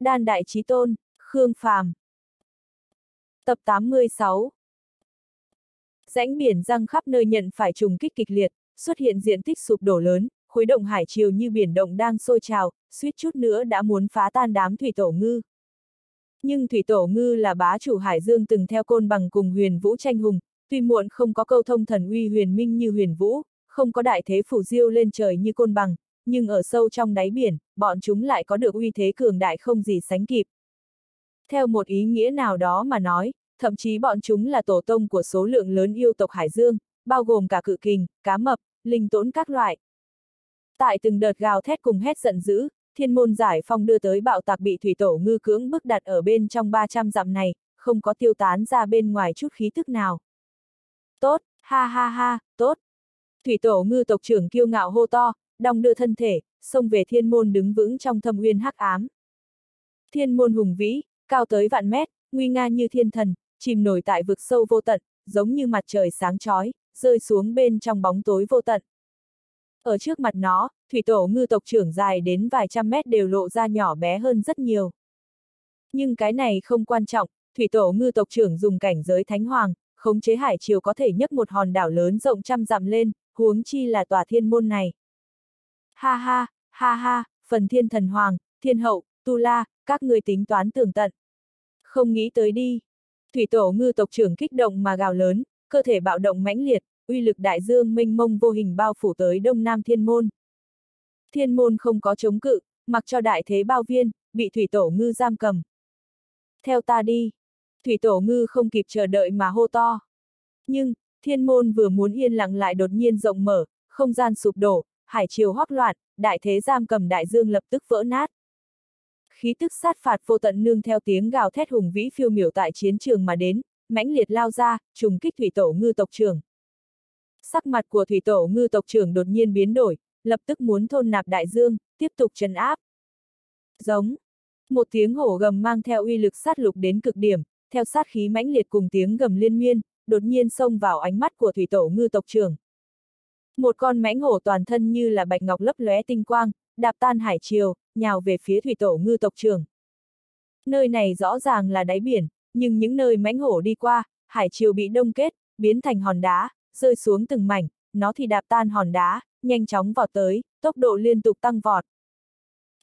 Đan Đại Chí Tôn, Khương Phàm. Tập 86 Rãnh biển răng khắp nơi nhận phải trùng kích kịch liệt, xuất hiện diện tích sụp đổ lớn, khối động hải chiều như biển động đang sôi trào, suýt chút nữa đã muốn phá tan đám thủy tổ ngư. Nhưng thủy tổ ngư là bá chủ hải dương từng theo côn bằng cùng huyền vũ tranh hùng, tuy muộn không có câu thông thần uy huyền minh như huyền vũ, không có đại thế phủ diêu lên trời như côn bằng, nhưng ở sâu trong đáy biển, bọn chúng lại có được uy thế cường đại không gì sánh kịp. Theo một ý nghĩa nào đó mà nói, thậm chí bọn chúng là tổ tông của số lượng lớn yêu tộc Hải Dương, bao gồm cả cự kình, cá mập, linh tốn các loại. Tại từng đợt gào thét cùng hét giận dữ, thiên môn giải phong đưa tới bạo tạc bị thủy tổ ngư cưỡng bức đặt ở bên trong 300 dặm này, không có tiêu tán ra bên ngoài chút khí tức nào. Tốt, ha ha ha, tốt. Thủy tổ ngư tộc trưởng kiêu ngạo hô to, đong đưa thân thể, xông về thiên môn đứng vững trong thâm uyên hắc ám. Thiên môn hùng vĩ, cao tới vạn mét, nguy nga như thiên thần, chìm nổi tại vực sâu vô tận, giống như mặt trời sáng chói, rơi xuống bên trong bóng tối vô tận. Ở trước mặt nó, thủy tổ ngư tộc trưởng dài đến vài trăm mét đều lộ ra nhỏ bé hơn rất nhiều. Nhưng cái này không quan trọng, thủy tổ ngư tộc trưởng dùng cảnh giới thánh hoàng, khống chế hải triều có thể nhấc một hòn đảo lớn rộng trăm dặm lên, huống chi là tòa thiên môn này. Ha ha, ha ha, phần thiên thần hoàng, thiên hậu, tu la, các người tính toán tường tận. Không nghĩ tới đi. Thủy tổ ngư tộc trưởng kích động mà gào lớn, cơ thể bạo động mãnh liệt, uy lực đại dương minh mông vô hình bao phủ tới đông nam thiên môn. Thiên môn không có chống cự, mặc cho đại thế bao viên, bị thủy tổ ngư giam cầm. Theo ta đi. Thủy tổ ngư không kịp chờ đợi mà hô to. Nhưng, thiên môn vừa muốn yên lặng lại đột nhiên rộng mở, không gian sụp đổ, hải triều hoắc loạn, đại thế giam cầm đại dương lập tức vỡ nát. Khí tức sát phạt vô tận nương theo tiếng gào thét hùng vĩ phiêu miểu tại chiến trường mà đến, mãnh liệt lao ra, trùng kích thủy tổ ngư tộc trưởng. Sắc mặt của thủy tổ ngư tộc trưởng đột nhiên biến đổi, lập tức muốn thôn nạp đại dương, tiếp tục trấn áp. Giống. Một tiếng hổ gầm mang theo uy lực sát lục đến cực điểm, theo sát khí mãnh liệt cùng tiếng gầm liên miên, đột nhiên xông vào ánh mắt của thủy tổ ngư tộc trưởng. Một con mãnh hổ toàn thân như là bạch ngọc lấp lóe tinh quang, đạp tan hải triều, nhào về phía thủy tổ ngư tộc trưởng. Nơi này rõ ràng là đáy biển, nhưng những nơi mãnh hổ đi qua, hải triều bị đông kết, biến thành hòn đá, rơi xuống từng mảnh, nó thì đạp tan hòn đá, nhanh chóng vọt tới, tốc độ liên tục tăng vọt.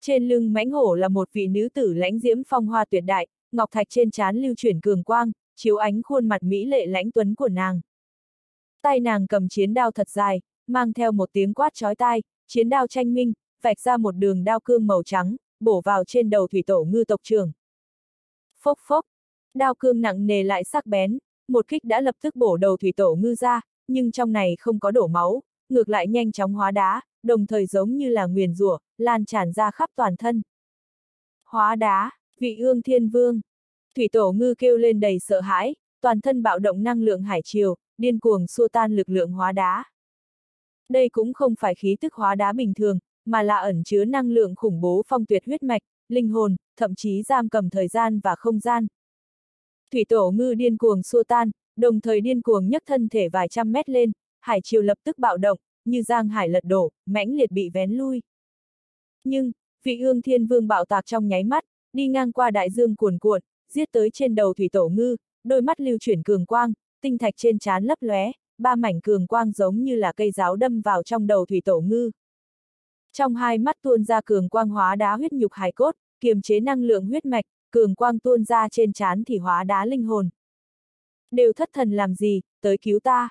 Trên lưng mãnh hổ là một vị nữ tử lãnh diễm phong hoa tuyệt đại, ngọc thạch trên trán lưu chuyển cường quang, chiếu ánh khuôn mặt mỹ lệ lãnh tuấn của nàng. Tay nàng cầm chiến đao thật dài, mang theo một tiếng quát chói tai, chiến đao tranh minh, vạch ra một đường đao cương màu trắng, bổ vào trên đầu thủy tổ ngư tộc trưởng. Phốc phốc, đao cương nặng nề lại sắc bén, một kích đã lập tức bổ đầu thủy tổ ngư ra, nhưng trong này không có đổ máu, ngược lại nhanh chóng hóa đá, đồng thời giống như là nguyền rủa, lan tràn ra khắp toàn thân. Hóa đá, vị ương thiên vương. Thủy tổ ngư kêu lên đầy sợ hãi, toàn thân bạo động năng lượng hải triều, điên cuồng xua tan lực lượng hóa đá. Đây cũng không phải khí tức hóa đá bình thường, mà là ẩn chứa năng lượng khủng bố phong tuyệt huyết mạch, linh hồn, thậm chí giam cầm thời gian và không gian. Thủy tổ ngư điên cuồng xua tan, đồng thời điên cuồng nhấc thân thể vài trăm mét lên, hải triều lập tức bạo động, như giang hải lật đổ, mãnh liệt bị vén lui. Nhưng, vị ương thiên vương bạo tạc trong nháy mắt, đi ngang qua đại dương cuồn cuộn, giết tới trên đầu thủy tổ ngư, đôi mắt lưu chuyển cường quang, tinh thạch trên trán lấp lóe, ba mảnh cường quang giống như là cây giáo đâm vào trong đầu thủy tổ ngư. Trong hai mắt tuôn ra cường quang hóa đá huyết nhục hài cốt, kiềm chế năng lượng huyết mạch, cường quang tuôn ra trên trán thì hóa đá linh hồn. Đều thất thần làm gì, tới cứu ta.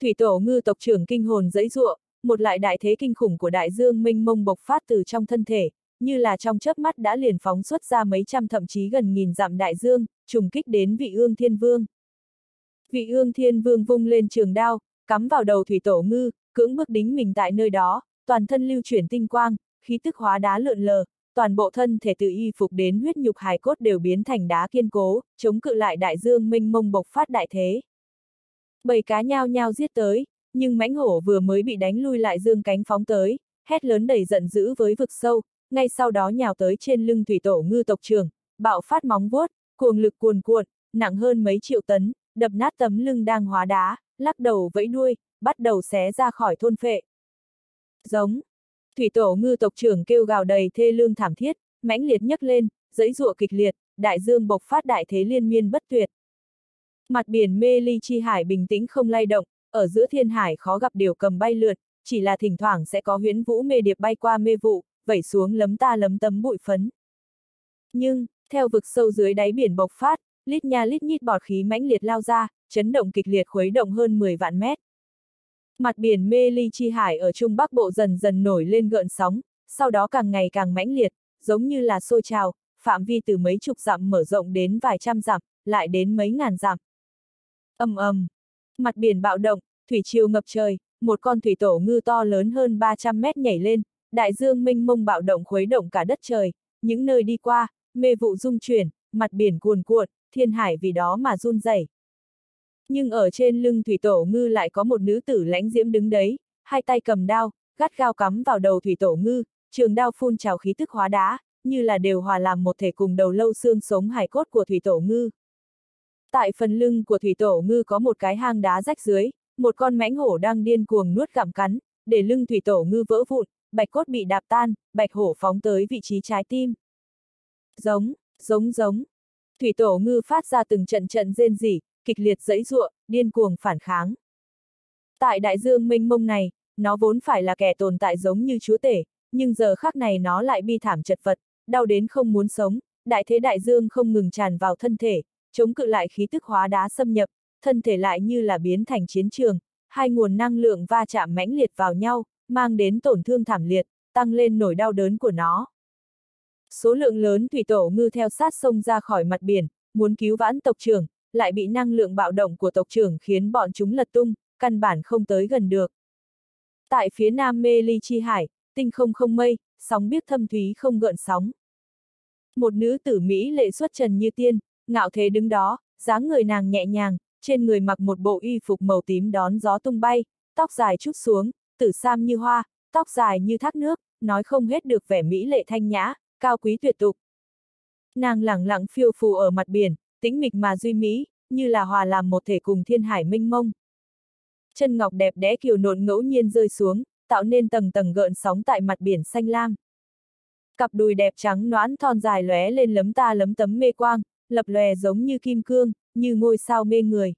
Thủy tổ ngư tộc trưởng kinh hồn dẫy ruộng, một lại đại thế kinh khủng của đại dương minh mông bộc phát từ trong thân thể, như là trong chớp mắt đã liền phóng xuất ra mấy trăm thậm chí gần nghìn dặm đại dương, trùng kích đến vị ương thiên vương. Vị ương thiên vương vung lên trường đao, cắm vào đầu thủy tổ ngư, cưỡng bức đính mình tại nơi đó, toàn thân lưu chuyển tinh quang, khí tức hóa đá lượn lờ, toàn bộ thân thể từ y phục đến huyết nhục hài cốt đều biến thành đá kiên cố, chống cự lại đại dương minh mông bộc phát đại thế. Bầy cá nhao nhao giết tới, nhưng mãnh hổ vừa mới bị đánh lui lại dương cánh phóng tới, hét lớn đầy giận dữ với vực sâu, ngay sau đó nhào tới trên lưng thủy tổ ngư tộc trưởng, bạo phát móng vuốt, cuồng lực cuồn cuộn, nặng hơn mấy triệu tấn, đập nát tấm lưng đang hóa đá, lắc đầu vẫy đuôi, bắt đầu xé ra khỏi thôn phệ. Giống. Thủy tổ ngư tộc trưởng kêu gào đầy thê lương thảm thiết, mãnh liệt nhấc lên, dẫy dụa kịch liệt, đại dương bộc phát đại thế liên miên bất tuyệt. Mặt biển mê ly chi hải bình tĩnh không lay động, ở giữa thiên hải khó gặp điều cầm bay lượt, chỉ là thỉnh thoảng sẽ có huyễn vũ mê điệp bay qua mê vụ, vẩy xuống lấm ta lấm tấm bụi phấn. Nhưng, theo vực sâu dưới đáy biển bộc phát, lít nha lít nhít bọt khí mãnh liệt lao ra, chấn động kịch liệt khuấy động hơn 10 vạn mét. Mặt biển mê ly chi hải ở Trung Bắc Bộ dần dần nổi lên gợn sóng, sau đó càng ngày càng mãnh liệt, giống như là sôi trào, phạm vi từ mấy chục dặm mở rộng đến vài trăm dặm, lại đến mấy ngàn dặm. ầm ầm, mặt biển bạo động, thủy triều ngập trời, một con thủy tổ ngư to lớn hơn 300 mét nhảy lên, đại dương minh mông bạo động khuấy động cả đất trời, những nơi đi qua, mê vụ rung chuyển, mặt biển cuồn cuộn, thiên hải vì đó mà run rẩy. Nhưng ở trên lưng thủy tổ ngư lại có một nữ tử lãnh diễm đứng đấy, hai tay cầm đao, gắt gao cắm vào đầu thủy tổ ngư, trường đao phun trào khí tức hóa đá, như là đều hòa làm một thể cùng đầu lâu xương sống hải cốt của thủy tổ ngư. Tại phần lưng của thủy tổ ngư có một cái hang đá rách dưới, một con mãnh hổ đang điên cuồng nuốt gặm cắn, để lưng thủy tổ ngư vỡ vụn, bạch cốt bị đạp tan, bạch hổ phóng tới vị trí trái tim. Giống, giống giống. Thủy tổ ngư phát ra từng trận trận rên rỉ, kịch liệt dẫy giụa, điên cuồng phản kháng. Tại đại dương mênh mông này, nó vốn phải là kẻ tồn tại giống như chúa tể, nhưng giờ khắc này nó lại bi thảm chật vật, đau đến không muốn sống, đại thế đại dương không ngừng tràn vào thân thể, chống cự lại khí tức hóa đá xâm nhập, thân thể lại như là biến thành chiến trường, hai nguồn năng lượng va chạm mãnh liệt vào nhau, mang đến tổn thương thảm liệt, tăng lên nỗi đau đớn của nó. Số lượng lớn thủy tổ ngư theo sát sông ra khỏi mặt biển, muốn cứu vãn tộc trưởng, lại bị năng lượng bạo động của tộc trưởng khiến bọn chúng lật tung, căn bản không tới gần được. Tại phía nam mê ly chi hải, tinh không không mây, sóng biếc thâm thúy không gợn sóng. Một nữ tử Mỹ lệ xuất trần như tiên, ngạo thế đứng đó, dáng người nàng nhẹ nhàng, trên người mặc một bộ y phục màu tím đón gió tung bay, tóc dài chút xuống, tử sam như hoa, tóc dài như thác nước, nói không hết được vẻ mỹ lệ thanh nhã, cao quý tuyệt tục. Nàng lẳng lặng phiêu phù ở mặt biển, tĩnh mịch mà duy mỹ, như là hòa làm một thể cùng thiên hải minh mông. Chân ngọc đẹp đẽ kiều nộn ngẫu nhiên rơi xuống, tạo nên tầng tầng gợn sóng tại mặt biển xanh lam. Cặp đùi đẹp trắng noãn thon dài lóe lên lấm ta lấm tấm mê quang, lập lòe giống như kim cương, như ngôi sao mê người.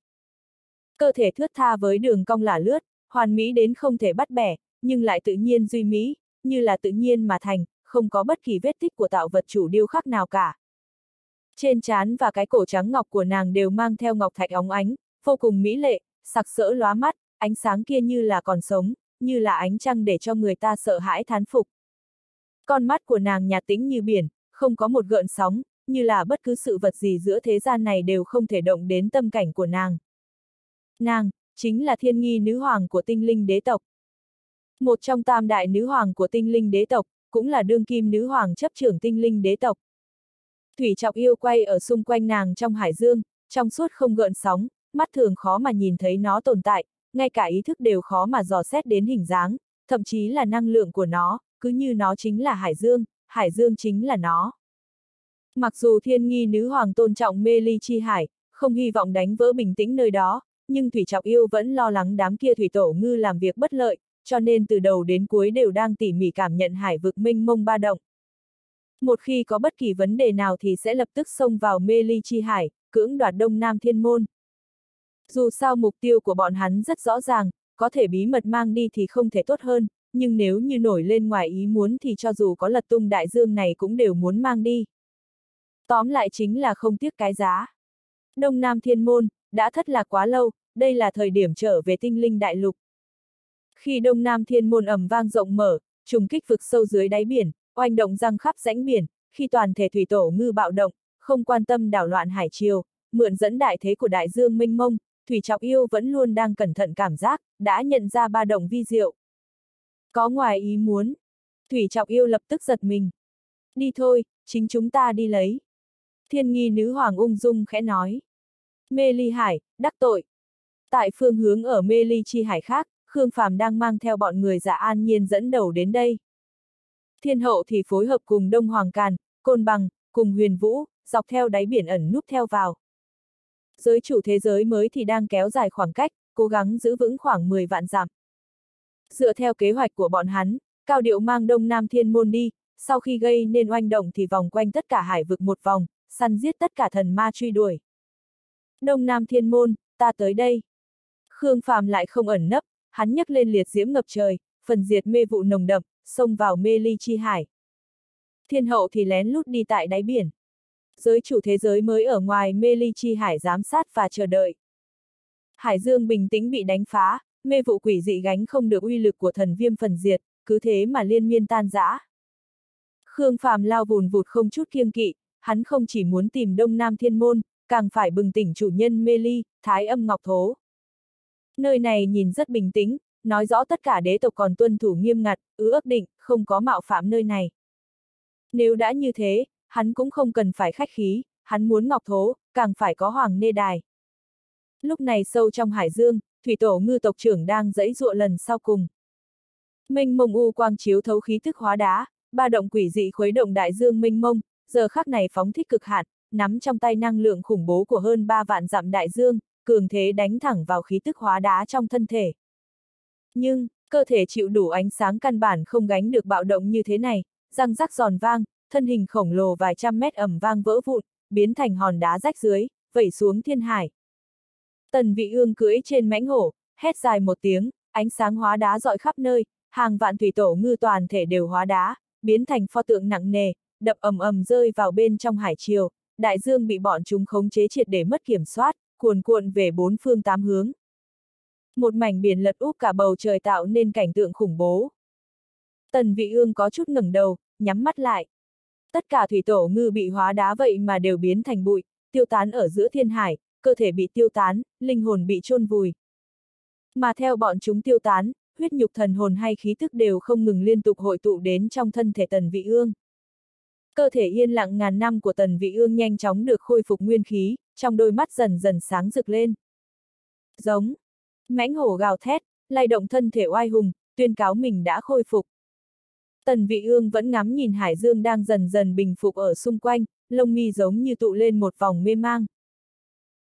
Cơ thể thướt tha với đường cong lả lướt, hoàn mỹ đến không thể bắt bẻ, nhưng lại tự nhiên duy mỹ, như là tự nhiên mà thành, không có bất kỳ vết tích của tạo vật chủ điêu khắc nào cả. Trên trán và cái cổ trắng ngọc của nàng đều mang theo ngọc thạch óng ánh, vô cùng mỹ lệ, sặc sỡ lóa mắt, ánh sáng kia như là còn sống, như là ánh trăng để cho người ta sợ hãi thán phục. Con mắt của nàng nhạt tĩnh như biển, không có một gợn sóng, như là bất cứ sự vật gì giữa thế gian này đều không thể động đến tâm cảnh của nàng. Nàng, chính là thiên nghi nữ hoàng của tinh linh đế tộc. Một trong tam đại nữ hoàng của tinh linh đế tộc, cũng là đương kim nữ hoàng chấp trưởng tinh linh đế tộc. Thủy Trọng yêu quay ở xung quanh nàng trong hải dương, trong suốt không gợn sóng, mắt thường khó mà nhìn thấy nó tồn tại, ngay cả ý thức đều khó mà dò xét đến hình dáng, thậm chí là năng lượng của nó, cứ như nó chính là hải dương, hải dương chính là nó. Mặc dù thiên nghi nữ hoàng tôn trọng mê ly chi hải, không hy vọng đánh vỡ bình tĩnh nơi đó, nhưng Thủy Trọng Yêu vẫn lo lắng đám kia thủy tổ ngư làm việc bất lợi, cho nên từ đầu đến cuối đều đang tỉ mỉ cảm nhận hải vực minh mông ba động. Một khi có bất kỳ vấn đề nào thì sẽ lập tức xông vào mê ly chi hải, cưỡng đoạt đông nam thiên môn. Dù sao mục tiêu của bọn hắn rất rõ ràng, có thể bí mật mang đi thì không thể tốt hơn, nhưng nếu như nổi lên ngoài ý muốn thì cho dù có lật tung đại dương này cũng đều muốn mang đi. Tóm lại chính là không tiếc cái giá. Đông Nam Thiên Môn, đã thất lạc quá lâu, đây là thời điểm trở về tinh linh đại lục. Khi Đông Nam Thiên Môn ầm vang rộng mở, trùng kích vực sâu dưới đáy biển, oanh động răng khắp rãnh biển, khi toàn thể thủy tổ ngư bạo động, không quan tâm đảo loạn hải triều, mượn dẫn đại thế của đại dương minh mông, Thủy Trọc Yêu vẫn luôn đang cẩn thận cảm giác, đã nhận ra ba động vi diệu. Có ngoài ý muốn. Thủy Trọc Yêu lập tức giật mình. Đi thôi, chính chúng ta đi lấy. Thiên nghi nữ hoàng ung dung khẽ nói. Mê ly hải, đắc tội. Tại phương hướng ở mê ly chi hải khác, Khương Phàm đang mang theo bọn người giả an nhiên dẫn đầu đến đây. Thiên hậu thì phối hợp cùng Đông Hoàng Càn, Côn Bằng, cùng Huyền Vũ, dọc theo đáy biển ẩn núp theo vào. Giới chủ thế giới mới thì đang kéo dài khoảng cách, cố gắng giữ vững khoảng 10 vạn dặm. Dựa theo kế hoạch của bọn hắn, Cao Điệu mang Đông Nam Thiên Môn đi, sau khi gây nên oanh động thì vòng quanh tất cả hải vực một vòng, săn giết tất cả thần ma truy đuổi. Đông Nam Thiên Môn, ta tới đây. Khương Phàm lại không ẩn nấp, hắn nhấc lên liệt diễm ngập trời, phần diệt mê vụ nồng đậm, xông vào mê ly chi hải. Thiên hậu thì lén lút đi tại đáy biển. Giới chủ thế giới mới ở ngoài mê ly chi hải giám sát và chờ đợi. Hải dương bình tĩnh bị đánh phá, mê vụ quỷ dị gánh không được uy lực của thần viêm phần diệt, cứ thế mà liên miên tan rã. Khương Phàm lao vùn vụt không chút kiêng kỵ, hắn không chỉ muốn tìm Đông Nam Thiên Môn, càng phải bừng tỉnh chủ nhân mê ly, thái âm ngọc thố. Nơi này nhìn rất bình tĩnh, nói rõ tất cả đế tộc còn tuân thủ nghiêm ngặt, ứ ước định, không có mạo phạm nơi này. Nếu đã như thế, hắn cũng không cần phải khách khí, hắn muốn ngọc thố, càng phải có hoàng nê đài. Lúc này sâu trong hải dương, thủy tổ ngư tộc trưởng đang dẫy dụa lần sau cùng. Minh mông u quang chiếu thấu khí tức hóa đá, ba động quỷ dị khuấy động đại dương minh mông, giờ khắc này phóng thích cực hạn, nắm trong tay năng lượng khủng bố của hơn ba vạn dặm đại dương, cường thế đánh thẳng vào khí tức hóa đá trong thân thể. Nhưng, cơ thể chịu đủ ánh sáng căn bản không gánh được bạo động như thế này, răng rắc giòn vang, thân hình khổng lồ vài trăm mét ẩm vang vỡ vụn, biến thành hòn đá rách dưới, vẩy xuống thiên hải. Tần vị ương cưỡi trên mãnh hổ, hét dài một tiếng, ánh sáng hóa đá dọi khắp nơi, hàng vạn thủy tổ ngư toàn thể đều hóa đá, biến thành pho tượng nặng nề, đập ầm ầm rơi vào bên trong hải triều, đại dương bị bọn chúng khống chế triệt để mất kiểm soát, cuồn cuộn về bốn phương tám hướng. Một mảnh biển lật úp cả bầu trời tạo nên cảnh tượng khủng bố. Tần vị ương có chút ngẩng đầu, nhắm mắt lại. Tất cả thủy tổ ngư bị hóa đá vậy mà đều biến thành bụi, tiêu tán ở giữa thiên hải, cơ thể bị tiêu tán, linh hồn bị chôn vùi. Mà theo bọn chúng tiêu tán, huyết nhục thần hồn hay khí thức đều không ngừng liên tục hội tụ đến trong thân thể tần vị ương. Cơ thể yên lặng ngàn năm của tần vị ương nhanh chóng được khôi phục nguyên khí, trong đôi mắt dần dần sáng rực lên. Giống. Mãnh hổ gào thét, lay động thân thể oai hùng, tuyên cáo mình đã khôi phục. Tần vị ương vẫn ngắm nhìn hải dương đang dần dần bình phục ở xung quanh, lông mi giống như tụ lên một vòng mê mang.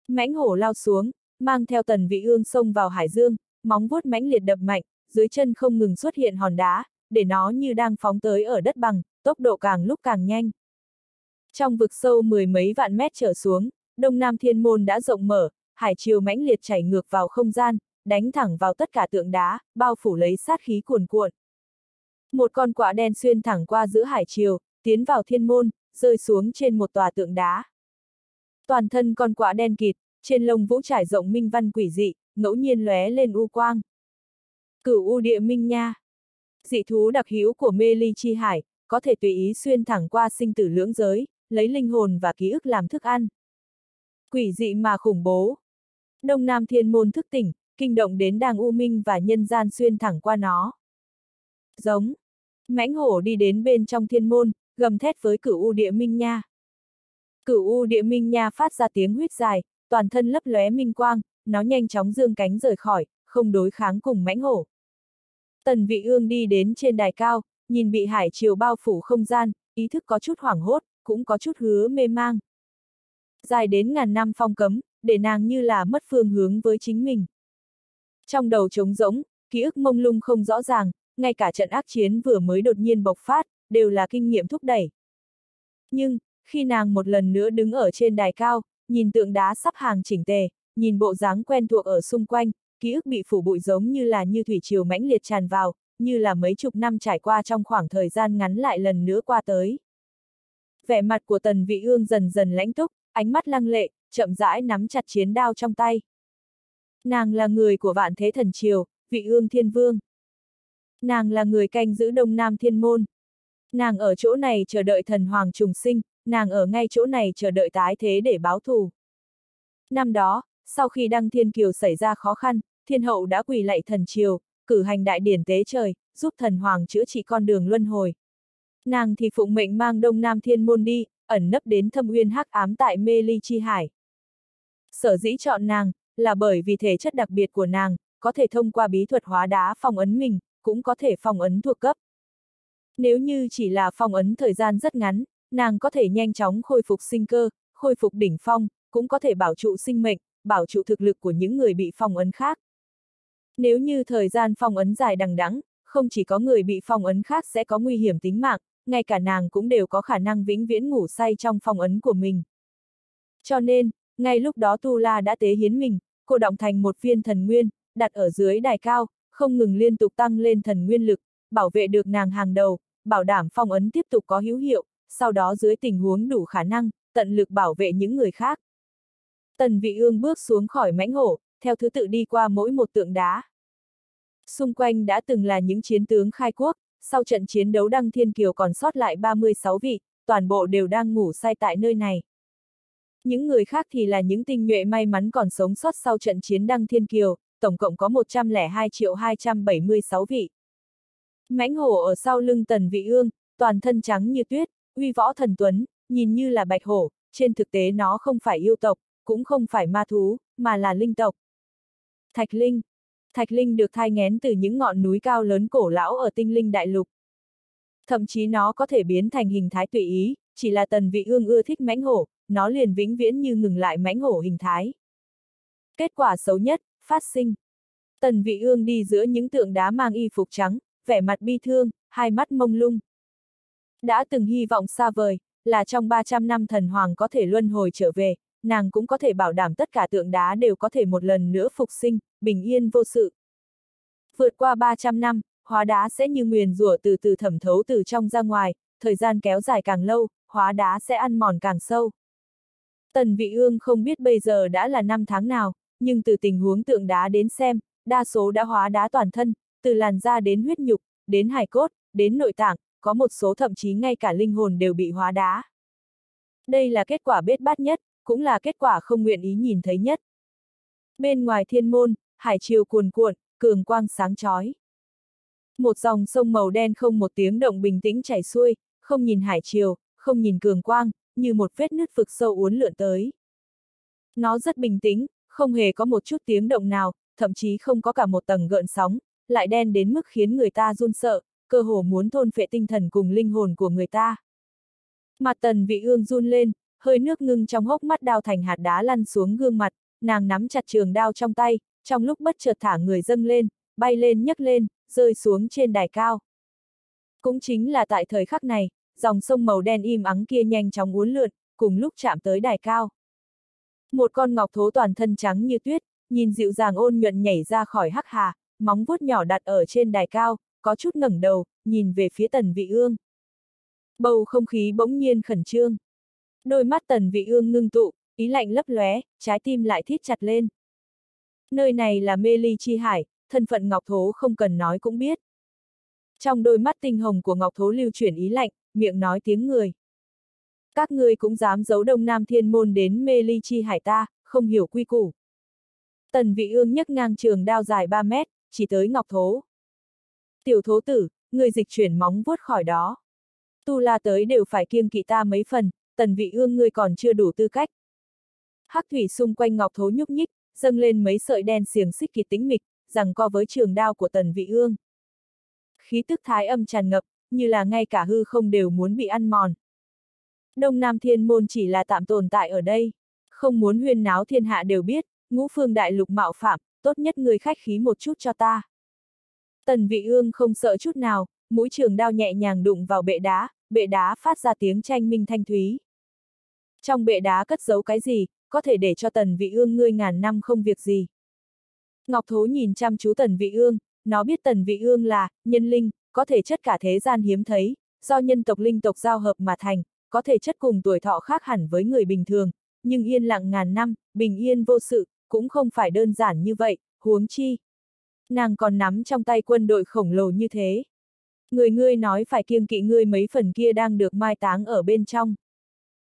Mãnh hổ lao xuống, mang theo tần vị ương xông vào hải dương, móng vuốt mãnh liệt đập mạnh, dưới chân không ngừng xuất hiện hòn đá, để nó như đang phóng tới ở đất bằng, tốc độ càng lúc càng nhanh. Trong vực sâu mười mấy vạn mét trở xuống, Đông Nam Thiên Môn đã rộng mở, hải chiều mãnh liệt chảy ngược vào không gian, đánh thẳng vào tất cả tượng đá, bao phủ lấy sát khí cuồn cuộn. Một con quạ đen xuyên thẳng qua giữa hải chiều, tiến vào thiên môn, rơi xuống trên một tòa tượng đá. Toàn thân con quạ đen kịt, trên lông vũ trải rộng minh văn quỷ dị, ngẫu nhiên lóe lên u quang. Cửu u địa minh nha. Dị thú đặc hữu của mê ly chi hải, có thể tùy ý xuyên thẳng qua sinh tử lưỡng giới, lấy linh hồn và ký ức làm thức ăn. Quỷ dị mà khủng bố. Đông Nam Thiên Môn thức tỉnh, kinh động đến đàng U Minh và nhân gian xuyên thẳng qua nó. Giống. Mãnh hổ đi đến bên trong thiên môn, gầm thét với cửu U Địa Minh Nha. Cửu U Địa Minh Nha phát ra tiếng huyết dài, toàn thân lấp lóe minh quang, nó nhanh chóng dương cánh rời khỏi, không đối kháng cùng mãnh hổ. Tần vị ương đi đến trên đài cao, nhìn bị hải triều bao phủ không gian, ý thức có chút hoảng hốt, cũng có chút hứa mê mang. Dài đến ngàn năm phong cấm, để nàng như là mất phương hướng với chính mình. Trong đầu trống rỗng, ký ức mông lung không rõ ràng, ngay cả trận ác chiến vừa mới đột nhiên bộc phát, đều là kinh nghiệm thúc đẩy. Nhưng, khi nàng một lần nữa đứng ở trên đài cao, nhìn tượng đá sắp hàng chỉnh tề, nhìn bộ dáng quen thuộc ở xung quanh, ký ức bị phủ bụi giống như là như thủy triều mãnh liệt tràn vào, như là mấy chục năm trải qua trong khoảng thời gian ngắn lại lần nữa qua tới. Vẻ mặt của tần vị ương dần dần lãnh túc, ánh mắt lăng lệ, chậm rãi nắm chặt chiến đao trong tay. Nàng là người của vạn thế thần triều, vị ương thiên vương. Nàng là người canh giữ đông nam thiên môn. Nàng ở chỗ này chờ đợi thần hoàng trùng sinh, nàng ở ngay chỗ này chờ đợi tái thế để báo thù. Năm đó, sau khi đăng thiên kiều xảy ra khó khăn, thiên hậu đã quỳ lạy thần triều, cử hành đại điển tế trời, giúp thần hoàng chữa trị con đường luân hồi. Nàng thì phụng mệnh mang đông nam thiên môn đi, ẩn nấp đến thâm uyên hắc ám tại mê ly chi hải. Sở dĩ chọn nàng, là bởi vì thể chất đặc biệt của nàng, có thể thông qua bí thuật hóa đá phong ấn mình, cũng có thể phong ấn thuộc cấp. Nếu như chỉ là phong ấn thời gian rất ngắn, nàng có thể nhanh chóng khôi phục sinh cơ, khôi phục đỉnh phong, cũng có thể bảo trụ sinh mệnh, bảo trụ thực lực của những người bị phong ấn khác. Nếu như thời gian phong ấn dài đằng đẵng, không chỉ có người bị phong ấn khác sẽ có nguy hiểm tính mạng, ngay cả nàng cũng đều có khả năng vĩnh viễn ngủ say trong phong ấn của mình. Cho nên, ngay lúc đó Tu La đã tế hiến mình, cô động thành một viên thần nguyên, đặt ở dưới đài cao, không ngừng liên tục tăng lên thần nguyên lực, bảo vệ được nàng hàng đầu, bảo đảm phong ấn tiếp tục có hữu hiệu, sau đó dưới tình huống đủ khả năng, tận lực bảo vệ những người khác. Tần vị ương bước xuống khỏi mãnh hổ, theo thứ tự đi qua mỗi một tượng đá. Xung quanh đã từng là những chiến tướng khai quốc, sau trận chiến đấu Đăng Thiên Kiều còn sót lại 36 vị, toàn bộ đều đang ngủ say tại nơi này. Những người khác thì là những tinh nhuệ may mắn còn sống sót sau trận chiến Đăng Thiên Kiều, tổng cộng có 102 triệu 276 vị. Mãnh hổ ở sau lưng tần vị ương, toàn thân trắng như tuyết, uy võ thần tuấn, nhìn như là bạch hổ, trên thực tế nó không phải yêu tộc, cũng không phải ma thú, mà là linh tộc. Thạch Linh Thạch Linh được thai ngén từ những ngọn núi cao lớn cổ lão ở tinh linh đại lục. Thậm chí nó có thể biến thành hình thái tùy ý, chỉ là tần vị ương ưa thích mãnh hổ, nó liền vĩnh viễn như ngừng lại mãnh hổ hình thái. Kết quả xấu nhất, phát sinh. Tần vị ương đi giữa những tượng đá mang y phục trắng, vẻ mặt bi thương, hai mắt mông lung. Đã từng hy vọng xa vời, là trong 300 năm thần hoàng có thể luân hồi trở về, nàng cũng có thể bảo đảm tất cả tượng đá đều có thể một lần nữa phục sinh, bình yên vô sự. Vượt qua 300 năm, hóa đá sẽ như nguyền rủa từ từ thẩm thấu từ trong ra ngoài, thời gian kéo dài càng lâu, hóa đá sẽ ăn mòn càng sâu. Tần Vị Ương không biết bây giờ đã là năm tháng nào, nhưng từ tình huống tượng đá đến xem, đa số đã hóa đá toàn thân, từ làn da đến huyết nhục, đến hài cốt, đến nội tạng, có một số thậm chí ngay cả linh hồn đều bị hóa đá. Đây là kết quả bết bát nhất, cũng là kết quả không nguyện ý nhìn thấy nhất. Bên ngoài thiên môn, hải triều cuồn cuộn, cường quang sáng chói. Một dòng sông màu đen không một tiếng động bình tĩnh chảy xuôi, không nhìn hải triều, không nhìn cường quang, như một vết nứt vực sâu uốn lượn tới. Nó rất bình tĩnh, không hề có một chút tiếng động nào, thậm chí không có cả một tầng gợn sóng, lại đen đến mức khiến người ta run sợ, cơ hồ muốn thôn phệ tinh thần cùng linh hồn của người ta. Mặt tần vị ương run lên, hơi nước ngưng trong hốc mắt đao thành hạt đá lăn xuống gương mặt, nàng nắm chặt trường đao trong tay, trong lúc bất chợt thả người dâng lên, bay lên nhấc lên, rơi xuống trên đài cao. Cũng chính là tại thời khắc này, dòng sông màu đen im ắng kia nhanh chóng uốn lượn, cùng lúc chạm tới đài cao. Một con ngọc thố toàn thân trắng như tuyết, nhìn dịu dàng ôn nhuận nhảy ra khỏi hắc hà, móng vuốt nhỏ đặt ở trên đài cao, có chút ngẩng đầu, nhìn về phía tần vị ương. Bầu không khí bỗng nhiên khẩn trương. Đôi mắt tần vị ương ngưng tụ, ý lạnh lấp lóe, trái tim lại thít chặt lên. Nơi này là mê ly chi hải, thân phận Ngọc Thố không cần nói cũng biết. Trong đôi mắt tinh hồng của Ngọc Thố lưu chuyển ý lạnh, miệng nói tiếng người. Các ngươi cũng dám giấu đông nam thiên môn đến mê ly chi hải ta, không hiểu quy củ. Tần vị ương nhấc ngang trường đao dài 3 mét, chỉ tới Ngọc Thố. Tiểu thố tử, người dịch chuyển móng vuốt khỏi đó. Tu la tới đều phải kiêng kỵ ta mấy phần, tần vị ương ngươi còn chưa đủ tư cách. Hắc thủy xung quanh ngọc thố nhúc nhích, dâng lên mấy sợi đen xiềng xích kỳ tính mịch, rằng co với trường đao của tần vị ương. Khí tức thái âm tràn ngập, như là ngay cả hư không đều muốn bị ăn mòn. Đông Nam Thiên Môn chỉ là tạm tồn tại ở đây. Không muốn huyên náo thiên hạ đều biết, ngũ phương đại lục mạo phạm, tốt nhất người khách khí một chút cho ta. Tần vị ương không sợ chút nào, mũi trường đao nhẹ nhàng đụng vào bệ đá, bệ đá phát ra tiếng tranh minh thanh thúy. Trong bệ đá cất giấu cái gì, có thể để cho tần vị ương ngươi ngàn năm không việc gì. Ngọc Thố nhìn chăm chú tần vị ương, nó biết tần vị ương là, nhân linh, có thể chất cả thế gian hiếm thấy, do nhân tộc linh tộc giao hợp mà thành, có thể chất cùng tuổi thọ khác hẳn với người bình thường, nhưng yên lặng ngàn năm, bình yên vô sự, cũng không phải đơn giản như vậy, huống chi. Nàng còn nắm trong tay quân đội khổng lồ như thế. Người ngươi nói phải kiêng kỵ ngươi mấy phần kia đang được mai táng ở bên trong.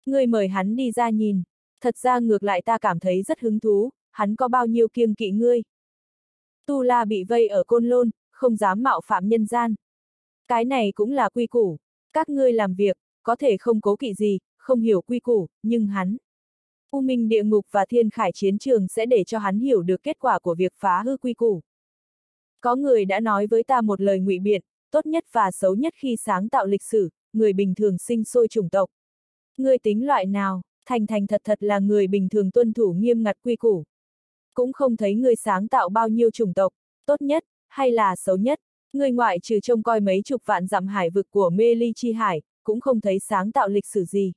Ngươi mời hắn đi ra nhìn. Thật ra ngược lại ta cảm thấy rất hứng thú, hắn có bao nhiêu kiêng kỵ ngươi. Tu La bị vây ở côn lôn, không dám mạo phạm nhân gian. Cái này cũng là quy củ. Các ngươi làm việc, có thể không cố kỵ gì, không hiểu quy củ, nhưng hắn. U Minh địa ngục và thiên khải chiến trường sẽ để cho hắn hiểu được kết quả của việc phá hư quy củ. Có người đã nói với ta một lời ngụy biện, tốt nhất và xấu nhất khi sáng tạo lịch sử, người bình thường sinh sôi chủng tộc. Ngươi tính loại nào, thành thành thật thật là người bình thường tuân thủ nghiêm ngặt quy củ. Cũng không thấy ngươi sáng tạo bao nhiêu chủng tộc, tốt nhất, hay là xấu nhất. Ngươi ngoại trừ trông coi mấy chục vạn dặm hải vực của mê ly chi hải, cũng không thấy sáng tạo lịch sử gì.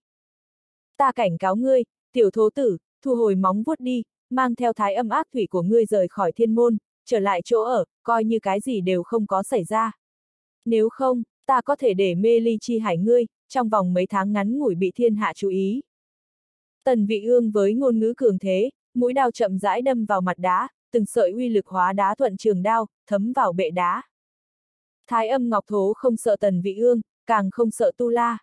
Ta cảnh cáo ngươi, tiểu thố tử, thu hồi móng vuốt đi, mang theo thái âm ác thủy của ngươi rời khỏi thiên môn, trở lại chỗ ở, coi như cái gì đều không có xảy ra. Nếu không, ta có thể để mê ly chi hải ngươi, trong vòng mấy tháng ngắn ngủi bị thiên hạ chú ý. Tần vị ương với ngôn ngữ cường thế, mũi đao chậm rãi đâm vào mặt đá, từng sợi uy lực hóa đá thuận trường đao, thấm vào bệ đá. Thái âm ngọc thố không sợ tần vị ương, càng không sợ tu la.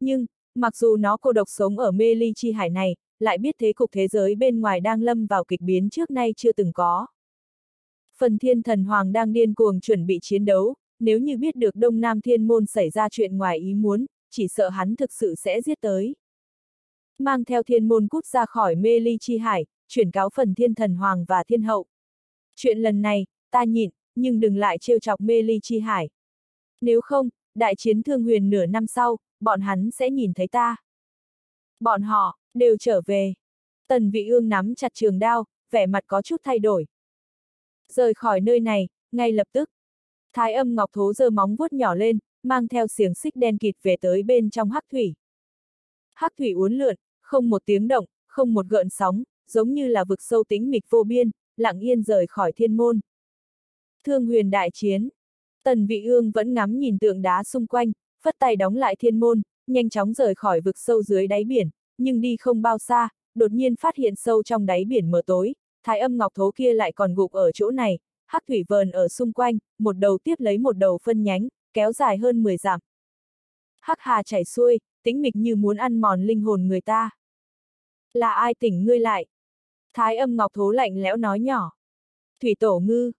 Nhưng, mặc dù nó cô độc sống ở mê ly chi hải này, lại biết thế cục thế giới bên ngoài đang lâm vào kịch biến trước nay chưa từng có. Phần thiên thần hoàng đang điên cuồng chuẩn bị chiến đấu, nếu như biết được Đông Nam Thiên Môn xảy ra chuyện ngoài ý muốn, chỉ sợ hắn thực sự sẽ giết tới. Mang theo thiên môn cút ra khỏi mê ly chi hải, chuyển cáo phần thiên thần hoàng và thiên hậu. Chuyện lần này, ta nhịn, nhưng đừng lại trêu chọc mê ly chi hải. Nếu không, đại chiến thương huyền nửa năm sau, bọn hắn sẽ nhìn thấy ta. Bọn họ, đều trở về. Tần vị ương nắm chặt trường đao, vẻ mặt có chút thay đổi. Rời khỏi nơi này, ngay lập tức. Thái âm ngọc thố giơ móng vuốt nhỏ lên, mang theo xiềng xích đen kịt về tới bên trong hắc thủy. Hắc thủy uốn lượn, không một tiếng động, không một gợn sóng, giống như là vực sâu tính mịch vô biên, lặng yên rời khỏi thiên môn. Thương huyền đại chiến. Tần vị ương vẫn ngắm nhìn tượng đá xung quanh, phất tay đóng lại thiên môn, nhanh chóng rời khỏi vực sâu dưới đáy biển, nhưng đi không bao xa, đột nhiên phát hiện sâu trong đáy biển mờ tối, thái âm ngọc thố kia lại còn gục ở chỗ này, hắc thủy vờn ở xung quanh, một đầu tiếp lấy một đầu phân nhánh, kéo dài hơn 10 dặm. Hắc hà chảy xuôi, tĩnh mịch như muốn ăn mòn linh hồn người ta. Là ai tỉnh ngươi lại? Thái âm ngọc thố lạnh lẽo nói nhỏ. Thủy tổ ngư.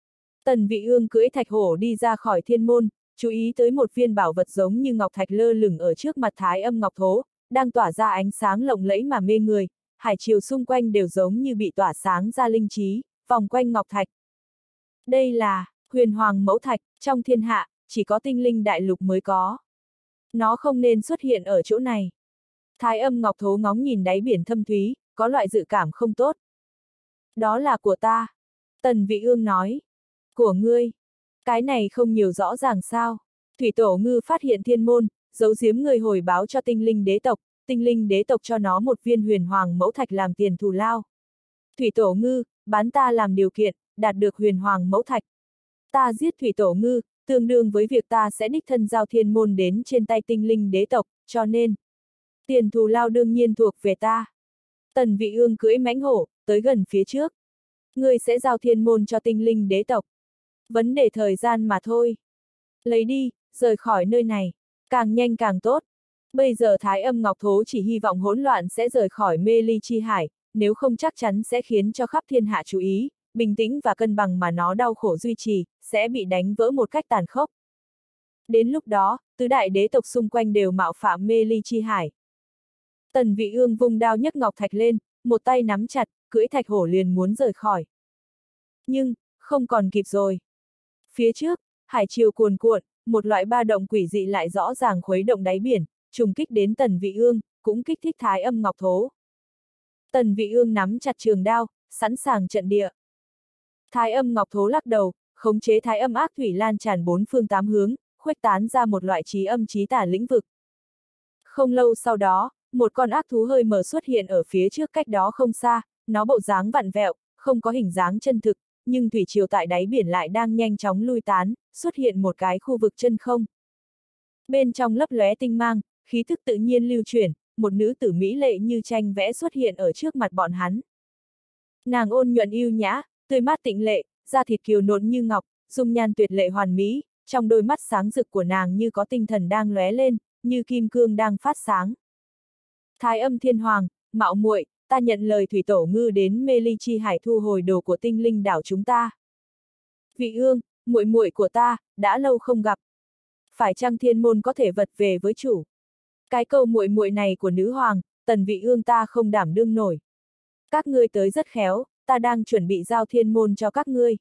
Tần vị ương cưỡi thạch hổ đi ra khỏi thiên môn, chú ý tới một viên bảo vật giống như ngọc thạch lơ lửng ở trước mặt thái âm ngọc thố, đang tỏa ra ánh sáng lộng lẫy mà mê người, hải chiều xung quanh đều giống như bị tỏa sáng ra linh trí, vòng quanh ngọc thạch. Đây là, huyền hoàng mẫu thạch, trong thiên hạ, chỉ có tinh linh đại lục mới có. Nó không nên xuất hiện ở chỗ này. Thái âm ngọc thố ngóng nhìn đáy biển thâm thúy, có loại dự cảm không tốt. Đó là của ta. Tần vị ương nói. Của ngươi. Cái này không nhiều rõ ràng sao. Thủy tổ ngư phát hiện thiên môn, giấu giếm người hồi báo cho tinh linh đế tộc, tinh linh đế tộc cho nó một viên huyền hoàng mẫu thạch làm tiền thù lao. Thủy tổ ngư, bán ta làm điều kiện, đạt được huyền hoàng mẫu thạch. Ta giết thủy tổ ngư, tương đương với việc ta sẽ đích thân giao thiên môn đến trên tay tinh linh đế tộc, cho nên, tiền thù lao đương nhiên thuộc về ta. Tần vị ương cưỡi mãnh hổ, tới gần phía trước. Ngươi sẽ giao thiên môn cho tinh linh đế tộc. Vấn đề thời gian mà thôi. Lấy đi, rời khỏi nơi này. Càng nhanh càng tốt. Bây giờ Thái âm Ngọc Thố chỉ hy vọng hỗn loạn sẽ rời khỏi mê ly chi hải, nếu không chắc chắn sẽ khiến cho khắp thiên hạ chú ý, bình tĩnh và cân bằng mà nó đau khổ duy trì, sẽ bị đánh vỡ một cách tàn khốc. Đến lúc đó, tứ đại đế tộc xung quanh đều mạo phạm mê ly chi hải. Tần vị ương vung đao nhấc ngọc thạch lên, một tay nắm chặt, cưỡi thạch hổ liền muốn rời khỏi. Nhưng, không còn kịp rồi. Phía trước, hải chiều cuồn cuộn, một loại ba động quỷ dị lại rõ ràng khuấy động đáy biển, trùng kích đến tần vị ương, cũng kích thích thái âm ngọc thố. Tần vị ương nắm chặt trường đao, sẵn sàng trận địa. Thái âm ngọc thố lắc đầu, khống chế thái âm ác thủy lan tràn bốn phương tám hướng, khuếch tán ra một loại trí âm trí tả lĩnh vực. Không lâu sau đó, một con ác thú hơi mở xuất hiện ở phía trước cách đó không xa, nó bộ dáng vặn vẹo, không có hình dáng chân thực, nhưng thủy triều tại đáy biển lại đang nhanh chóng lui tán, xuất hiện một cái khu vực chân không. Bên trong lấp lóe tinh mang, khí thức tự nhiên lưu chuyển, một nữ tử mỹ lệ như tranh vẽ xuất hiện ở trước mặt bọn hắn. Nàng ôn nhuận yêu nhã, tươi mát tịnh lệ, da thịt kiều nộn như ngọc, dung nhan tuyệt lệ hoàn mỹ, trong đôi mắt sáng rực của nàng như có tinh thần đang lóe lên, như kim cương đang phát sáng. Thái âm thiên hoàng, mạo muội, ta nhận lời thủy tổ ngư đến mê ly chi hải thu hồi đồ của tinh linh đảo chúng ta. Vị ương, muội muội của ta, đã lâu không gặp. Phải chăng thiên môn có thể vật về với chủ? Cái câu muội muội này của nữ hoàng, tần vị ương ta không đảm đương nổi. Các ngươi tới rất khéo, ta đang chuẩn bị giao thiên môn cho các ngươi.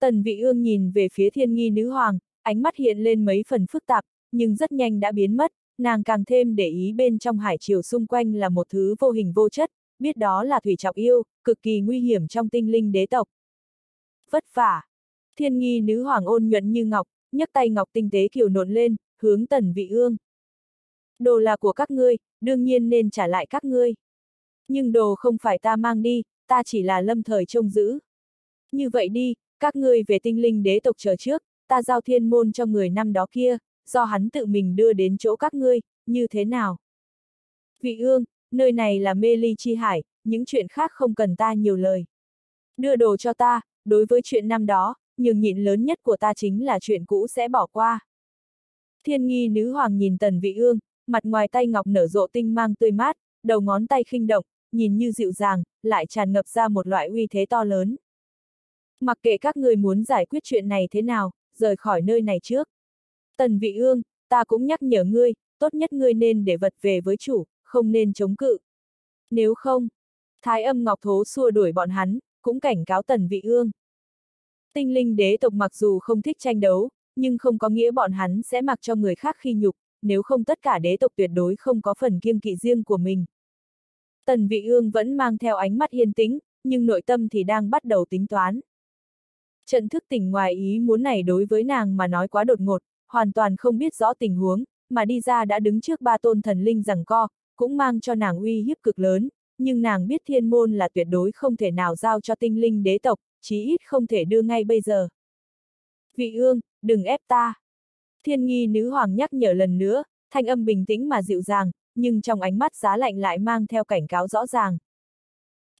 Tần vị ương nhìn về phía thiên nghi nữ hoàng, ánh mắt hiện lên mấy phần phức tạp, nhưng rất nhanh đã biến mất, nàng càng thêm để ý bên trong hải triều xung quanh là một thứ vô hình vô chất, biết đó là thủy trọng yêu, cực kỳ nguy hiểm trong tinh linh đế tộc. Vất vả. Thiên nghi nữ hoàng ôn nhuận như ngọc, nhấc tay ngọc tinh tế kiều nộn lên, hướng tần vị ương. Đồ là của các ngươi, đương nhiên nên trả lại các ngươi. Nhưng đồ không phải ta mang đi, ta chỉ là lâm thời trông giữ. Như vậy đi, các ngươi về tinh linh đế tộc chờ trước, ta giao thiên môn cho người năm đó kia, do hắn tự mình đưa đến chỗ các ngươi, như thế nào? Vị ương, nơi này là mê ly chi hải, những chuyện khác không cần ta nhiều lời. Đưa đồ cho ta, đối với chuyện năm đó, nhường nhịn lớn nhất của ta chính là chuyện cũ sẽ bỏ qua. Thiên nghi nữ hoàng nhìn tần vị ương, mặt ngoài tay ngọc nở rộ tinh mang tươi mát, đầu ngón tay khinh động, nhìn như dịu dàng, lại tràn ngập ra một loại uy thế to lớn. Mặc kệ các người muốn giải quyết chuyện này thế nào, rời khỏi nơi này trước. Tần vị ương, ta cũng nhắc nhở ngươi, tốt nhất ngươi nên để vật về với chủ, không nên chống cự. Nếu không, Thái âm Ngọc Thố xua đuổi bọn hắn, cũng cảnh cáo Tần Vị Ương. Tinh linh đế tộc mặc dù không thích tranh đấu, nhưng không có nghĩa bọn hắn sẽ mặc cho người khác khi nhục, nếu không tất cả đế tộc tuyệt đối không có phần kiêng kỵ riêng của mình. Tần Vị Ương vẫn mang theo ánh mắt hiên tĩnh, nhưng nội tâm thì đang bắt đầu tính toán. Trận thức tỉnh ngoài ý muốn này đối với nàng mà nói quá đột ngột, hoàn toàn không biết rõ tình huống, mà đi ra đã đứng trước ba tôn thần linh rằng co, cũng mang cho nàng uy hiếp cực lớn, nhưng nàng biết thiên môn là tuyệt đối không thể nào giao cho tinh linh đế tộc, chí ít không thể đưa ngay bây giờ. Vị ương, đừng ép ta. Thiên nghi nữ hoàng nhắc nhở lần nữa, thanh âm bình tĩnh mà dịu dàng, nhưng trong ánh mắt giá lạnh lại mang theo cảnh cáo rõ ràng.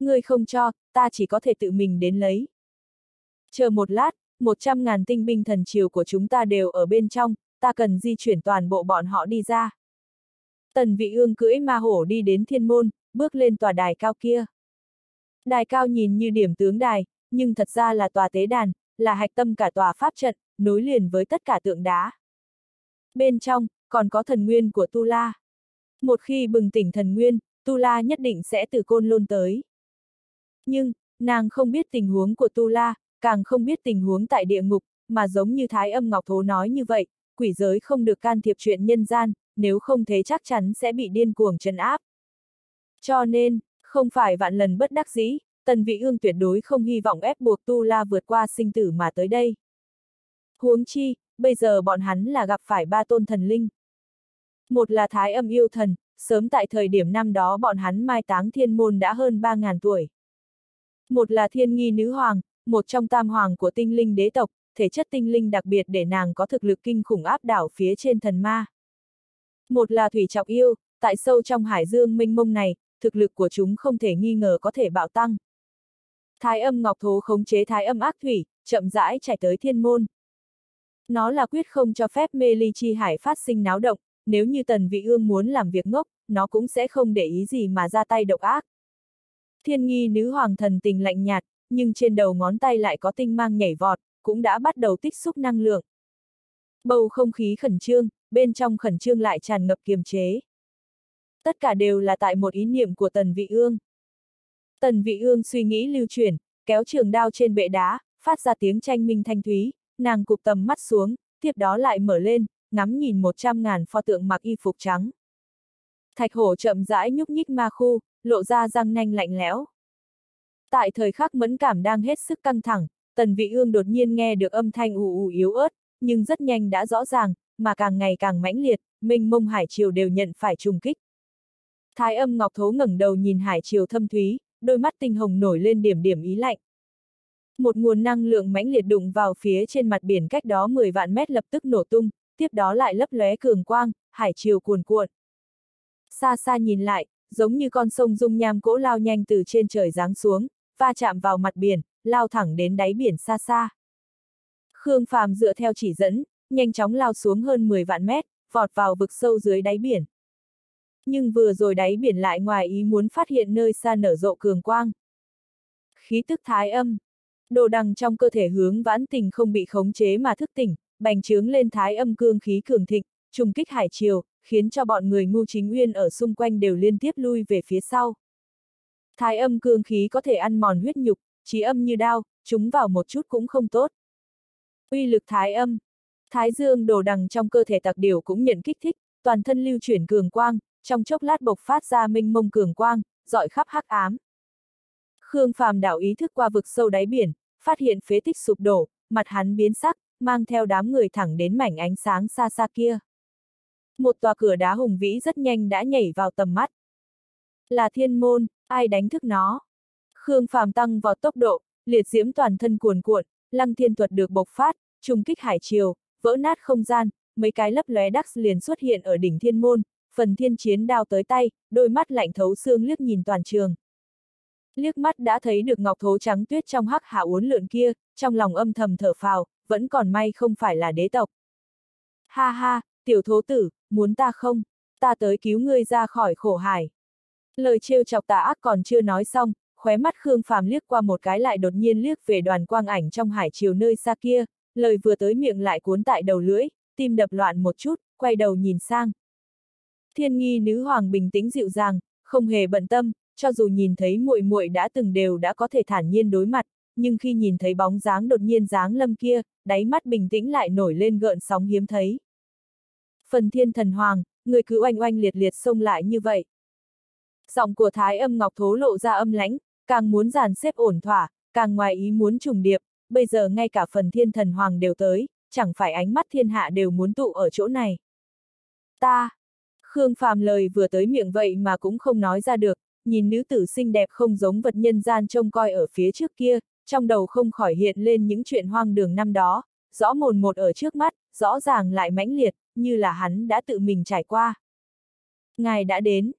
Ngươi không cho, ta chỉ có thể tự mình đến lấy. Chờ một lát, một trăm ngàn tinh binh thần triều của chúng ta đều ở bên trong, ta cần di chuyển toàn bộ bọn họ đi ra. Tần vị ương cưỡi ma hổ đi đến thiên môn, bước lên tòa đài cao kia. Đài cao nhìn như điểm tướng đài, nhưng thật ra là tòa tế đàn, là hạch tâm cả tòa pháp trận, nối liền với tất cả tượng đá. Bên trong, còn có thần nguyên của Tu La. Một khi bừng tỉnh thần nguyên, Tu La nhất định sẽ từ côn lôn tới. Nhưng, nàng không biết tình huống của Tu La, càng không biết tình huống tại địa ngục, mà giống như Thái âm Ngọc Thố nói như vậy, quỷ giới không được can thiệp chuyện nhân gian, nếu không thế chắc chắn sẽ bị điên cuồng trấn áp. Cho nên, không phải vạn lần bất đắc dĩ, Tần Vị Ương tuyệt đối không hy vọng ép buộc Tu La vượt qua sinh tử mà tới đây. Huống chi, bây giờ bọn hắn là gặp phải ba tôn thần linh. Một là Thái âm yêu thần, sớm tại thời điểm năm đó bọn hắn mai táng thiên môn đã hơn 3.000 tuổi. Một là thiên nghi nữ hoàng, một trong tam hoàng của tinh linh đế tộc, thể chất tinh linh đặc biệt để nàng có thực lực kinh khủng áp đảo phía trên thần ma. Một là thủy trọng yêu, tại sâu trong hải dương minh mông này, thực lực của chúng không thể nghi ngờ có thể bạo tăng. Thái âm ngọc thố khống chế thái âm ác thủy, chậm rãi chạy tới thiên môn. Nó là quyết không cho phép mê ly chi hải phát sinh náo động, nếu như tần vị ương muốn làm việc ngốc, nó cũng sẽ không để ý gì mà ra tay độc ác. Thiên nghi nữ hoàng thần tình lạnh nhạt, nhưng trên đầu ngón tay lại có tinh mang nhảy vọt, cũng đã bắt đầu tích xúc năng lượng. Bầu không khí khẩn trương, bên trong khẩn trương lại tràn ngập kiềm chế. Tất cả đều là tại một ý niệm của Tần Vị Ương. Tần Vị Ương suy nghĩ lưu chuyển, kéo trường đao trên bệ đá, phát ra tiếng tranh minh thanh thúy, nàng cụp tầm mắt xuống, tiếp đó lại mở lên, ngắm nhìn một trăm ngàn pho tượng mặc y phục trắng. Thạch hổ chậm rãi nhúc nhích ma khu, lộ ra răng nanh lạnh lẽo. Tại thời khắc mẫn cảm đang hết sức căng thẳng, Tần Vị Ương đột nhiên nghe được âm thanh ù ù yếu ớt, nhưng rất nhanh đã rõ ràng, mà càng ngày càng mãnh liệt, minh mông hải triều đều nhận phải trùng kích. Thái âm ngọc thố ngẩng đầu nhìn hải triều thâm thúy, đôi mắt tinh hồng nổi lên điểm điểm ý lạnh. Một nguồn năng lượng mãnh liệt đụng vào phía trên mặt biển cách đó 10 vạn mét lập tức nổ tung, tiếp đó lại lấp lóe cường quang, hải triều cuồn cuộn. Xa xa nhìn lại, giống như con sông dung nham cỗ lao nhanh từ trên trời giáng xuống, va chạm vào mặt biển, lao thẳng đến đáy biển xa xa. Khương Phàm dựa theo chỉ dẫn, nhanh chóng lao xuống hơn 10 vạn mét, vọt vào vực sâu dưới đáy biển. Nhưng vừa rồi đáy biển lại ngoài ý muốn phát hiện nơi xa nở rộ cường quang. Khí tức thái âm. Đồ đằng trong cơ thể hướng vãn tình không bị khống chế mà thức tỉnh, bành trướng lên thái âm cương khí cường thịnh, trùng kích hải triều, khiến cho bọn người ngu chính uyên ở xung quanh đều liên tiếp lui về phía sau. Thái âm cương khí có thể ăn mòn huyết nhục, trí âm như đao, chúng vào một chút cũng không tốt. Uy lực thái âm. Thái dương đồ đằng trong cơ thể tặc điều cũng nhận kích thích, toàn thân lưu chuyển cường quang, trong chốc lát bộc phát ra minh mông cường quang, dọi khắp hắc ám. Khương Phàm đảo ý thức qua vực sâu đáy biển, phát hiện phế tích sụp đổ, mặt hắn biến sắc, mang theo đám người thẳng đến mảnh ánh sáng xa xa kia. Một tòa cửa đá hùng vĩ rất nhanh đã nhảy vào tầm mắt. Là thiên môn, ai đánh thức nó? Khương Phàm tăng vào tốc độ, liệt diễm toàn thân cuồn cuộn, lăng thiên thuật được bộc phát, trùng kích hải triều, vỡ nát không gian, mấy cái lấp lóe đắc liền xuất hiện ở đỉnh thiên môn, phần thiên chiến đao tới tay, đôi mắt lạnh thấu xương liếc nhìn toàn trường. Liếc mắt đã thấy được ngọc thố trắng tuyết trong hắc hạ uốn lượn kia, trong lòng âm thầm thở phào, vẫn còn may không phải là đế tộc. Ha ha, tiểu thố tử, muốn ta không? Ta tới cứu ngươi ra khỏi khổ hải. Lời trêu chọc tà ác còn chưa nói xong, khóe mắt Khương Phàm liếc qua một cái lại đột nhiên liếc về đoàn quang ảnh trong hải chiều nơi xa kia, lời vừa tới miệng lại cuốn tại đầu lưỡi, tim đập loạn một chút, quay đầu nhìn sang. Thiên nghi nữ hoàng bình tĩnh dịu dàng, không hề bận tâm, cho dù nhìn thấy muội muội đã từng đều đã có thể thản nhiên đối mặt, nhưng khi nhìn thấy bóng dáng đột nhiên dáng lâm kia, đáy mắt bình tĩnh lại nổi lên gợn sóng hiếm thấy. Phần thiên thần hoàng, người cứ oanh oanh liệt liệt xông lại như vậy. Giọng của thái âm ngọc thố lộ ra âm lãnh, càng muốn dàn xếp ổn thỏa, càng ngoài ý muốn trùng điệp, bây giờ ngay cả phần thiên thần hoàng đều tới, chẳng phải ánh mắt thiên hạ đều muốn tụ ở chỗ này. Ta! Khương Phàm lời vừa tới miệng vậy mà cũng không nói ra được, nhìn nữ tử xinh đẹp không giống vật nhân gian trông coi ở phía trước kia, trong đầu không khỏi hiện lên những chuyện hoang đường năm đó, rõ mồn một ở trước mắt, rõ ràng lại mãnh liệt, như là hắn đã tự mình trải qua. Ngài đã đến.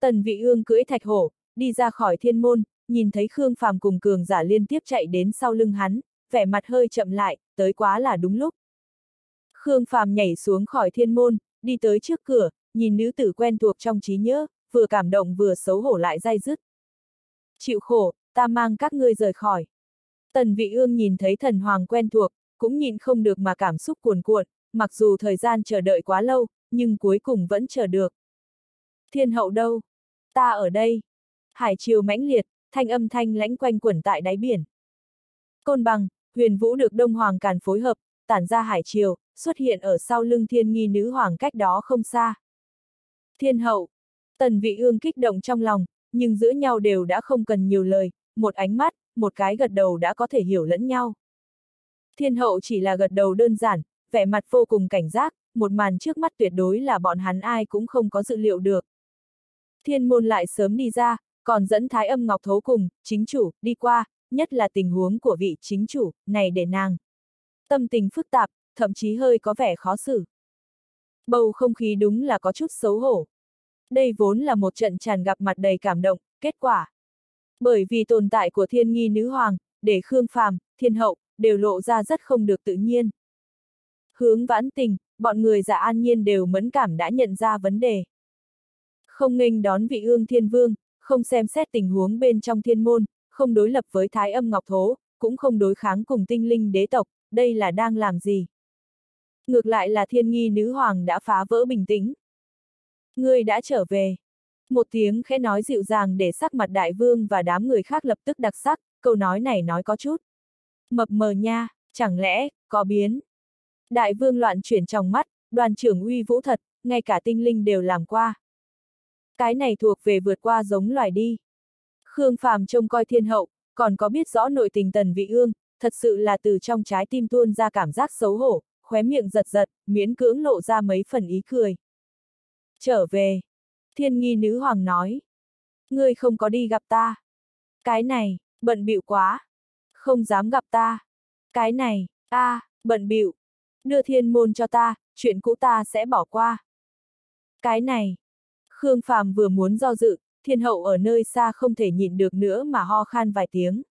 Tần vị ương cưỡi thạch hổ, đi ra khỏi thiên môn, nhìn thấy Khương Phàm cùng cường giả liên tiếp chạy đến sau lưng hắn, vẻ mặt hơi chậm lại, tới quá là đúng lúc. Khương Phàm nhảy xuống khỏi thiên môn, đi tới trước cửa, nhìn nữ tử quen thuộc trong trí nhớ, vừa cảm động vừa xấu hổ lại dai dứt. Chịu khổ, ta mang các ngươi rời khỏi. Tần vị ương nhìn thấy thần hoàng quen thuộc, cũng nhìn không được mà cảm xúc cuồn cuộn, mặc dù thời gian chờ đợi quá lâu, nhưng cuối cùng vẫn chờ được. Thiên hậu đâu? Ta ở đây. Hải triều mãnh liệt, thanh âm thanh lãnh quanh quẩn tại đáy biển. Côn bằng, huyền vũ được Đông Hoàng Càn phối hợp, tản ra hải triều, xuất hiện ở sau lưng thiên nghi nữ hoàng cách đó không xa. Thiên hậu, tần vị ương kích động trong lòng, nhưng giữa nhau đều đã không cần nhiều lời, một ánh mắt, một cái gật đầu đã có thể hiểu lẫn nhau. Thiên hậu chỉ là gật đầu đơn giản, vẻ mặt vô cùng cảnh giác, một màn trước mắt tuyệt đối là bọn hắn ai cũng không có dự liệu được. Thiên môn lại sớm đi ra, còn dẫn thái âm ngọc thấu cùng, chính chủ, đi qua, nhất là tình huống của vị chính chủ, này để nàng. Tâm tình phức tạp, thậm chí hơi có vẻ khó xử. Bầu không khí đúng là có chút xấu hổ. Đây vốn là một trận tràn gặp mặt đầy cảm động, kết quả. Bởi vì tồn tại của thiên nghi nữ hoàng, để Khương Phàm, thiên hậu, đều lộ ra rất không được tự nhiên. Hướng vãn tình, bọn người giả an nhiên đều mẫn cảm đã nhận ra vấn đề. Không nghênh đón vị ương thiên vương, không xem xét tình huống bên trong thiên môn, không đối lập với thái âm ngọc thố, cũng không đối kháng cùng tinh linh đế tộc, đây là đang làm gì? Ngược lại là thiên nghi nữ hoàng đã phá vỡ bình tĩnh. Ngươi đã trở về. Một tiếng khẽ nói dịu dàng để sắc mặt đại vương và đám người khác lập tức đặc sắc, câu nói này nói có chút. Mập mờ nha, chẳng lẽ, có biến. Đại vương loạn chuyển trong mắt, đoàn trưởng uy vũ thật, ngay cả tinh linh đều làm qua. Cái này thuộc về vượt qua giống loài đi. Khương Phàm trông coi thiên hậu, còn có biết rõ nội tình tần vị ương, thật sự là từ trong trái tim tuôn ra cảm giác xấu hổ, khóe miệng giật giật, miễn cưỡng lộ ra mấy phần ý cười. Trở về. Thiên nghi nữ hoàng nói. Ngươi không có đi gặp ta. Cái này, bận bịu quá. Không dám gặp ta. Cái này, a, à, bận bịu. Đưa thiên môn cho ta, chuyện cũ ta sẽ bỏ qua. Cái này. Khương Phàm vừa muốn do dự, thiên hậu ở nơi xa không thể nhịn được nữa mà ho khan vài tiếng.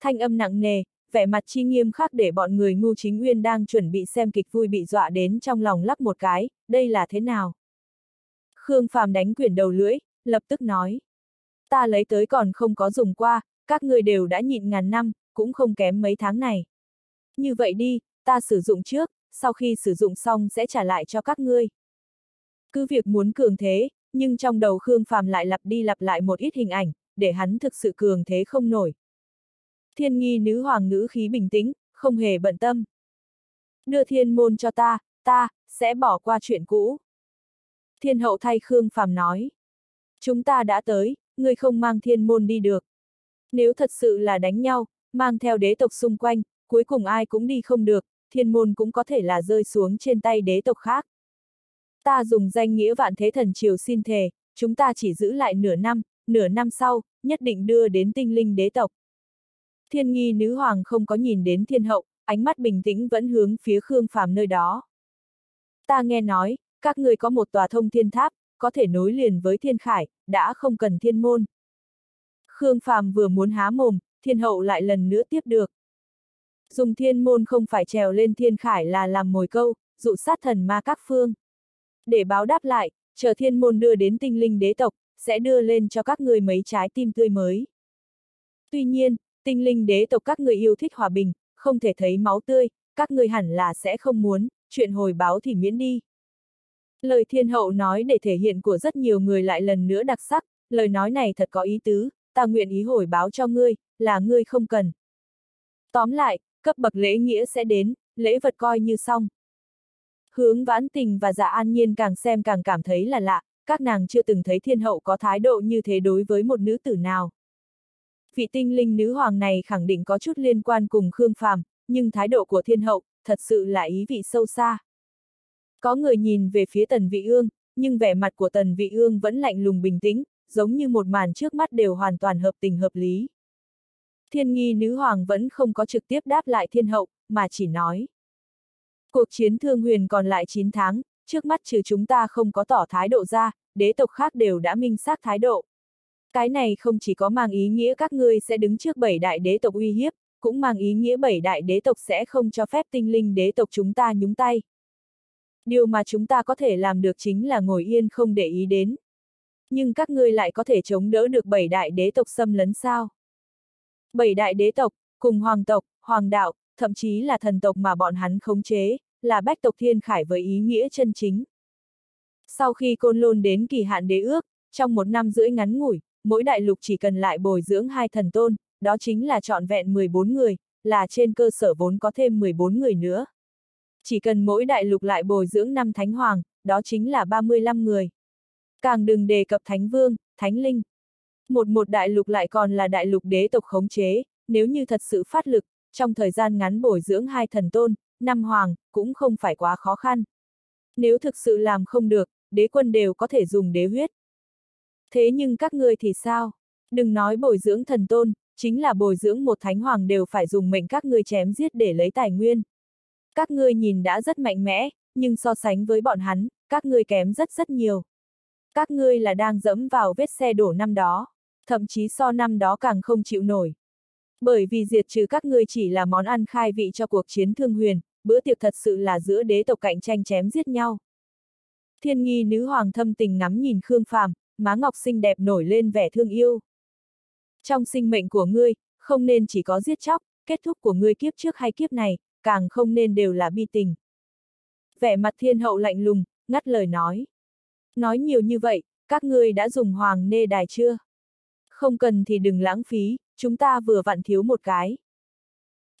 Thanh âm nặng nề, vẻ mặt chi nghiêm khắc để bọn người ngu chính uyên đang chuẩn bị xem kịch vui bị dọa đến trong lòng lắc một cái, đây là thế nào? Khương Phàm đánh quyển đầu lưỡi, lập tức nói. Ta lấy tới còn không có dùng qua, các người đều đã nhịn ngàn năm, cũng không kém mấy tháng này. Như vậy đi, ta sử dụng trước, sau khi sử dụng xong sẽ trả lại cho các ngươi. Cứ việc muốn cường thế, nhưng trong đầu Khương Phàm lại lặp đi lặp lại một ít hình ảnh, để hắn thực sự cường thế không nổi. Thiên nghi nữ hoàng ngữ khí bình tĩnh, không hề bận tâm. Đưa thiên môn cho ta, ta, sẽ bỏ qua chuyện cũ. Thiên hậu thay Khương Phàm nói. Chúng ta đã tới, ngươi không mang thiên môn đi được. Nếu thật sự là đánh nhau, mang theo đế tộc xung quanh, cuối cùng ai cũng đi không được, thiên môn cũng có thể là rơi xuống trên tay đế tộc khác. Ta dùng danh nghĩa vạn thế thần triều xin thề, chúng ta chỉ giữ lại nửa năm, nửa năm sau, nhất định đưa đến tinh linh đế tộc. Thiên nghi nữ hoàng không có nhìn đến thiên hậu, ánh mắt bình tĩnh vẫn hướng phía Khương Phàm nơi đó. Ta nghe nói, các người có một tòa thông thiên tháp, có thể nối liền với thiên khải, đã không cần thiên môn. Khương Phàm vừa muốn há mồm, thiên hậu lại lần nữa tiếp được. Dùng thiên môn không phải trèo lên thiên khải là làm mồi câu, dụ sát thần ma các phương. Để báo đáp lại, chờ thiên môn đưa đến tinh linh đế tộc, sẽ đưa lên cho các người mấy trái tim tươi mới. Tuy nhiên, tinh linh đế tộc các người yêu thích hòa bình, không thể thấy máu tươi, các người hẳn là sẽ không muốn, chuyện hồi báo thì miễn đi. Lời thiên hậu nói để thể hiện của rất nhiều người lại lần nữa đặc sắc, lời nói này thật có ý tứ, ta nguyện ý hồi báo cho ngươi, là ngươi không cần. Tóm lại, cấp bậc lễ nghĩa sẽ đến, lễ vật coi như xong. Hướng vãn tình và dạ an nhiên càng xem càng cảm thấy là lạ, các nàng chưa từng thấy thiên hậu có thái độ như thế đối với một nữ tử nào. Vị tinh linh nữ hoàng này khẳng định có chút liên quan cùng Khương Phàm, nhưng thái độ của thiên hậu, thật sự là ý vị sâu xa. Có người nhìn về phía tần vị ương, nhưng vẻ mặt của tần vị ương vẫn lạnh lùng bình tĩnh, giống như một màn trước mắt đều hoàn toàn hợp tình hợp lý. Thiên nghi nữ hoàng vẫn không có trực tiếp đáp lại thiên hậu, mà chỉ nói. Cuộc chiến thương huyền còn lại 9 tháng, trước mắt trừ chúng ta không có tỏ thái độ ra, đế tộc khác đều đã minh xác thái độ. Cái này không chỉ có mang ý nghĩa các ngươi sẽ đứng trước bảy đại đế tộc uy hiếp, cũng mang ý nghĩa bảy đại đế tộc sẽ không cho phép tinh linh đế tộc chúng ta nhúng tay. Điều mà chúng ta có thể làm được chính là ngồi yên không để ý đến. Nhưng các ngươi lại có thể chống đỡ được bảy đại đế tộc xâm lấn sao? Bảy đại đế tộc, cùng hoàng tộc, hoàng đạo, thậm chí là thần tộc mà bọn hắn khống chế, là bách tộc thiên khải với ý nghĩa chân chính. Sau khi côn lôn đến kỳ hạn đế ước, trong một năm rưỡi ngắn ngủi, mỗi đại lục chỉ cần lại bồi dưỡng hai thần tôn, đó chính là trọn vẹn 14 người, là trên cơ sở vốn có thêm 14 người nữa. Chỉ cần mỗi đại lục lại bồi dưỡng năm thánh hoàng, đó chính là 35 người. Càng đừng đề cập thánh vương, thánh linh. Một một đại lục lại còn là đại lục đế tộc khống chế, nếu như thật sự phát lực, trong thời gian ngắn bồi dưỡng hai thần tôn, năm hoàng, cũng không phải quá khó khăn. Nếu thực sự làm không được, đế quân đều có thể dùng đế huyết. Thế nhưng các ngươi thì sao? Đừng nói bồi dưỡng thần tôn, chính là bồi dưỡng một thánh hoàng đều phải dùng mệnh các ngươi chém giết để lấy tài nguyên. Các ngươi nhìn đã rất mạnh mẽ, nhưng so sánh với bọn hắn, các ngươi kém rất rất nhiều. Các ngươi là đang dẫm vào vết xe đổ năm đó, thậm chí so năm đó càng không chịu nổi. Bởi vì diệt trừ các ngươi chỉ là món ăn khai vị cho cuộc chiến thương huyền, bữa tiệc thật sự là giữa đế tộc cạnh tranh chém giết nhau. Thiên nghi nữ hoàng thâm tình ngắm nhìn Khương Phàm, má ngọc xinh đẹp nổi lên vẻ thương yêu. Trong sinh mệnh của ngươi, không nên chỉ có giết chóc, kết thúc của ngươi kiếp trước hay kiếp này, càng không nên đều là bi tình. Vẻ mặt thiên hậu lạnh lùng, ngắt lời nói. Nói nhiều như vậy, các ngươi đã dùng hoàng nê đài chưa? Không cần thì đừng lãng phí, chúng ta vừa vặn thiếu một cái.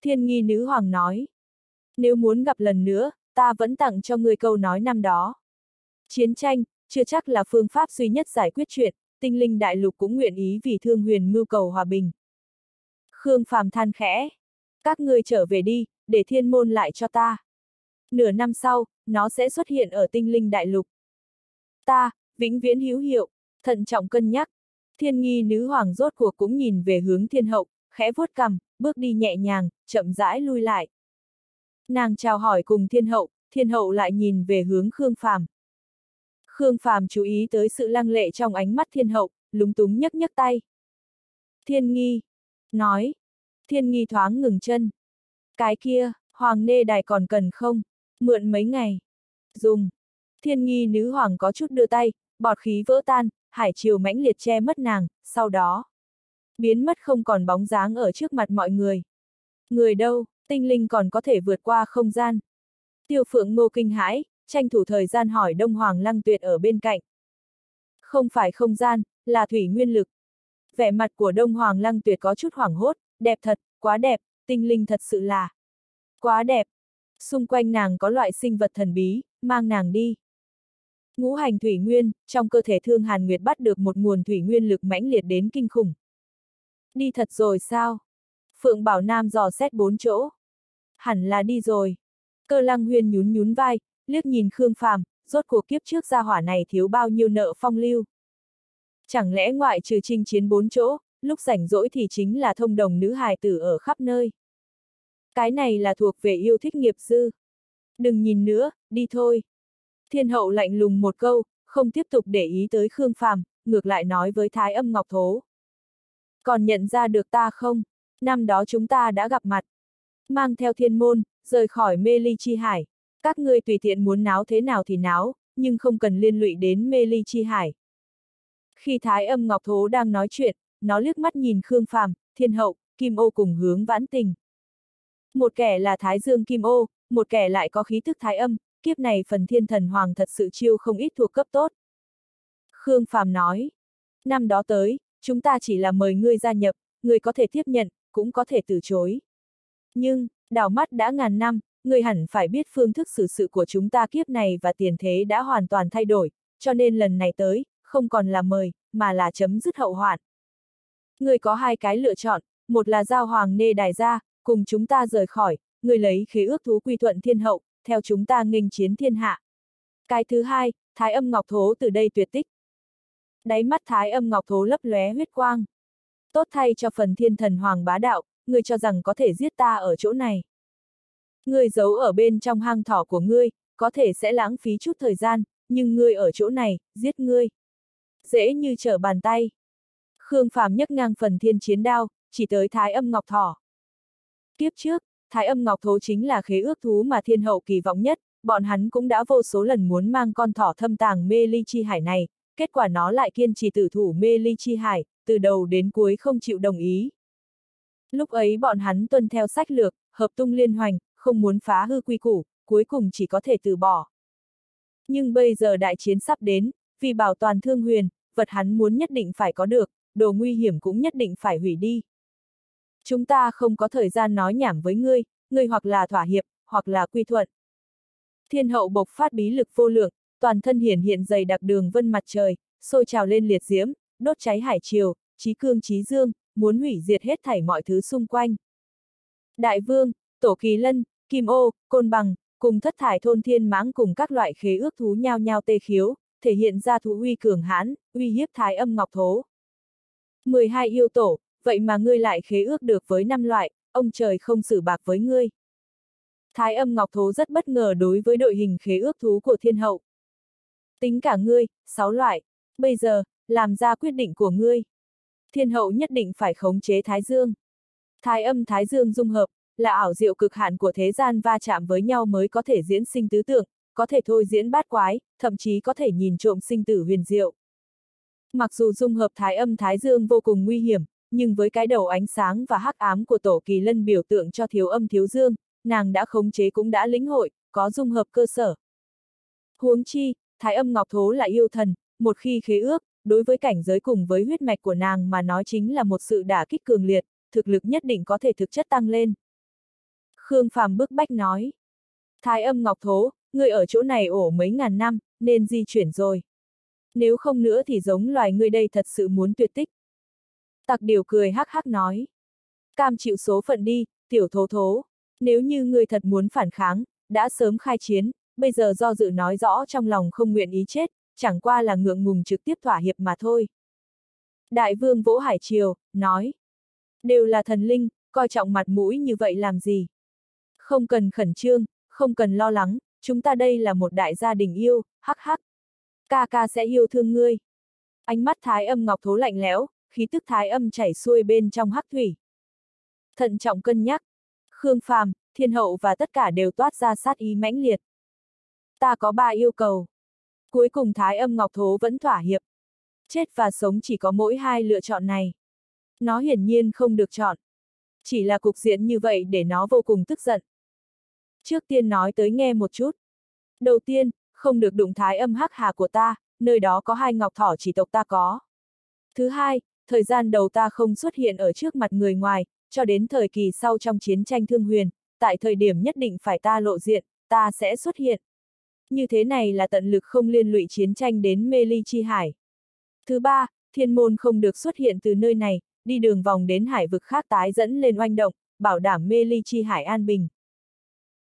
Thiên nghi nữ hoàng nói. Nếu muốn gặp lần nữa, ta vẫn tặng cho ngươi câu nói năm đó. Chiến tranh, chưa chắc là phương pháp duy nhất giải quyết chuyện, tinh linh đại lục cũng nguyện ý vì thương huyền mưu cầu hòa bình. Khương Phàm than khẽ. Các ngươi trở về đi, để thiên môn lại cho ta. Nửa năm sau, nó sẽ xuất hiện ở tinh linh đại lục. Ta, vĩnh viễn hữu hiệu, thận trọng cân nhắc. Thiên nghi nữ hoàng rốt cuộc cũng nhìn về hướng thiên hậu, khẽ vuốt cằm, bước đi nhẹ nhàng, chậm rãi lui lại. Nàng chào hỏi cùng thiên hậu, thiên hậu lại nhìn về hướng Khương Phàm. Khương Phàm chú ý tới sự lăng lệ trong ánh mắt thiên hậu, lúng túng nhấc nhấc tay. Thiên nghi. Nói. Thiên nghi thoáng ngừng chân. Cái kia, hoàng nê đài còn cần không? Mượn mấy ngày. Dùng. Thiên nghi nữ hoàng có chút đưa tay, bọt khí vỡ tan, hải triều mãnh liệt che mất nàng, sau đó. Biến mất không còn bóng dáng ở trước mặt mọi người. Người đâu, tinh linh còn có thể vượt qua không gian. Tiêu phượng ngô kinh hãi, tranh thủ thời gian hỏi Đông Hoàng Lăng Tuyệt ở bên cạnh. Không phải không gian, là thủy nguyên lực. Vẻ mặt của Đông Hoàng Lăng Tuyệt có chút hoảng hốt, đẹp thật, quá đẹp, tinh linh thật sự là quá đẹp. Xung quanh nàng có loại sinh vật thần bí, mang nàng đi. Ngũ hành thủy nguyên, trong cơ thể Thương Hàn Nguyệt bắt được một nguồn thủy nguyên lực mãnh liệt đến kinh khủng. Đi thật rồi sao? Phượng Bảo Nam dò xét bốn chỗ. Hẳn là đi rồi. Cơ lăng huyên nhún nhún vai, liếc nhìn Khương Phàm, rốt cuộc kiếp trước gia hỏa này thiếu bao nhiêu nợ phong lưu. Chẳng lẽ ngoại trừ trinh chiến bốn chỗ, lúc rảnh rỗi thì chính là thông đồng nữ hài tử ở khắp nơi. Cái này là thuộc về yêu thích nghiệp dư. Đừng nhìn nữa, đi thôi. Thiên hậu lạnh lùng một câu, không tiếp tục để ý tới Khương Phàm, ngược lại nói với Thái âm Ngọc Thố. Còn nhận ra được ta không? Năm đó chúng ta đã gặp mặt. Mang theo thiên môn, rời khỏi mê ly chi hải. Các ngươi tùy tiện muốn náo thế nào thì náo, nhưng không cần liên lụy đến mê ly chi hải. Khi Thái âm Ngọc Thố đang nói chuyện, nó liếc mắt nhìn Khương Phàm, Thiên Hậu, Kim Ô cùng hướng vãn tình. Một kẻ là Thái Dương Kim Ô, một kẻ lại có khí thức Thái âm, kiếp này phần thiên thần hoàng thật sự chiêu không ít thuộc cấp tốt. Khương Phàm nói, năm đó tới, chúng ta chỉ là mời ngươi gia nhập, ngươi có thể tiếp nhận, cũng có thể từ chối. Nhưng, đảo mắt đã ngàn năm, ngươi hẳn phải biết phương thức xử sự của chúng ta kiếp này và tiền thế đã hoàn toàn thay đổi, cho nên lần này tới, không còn là mời, mà là chấm dứt hậu hoạn. Ngươi có hai cái lựa chọn, một là giao hoàng nê đài ra, cùng chúng ta rời khỏi, người lấy khế ước thú quy thuận thiên hậu, theo chúng ta nghênh chiến thiên hạ. Cái thứ hai, thái âm ngọc thố từ đây tuyệt tích. Đáy mắt thái âm ngọc thố lấp lóe huyết quang. Tốt thay cho phần thiên thần hoàng bá đạo, người cho rằng có thể giết ta ở chỗ này. Ngươi giấu ở bên trong hang thỏ của ngươi, có thể sẽ lãng phí chút thời gian, nhưng ngươi ở chỗ này, giết ngươi. Dễ như trở bàn tay. Khương Phàm nhấc ngang phần thiên chiến đao, chỉ tới thái âm ngọc thỏ. Tiếp trước, thái âm ngọc thố chính là khế ước thú mà thiên hậu kỳ vọng nhất, bọn hắn cũng đã vô số lần muốn mang con thỏ thâm tàng mê ly chi hải này, kết quả nó lại kiên trì tử thủ mê ly chi hải, từ đầu đến cuối không chịu đồng ý. Lúc ấy bọn hắn tuân theo sách lược, hợp tung liên hoành, không muốn phá hư quy củ, cuối cùng chỉ có thể từ bỏ. Nhưng bây giờ đại chiến sắp đến, vì bảo toàn thương huyền, vật hắn muốn nhất định phải có được, đồ nguy hiểm cũng nhất định phải hủy đi. Chúng ta không có thời gian nói nhảm với ngươi, ngươi hoặc là thỏa hiệp, hoặc là quy thuận. Thiên hậu bộc phát bí lực vô lượng, toàn thân hiển hiện dày đặc đường vân mặt trời, sôi trào lên liệt diễm, đốt cháy hải triều, trí cương trí dương, muốn hủy diệt hết thảy mọi thứ xung quanh. Đại vương, tổ kỳ lân, kim ô, côn bằng, cùng thất thải thôn thiên mãng cùng các loại khế ước thú nhao nhao tê khiếu, thể hiện ra thú uy cường hãn, uy hiếp thái âm ngọc thố. 12 yêu tổ, vậy mà ngươi lại khế ước được với năm loại, ông trời không xử bạc với ngươi. Thái âm ngọc thố rất bất ngờ đối với đội hình khế ước thú của thiên hậu. Tính cả ngươi, sáu loại, bây giờ, làm ra quyết định của ngươi. Thiên hậu nhất định phải khống chế Thái Dương. Thái âm Thái Dương dung hợp, là ảo diệu cực hạn của thế gian va chạm với nhau mới có thể diễn sinh tứ tượng, có thể thôi diễn bát quái, thậm chí có thể nhìn trộm sinh tử huyền diệu. Mặc dù dung hợp thái âm thái dương vô cùng nguy hiểm, nhưng với cái đầu ánh sáng và hắc ám của tổ kỳ lân biểu tượng cho thiếu âm thiếu dương, nàng đã khống chế cũng đã lĩnh hội, có dung hợp cơ sở. Huống chi, thái âm ngọc thố là yêu thần, một khi khế ước, đối với cảnh giới cùng với huyết mạch của nàng mà nói chính là một sự đả kích cường liệt, thực lực nhất định có thể thực chất tăng lên. Khương Phàm bức bách nói. Thái âm ngọc thố, người ở chỗ này ổ mấy ngàn năm, nên di chuyển rồi. Nếu không nữa thì giống loài người đây thật sự muốn tuyệt tích. Tặc điều cười hắc hắc nói. Cam chịu số phận đi, tiểu thố thố. Nếu như người thật muốn phản kháng, đã sớm khai chiến, bây giờ do dự nói rõ trong lòng không nguyện ý chết, chẳng qua là ngượng ngùng trực tiếp thỏa hiệp mà thôi. Đại vương Vỗ Hải Triều, nói. Đều là thần linh, coi trọng mặt mũi như vậy làm gì? Không cần khẩn trương, không cần lo lắng, chúng ta đây là một đại gia đình yêu, hắc hắc. Ca ca sẽ yêu thương ngươi. Ánh mắt thái âm ngọc thố lạnh lẽo, khí tức thái âm chảy xuôi bên trong hắc thủy. Thận trọng cân nhắc. Khương Phàm, Thiên Hậu và tất cả đều toát ra sát ý mãnh liệt. Ta có ba yêu cầu. Cuối cùng thái âm ngọc thố vẫn thỏa hiệp. Chết và sống chỉ có mỗi hai lựa chọn này. Nó hiển nhiên không được chọn. Chỉ là cục diện như vậy để nó vô cùng tức giận. Trước tiên nói tới nghe một chút. Đầu tiên, không được đụng thái âm hắc hà của ta, nơi đó có hai ngọc thỏ chỉ tộc ta có. Thứ hai, thời gian đầu ta không xuất hiện ở trước mặt người ngoài, cho đến thời kỳ sau trong chiến tranh thương huyền, tại thời điểm nhất định phải ta lộ diện, ta sẽ xuất hiện. Như thế này là tận lực không liên lụy chiến tranh đến mê ly chi hải. Thứ ba, thiên môn không được xuất hiện từ nơi này, đi đường vòng đến hải vực khác tái dẫn lên oanh động, bảo đảm mê ly chi hải an bình.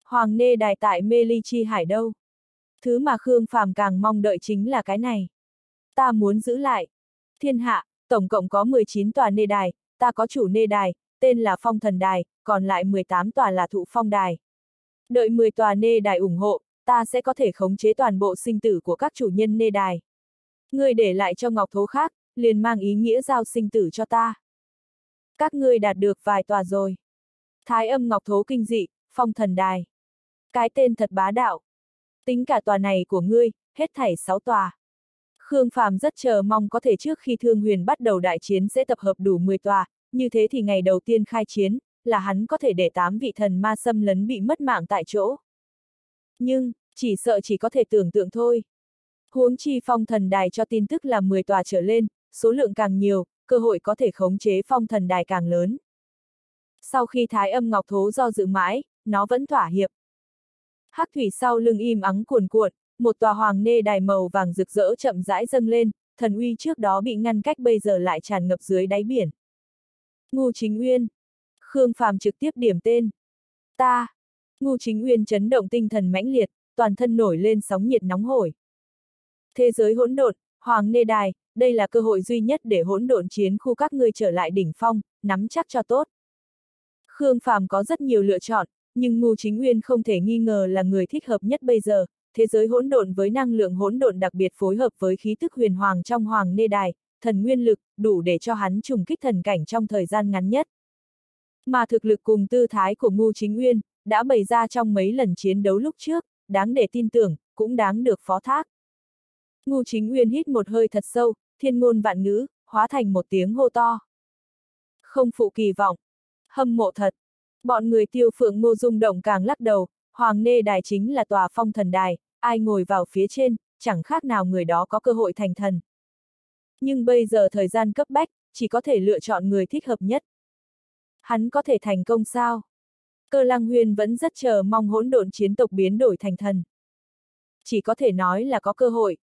Hoàng nê đài tại mê ly chi hải đâu? Thứ mà Khương Phàm càng mong đợi chính là cái này. Ta muốn giữ lại. Thiên hạ, tổng cộng có 19 tòa nê đài, ta có chủ nê đài, tên là Phong Thần Đài, còn lại 18 tòa là Thụ Phong Đài. Đợi 10 tòa nê đài ủng hộ, ta sẽ có thể khống chế toàn bộ sinh tử của các chủ nhân nê đài. Ngươi để lại cho Ngọc Thố khác, liền mang ý nghĩa giao sinh tử cho ta. Các ngươi đạt được vài tòa rồi. Thái âm Ngọc Thố kinh dị, Phong Thần Đài. Cái tên thật bá đạo. Tính cả tòa này của ngươi, hết thảy 6 tòa. Khương Phàm rất chờ mong có thể trước khi Thương Huyền bắt đầu đại chiến sẽ tập hợp đủ 10 tòa, như thế thì ngày đầu tiên khai chiến, là hắn có thể để 8 vị thần ma xâm lấn bị mất mạng tại chỗ. Nhưng, chỉ sợ chỉ có thể tưởng tượng thôi. Huống chi phong thần đài cho tin tức là 10 tòa trở lên, số lượng càng nhiều, cơ hội có thể khống chế phong thần đài càng lớn. Sau khi thái âm ngọc thố do dự mãi, nó vẫn thỏa hiệp. Hắc thủy sau lưng im ắng cuồn cuộn, một tòa hoàng nê đài màu vàng rực rỡ chậm rãi dâng lên, thần uy trước đó bị ngăn cách bây giờ lại tràn ngập dưới đáy biển. Ngô Chính Uyên. Khương Phàm trực tiếp điểm tên. Ta. Ngô Chính Uyên chấn động tinh thần mãnh liệt, toàn thân nổi lên sóng nhiệt nóng hổi. Thế giới hỗn độn, Hoàng Nê Đài, đây là cơ hội duy nhất để hỗn độn chiến khu các ngươi trở lại đỉnh phong, nắm chắc cho tốt. Khương Phàm có rất nhiều lựa chọn, nhưng Ngô Chính Uyên không thể nghi ngờ là người thích hợp nhất bây giờ, thế giới hỗn độn với năng lượng hỗn độn đặc biệt phối hợp với khí tức huyền hoàng trong Hoàng Nê Đài, thần nguyên lực, đủ để cho hắn trùng kích thần cảnh trong thời gian ngắn nhất. Mà thực lực cùng tư thái của Ngô Chính nguyên đã bày ra trong mấy lần chiến đấu lúc trước, đáng để tin tưởng, cũng đáng được phó thác. Ngô Chính nguyên hít một hơi thật sâu, thiên ngôn vạn ngữ, hóa thành một tiếng hô to. Không phụ kỳ vọng. Hâm mộ thật. Bọn người tiêu phượng ngô dung động càng lắc đầu, hoàng nê đài chính là tòa phong thần đài, ai ngồi vào phía trên, chẳng khác nào người đó có cơ hội thành thần. Nhưng bây giờ thời gian cấp bách, chỉ có thể lựa chọn người thích hợp nhất. Hắn có thể thành công sao? Cơ lăng huyền vẫn rất chờ mong hỗn độn chiến tộc biến đổi thành thần. Chỉ có thể nói là có cơ hội.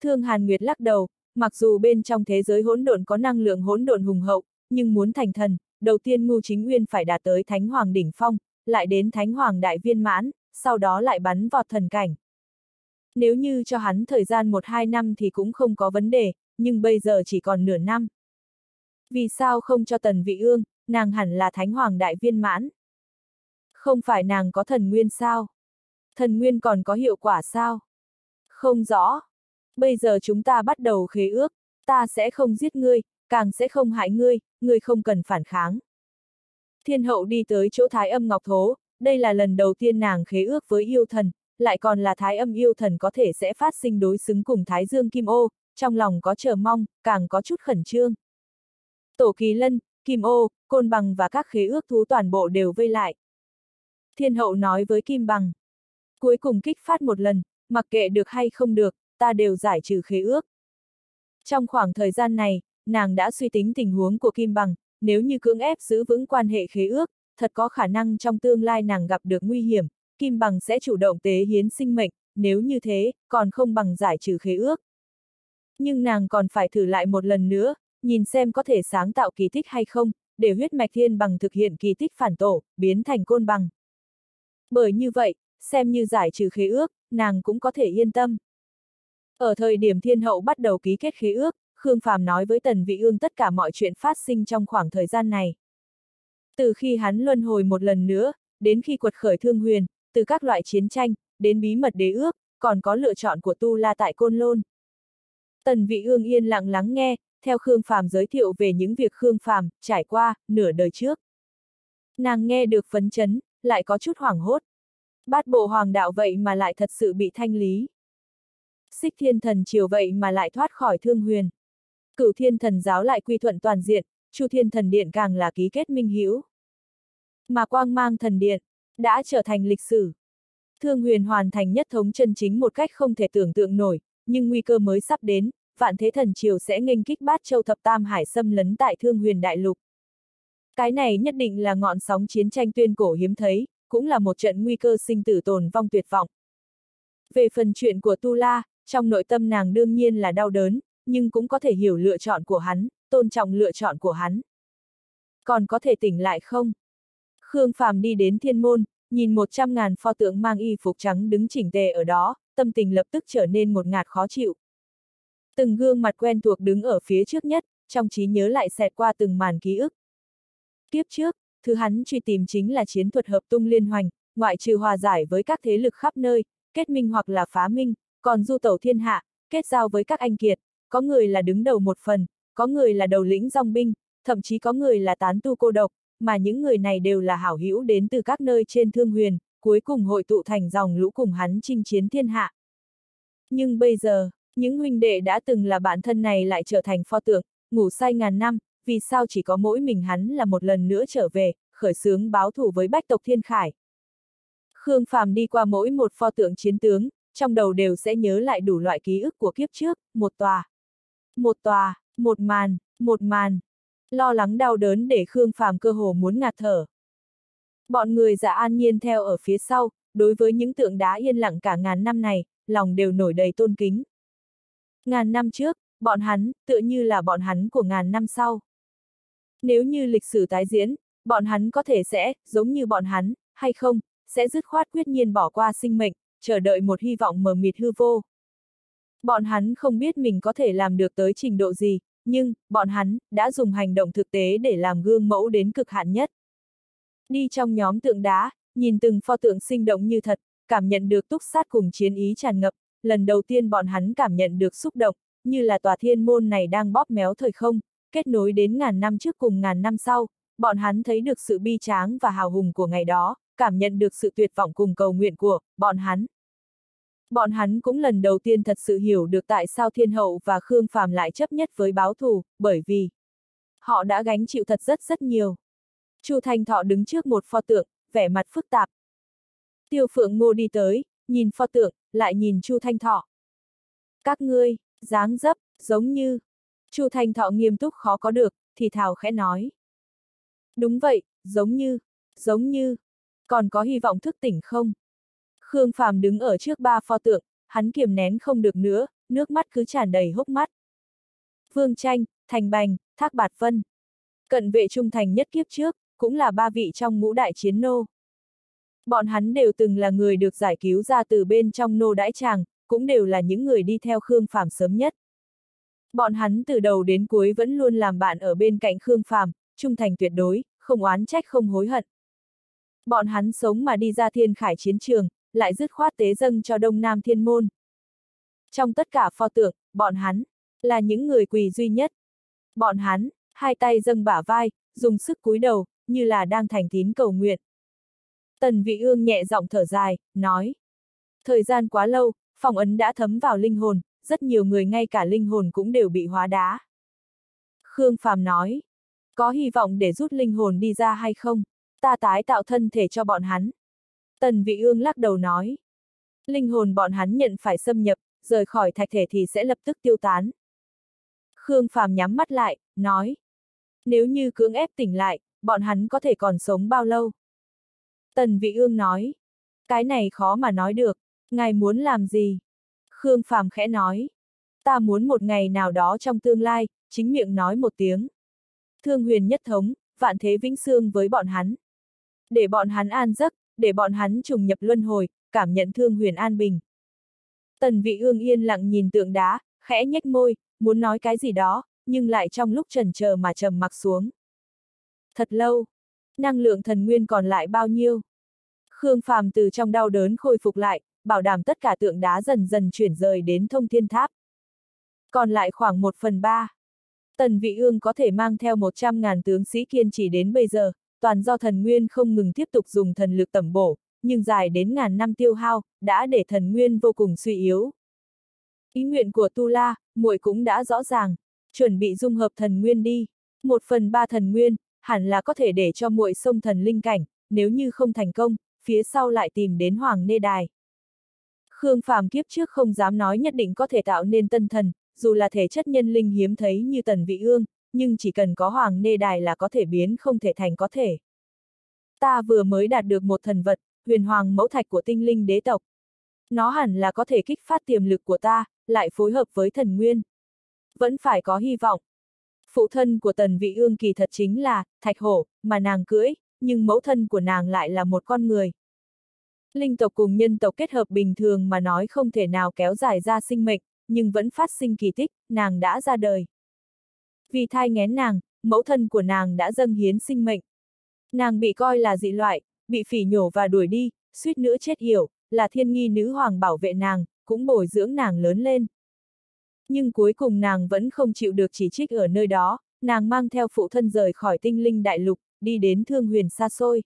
Thương Hàn Nguyệt lắc đầu, mặc dù bên trong thế giới hỗn độn có năng lượng hỗn độn hùng hậu, nhưng muốn thành thần, đầu tiên Ngưu Chính Nguyên phải đạt tới Thánh Hoàng đỉnh phong, lại đến Thánh Hoàng đại viên mãn, sau đó lại bắn vọt thần cảnh. Nếu như cho hắn thời gian 1-2 năm thì cũng không có vấn đề, nhưng bây giờ chỉ còn nửa năm. Vì sao không cho Tần Vị Ương, nàng hẳn là Thánh Hoàng đại viên mãn? Không phải nàng có thần nguyên sao? Thần nguyên còn có hiệu quả sao? Không rõ. Bây giờ chúng ta bắt đầu khế ước, ta sẽ không giết ngươi, càng sẽ không hại ngươi, ngươi không cần phản kháng. Thiên hậu đi tới chỗ thái âm ngọc thố, đây là lần đầu tiên nàng khế ước với yêu thần, lại còn là thái âm yêu thần có thể sẽ phát sinh đối xứng cùng thái dương kim ô, trong lòng có chờ mong, càng có chút khẩn trương. Tổ kỳ lân, kim ô, côn bằng và các khế ước thú toàn bộ đều vây lại. Thiên hậu nói với kim bằng. Cuối cùng kích phát một lần, mặc kệ được hay không được, ta đều giải trừ khế ước. Trong khoảng thời gian này, nàng đã suy tính tình huống của Kim Bằng, nếu như cưỡng ép giữ vững quan hệ khế ước, thật có khả năng trong tương lai nàng gặp được nguy hiểm, Kim Bằng sẽ chủ động tế hiến sinh mệnh, nếu như thế, còn không bằng giải trừ khế ước. Nhưng nàng còn phải thử lại một lần nữa, nhìn xem có thể sáng tạo kỳ tích hay không, để huyết mạch thiên bằng thực hiện kỳ tích phản tổ, biến thành côn bằng. Bởi như vậy, xem như giải trừ khế ước, nàng cũng có thể yên tâm. Ở thời điểm thiên hậu bắt đầu ký kết khế ước, Khương Phàm nói với Tần Vị Ương tất cả mọi chuyện phát sinh trong khoảng thời gian này. Từ khi hắn luân hồi một lần nữa, đến khi quật khởi thương huyền, từ các loại chiến tranh, đến bí mật đế ước, còn có lựa chọn của Tu La tại Côn Lôn. Tần Vị Ương yên lặng lắng nghe, theo Khương Phàm giới thiệu về những việc Khương Phàm trải qua nửa đời trước. Nàng nghe được phấn chấn, lại có chút hoảng hốt. Bát bộ hoàng đạo vậy mà lại thật sự bị thanh lý. Xích thiên thần chiều vậy mà lại thoát khỏi thương huyền. Cửu thiên thần giáo lại quy thuận toàn diện, chu thiên thần điện càng là ký kết minh hữu. Mà quang mang thần điện, đã trở thành lịch sử. Thương huyền hoàn thành nhất thống chân chính một cách không thể tưởng tượng nổi, nhưng nguy cơ mới sắp đến, vạn thế thần triều sẽ nghênh kích bát châu thập tam hải xâm lấn tại thương huyền đại lục. Cái này nhất định là ngọn sóng chiến tranh tuyên cổ hiếm thấy, cũng là một trận nguy cơ sinh tử tồn vong tuyệt vọng. Về phần chuyện của Tu La, trong nội tâm nàng đương nhiên là đau đớn, nhưng cũng có thể hiểu lựa chọn của hắn, tôn trọng lựa chọn của hắn. Còn có thể tỉnh lại không? Khương Phàm đi đến thiên môn, nhìn một trăm ngàn pho tượng mang y phục trắng đứng chỉnh tề ở đó, tâm tình lập tức trở nên một ngạt khó chịu. Từng gương mặt quen thuộc đứng ở phía trước nhất, trong trí nhớ lại xẹt qua từng màn ký ức. kiếp trước, thứ hắn truy tìm chính là chiến thuật hợp tung liên hoành, ngoại trừ hòa giải với các thế lực khắp nơi, kết minh hoặc là phá minh, còn du tẩu thiên hạ, kết giao với các anh kiệt, có người là đứng đầu một phần, có người là đầu lĩnh dòng binh, thậm chí có người là tán tu cô độc, mà những người này đều là hảo hữu đến từ các nơi trên thương huyền, cuối cùng hội tụ thành dòng lũ cùng hắn chinh chiến thiên hạ. Nhưng bây giờ, những huynh đệ đã từng là bạn thân này lại trở thành pho tượng, ngủ say ngàn năm, vì sao chỉ có mỗi mình hắn là một lần nữa trở về, khởi xướng báo thù với bách tộc thiên khải. Khương Phàm đi qua mỗi một pho tượng chiến tướng, trong đầu đều sẽ nhớ lại đủ loại ký ức của kiếp trước, một tòa. Một tòa, một màn, một màn. Lo lắng đau đớn để Khương Phàm cơ hồ muốn ngạt thở. Bọn người dạ an nhiên theo ở phía sau, đối với những tượng đá yên lặng cả ngàn năm này, lòng đều nổi đầy tôn kính. Ngàn năm trước, bọn hắn, tựa như là bọn hắn của ngàn năm sau. Nếu như lịch sử tái diễn, bọn hắn có thể sẽ, giống như bọn hắn, hay không, sẽ dứt khoát quyết nhiên bỏ qua sinh mệnh, chờ đợi một hy vọng mờ mịt hư vô. Bọn hắn không biết mình có thể làm được tới trình độ gì, nhưng, bọn hắn, đã dùng hành động thực tế để làm gương mẫu đến cực hạn nhất. Đi trong nhóm tượng đá, nhìn từng pho tượng sinh động như thật, cảm nhận được túc sát cùng chiến ý tràn ngập, lần đầu tiên bọn hắn cảm nhận được xúc động, như là tòa thiên môn này đang bóp méo thời không, kết nối đến ngàn năm trước cùng ngàn năm sau, bọn hắn thấy được sự bi tráng và hào hùng của ngày đó, cảm nhận được sự tuyệt vọng cùng cầu nguyện của bọn hắn. Bọn hắn cũng lần đầu tiên thật sự hiểu được tại sao Thiên Hậu và Khương Phàm lại chấp nhất với báo thù, bởi vì họ đã gánh chịu thật rất rất nhiều. Chu Thanh Thọ đứng trước một pho tượng, vẻ mặt phức tạp. Tiêu Phượng Ngô đi tới, nhìn pho tượng, lại nhìn Chu Thanh Thọ. Các ngươi, dáng dấp, giống như. Chu Thanh Thọ nghiêm túc khó có được, thì thào khẽ nói. Đúng vậy, giống như, giống như. Còn có hy vọng thức tỉnh không? Khương Phàm đứng ở trước ba pho tượng, hắn kiềm nén không được nữa, nước mắt cứ tràn đầy hốc mắt. Vương Tranh, Thành Bành, Thác Bạt Vân. Cận vệ trung thành nhất kiếp trước, cũng là ba vị trong ngũ đại chiến nô. Bọn hắn đều từng là người được giải cứu ra từ bên trong nô đãi tràng, cũng đều là những người đi theo Khương Phàm sớm nhất. Bọn hắn từ đầu đến cuối vẫn luôn làm bạn ở bên cạnh Khương Phàm, trung thành tuyệt đối, không oán trách không hối hận. Bọn hắn sống mà đi ra thiên khải chiến trường, lại dứt khoát tế dâng cho Đông Nam Thiên Môn. Trong tất cả pho tượng, bọn hắn, là những người quỳ duy nhất. Bọn hắn, hai tay dâng bả vai, dùng sức cúi đầu, như là đang thành tín cầu nguyện. Tần vị ương nhẹ giọng thở dài, nói. Thời gian quá lâu, phong ấn đã thấm vào linh hồn, rất nhiều người ngay cả linh hồn cũng đều bị hóa đá. Khương Phàm nói. Có hy vọng để rút linh hồn đi ra hay không? Ta tái tạo thân thể cho bọn hắn. Tần vị ương lắc đầu nói. Linh hồn bọn hắn nhận phải xâm nhập, rời khỏi thạch thể thì sẽ lập tức tiêu tán. Khương Phàm nhắm mắt lại, nói. Nếu như cưỡng ép tỉnh lại, bọn hắn có thể còn sống bao lâu? Tần Vị Ương nói. Cái này khó mà nói được, ngài muốn làm gì? Khương Phàm khẽ nói. Ta muốn một ngày nào đó trong tương lai, chính miệng nói một tiếng. Thương huyền nhất thống, vạn thế vĩnh xương với bọn hắn. Để bọn hắn an giấc, để bọn hắn trùng nhập luân hồi, cảm nhận thương huyền an bình. Tần vị ương yên lặng nhìn tượng đá, khẽ nhếch môi, muốn nói cái gì đó, nhưng lại trong lúc trần chờ mà trầm mặc xuống. Thật lâu, năng lượng thần nguyên còn lại bao nhiêu? Khương Phàm từ trong đau đớn khôi phục lại, bảo đảm tất cả tượng đá dần dần chuyển rời đến thông thiên tháp. Còn lại khoảng một phần ba. Tần Vị Ương có thể mang theo 100.000 tướng sĩ kiên trì đến bây giờ, toàn do thần nguyên không ngừng tiếp tục dùng thần lực tẩm bổ, nhưng dài đến ngàn năm tiêu hao, đã để thần nguyên vô cùng suy yếu. Ý nguyện của Tu La, muội cũng đã rõ ràng, chuẩn bị dung hợp thần nguyên đi. Một phần ba thần nguyên, hẳn là có thể để cho muội sông thần linh cảnh, nếu như không thành công, phía sau lại tìm đến Hoàng Nê Đài. Khương Phàm kiếp trước không dám nói nhất định có thể tạo nên tân thần, dù là thể chất nhân linh hiếm thấy như Tần Vị Ương, nhưng chỉ cần có Hoàng Nê Đài là có thể biến không thể thành có thể. Ta vừa mới đạt được một thần vật, huyền hoàng mẫu thạch của tinh linh đế tộc. Nó hẳn là có thể kích phát tiềm lực của ta, lại phối hợp với thần nguyên. Vẫn phải có hy vọng. Phụ thân của tần vị ương kỳ thật chính là, thạch hổ, mà nàng cưỡi, nhưng mẫu thân của nàng lại là một con người. Linh tộc cùng nhân tộc kết hợp bình thường mà nói không thể nào kéo dài ra sinh mệnh, nhưng vẫn phát sinh kỳ tích, nàng đã ra đời. Vì thai ngén nàng, mẫu thân của nàng đã dâng hiến sinh mệnh. Nàng bị coi là dị loại, bị phỉ nhổ và đuổi đi, suýt nữa chết hiểu là thiên nghi nữ hoàng bảo vệ nàng, cũng bồi dưỡng nàng lớn lên. Nhưng cuối cùng nàng vẫn không chịu được chỉ trích ở nơi đó, nàng mang theo phụ thân rời khỏi tinh linh đại lục, đi đến thương huyền xa xôi.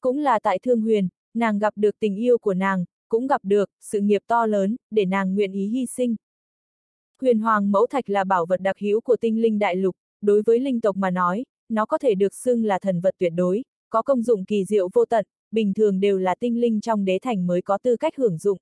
Cũng là tại thương huyền, nàng gặp được tình yêu của nàng, cũng gặp được sự nghiệp to lớn, để nàng nguyện ý hy sinh. Huyền hoàng mẫu thạch là bảo vật đặc hữu của tinh linh đại lục, đối với linh tộc mà nói, nó có thể được xưng là thần vật tuyệt đối, có công dụng kỳ diệu vô tận, bình thường đều là tinh linh trong đế thành mới có tư cách hưởng dụng.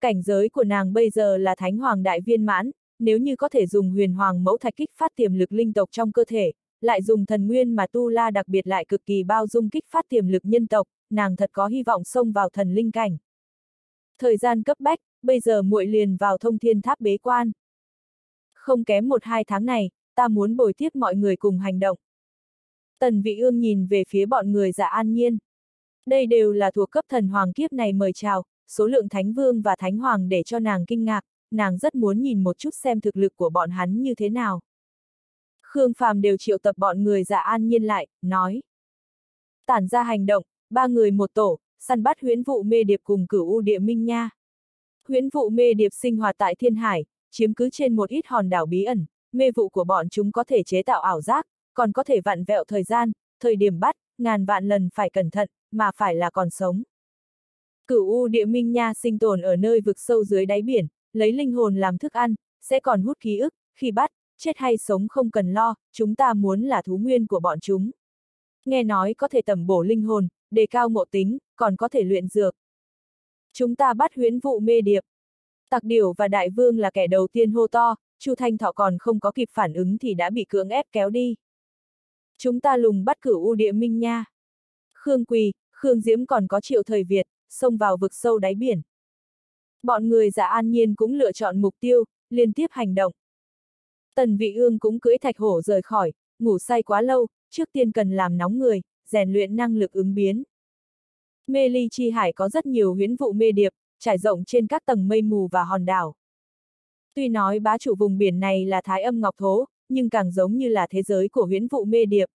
Cảnh giới của nàng bây giờ là thánh hoàng đại viên mãn, nếu như có thể dùng huyền hoàng mẫu thạch kích phát tiềm lực linh tộc trong cơ thể, lại dùng thần nguyên mà tu la đặc biệt lại cực kỳ bao dung kích phát tiềm lực nhân tộc, nàng thật có hy vọng xông vào thần linh cảnh. Thời gian cấp bách, bây giờ muội liền vào thông thiên tháp bế quan. Không kém một hai tháng này, ta muốn bồi tiếp mọi người cùng hành động. Tần vị ương nhìn về phía bọn người dạ an nhiên. Đây đều là thuộc cấp thần hoàng kiếp này mời chào, số lượng thánh vương và thánh hoàng để cho nàng kinh ngạc, nàng rất muốn nhìn một chút xem thực lực của bọn hắn như thế nào. Khương Phàm đều triệu tập bọn người dạ an nhiên lại, nói. Tản ra hành động, ba người một tổ, săn bắt huyễn vụ mê điệp cùng cửu u địa minh nha. Huyễn vụ mê điệp sinh hoạt tại thiên hải, chiếm cứ trên một ít hòn đảo bí ẩn, mê vụ của bọn chúng có thể chế tạo ảo giác, còn có thể vặn vẹo thời gian, thời điểm bắt, ngàn vạn lần phải cẩn thận, mà phải là còn sống. Cửu U địa minh nha sinh tồn ở nơi vực sâu dưới đáy biển, lấy linh hồn làm thức ăn, sẽ còn hút ký ức, khi bắt, chết hay sống không cần lo, chúng ta muốn là thú nguyên của bọn chúng. Nghe nói có thể tẩm bổ linh hồn, đề cao ngộ tính, còn có thể luyện dược. Chúng ta bắt huyễn vụ mê điệp. Tặc điểu và đại vương là kẻ đầu tiên hô to, Chu Thanh Thọ còn không có kịp phản ứng thì đã bị cưỡng ép kéo đi. Chúng ta lùng bắt cửu u địa minh nha. Khương Quỳ, Khương Diễm còn có triệu thời Việt, xông vào vực sâu đáy biển. Bọn người giả an nhiên cũng lựa chọn mục tiêu, liên tiếp hành động. Tần vị ương cũng cưỡi thạch hổ rời khỏi, ngủ say quá lâu, trước tiên cần làm nóng người, rèn luyện năng lực ứng biến. Mê ly chi hải có rất nhiều huyễn vụ mê điệp, trải rộng trên các tầng mây mù và hòn đảo. Tuy nói bá chủ vùng biển này là thái âm ngọc thố, nhưng càng giống như là thế giới của huyễn vụ mê điệp.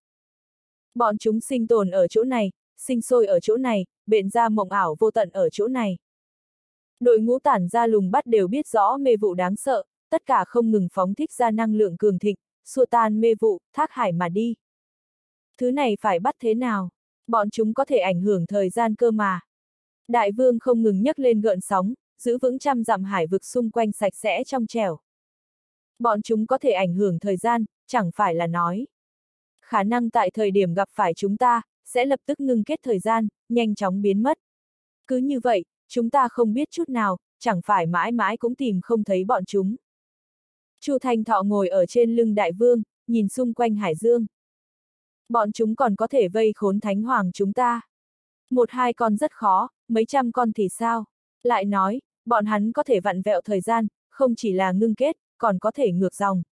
Bọn chúng sinh tồn ở chỗ này, sinh sôi ở chỗ này, bện ra mộng ảo vô tận ở chỗ này. Đội ngũ tản ra lùng bắt đều biết rõ mê vụ đáng sợ, tất cả không ngừng phóng thích ra năng lượng cường thịnh, xua tan mê vụ, thác hải mà đi. Thứ này phải bắt thế nào? Bọn chúng có thể ảnh hưởng thời gian cơ mà. Đại vương không ngừng nhấc lên gợn sóng, giữ vững trăm dặm hải vực xung quanh sạch sẽ trong trẻo. Bọn chúng có thể ảnh hưởng thời gian, chẳng phải là nói. Khả năng tại thời điểm gặp phải chúng ta, sẽ lập tức ngưng kết thời gian, nhanh chóng biến mất. Cứ như vậy, chúng ta không biết chút nào, chẳng phải mãi mãi cũng tìm không thấy bọn chúng. Chu Thanh Thọ ngồi ở trên lưng đại vương, nhìn xung quanh hải dương. Bọn chúng còn có thể vây khốn thánh hoàng chúng ta. Một hai con rất khó, mấy trăm con thì sao? Lại nói, bọn hắn có thể vặn vẹo thời gian, không chỉ là ngưng kết, còn có thể ngược dòng.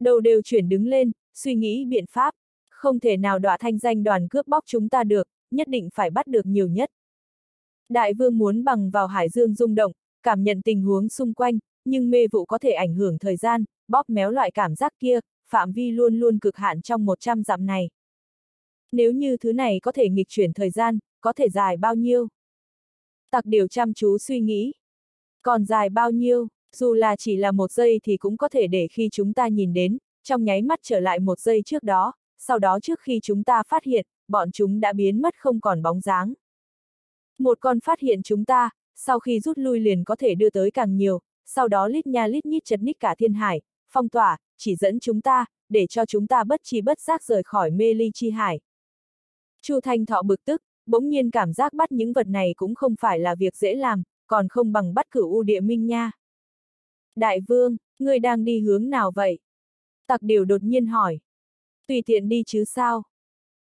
Đầu đều chuyển đứng lên, suy nghĩ biện pháp. Không thể nào đọa thanh danh đoàn cướp bóc chúng ta được, nhất định phải bắt được nhiều nhất. Đại vương muốn bằng vào hải dương rung động, cảm nhận tình huống xung quanh, nhưng mê vụ có thể ảnh hưởng thời gian, bóp méo loại cảm giác kia, phạm vi luôn luôn cực hạn trong 100 dặm này. Nếu như thứ này có thể nghịch chuyển thời gian, có thể dài bao nhiêu? Tặc điều chăm chú suy nghĩ. Còn dài bao nhiêu, dù là chỉ là một giây thì cũng có thể để khi chúng ta nhìn đến, trong nháy mắt trở lại một giây trước đó, sau đó trước khi chúng ta phát hiện, bọn chúng đã biến mất không còn bóng dáng. Một con phát hiện chúng ta, sau khi rút lui liền có thể đưa tới càng nhiều, sau đó lít nha lít nhít chật ních cả thiên hải, phong tỏa, chỉ dẫn chúng ta, để cho chúng ta bất chi bất giác rời khỏi mê ly chi hải. Chu Thanh Thọ bực tức, bỗng nhiên cảm giác bắt những vật này cũng không phải là việc dễ làm, còn không bằng bắt cửu u địa minh nha. Đại vương, ngươi đang đi hướng nào vậy? Tặc điều đột nhiên hỏi. Tùy tiện đi chứ sao?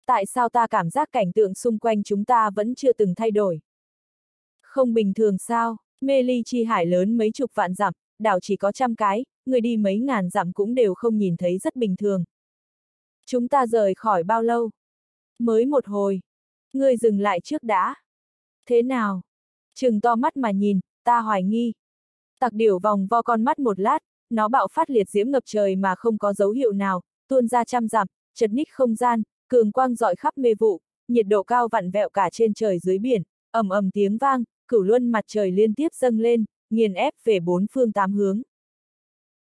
Tại sao ta cảm giác cảnh tượng xung quanh chúng ta vẫn chưa từng thay đổi? Không bình thường sao? Mê ly chi hải lớn mấy chục vạn dặm, đảo chỉ có trăm cái, người đi mấy ngàn dặm cũng đều không nhìn thấy rất bình thường. Chúng ta rời khỏi bao lâu? Mới một hồi. Ngươi dừng lại trước đã. Thế nào? Trừng to mắt mà nhìn, ta hoài nghi. Tặc điểu vòng vo con mắt một lát, nó bạo phát liệt diễm ngập trời mà không có dấu hiệu nào, tuôn ra trăm dặm, chật ních không gian, cường quang dọi khắp mê vụ, nhiệt độ cao vặn vẹo cả trên trời dưới biển, ầm ầm tiếng vang, cửu luân mặt trời liên tiếp dâng lên, nghiền ép về bốn phương tám hướng.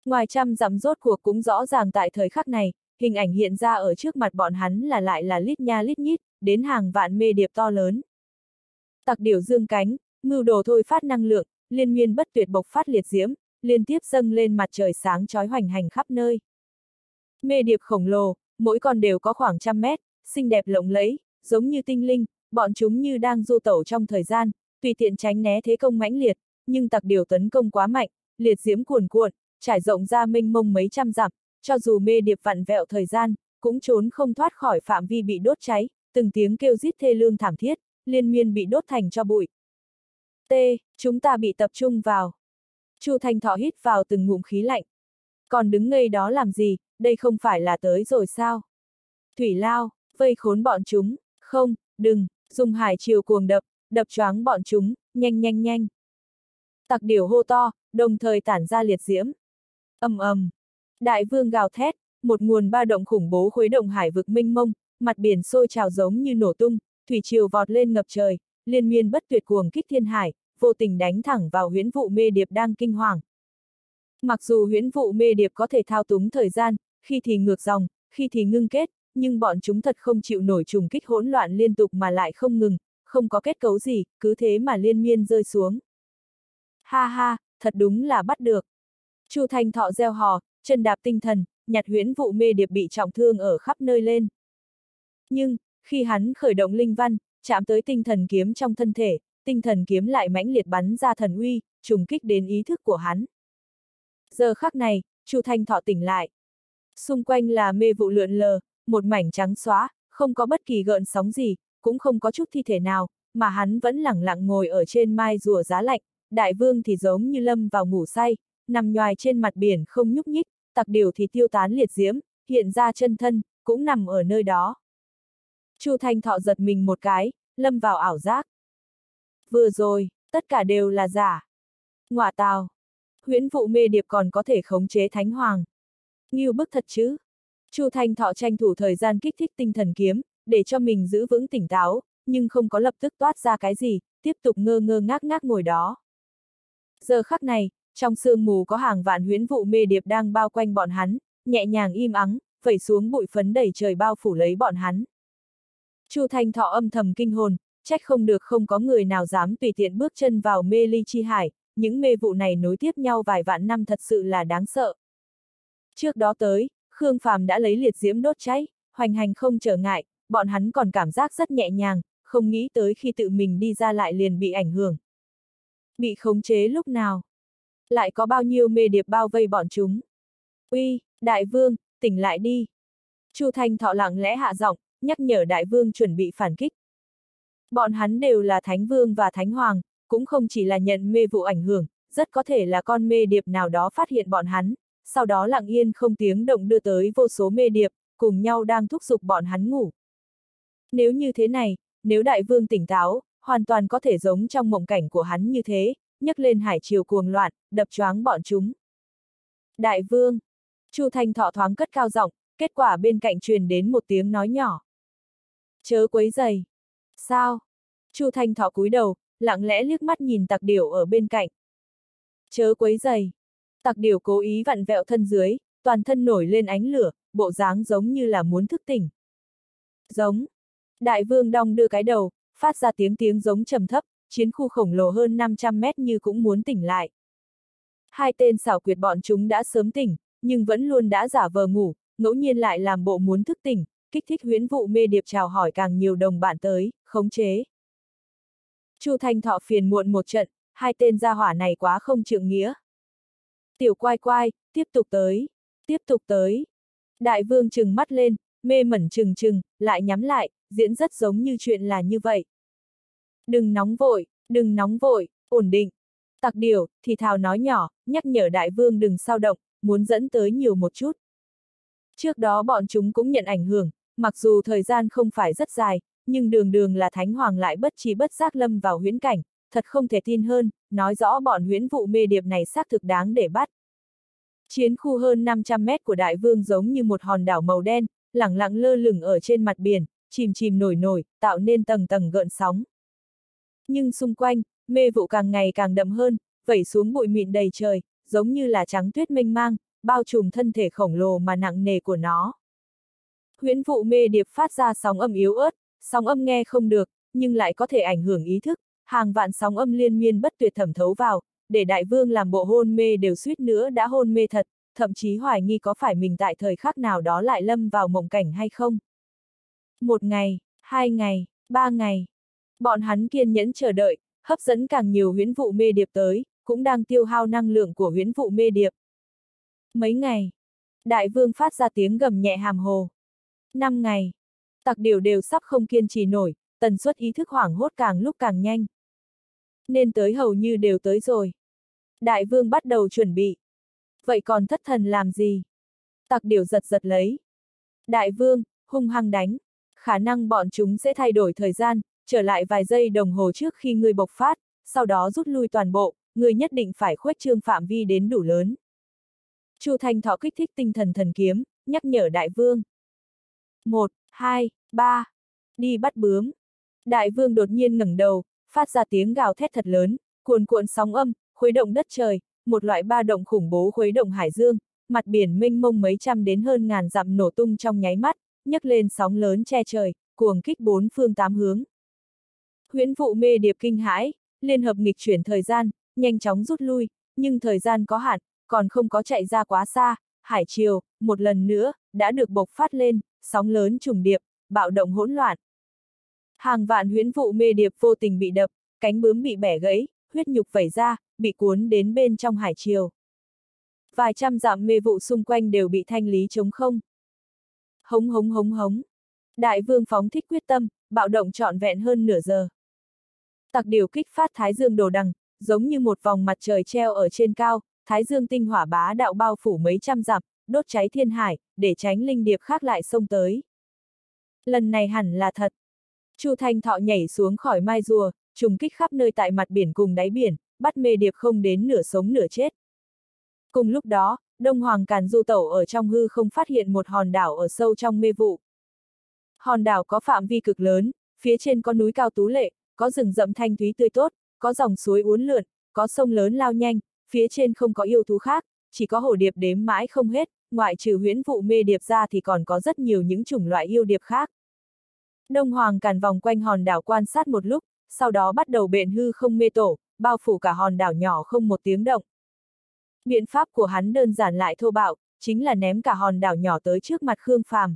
Ngoài trăm dặm rốt cuộc cũng rõ ràng tại thời khắc này, hình ảnh hiện ra ở trước mặt bọn hắn là lại là lít nha lít nhít, đến hàng vạn mê điệp to lớn. Tặc điểu dương cánh, mưu đồ thôi phát năng lượng, liên miên bất tuyệt bộc phát liệt diễm, liên tiếp dâng lên mặt trời sáng trói hoành hành khắp nơi. Mê điệp khổng lồ, mỗi con đều có khoảng trăm mét, xinh đẹp lộng lẫy, giống như tinh linh, bọn chúng như đang du tẩu trong thời gian, tùy tiện tránh né thế công mãnh liệt, nhưng tặc điều tấn công quá mạnh, liệt diễm cuồn cuộn, trải rộng ra mênh mông mấy trăm dặm, cho dù mê điệp vặn vẹo thời gian, cũng trốn không thoát khỏi phạm vi bị đốt cháy, từng tiếng kêu rít thê lương thảm thiết, liên miên bị đốt thành cho bụi. T, chúng ta bị tập trung vào. Chu Thanh Thọ hít vào từng ngụm khí lạnh. Còn đứng ngây đó làm gì, đây không phải là tới rồi sao? Thủy Lao, vây khốn bọn chúng, không, đừng, dùng hải chiều cuồng đập, đập choáng bọn chúng, nhanh nhanh nhanh. Tặc điểu hô to, đồng thời tản ra liệt diễm. ầm ầm, đại vương gào thét, một nguồn ba động khủng bố khuấy động hải vực minh mông, mặt biển sôi trào giống như nổ tung, thủy triều vọt lên ngập trời, liên miên bất tuyệt cuồng kích thiên hải, vô tình đánh thẳng vào huyễn vụ mê điệp đang kinh hoàng. Mặc dù huyễn vụ mê điệp có thể thao túng thời gian, khi thì ngược dòng, khi thì ngưng kết, nhưng bọn chúng thật không chịu nổi trùng kích hỗn loạn liên tục mà lại không ngừng, không có kết cấu gì, cứ thế mà liên miên rơi xuống. Ha ha, thật đúng là bắt được. Chu Thanh Thọ gieo hò, chân đạp tinh thần, nhặt huyễn vụ mê điệp bị trọng thương ở khắp nơi lên. Nhưng, khi hắn khởi động linh văn, chạm tới tinh thần kiếm trong thân thể, tinh thần kiếm lại mãnh liệt bắn ra thần uy, trùng kích đến ý thức của hắn. Giờ khắc này, Chu Thanh Thọ tỉnh lại. Xung quanh là mê vụ lượn lờ, một mảnh trắng xóa, không có bất kỳ gợn sóng gì, cũng không có chút thi thể nào, mà hắn vẫn lẳng lặng ngồi ở trên mai rùa giá lạnh, đại vương thì giống như lâm vào ngủ say, nằm nhoài trên mặt biển không nhúc nhích, tặc điều thì tiêu tán liệt diễm, hiện ra chân thân, cũng nằm ở nơi đó. Chu Thanh Thọ giật mình một cái, lâm vào ảo giác. Vừa rồi, tất cả đều là giả. Ngọa tào. Huyễn vụ mê điệp còn có thể khống chế thánh hoàng. Nghiêu bức thật chứ. Chu Thanh Thọ tranh thủ thời gian kích thích tinh thần kiếm, để cho mình giữ vững tỉnh táo, nhưng không có lập tức toát ra cái gì, tiếp tục ngơ ngơ ngác ngác ngồi đó. Giờ khắc này, trong sương mù có hàng vạn huyễn vụ mê điệp đang bao quanh bọn hắn, nhẹ nhàng im ắng, vẩy xuống bụi phấn đầy trời bao phủ lấy bọn hắn. Chu Thanh Thọ âm thầm kinh hồn, trách không được không có người nào dám tùy tiện bước chân vào mê ly chi hải, những mê vụ này nối tiếp nhau vài vạn năm thật sự là đáng sợ. Trước đó tới, Khương Phàm đã lấy liệt diễm đốt cháy, hoành hành không trở ngại, bọn hắn còn cảm giác rất nhẹ nhàng, không nghĩ tới khi tự mình đi ra lại liền bị ảnh hưởng. Bị khống chế lúc nào? Lại có bao nhiêu mê điệp bao vây bọn chúng? Uy, đại vương, tỉnh lại đi. Chu Thanh Thọ lặng lẽ hạ giọng, nhắc nhở đại vương chuẩn bị phản kích. Bọn hắn đều là thánh vương và thánh hoàng, cũng không chỉ là nhận mê vụ ảnh hưởng, rất có thể là con mê điệp nào đó phát hiện bọn hắn, sau đó lặng yên không tiếng động đưa tới vô số mê điệp, cùng nhau đang thúc giục bọn hắn ngủ. Nếu như thế này, nếu đại vương tỉnh táo, hoàn toàn có thể giống trong mộng cảnh của hắn như thế, nhấc lên hải triều cuồng loạn, đập choáng bọn chúng. Đại vương! Chu Thanh Thọ thoáng cất cao giọng, kết quả bên cạnh truyền đến một tiếng nói nhỏ. Chớ quấy giày. Sao? Chu Thanh Thọ cúi đầu, lặng lẽ liếc mắt nhìn tặc điểu ở bên cạnh. Chớ quấy giày. Tặc điểu cố ý vặn vẹo thân dưới, toàn thân nổi lên ánh lửa, bộ dáng giống như là muốn thức tỉnh. Giống. Đại vương đong đưa cái đầu, phát ra tiếng tiếng giống trầm thấp, chiến khu khổng lồ hơn 500 mét như cũng muốn tỉnh lại. Hai tên xảo quyệt bọn chúng đã sớm tỉnh, nhưng vẫn luôn đã giả vờ ngủ, ngẫu nhiên lại làm bộ muốn thức tỉnh, kích thích huyến vụ mê điệp chào hỏi càng nhiều đồng bạn tới, khống chế. Chu Thanh Thọ phiền muộn một trận, hai tên gia hỏa này quá không trượng nghĩa. Tiểu quai quai, tiếp tục tới, tiếp tục tới. Đại vương trừng mắt lên, mê mẩn trừng trừng, lại nhắm lại, diễn rất giống như chuyện là như vậy. Đừng nóng vội, đừng nóng vội, ổn định. Tặc điều, thì thào nói nhỏ, nhắc nhở đại vương đừng sao động, muốn dẫn tới nhiều một chút. Trước đó bọn chúng cũng nhận ảnh hưởng, mặc dù thời gian không phải rất dài, nhưng đường đường là thánh hoàng lại bất trí bất giác lâm vào huyễn cảnh, thật không thể tin hơn, nói rõ bọn huyễn vụ mê điệp này xác thực đáng để bắt. Chiến khu hơn 500 mét của đại vương giống như một hòn đảo màu đen, lẳng lặng lơ lửng ở trên mặt biển, chìm chìm nổi nổi, tạo nên tầng tầng gợn sóng. Nhưng xung quanh, mê vụ càng ngày càng đậm hơn, vẩy xuống bụi mịn đầy trời, giống như là trắng tuyết mênh mang, bao trùm thân thể khổng lồ mà nặng nề của nó. Huyễn vụ mê điệp phát ra sóng âm yếu ớt, sóng âm nghe không được, nhưng lại có thể ảnh hưởng ý thức, hàng vạn sóng âm liên miên bất tuyệt thẩm thấu vào, để đại vương làm bộ hôn mê đều suýt nữa đã hôn mê thật, thậm chí hoài nghi có phải mình tại thời khắc nào đó lại lâm vào mộng cảnh hay không. Một ngày, hai ngày, ba ngày. Bọn hắn kiên nhẫn chờ đợi, hấp dẫn càng nhiều huyễn vụ mê điệp tới, cũng đang tiêu hao năng lượng của huyễn vụ mê điệp. Mấy ngày, đại vương phát ra tiếng gầm nhẹ hàm hồ. Năm ngày, tặc điều đều sắp không kiên trì nổi, tần suất ý thức hoảng hốt càng lúc càng nhanh. Nên tới hầu như đều tới rồi. Đại vương bắt đầu chuẩn bị. Vậy còn thất thần làm gì? Tặc điều giật giật lấy. Đại vương, hung hăng đánh. Khả năng bọn chúng sẽ thay đổi thời gian, trở lại vài giây đồng hồ trước khi ngươi bộc phát, sau đó rút lui toàn bộ, ngươi nhất định phải khuếch trương phạm vi đến đủ lớn. Chu Thanh Thọ kích thích tinh thần thần kiếm, nhắc nhở đại vương. Một, hai, ba, đi bắt bướm. Đại vương đột nhiên ngẩng đầu, phát ra tiếng gào thét thật lớn, cuồn cuộn sóng âm, khuấy động đất trời, một loại ba động khủng bố khuấy động hải dương, mặt biển mênh mông mấy trăm đến hơn ngàn dặm nổ tung trong nháy mắt, nhấc lên sóng lớn che trời, cuồng kích bốn phương tám hướng. Huyễn vụ mê điệp kinh hãi, liên hợp nghịch chuyển thời gian, nhanh chóng rút lui, nhưng thời gian có hạn, còn không có chạy ra quá xa, hải triều, một lần nữa, đã được bộc phát lên, sóng lớn trùng điệp, bạo động hỗn loạn. Hàng vạn huyễn vụ mê điệp vô tình bị đập, cánh bướm bị bẻ gãy, huyết nhục vẩy ra, bị cuốn đến bên trong hải triều. Vài trăm dặm mê vụ xung quanh đều bị thanh lý chống không. Hống hống hống hống. Đại vương phóng thích quyết tâm, bạo động trọn vẹn hơn nửa giờ. Tặc điều kích phát thái dương đồ đằng, giống như một vòng mặt trời treo ở trên cao, thái dương tinh hỏa bá đạo bao phủ mấy trăm dặm, đốt cháy thiên hải, để tránh linh điệp khác lại xông tới. Lần này hẳn là thật. Chu Thanh Thọ nhảy xuống khỏi mai rùa, trùng kích khắp nơi tại mặt biển cùng đáy biển, bắt mê điệp không đến nửa sống nửa chết. Cùng lúc đó, Đông Hoàng Càn du tẩu ở trong hư không phát hiện một hòn đảo ở sâu trong mê vụ. Hòn đảo có phạm vi cực lớn, phía trên có núi cao tú lệ, có rừng rậm thanh thúy tươi tốt, có dòng suối uốn lượn, có sông lớn lao nhanh, phía trên không có yêu thú khác, chỉ có hổ điệp đếm mãi không hết, ngoại trừ huyễn vụ mê điệp ra thì còn có rất nhiều những chủng loại yêu điệp khác. Đông Hoàng càn vòng quanh hòn đảo quan sát một lúc, sau đó bắt đầu bện hư không mê tổ, bao phủ cả hòn đảo nhỏ không một tiếng động. Biện pháp của hắn đơn giản lại thô bạo, chính là ném cả hòn đảo nhỏ tới trước mặt Khương Phàm.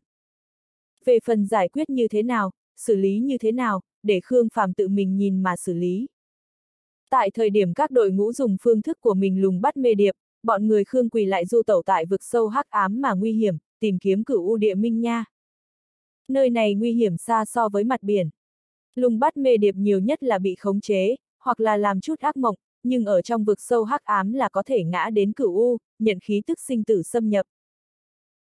Về phần giải quyết như thế nào, xử lý như thế nào, để Khương Phàm tự mình nhìn mà xử lý. Tại thời điểm các đội ngũ dùng phương thức của mình lùng bắt mê điệp, bọn người Khương quỳ lại du tẩu tại vực sâu hắc ám mà nguy hiểm, tìm kiếm cửu u địa minh nha. Nơi này nguy hiểm xa so với mặt biển. Lùng bắt mê điệp nhiều nhất là bị khống chế, hoặc là làm chút ác mộng, nhưng ở trong vực sâu hắc ám là có thể ngã đến cửu u, nhận khí tức sinh tử xâm nhập.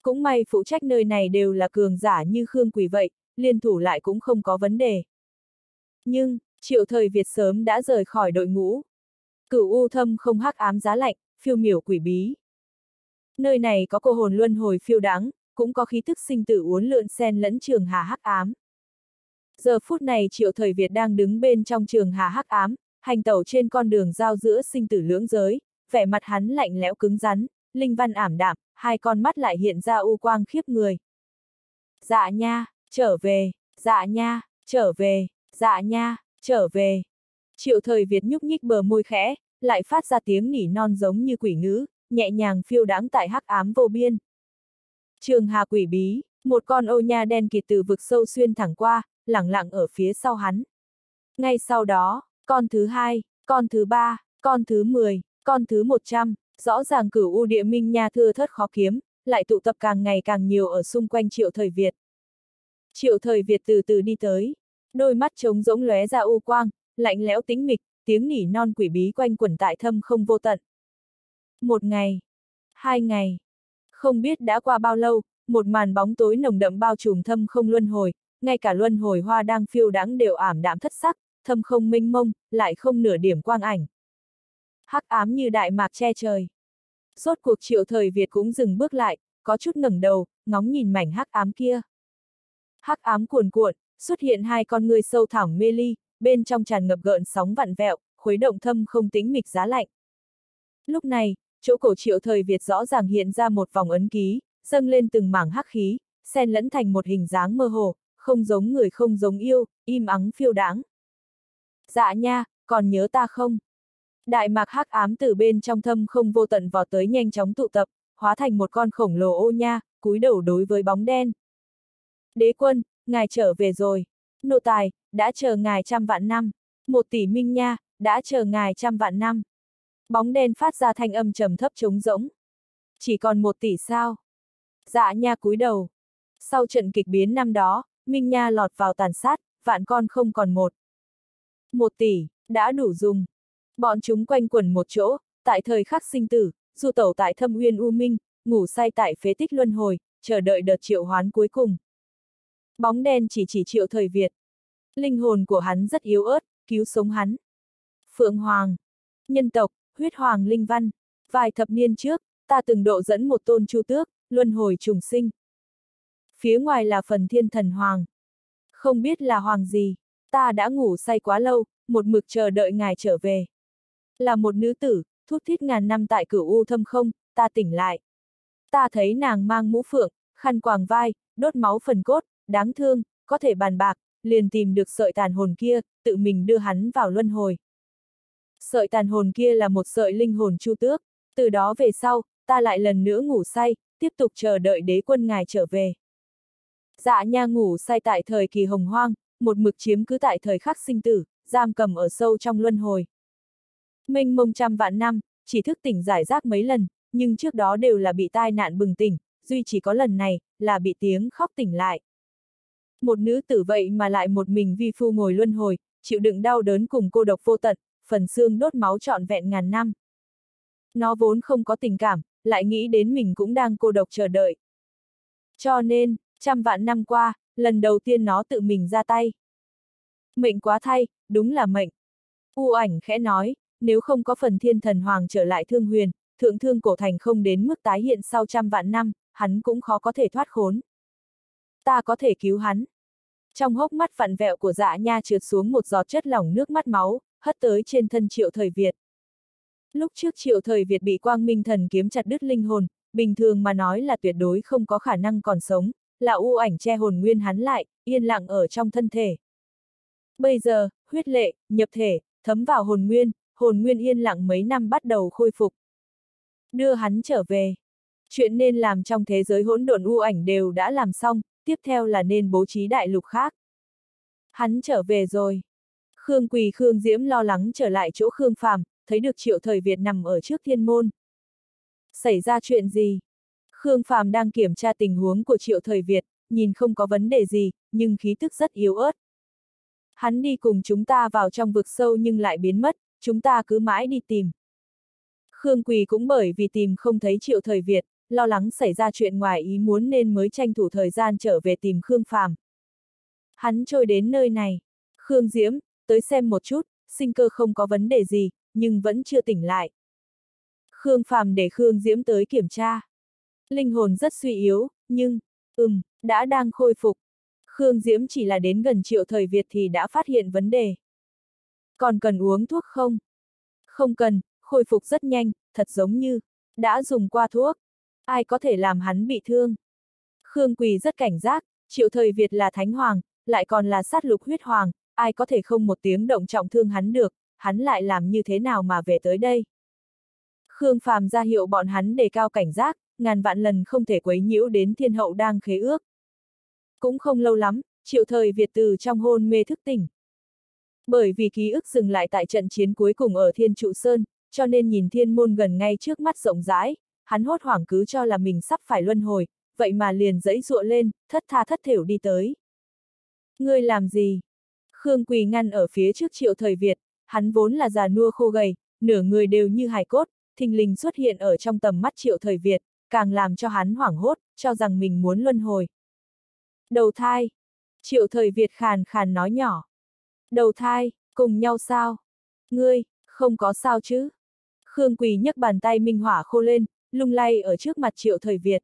Cũng may phụ trách nơi này đều là cường giả như Khương quỷ vậy, liên thủ lại cũng không có vấn đề. Nhưng, triệu thời Việt sớm đã rời khỏi đội ngũ. Cửu u thâm không hắc ám giá lạnh, phiêu miểu quỷ bí. Nơi này có cô hồn luân hồi phiêu đáng, cũng có khí tức sinh tử uốn lượn xen lẫn trường hà hắc ám. Giờ phút này triệu thời Việt đang đứng bên trong trường hà hắc ám, hành tẩu trên con đường giao giữa sinh tử lưỡng giới, vẻ mặt hắn lạnh lẽo cứng rắn, linh văn ảm đạm, hai con mắt lại hiện ra u quang khiếp người. Dạ nha, trở về, dạ nha, trở về, dạ nha, trở về. Triệu thời Việt nhúc nhích bờ môi khẽ, lại phát ra tiếng nỉ non giống như quỷ ngữ, nhẹ nhàng phiêu đáng tại hắc ám vô biên. Trường hà quỷ bí, một con ô nha đen kịt từ vực sâu xuyên thẳng qua, lẳng lặng ở phía sau hắn. Ngay sau đó, con thứ hai, con thứ ba, con thứ mười, con thứ một trăm, rõ ràng cửu u địa minh nha thưa thất khó kiếm, lại tụ tập càng ngày càng nhiều ở xung quanh triệu thời Việt. Triệu thời Việt từ từ đi tới, đôi mắt trống rỗng lóe ra u quang, lạnh lẽo tính mịch, tiếng nỉ non quỷ bí quanh quẩn tại thâm không vô tận. Một ngày, hai ngày, không biết đã qua bao lâu, một màn bóng tối nồng đậm bao trùm thâm không luân hồi, ngay cả luân hồi hoa đang phiêu đãng đều ảm đạm thất sắc, thâm không minh mông, lại không nửa điểm quang ảnh. Hắc ám như đại mạc che trời. Rốt cuộc triệu thời Việt cũng dừng bước lại, có chút ngẩng đầu, ngóng nhìn mảnh hắc ám kia. Hắc ám cuồn cuộn, xuất hiện hai con người sâu thẳm mê ly, bên trong tràn ngập gợn sóng vặn vẹo, khuấy động thâm không tính mịch giá lạnh. Lúc này, chỗ cổ triệu thời Việt rõ ràng hiện ra một vòng ấn ký, dâng lên từng mảng hắc khí, xen lẫn thành một hình dáng mơ hồ, không giống người không giống yêu, im ắng phiêu đáng. Dạ nha, còn nhớ ta không? Đại mạc hắc ám từ bên trong thâm không vô tận vọt tới nhanh chóng tụ tập, hóa thành một con khổng lồ ô nha, cúi đầu đối với bóng đen. Đế quân, ngài trở về rồi. Nô tài, đã chờ ngài trăm vạn năm. Một tỷ minh nha, đã chờ ngài trăm vạn năm. Bóng đen phát ra thanh âm trầm thấp trống rỗng. Chỉ còn một tỷ sao? Dạ nha cúi đầu. Sau trận kịch biến năm đó, Minh Nha lọt vào tàn sát, vạn con không còn một. Một tỷ, đã đủ dùng. Bọn chúng quanh quẩn một chỗ, tại thời khắc sinh tử, du tẩu tại thâm uyên U Minh, ngủ say tại phế tích luân hồi, chờ đợi đợt triệu hoán cuối cùng. Bóng đen chỉ chỉ triệu thời Việt. Linh hồn của hắn rất yếu ớt, cứu sống hắn. Phượng Hoàng. Nhân tộc, huyết hoàng linh văn. Vài thập niên trước, ta từng độ dẫn một tôn chu tước, luân hồi trùng sinh. Phía ngoài là phần thiên thần hoàng. Không biết là hoàng gì, ta đã ngủ say quá lâu, một mực chờ đợi ngài trở về. Là một nữ tử, thút thít ngàn năm tại cửu u thâm không, ta tỉnh lại. Ta thấy nàng mang mũ phượng, khăn quàng vai, đốt máu phần cốt, đáng thương, có thể bàn bạc, liền tìm được sợi tàn hồn kia, tự mình đưa hắn vào luân hồi. Sợi tàn hồn kia là một sợi linh hồn chu tước, từ đó về sau, ta lại lần nữa ngủ say, tiếp tục chờ đợi đế quân ngài trở về. Dạ nha ngủ say tại thời kỳ hồng hoang, một mực chiếm cứ tại thời khắc sinh tử, giam cầm ở sâu trong luân hồi. Minh mông trăm vạn năm, chỉ thức tỉnh giải rác mấy lần, nhưng trước đó đều là bị tai nạn bừng tỉnh, duy chỉ có lần này, là bị tiếng khóc tỉnh lại. Một nữ tử vậy mà lại một mình vi phu ngồi luân hồi, chịu đựng đau đớn cùng cô độc vô tận, phần xương đốt máu trọn vẹn ngàn năm. Nó vốn không có tình cảm, lại nghĩ đến mình cũng đang cô độc chờ đợi. Cho nên, trăm vạn năm qua, lần đầu tiên nó tự mình ra tay. Mệnh quá thay, đúng là mệnh. U ảnh khẽ nói, nếu không có phần thiên thần hoàng trở lại thương huyền, thượng thương cổ thành không đến mức tái hiện sau trăm vạn năm, hắn cũng khó có thể thoát khốn. Ta có thể cứu hắn. Trong hốc mắt vặn vẹo của dạ nha trượt xuống một giọt chất lỏng nước mắt máu, hất tới trên thân triệu thời Việt. Lúc trước triệu thời Việt bị quang minh thần kiếm chặt đứt linh hồn, bình thường mà nói là tuyệt đối không có khả năng còn sống, là u ảnh che hồn nguyên hắn lại, yên lặng ở trong thân thể. Bây giờ, huyết lệ, nhập thể, thấm vào hồn nguyên, hồn nguyên yên lặng mấy năm bắt đầu khôi phục. Đưa hắn trở về. Chuyện nên làm trong thế giới hỗn độn u ảnh đều đã làm xong, tiếp theo là nên bố trí đại lục khác. Hắn trở về rồi. Khương Quỳ Khương Diễm lo lắng trở lại chỗ Khương Phàm, thấy được triệu thời Việt nằm ở trước thiên môn. Xảy ra chuyện gì? Khương Phàm đang kiểm tra tình huống của triệu thời Việt, nhìn không có vấn đề gì, nhưng khí tức rất yếu ớt. Hắn đi cùng chúng ta vào trong vực sâu nhưng lại biến mất, chúng ta cứ mãi đi tìm. Khương Quỳ cũng bởi vì tìm không thấy triệu thời Việt, lo lắng xảy ra chuyện ngoài ý muốn nên mới tranh thủ thời gian trở về tìm Khương Phàm. Hắn trôi đến nơi này. Khương Diễm, tới xem một chút, sinh cơ không có vấn đề gì, nhưng vẫn chưa tỉnh lại. Khương Phàm để Khương Diễm tới kiểm tra. Linh hồn rất suy yếu, nhưng, ừm, đã đang khôi phục. Khương Diễm chỉ là đến gần triệu thời Việt thì đã phát hiện vấn đề. Còn cần uống thuốc không? Không cần, khôi phục rất nhanh, thật giống như, đã dùng qua thuốc. Ai có thể làm hắn bị thương? Khương Quỳ rất cảnh giác, triệu thời Việt là thánh hoàng, lại còn là sát lục huyết hoàng, ai có thể không một tiếng động trọng thương hắn được, hắn lại làm như thế nào mà về tới đây? Khương Phàm ra hiệu bọn hắn đề cao cảnh giác, ngàn vạn lần không thể quấy nhiễu đến thiên hậu đang khế ước. Cũng không lâu lắm, triệu thời Việt từ trong hôn mê thức tỉnh. Bởi vì ký ức dừng lại tại trận chiến cuối cùng ở Thiên Trụ Sơn, cho nên nhìn thiên môn gần ngay trước mắt rộng rãi, hắn hốt hoảng cứ cho là mình sắp phải luân hồi, vậy mà liền dẫy dụa lên, thất tha thất thểu đi tới. Ngươi làm gì? Khương Quỳ ngăn ở phía trước triệu thời Việt, hắn vốn là già nua khô gầy, nửa người đều như hài cốt, thình lình xuất hiện ở trong tầm mắt triệu thời Việt, càng làm cho hắn hoảng hốt, cho rằng mình muốn luân hồi. Đầu thai. Triệu thời Việt khàn khàn nói nhỏ. Đầu thai, cùng nhau sao? Ngươi, không có sao chứ? Khương Quỳ nhấc bàn tay minh hỏa khô lên, lung lay ở trước mặt triệu thời Việt.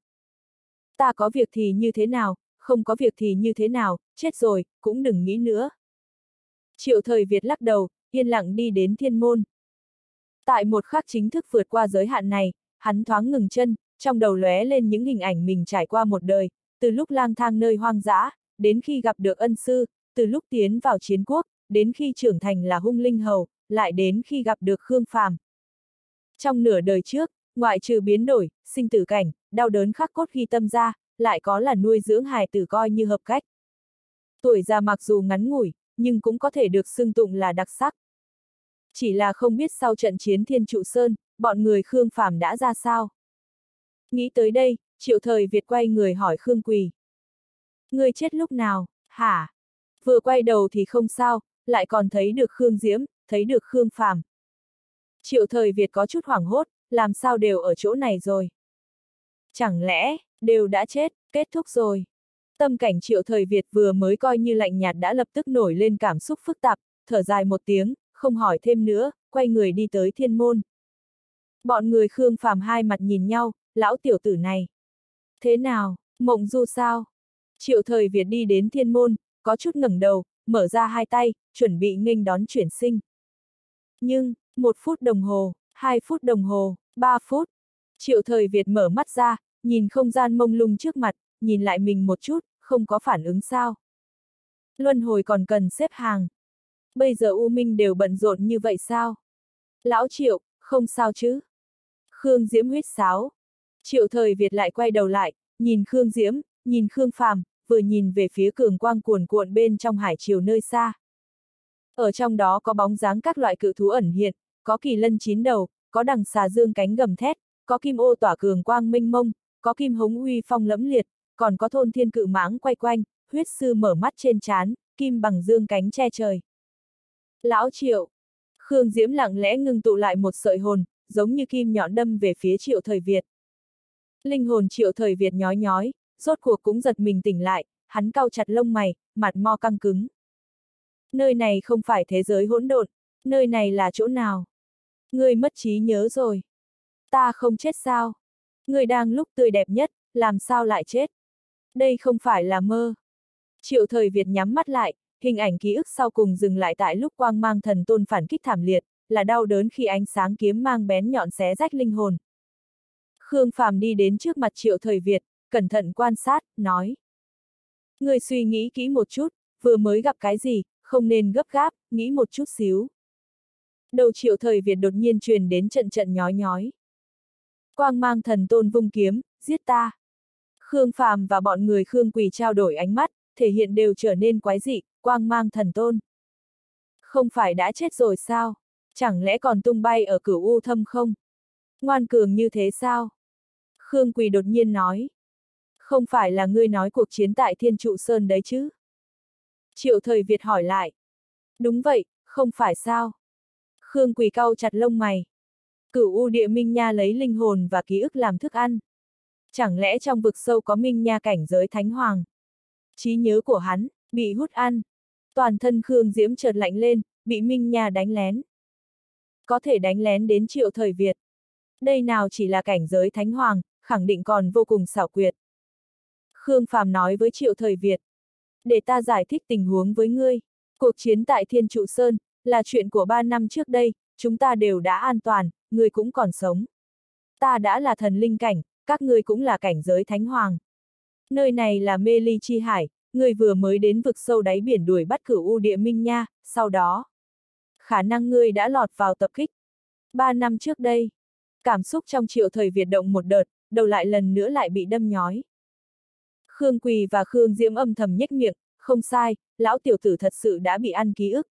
Ta có việc thì như thế nào, không có việc thì như thế nào, chết rồi, cũng đừng nghĩ nữa. Triệu thời Việt lắc đầu, yên lặng đi đến thiên môn. Tại một khắc chính thức vượt qua giới hạn này, hắn thoáng ngừng chân, trong đầu lóe lên những hình ảnh mình trải qua một đời, từ lúc lang thang nơi hoang dã, đến khi gặp được ân sư, từ lúc tiến vào chiến quốc, đến khi trưởng thành là hung linh hầu, lại đến khi gặp được Khương Phàm. Trong nửa đời trước, ngoại trừ biến đổi, sinh tử cảnh, đau đớn khắc cốt ghi tâm ra, lại có là nuôi dưỡng hài tử coi như hợp cách. Tuổi già mặc dù ngắn ngủi, nhưng cũng có thể được xưng tụng là đặc sắc. Chỉ là không biết sau trận chiến Thiên Trụ Sơn, bọn người Khương Phàm đã ra sao. Nghĩ tới đây, triệu thời Việt quay người hỏi Khương Quỳ. Người chết lúc nào, hả? Vừa quay đầu thì không sao, lại còn thấy được Khương Diễm, thấy được Khương Phàm. Triệu thời Việt có chút hoảng hốt, làm sao đều ở chỗ này rồi? Chẳng lẽ, đều đã chết, kết thúc rồi? Tâm cảnh triệu thời Việt vừa mới coi như lạnh nhạt đã lập tức nổi lên cảm xúc phức tạp, thở dài một tiếng, không hỏi thêm nữa, quay người đi tới thiên môn. Bọn người Khương Phàm hai mặt nhìn nhau, lão tiểu tử này. Thế nào, mộng du sao? Triệu thời Việt đi đến thiên môn, có chút ngẩng đầu, mở ra hai tay, chuẩn bị nghênh đón chuyển sinh. Nhưng, một phút đồng hồ, hai phút đồng hồ, ba phút. Triệu thời Việt mở mắt ra, nhìn không gian mông lung trước mặt, nhìn lại mình một chút, không có phản ứng sao. Luân hồi còn cần xếp hàng. Bây giờ U Minh đều bận rộn như vậy sao? Lão Triệu, không sao chứ? Khương Diễm huyết sáo. Triệu thời Việt lại quay đầu lại, nhìn Khương Diễm, nhìn Khương Phàm, vừa nhìn về phía cường quang cuồn cuộn bên trong hải triều nơi xa. Ở trong đó có bóng dáng các loại cự thú ẩn hiện, có kỳ lân chín đầu, có đằng xà dương cánh gầm thét, có kim ô tỏa cường quang minh mông, có kim hống uy phong lẫm liệt, còn có thôn thiên cự mãng quay quanh, huyết sư mở mắt trên chán, kim bằng dương cánh che trời. Lão Triệu! Khương Diễm lặng lẽ ngưng tụ lại một sợi hồn, giống như kim nhọn đâm về phía Triệu Thời Việt. Linh hồn Triệu Thời Việt nhói nhói, rốt cuộc cũng giật mình tỉnh lại, hắn cau chặt lông mày, mặt mo căng cứng. Nơi này không phải thế giới hỗn độn, nơi này là chỗ nào? Ngươi mất trí nhớ rồi. Ta không chết sao? Ngươi đang lúc tươi đẹp nhất, làm sao lại chết? Đây không phải là mơ. Triệu thời Việt nhắm mắt lại, hình ảnh ký ức sau cùng dừng lại tại lúc quang mang thần tôn phản kích thảm liệt, là đau đớn khi ánh sáng kiếm mang bén nhọn xé rách linh hồn. Khương Phàm đi đến trước mặt triệu thời Việt, cẩn thận quan sát, nói. Người suy nghĩ kỹ một chút, vừa mới gặp cái gì, không nên gấp gáp, nghĩ một chút xíu. Đầu triệu thời Việt đột nhiên truyền đến trận trận nhói nhói. Quang mang thần tôn vung kiếm, giết ta. Khương Phàm và bọn người Khương Quỳ trao đổi ánh mắt, thể hiện đều trở nên quái dị, quang mang thần tôn. Không phải đã chết rồi sao? Chẳng lẽ còn tung bay ở cửu u thâm không? Ngoan cường như thế sao? Khương Quỳ đột nhiên nói. Không phải là ngươi nói cuộc chiến tại Thiên Trụ Sơn đấy chứ? Triệu thời Việt hỏi lại. Đúng vậy, không phải sao? Khương Quỳ cau chặt lông mày. Cửu U địa Minh Nha lấy linh hồn và ký ức làm thức ăn. Chẳng lẽ trong vực sâu có Minh Nha cảnh giới Thánh Hoàng? trí nhớ của hắn, bị hút ăn. Toàn thân Khương Diễm chợt lạnh lên, bị Minh Nha đánh lén. Có thể đánh lén đến triệu thời Việt. Đây nào chỉ là cảnh giới Thánh Hoàng, khẳng định còn vô cùng xảo quyệt. Khương Phàm nói với triệu thời Việt. Để ta giải thích tình huống với ngươi. Cuộc chiến tại Thiên Trụ Sơn, là chuyện của ba năm trước đây, chúng ta đều đã an toàn, ngươi cũng còn sống. Ta đã là thần linh cảnh, các ngươi cũng là cảnh giới thánh hoàng. Nơi này là mê ly chi hải, người vừa mới đến vực sâu đáy biển đuổi bắt cửu u địa minh nha, sau đó. Khả năng ngươi đã lọt vào tập kích. Ba năm trước đây, cảm xúc trong triệu thời Việt động một đợt, đầu lại lần nữa lại bị đâm nhói. Khương Quỳ và Khương Diễm âm thầm nhếch miệng, không sai, lão tiểu tử thật sự đã bị ăn ký ức.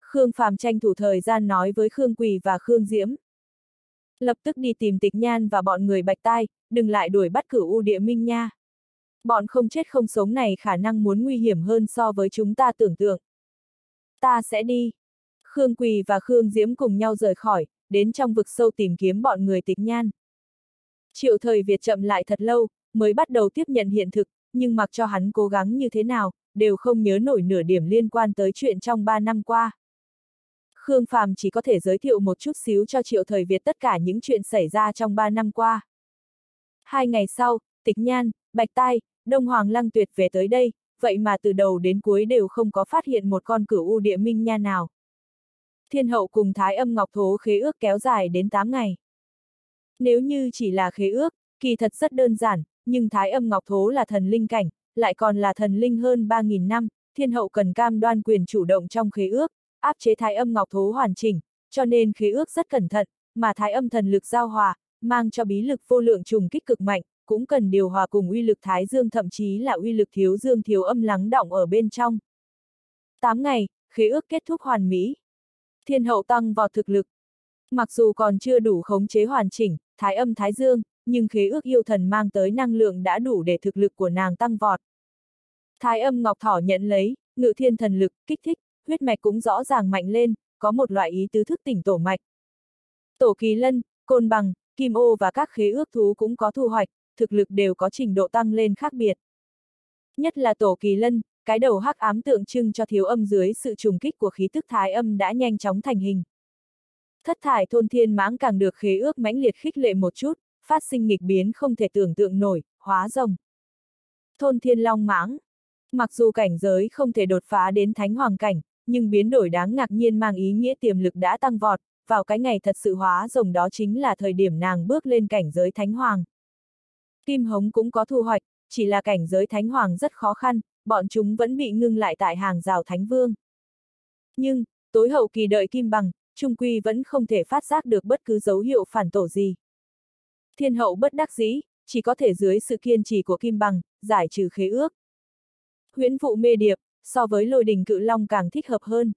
Khương Phàm tranh thủ thời gian nói với Khương Quỳ và Khương Diễm. Lập tức đi tìm tịch nhan và bọn người bạch tai, đừng lại đuổi bắt cửu u địa minh nha. Bọn không chết không sống này khả năng muốn nguy hiểm hơn so với chúng ta tưởng tượng. Ta sẽ đi. Khương Quỳ và Khương Diễm cùng nhau rời khỏi, đến trong vực sâu tìm kiếm bọn người tịch nhan. Triệu thời Việt chậm lại thật lâu, mới bắt đầu tiếp nhận hiện thực, nhưng mặc cho hắn cố gắng như thế nào, đều không nhớ nổi nửa điểm liên quan tới chuyện trong ba năm qua. Khương Phàm chỉ có thể giới thiệu một chút xíu cho Triệu Thời Việt tất cả những chuyện xảy ra trong ba năm qua. Hai ngày sau, Tịch Nhan, Bạch Tai, Đông Hoàng Lăng Tuyệt về tới đây, vậy mà từ đầu đến cuối đều không có phát hiện một con cửu u địa minh nha nào. Thiên hậu cùng Thái âm Ngọc Thố khế ước kéo dài đến 8 ngày. Nếu như chỉ là khế ước, kỳ thật rất đơn giản, nhưng Thái âm Ngọc Thố là thần linh cảnh, lại còn là thần linh hơn 3.000 năm, thiên hậu cần cam đoan quyền chủ động trong khế ước, áp chế Thái âm Ngọc Thố hoàn chỉnh, cho nên khế ước rất cẩn thận, mà Thái âm thần lực giao hòa, mang cho bí lực vô lượng trùng kích cực mạnh, cũng cần điều hòa cùng uy lực Thái Dương thậm chí là uy lực thiếu dương thiếu âm lắng động ở bên trong. 8 ngày, khế ước kết thúc hoàn mỹ. Thiên hậu tăng vào thực lực. Mặc dù còn chưa đủ khống chế hoàn chỉnh, thái âm thái dương, nhưng khế ước yêu thần mang tới năng lượng đã đủ để thực lực của nàng tăng vọt. Thái âm ngọc thỏ nhận lấy, ngự thiên thần lực, kích thích, huyết mạch cũng rõ ràng mạnh lên, có một loại ý tứ thức tỉnh tổ mạch. Tổ kỳ lân, côn bằng, kim ô và các khế ước thú cũng có thu hoạch, thực lực đều có trình độ tăng lên khác biệt. Nhất là tổ kỳ lân, cái đầu hắc ám tượng trưng cho thiếu âm dưới sự trùng kích của khí tức thái âm đã nhanh chóng thành hình. Thất thải thôn thiên mãng càng được khế ước mãnh liệt khích lệ một chút, phát sinh nghịch biến không thể tưởng tượng nổi, hóa rồng. Thôn thiên long mãng. Mặc dù cảnh giới không thể đột phá đến thánh hoàng cảnh, nhưng biến đổi đáng ngạc nhiên mang ý nghĩa tiềm lực đã tăng vọt, vào cái ngày thật sự hóa rồng đó chính là thời điểm nàng bước lên cảnh giới thánh hoàng. Kim hống cũng có thu hoạch, chỉ là cảnh giới thánh hoàng rất khó khăn, bọn chúng vẫn bị ngưng lại tại hàng rào thánh vương. Nhưng, tối hậu kỳ đợi kim bằng, trung quy vẫn không thể phát giác được bất cứ dấu hiệu phản tổ gì. Thiên hậu bất đắc dĩ, chỉ có thể dưới sự kiên trì của kim bằng, giải trừ khế ước. Huyễn vụ mê điệp, so với lôi đình cự long càng thích hợp hơn.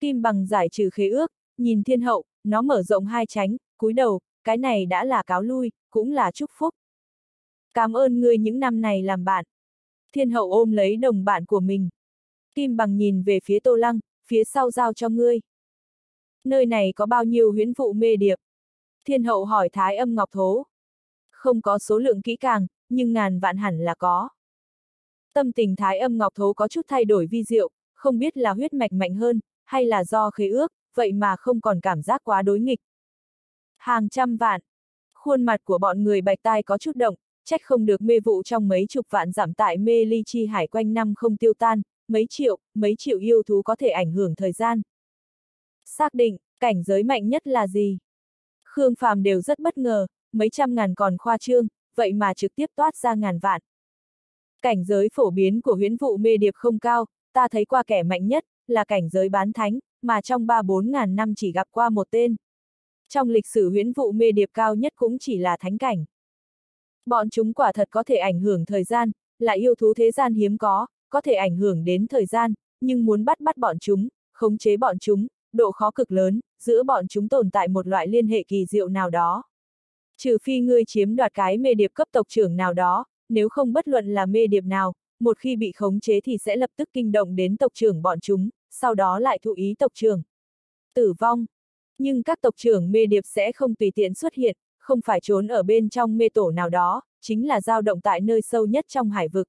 Kim bằng giải trừ khế ước, nhìn thiên hậu, nó mở rộng hai tránh, cúi đầu, cái này đã là cáo lui, cũng là chúc phúc. Cảm ơn ngươi những năm này làm bạn. Thiên hậu ôm lấy đồng bạn của mình. Kim bằng nhìn về phía tô lăng, phía sau giao cho ngươi. Nơi này có bao nhiêu huyễn vụ mê điệp? Thiên hậu hỏi thái âm ngọc thố. Không có số lượng kỹ càng, nhưng ngàn vạn hẳn là có. Tâm tình thái âm ngọc thố có chút thay đổi vi diệu, không biết là huyết mạch mạnh hơn, hay là do khế ước, vậy mà không còn cảm giác quá đối nghịch. Hàng trăm vạn. Khuôn mặt của bọn người bạch tai có chút động, trách không được mê vụ trong mấy chục vạn giảm tại mê ly chi hải quanh năm không tiêu tan, mấy triệu, mấy triệu yêu thú có thể ảnh hưởng thời gian. Xác định, cảnh giới mạnh nhất là gì? Khương Phàm đều rất bất ngờ, mấy trăm ngàn còn khoa trương, vậy mà trực tiếp toát ra ngàn vạn. Cảnh giới phổ biến của huyễn vụ mê điệp không cao, ta thấy qua kẻ mạnh nhất, là cảnh giới bán thánh, mà trong ba bốn ngàn năm chỉ gặp qua một tên. Trong lịch sử huyễn vụ mê điệp cao nhất cũng chỉ là thánh cảnh. Bọn chúng quả thật có thể ảnh hưởng thời gian, là yêu thú thế gian hiếm có, có thể ảnh hưởng đến thời gian, nhưng muốn bắt bắt bọn chúng, khống chế bọn chúng, độ khó cực lớn, giữa bọn chúng tồn tại một loại liên hệ kỳ diệu nào đó. Trừ phi ngươi chiếm đoạt cái mê điệp cấp tộc trưởng nào đó, nếu không bất luận là mê điệp nào, một khi bị khống chế thì sẽ lập tức kinh động đến tộc trưởng bọn chúng, sau đó lại thụ ý tộc trưởng. Tử vong. Nhưng các tộc trưởng mê điệp sẽ không tùy tiện xuất hiện, không phải trốn ở bên trong mê tổ nào đó, chính là dao động tại nơi sâu nhất trong hải vực.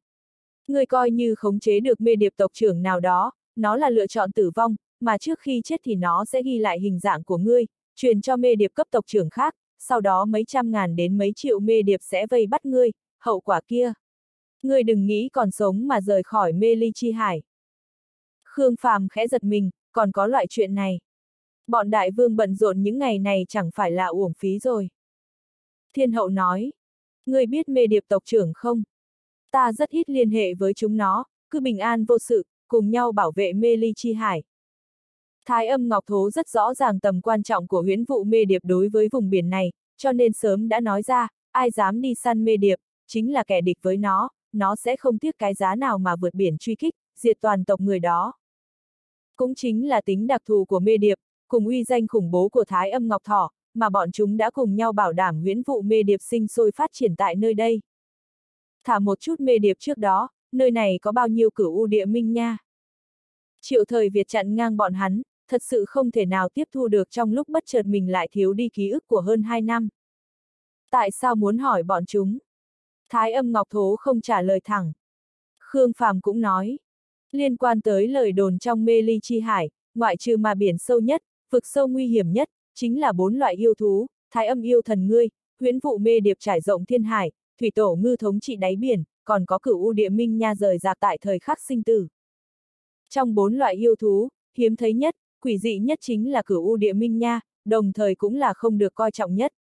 Người coi như khống chế được mê điệp tộc trưởng nào đó, nó là lựa chọn tử vong, mà trước khi chết thì nó sẽ ghi lại hình dạng của ngươi, truyền cho mê điệp cấp tộc trưởng khác, sau đó mấy trăm ngàn đến mấy triệu mê điệp sẽ vây bắt ngươi, hậu quả kia. Ngươi đừng nghĩ còn sống mà rời khỏi mê ly chi hải. Khương Phàm khẽ giật mình, còn có loại chuyện này. Bọn đại vương bận rộn những ngày này chẳng phải là uổng phí rồi. Thiên hậu nói, ngươi biết mê điệp tộc trưởng không? Ta rất ít liên hệ với chúng nó, cứ bình an vô sự, cùng nhau bảo vệ mê ly chi hải. Thái âm Ngọc Thố rất rõ ràng tầm quan trọng của huyễn vụ mê điệp đối với vùng biển này, cho nên sớm đã nói ra, ai dám đi săn mê điệp, chính là kẻ địch với nó, nó sẽ không tiếc cái giá nào mà vượt biển truy kích, diệt toàn tộc người đó. Cũng chính là tính đặc thù của mê điệp, cùng uy danh khủng bố của Thái âm Ngọc Thỏ, mà bọn chúng đã cùng nhau bảo đảm huyễn vụ mê điệp sinh sôi phát triển tại nơi đây. Thả một chút mê điệp trước đó, nơi này có bao nhiêu cửu u địa minh nha. Triệu thời Việt chặn ngang bọn hắn, thật sự không thể nào tiếp thu được trong lúc bất chợt mình lại thiếu đi ký ức của hơn 2 năm. Tại sao muốn hỏi bọn chúng? Thái âm Ngọc Thố không trả lời thẳng. Khương Phàm cũng nói. Liên quan tới lời đồn trong mê ly chi hải, ngoại trừ mà biển sâu nhất, vực sâu nguy hiểm nhất, chính là bốn loại yêu thú, thái âm yêu thần ngươi, huyễn vụ mê điệp trải rộng thiên hải, thủy tổ ngư thống trị đáy biển, còn có cửu u địa minh nha rời rạc tại thời khắc sinh tử. Trong bốn loại yêu thú, hiếm thấy nhất, quỷ dị nhất chính là cửu u địa minh nha, đồng thời cũng là không được coi trọng nhất.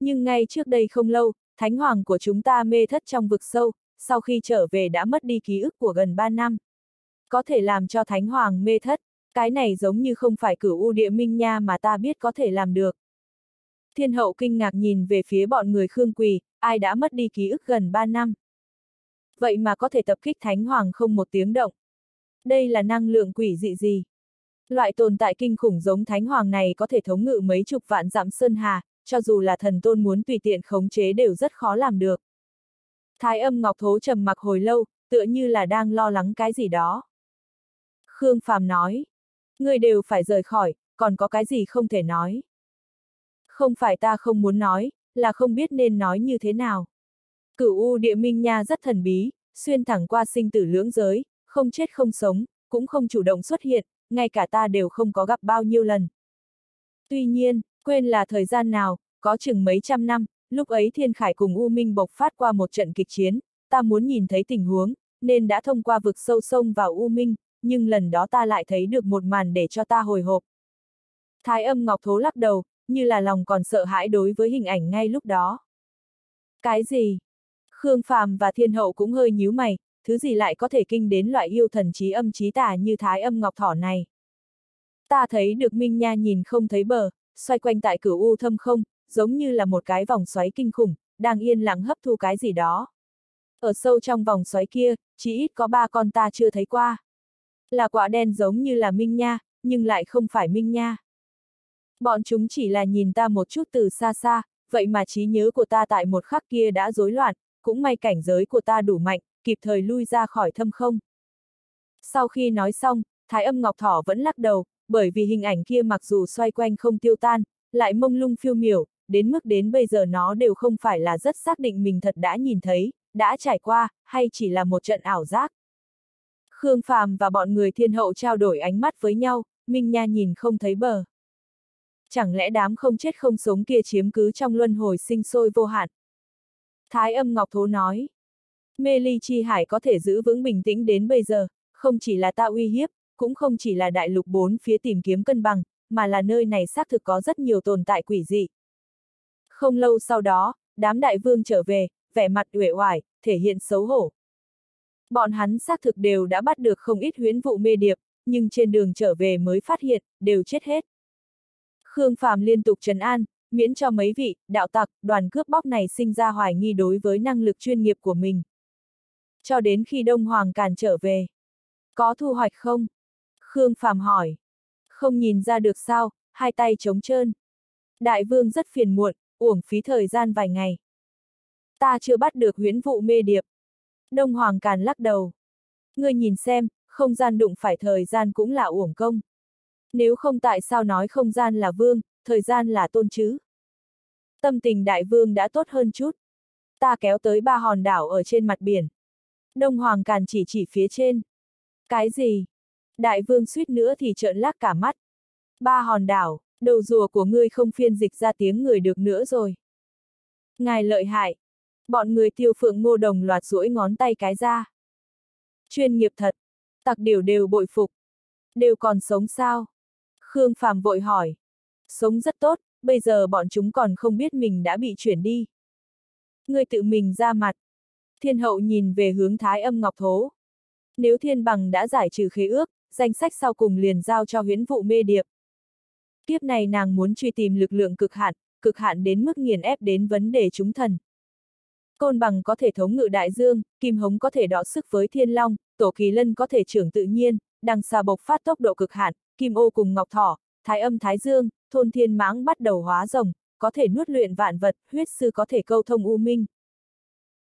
Nhưng ngay trước đây không lâu, thánh hoàng của chúng ta mê thất trong vực sâu, sau khi trở về đã mất đi ký ức của gần 3 năm. Có thể làm cho thánh hoàng mê thất, cái này giống như không phải cửu u địa minh nha mà ta biết có thể làm được. Thiên hậu kinh ngạc nhìn về phía bọn người Khương Quỳ, ai đã mất đi ký ức gần 3 năm. Vậy mà có thể tập kích thánh hoàng không một tiếng động. Đây là năng lượng quỷ dị gì? Loại tồn tại kinh khủng giống thánh hoàng này có thể thống ngự mấy chục vạn dặm sơn hà, cho dù là thần tôn muốn tùy tiện khống chế đều rất khó làm được. Thái âm ngọc thố trầm mặc hồi lâu, tựa như là đang lo lắng cái gì đó. Khương Phàm nói, người đều phải rời khỏi, còn có cái gì không thể nói. Không phải ta không muốn nói, là không biết nên nói như thế nào. Cửu U địa minh nha rất thần bí, xuyên thẳng qua sinh tử lưỡng giới, không chết không sống, cũng không chủ động xuất hiện, ngay cả ta đều không có gặp bao nhiêu lần. Tuy nhiên, quên là thời gian nào, có chừng mấy trăm năm, lúc ấy Thiên Khải cùng U Minh bộc phát qua một trận kịch chiến, ta muốn nhìn thấy tình huống, nên đã thông qua vực sâu sông vào U Minh, nhưng lần đó ta lại thấy được một màn để cho ta hồi hộp. Thái âm Ngọc Thố lắc đầu, như là lòng còn sợ hãi đối với hình ảnh ngay lúc đó. Cái gì? Khương Phàm và Thiên Hậu cũng hơi nhíu mày, thứ gì lại có thể kinh đến loại yêu thần trí âm trí tà như Thái âm Ngọc Thỏ này. Ta thấy được Minh Nha nhìn không thấy bờ, xoay quanh tại cửu u thâm không, giống như là một cái vòng xoáy kinh khủng, đang yên lặng hấp thu cái gì đó. Ở sâu trong vòng xoáy kia, chỉ ít có ba con ta chưa thấy qua. Là quả đen giống như là Minh Nha, nhưng lại không phải Minh Nha. Bọn chúng chỉ là nhìn ta một chút từ xa xa, vậy mà trí nhớ của ta tại một khắc kia đã rối loạn, cũng may cảnh giới của ta đủ mạnh, kịp thời lui ra khỏi thâm không. Sau khi nói xong, Thái âm Ngọc Thỏ vẫn lắc đầu, bởi vì hình ảnh kia mặc dù xoay quanh không tiêu tan, lại mông lung phiêu miểu, đến mức đến bây giờ nó đều không phải là rất xác định mình thật đã nhìn thấy, đã trải qua, hay chỉ là một trận ảo giác. Khương Phàm và bọn người thiên hậu trao đổi ánh mắt với nhau, Minh Nha nhìn không thấy bờ. Chẳng lẽ đám không chết không sống kia chiếm cứ trong luân hồi sinh sôi vô hạn? Thái âm Ngọc Thố nói. Mê ly chi hải có thể giữ vững bình tĩnh đến bây giờ, không chỉ là ta uy hiếp, cũng không chỉ là đại lục bốn phía tìm kiếm cân bằng, mà là nơi này xác thực có rất nhiều tồn tại quỷ dị. Không lâu sau đó, đám đại vương trở về, vẻ mặt uể oải, thể hiện xấu hổ. Bọn hắn xác thực đều đã bắt được không ít huyến vụ mê điệp, nhưng trên đường trở về mới phát hiện, đều chết hết. Khương Phàm liên tục trấn an, miễn cho mấy vị, đạo tặc, đoàn cướp bóc này sinh ra hoài nghi đối với năng lực chuyên nghiệp của mình. Cho đến khi Đông Hoàng Càn trở về. Có thu hoạch không? Khương Phàm hỏi. Không nhìn ra được sao, hai tay trống trơn. Đại vương rất phiền muộn, uổng phí thời gian vài ngày. Ta chưa bắt được huyễn vụ mê điệp. Đông Hoàng Càn lắc đầu. Ngươi nhìn xem, không gian đụng phải thời gian cũng là uổng công. Nếu không tại sao nói không gian là vương, thời gian là tôn chứ? Tâm tình đại vương đã tốt hơn chút. Ta kéo tới ba hòn đảo ở trên mặt biển. Đông Hoàng Càn chỉ chỉ phía trên. Cái gì? Đại vương suýt nữa thì trợn lác cả mắt. Ba hòn đảo, đầu rùa của ngươi không phiên dịch ra tiếng người được nữa rồi. Ngài lợi hại. Bọn người tiêu phượng ngô đồng loạt duỗi ngón tay cái ra. Chuyên nghiệp thật. Tặc điều đều bội phục. Đều còn sống sao? Khương Phàm vội hỏi. Sống rất tốt, bây giờ bọn chúng còn không biết mình đã bị chuyển đi. Ngươi tự mình ra mặt. Thiên hậu nhìn về hướng thái âm ngọc thố. Nếu thiên bằng đã giải trừ khế ước, danh sách sau cùng liền giao cho huyễn vụ mê điệp. Kiếp này nàng muốn truy tìm lực lượng cực hạn, cực hạn đến mức nghiền ép đến vấn đề chúng thần. Côn bằng có thể thống ngự đại dương, kim hống có thể đọ sức với thiên long, tổ kỳ lân có thể trưởng tự nhiên, đằng xà bộc phát tốc độ cực hạn, kim ô cùng ngọc thỏ, thái âm thái dương, thôn thiên mãng bắt đầu hóa rồng, có thể nuốt luyện vạn vật, huyết sư có thể câu thông u minh.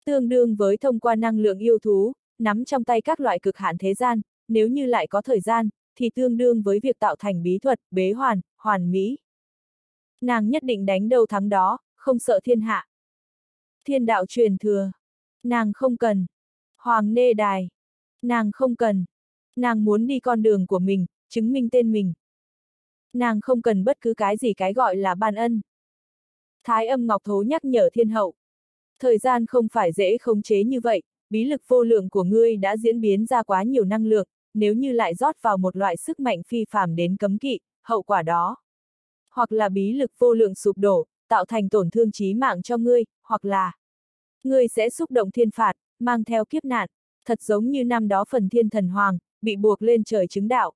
Tương đương với thông qua năng lượng yêu thú, nắm trong tay các loại cực hạn thế gian, nếu như lại có thời gian, thì tương đương với việc tạo thành bí thuật, bế hoàn, hoàn mỹ. Nàng nhất định đánh đầu thắng đó, không sợ thiên hạ. Thiên đạo truyền thừa. Nàng không cần. Hoàng nê đài. Nàng không cần. Nàng muốn đi con đường của mình, chứng minh tên mình. Nàng không cần bất cứ cái gì cái gọi là ban ân. Thái âm Ngọc Thố nhắc nhở thiên hậu. Thời gian không phải dễ khống chế như vậy, bí lực vô lượng của ngươi đã diễn biến ra quá nhiều năng lượng, nếu như lại rót vào một loại sức mạnh phi phàm đến cấm kỵ, hậu quả đó. Hoặc là bí lực vô lượng sụp đổ, tạo thành tổn thương chí mạng cho ngươi, hoặc là ngươi sẽ xúc động thiên phạt, mang theo kiếp nạn, thật giống như năm đó phần thiên thần hoàng, bị buộc lên trời chứng đạo.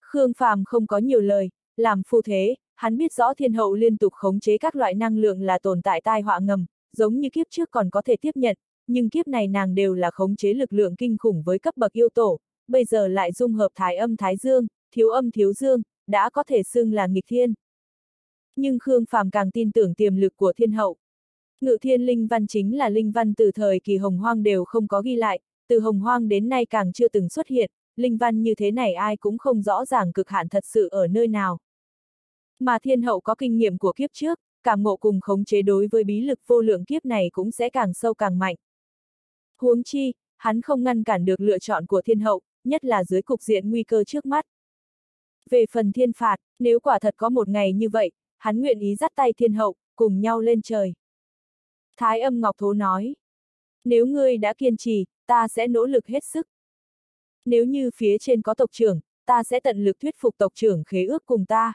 Khương Phàm không có nhiều lời, làm phu thế, hắn biết rõ thiên hậu liên tục khống chế các loại năng lượng là tồn tại tai họa ngầm, giống như kiếp trước còn có thể tiếp nhận, nhưng kiếp này nàng đều là khống chế lực lượng kinh khủng với cấp bậc yêu tổ, bây giờ lại dung hợp thái âm thái dương, thiếu âm thiếu dương, đã có thể xưng là nghịch thiên. Nhưng Khương Phàm càng tin tưởng tiềm lực của thiên hậu. Ngự thiên linh văn chính là linh văn từ thời kỳ hồng hoang đều không có ghi lại, từ hồng hoang đến nay càng chưa từng xuất hiện, linh văn như thế này ai cũng không rõ ràng cực hạn thật sự ở nơi nào. Mà thiên hậu có kinh nghiệm của kiếp trước, cảm ngộ cùng khống chế đối với bí lực vô lượng kiếp này cũng sẽ càng sâu càng mạnh. Huống chi, hắn không ngăn cản được lựa chọn của thiên hậu, nhất là dưới cục diện nguy cơ trước mắt. Về phần thiên phạt, nếu quả thật có một ngày như vậy, hắn nguyện ý dắt tay thiên hậu, cùng nhau lên trời. Thái âm Ngọc Thố nói, nếu ngươi đã kiên trì, ta sẽ nỗ lực hết sức. Nếu như phía trên có tộc trưởng, ta sẽ tận lực thuyết phục tộc trưởng khế ước cùng ta.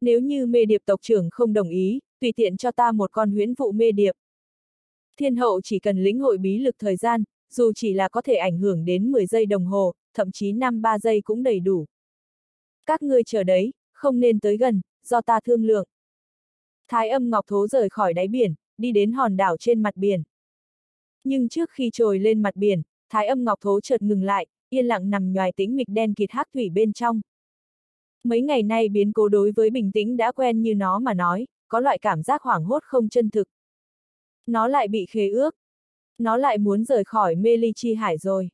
Nếu như mê điệp tộc trưởng không đồng ý, tùy tiện cho ta một con huyễn vụ mê điệp. Thiên hậu chỉ cần lĩnh hội bí lực thời gian, dù chỉ là có thể ảnh hưởng đến 10 giây đồng hồ, thậm chí 5-3 giây cũng đầy đủ. Các ngươi chờ đấy, không nên tới gần, do ta thương lượng. Thái âm ngọc thố rời khỏi đáy biển, đi đến hòn đảo trên mặt biển. Nhưng trước khi trồi lên mặt biển, thái âm ngọc thố chợt ngừng lại, yên lặng nằm nhòi tĩnh mịch đen kịt hắc thủy bên trong. Mấy ngày nay biến cố đối với bình tĩnh đã quen như nó mà nói, có loại cảm giác hoảng hốt không chân thực. Nó lại bị khế ước. Nó lại muốn rời khỏi mê ly chi hải rồi.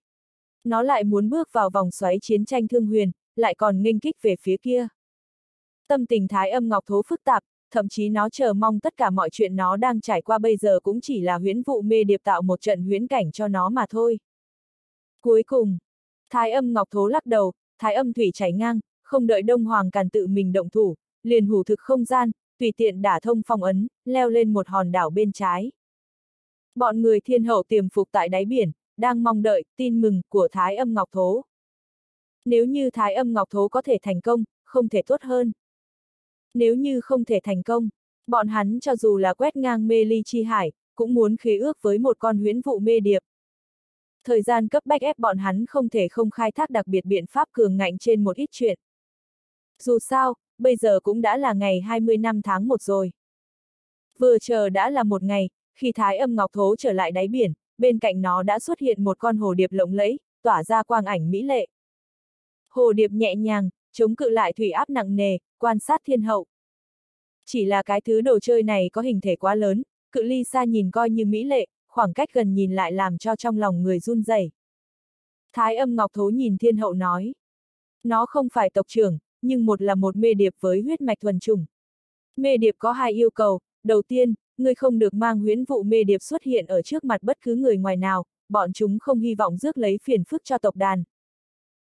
Nó lại muốn bước vào vòng xoáy chiến tranh thương huyền, lại còn nghênh kích về phía kia. Tâm tình thái âm ngọc thố phức tạp, thậm chí nó chờ mong tất cả mọi chuyện nó đang trải qua bây giờ cũng chỉ là huyễn vụ mê điệp tạo một trận huyễn cảnh cho nó mà thôi. Cuối cùng, thái âm ngọc thố lắc đầu, thái âm thủy chảy ngang, không đợi Đông Hoàng Càn tự mình động thủ, liền hủ thực không gian, tùy tiện đả thông phong ấn, leo lên một hòn đảo bên trái. Bọn người thiên hậu tiềm phục tại đáy biển, đang mong đợi tin mừng của Thái âm Ngọc Thố. Nếu như Thái âm Ngọc Thố có thể thành công, không thể tốt hơn. Nếu như không thể thành công, bọn hắn cho dù là quét ngang mê ly chi hải, cũng muốn khế ước với một con huyễn vụ mê điệp. Thời gian cấp bách ép bọn hắn không thể không khai thác đặc biệt biện pháp cường ngạnh trên một ít chuyện. Dù sao, bây giờ cũng đã là ngày 20 năm tháng 1 rồi. Vừa chờ đã là một ngày, khi Thái âm Ngọc Thố trở lại đáy biển, bên cạnh nó đã xuất hiện một con hồ điệp lộng lẫy, tỏa ra quang ảnh mỹ lệ. Hồ điệp nhẹ nhàng, chống cự lại thủy áp nặng nề, quan sát thiên hậu. Chỉ là cái thứ đồ chơi này có hình thể quá lớn, cự ly xa nhìn coi như mỹ lệ, khoảng cách gần nhìn lại làm cho trong lòng người run rẩy. Thái âm Ngọc Thố nhìn thiên hậu nói. Nó không phải tộc trưởng, nhưng một là một mê điệp với huyết mạch thuần chủng. Mê điệp có hai yêu cầu, đầu tiên, người không được mang huyễn vụ mê điệp xuất hiện ở trước mặt bất cứ người ngoài nào, bọn chúng không hy vọng rước lấy phiền phức cho tộc đàn.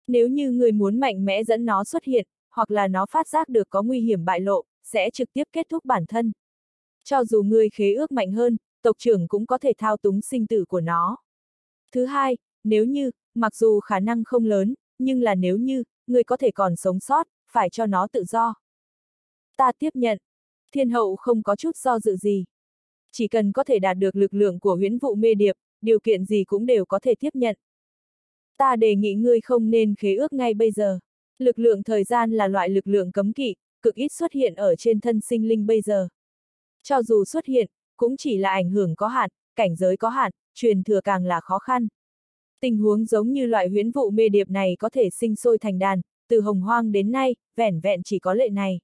Nếu như người muốn mạnh mẽ dẫn nó xuất hiện, hoặc là nó phát giác được có nguy hiểm bại lộ, sẽ trực tiếp kết thúc bản thân. Cho dù người khế ước mạnh hơn, tộc trưởng cũng có thể thao túng sinh tử của nó. Thứ hai, nếu như, mặc dù khả năng không lớn, nhưng là nếu như, người có thể còn sống sót, phải cho nó tự do. Ta tiếp nhận. Thiên hậu không có chút do dự gì. Chỉ cần có thể đạt được lực lượng của huyễn vụ mê điệp, điều kiện gì cũng đều có thể tiếp nhận. Ta đề nghị ngươi không nên khế ước ngay bây giờ. Lực lượng thời gian là loại lực lượng cấm kỵ, cực ít xuất hiện ở trên thân sinh linh bây giờ. Cho dù xuất hiện, cũng chỉ là ảnh hưởng có hạn, cảnh giới có hạn, truyền thừa càng là khó khăn. Tình huống giống như loại huyễn vụ mê điệp này có thể sinh sôi thành đàn, từ hồng hoang đến nay, vẻn vẹn chỉ có lệ này.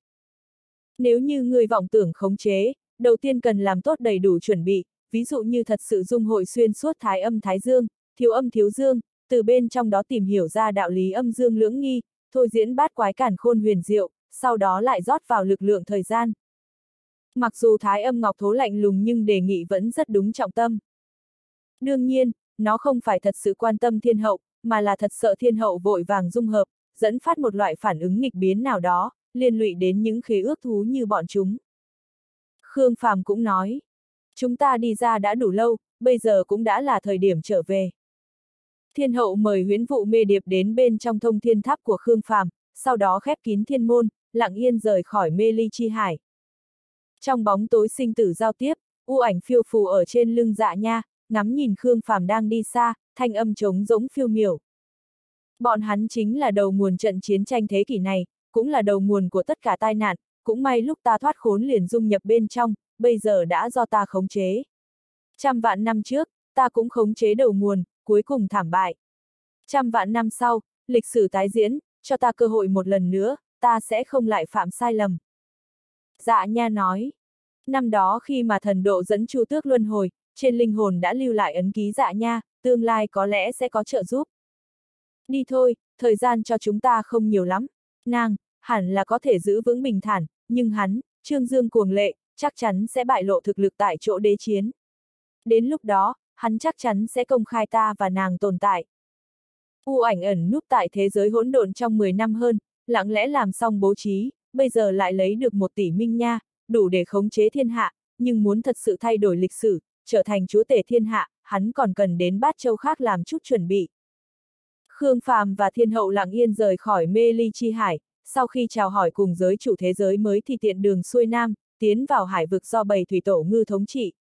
Nếu như người vọng tưởng khống chế, đầu tiên cần làm tốt đầy đủ chuẩn bị, ví dụ như thật sự dung hội xuyên suốt thái âm thái dương, thiếu âm thiếu dương, từ bên trong đó tìm hiểu ra đạo lý âm dương lưỡng nghi, thôi diễn bát quái cản khôn huyền diệu, sau đó lại rót vào lực lượng thời gian. Mặc dù thái âm ngọc thố lạnh lùng nhưng đề nghị vẫn rất đúng trọng tâm. Đương nhiên, nó không phải thật sự quan tâm thiên hậu, mà là thật sợ thiên hậu vội vàng dung hợp, dẫn phát một loại phản ứng nghịch biến nào đó, liên lụy đến những khế ước thú như bọn chúng. Khương Phàm cũng nói, chúng ta đi ra đã đủ lâu, bây giờ cũng đã là thời điểm trở về. Thiên hậu mời huyễn vụ mê điệp đến bên trong thông thiên tháp của Khương Phàm, sau đó khép kín thiên môn, lặng yên rời khỏi mê ly chi hải. Trong bóng tối sinh tử giao tiếp, u ảnh phiêu phù ở trên lưng dạ nha, ngắm nhìn Khương Phàm đang đi xa, thanh âm trống rỗng phiêu miểu. Bọn hắn chính là đầu nguồn trận chiến tranh thế kỷ này, cũng là đầu nguồn của tất cả tai nạn, cũng may lúc ta thoát khốn liền dung nhập bên trong, bây giờ đã do ta khống chế. Trăm vạn năm trước, ta cũng khống chế đầu nguồn, cuối cùng thảm bại. Trăm vạn năm sau, lịch sử tái diễn, cho ta cơ hội một lần nữa, ta sẽ không lại phạm sai lầm. Dạ nha nói. Năm đó khi mà thần độ dẫn chu tước luân hồi, trên linh hồn đã lưu lại ấn ký dạ nha, tương lai có lẽ sẽ có trợ giúp. Đi thôi, thời gian cho chúng ta không nhiều lắm. Nàng, hẳn là có thể giữ vững bình thản, nhưng hắn, Trương Dương cuồng lệ, chắc chắn sẽ bại lộ thực lực tại chỗ đế chiến. Đến lúc đó, hắn chắc chắn sẽ công khai ta và nàng tồn tại. U ảnh ẩn núp tại thế giới hỗn độn trong 10 năm hơn, lặng lẽ làm xong bố trí, bây giờ lại lấy được một tỷ minh nha, đủ để khống chế thiên hạ, nhưng muốn thật sự thay đổi lịch sử, trở thành chúa tể thiên hạ, hắn còn cần đến bát châu khác làm chút chuẩn bị. Khương Phàm và Thiên Hậu lặng yên rời khỏi mê ly chi hải, sau khi chào hỏi cùng giới chủ thế giới mới thì tiện đường xuôi nam, tiến vào hải vực do bầy thủy tổ ngư thống trị.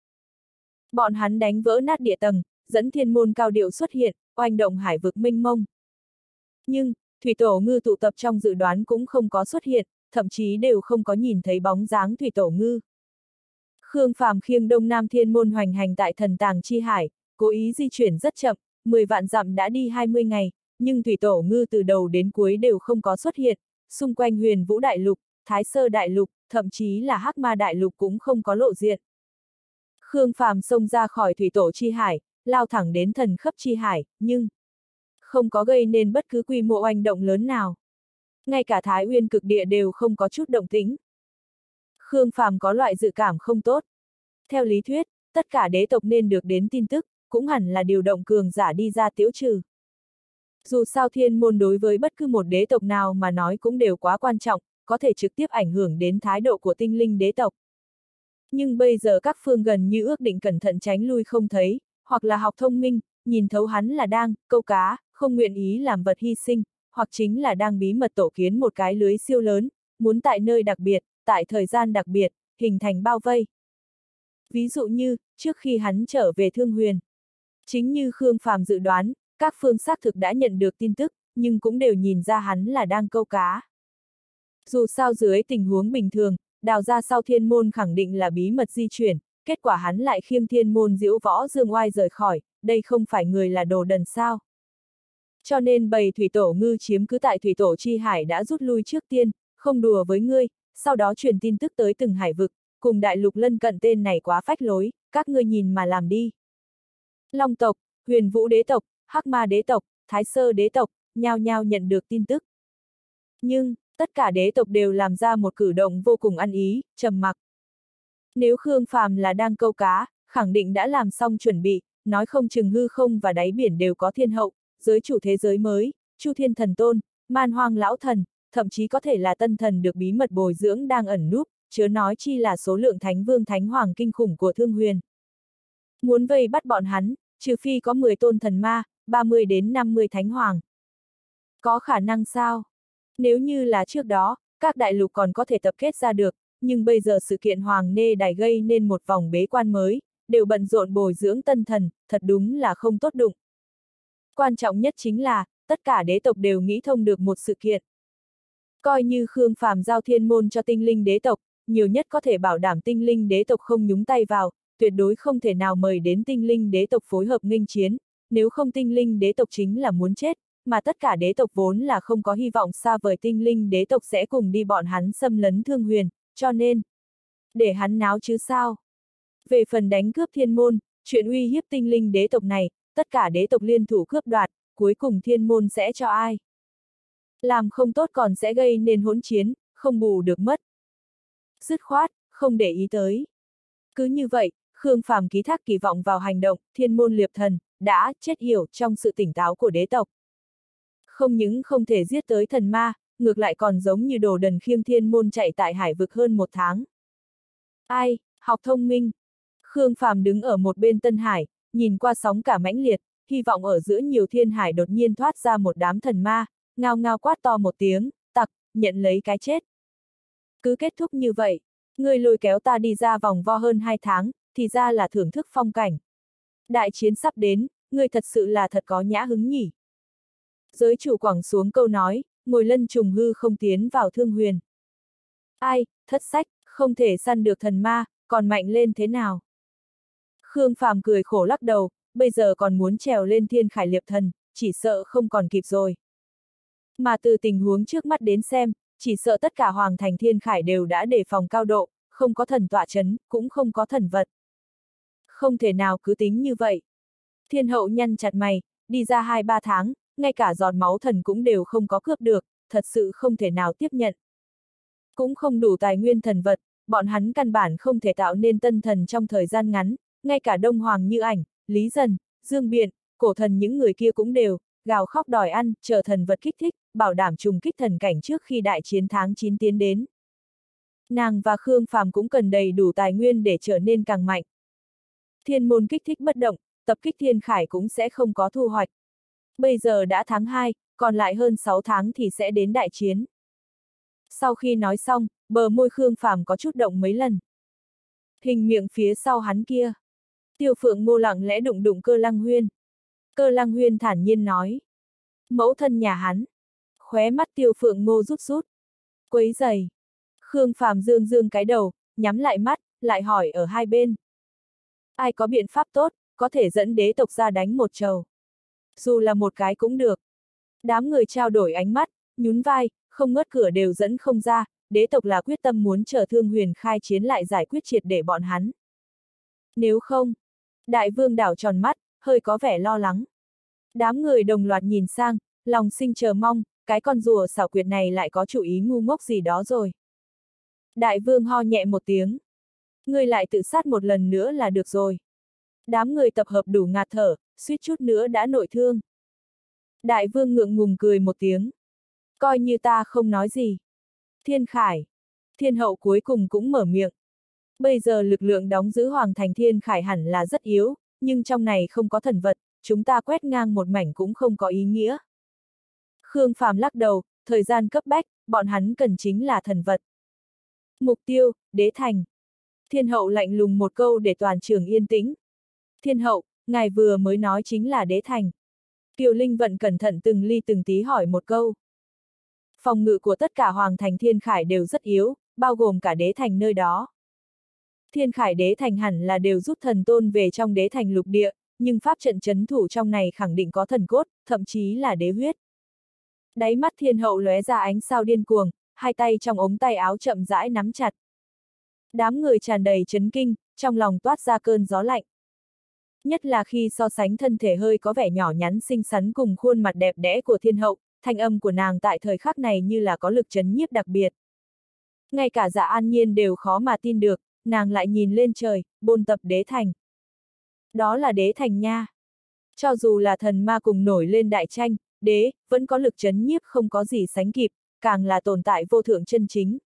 Bọn hắn đánh vỡ nát địa tầng, dẫn thiên môn cao điệu xuất hiện, oanh động hải vực minh mông. Nhưng, thủy tổ ngư tụ tập trong dự đoán cũng không có xuất hiện, thậm chí đều không có nhìn thấy bóng dáng thủy tổ ngư. Khương Phàm khiêng Đông Nam Thiên Môn hoành hành tại thần tàng chi hải, cố ý di chuyển rất chậm, 10 vạn dặm đã đi 20 ngày, nhưng thủy tổ ngư từ đầu đến cuối đều không có xuất hiện, xung quanh huyền vũ đại lục, thái sơ đại lục, thậm chí là hắc ma đại lục cũng không có lộ diện. Khương Phàm xông ra khỏi thủy tổ chi hải, lao thẳng đến thần khắp chi hải, nhưng không có gây nên bất cứ quy mô oanh động lớn nào. Ngay cả Thái Uyên cực địa đều không có chút động tĩnh. Khương Phàm có loại dự cảm không tốt. Theo lý thuyết, tất cả đế tộc nên được đến tin tức, cũng hẳn là điều động cường giả đi ra tiễu trừ. Dù sao thiên môn đối với bất cứ một đế tộc nào mà nói cũng đều quá quan trọng, có thể trực tiếp ảnh hưởng đến thái độ của tinh linh đế tộc. Nhưng bây giờ các phương gần như ước định cẩn thận tránh lui không thấy, hoặc là học thông minh, nhìn thấu hắn là đang, câu cá, không nguyện ý làm vật hy sinh, hoặc chính là đang bí mật tổ kiến một cái lưới siêu lớn, muốn tại nơi đặc biệt, tại thời gian đặc biệt, hình thành bao vây. Ví dụ như, trước khi hắn trở về Thương Huyền. Chính như Khương Phàm dự đoán, các phương xác thực đã nhận được tin tức, nhưng cũng đều nhìn ra hắn là đang câu cá. Dù sao dưới tình huống bình thường, đào ra sau thiên môn khẳng định là bí mật di chuyển, kết quả hắn lại khiêng thiên môn diễu võ dương oai rời khỏi, đây không phải người là đồ đần sao. Cho nên bầy thủy tổ ngư chiếm cứ tại thủy tổ chi hải đã rút lui trước tiên, không đùa với ngươi, sau đó truyền tin tức tới từng hải vực, cùng đại lục lân cận tên này quá phách lối, các ngươi nhìn mà làm đi. Long tộc, huyền vũ đế tộc, hắc ma đế tộc, thái sơ đế tộc, nhao nhao nhận được tin tức. Nhưng, tất cả đế tộc đều làm ra một cử động vô cùng ăn ý, trầm mặc. Nếu Khương Phàm là đang câu cá, khẳng định đã làm xong chuẩn bị, nói không chừng hư không và đáy biển đều có thiên hậu, giới chủ thế giới mới, Chu Thiên Thần Tôn, Man Hoang Lão Thần, thậm chí có thể là tân thần được bí mật bồi dưỡng đang ẩn núp, chớ nói chi là số lượng thánh vương thánh hoàng kinh khủng của Thương Huyền. Muốn vây bắt bọn hắn, trừ phi có 10 tôn thần ma, 30 đến 50 thánh hoàng. Có khả năng sao? Nếu như là trước đó, các đại lục còn có thể tập kết ra được, nhưng bây giờ sự kiện Hoàng Nê Đài gây nên một vòng bế quan mới, đều bận rộn bồi dưỡng tân thần, thật đúng là không tốt đụng. Quan trọng nhất chính là, tất cả đế tộc đều nghĩ thông được một sự kiện. Coi như Khương Phàm giao thiên môn cho tinh linh đế tộc, nhiều nhất có thể bảo đảm tinh linh đế tộc không nhúng tay vào, tuyệt đối không thể nào mời đến tinh linh đế tộc phối hợp nghênh chiến, nếu không tinh linh đế tộc chính là muốn chết, mà tất cả đế tộc vốn là không có hy vọng xa vời tinh linh đế tộc sẽ cùng đi bọn hắn xâm lấn thương huyền, cho nên, để hắn náo chứ sao. Về phần đánh cướp thiên môn, chuyện uy hiếp tinh linh đế tộc này, tất cả đế tộc liên thủ cướp đoạt, cuối cùng thiên môn sẽ cho ai? Làm không tốt còn sẽ gây nên hỗn chiến, không bù được mất. Dứt khoát, không để ý tới. Cứ như vậy, Khương Phàm ký thác kỳ vọng vào hành động, thiên môn liệp thần, đã chết hiểu trong sự tỉnh táo của đế tộc. Không những không thể giết tới thần ma, ngược lại còn giống như đồ đần khiêng thiên môn chạy tại hải vực hơn một tháng. Ai, học thông minh. Khương Phàm đứng ở một bên Tân Hải, nhìn qua sóng cả mãnh liệt, hy vọng ở giữa nhiều thiên hải đột nhiên thoát ra một đám thần ma, ngao ngao quát to một tiếng, tặc, nhận lấy cái chết. Cứ kết thúc như vậy, người lôi kéo ta đi ra vòng vo hơn hai tháng, thì ra là thưởng thức phong cảnh. Đại chiến sắp đến, ngươi thật sự là thật có nhã hứng nhỉ. Giới chủ quẳng xuống câu nói, ngồi lân trùng hư không tiến vào thương huyền. Ai, thất sách, không thể săn được thần ma, còn mạnh lên thế nào? Khương Phàm cười khổ lắc đầu, bây giờ còn muốn trèo lên thiên khải liệp thần, chỉ sợ không còn kịp rồi. Mà từ tình huống trước mắt đến xem, chỉ sợ tất cả hoàng thành thiên khải đều đã đề phòng cao độ, không có thần tọa chấn, cũng không có thần vật. Không thể nào cứ tính như vậy. Thiên hậu nhăn chặt mày, đi ra hai ba tháng, ngay cả giọt máu thần cũng đều không có cướp được, thật sự không thể nào tiếp nhận. Cũng không đủ tài nguyên thần vật, bọn hắn căn bản không thể tạo nên tân thần trong thời gian ngắn, ngay cả Đông Hoàng như ảnh, Lý Dần, Dương Biện, cổ thần những người kia cũng đều, gào khóc đòi ăn, chờ thần vật kích thích, bảo đảm trùng kích thần cảnh trước khi đại chiến tháng 9 tiến đến. Nàng và Khương Phàm cũng cần đầy đủ tài nguyên để trở nên càng mạnh. Thiên môn kích thích bất động, tập kích thiên khải cũng sẽ không có thu hoạch. Bây giờ đã tháng 2, còn lại hơn 6 tháng thì sẽ đến đại chiến. Sau khi nói xong, bờ môi Khương Phàm có chút động mấy lần. Hình miệng phía sau hắn kia. Tiêu phượng ngô lặng lẽ đụng đụng cơ lăng huyên. Cơ lăng huyên thản nhiên nói. Mẫu thân nhà hắn. Khóe mắt tiêu phượng ngô rút rút. Quấy giày. Khương Phàm dương dương cái đầu, nhắm lại mắt, lại hỏi ở hai bên. Ai có biện pháp tốt, có thể dẫn đế tộc ra đánh một trầu. Dù là một cái cũng được. Đám người trao đổi ánh mắt, nhún vai, không ngớt cửa đều dẫn không ra, đế tộc là quyết tâm muốn chờ thương huyền khai chiến lại giải quyết triệt để bọn hắn. Nếu không, đại vương đảo tròn mắt, hơi có vẻ lo lắng. Đám người đồng loạt nhìn sang, lòng sinh chờ mong, cái con rùa xảo quyệt này lại có chủ ý ngu ngốc gì đó rồi. Đại vương ho nhẹ một tiếng. Người lại tự sát một lần nữa là được rồi. Đám người tập hợp đủ ngạt thở, suýt chút nữa đã nội thương. Đại vương ngượng ngùng cười một tiếng. Coi như ta không nói gì. Thiên Khải. Thiên hậu cuối cùng cũng mở miệng. Bây giờ lực lượng đóng giữ Hoàng thành Thiên Khải hẳn là rất yếu, nhưng trong này không có thần vật, chúng ta quét ngang một mảnh cũng không có ý nghĩa. Khương Phàm lắc đầu, thời gian cấp bách, bọn hắn cần chính là thần vật. Mục tiêu, đế thành. Thiên hậu lạnh lùng một câu để toàn trường yên tĩnh. Thiên hậu, ngài vừa mới nói chính là đế thành. Kiều Linh vận cẩn thận từng ly từng tí hỏi một câu. Phòng ngự của tất cả hoàng thành thiên khải đều rất yếu, bao gồm cả đế thành nơi đó. Thiên khải đế thành hẳn là đều rút thần tôn về trong đế thành lục địa, nhưng pháp trận chấn thủ trong này khẳng định có thần cốt, thậm chí là đế huyết. Đáy mắt thiên hậu lóe ra ánh sao điên cuồng, hai tay trong ống tay áo chậm rãi nắm chặt. Đám người tràn đầy chấn kinh, trong lòng toát ra cơn gió lạnh. Nhất là khi so sánh thân thể hơi có vẻ nhỏ nhắn xinh xắn cùng khuôn mặt đẹp đẽ của thiên hậu, thanh âm của nàng tại thời khắc này như là có lực chấn nhiếp đặc biệt. Ngay cả dạ an nhiên đều khó mà tin được, nàng lại nhìn lên trời, bôn tập đế thành. Đó là đế thành nha. Cho dù là thần ma cùng nổi lên đại tranh, đế, vẫn có lực chấn nhiếp không có gì sánh kịp, càng là tồn tại vô thượng chân chính.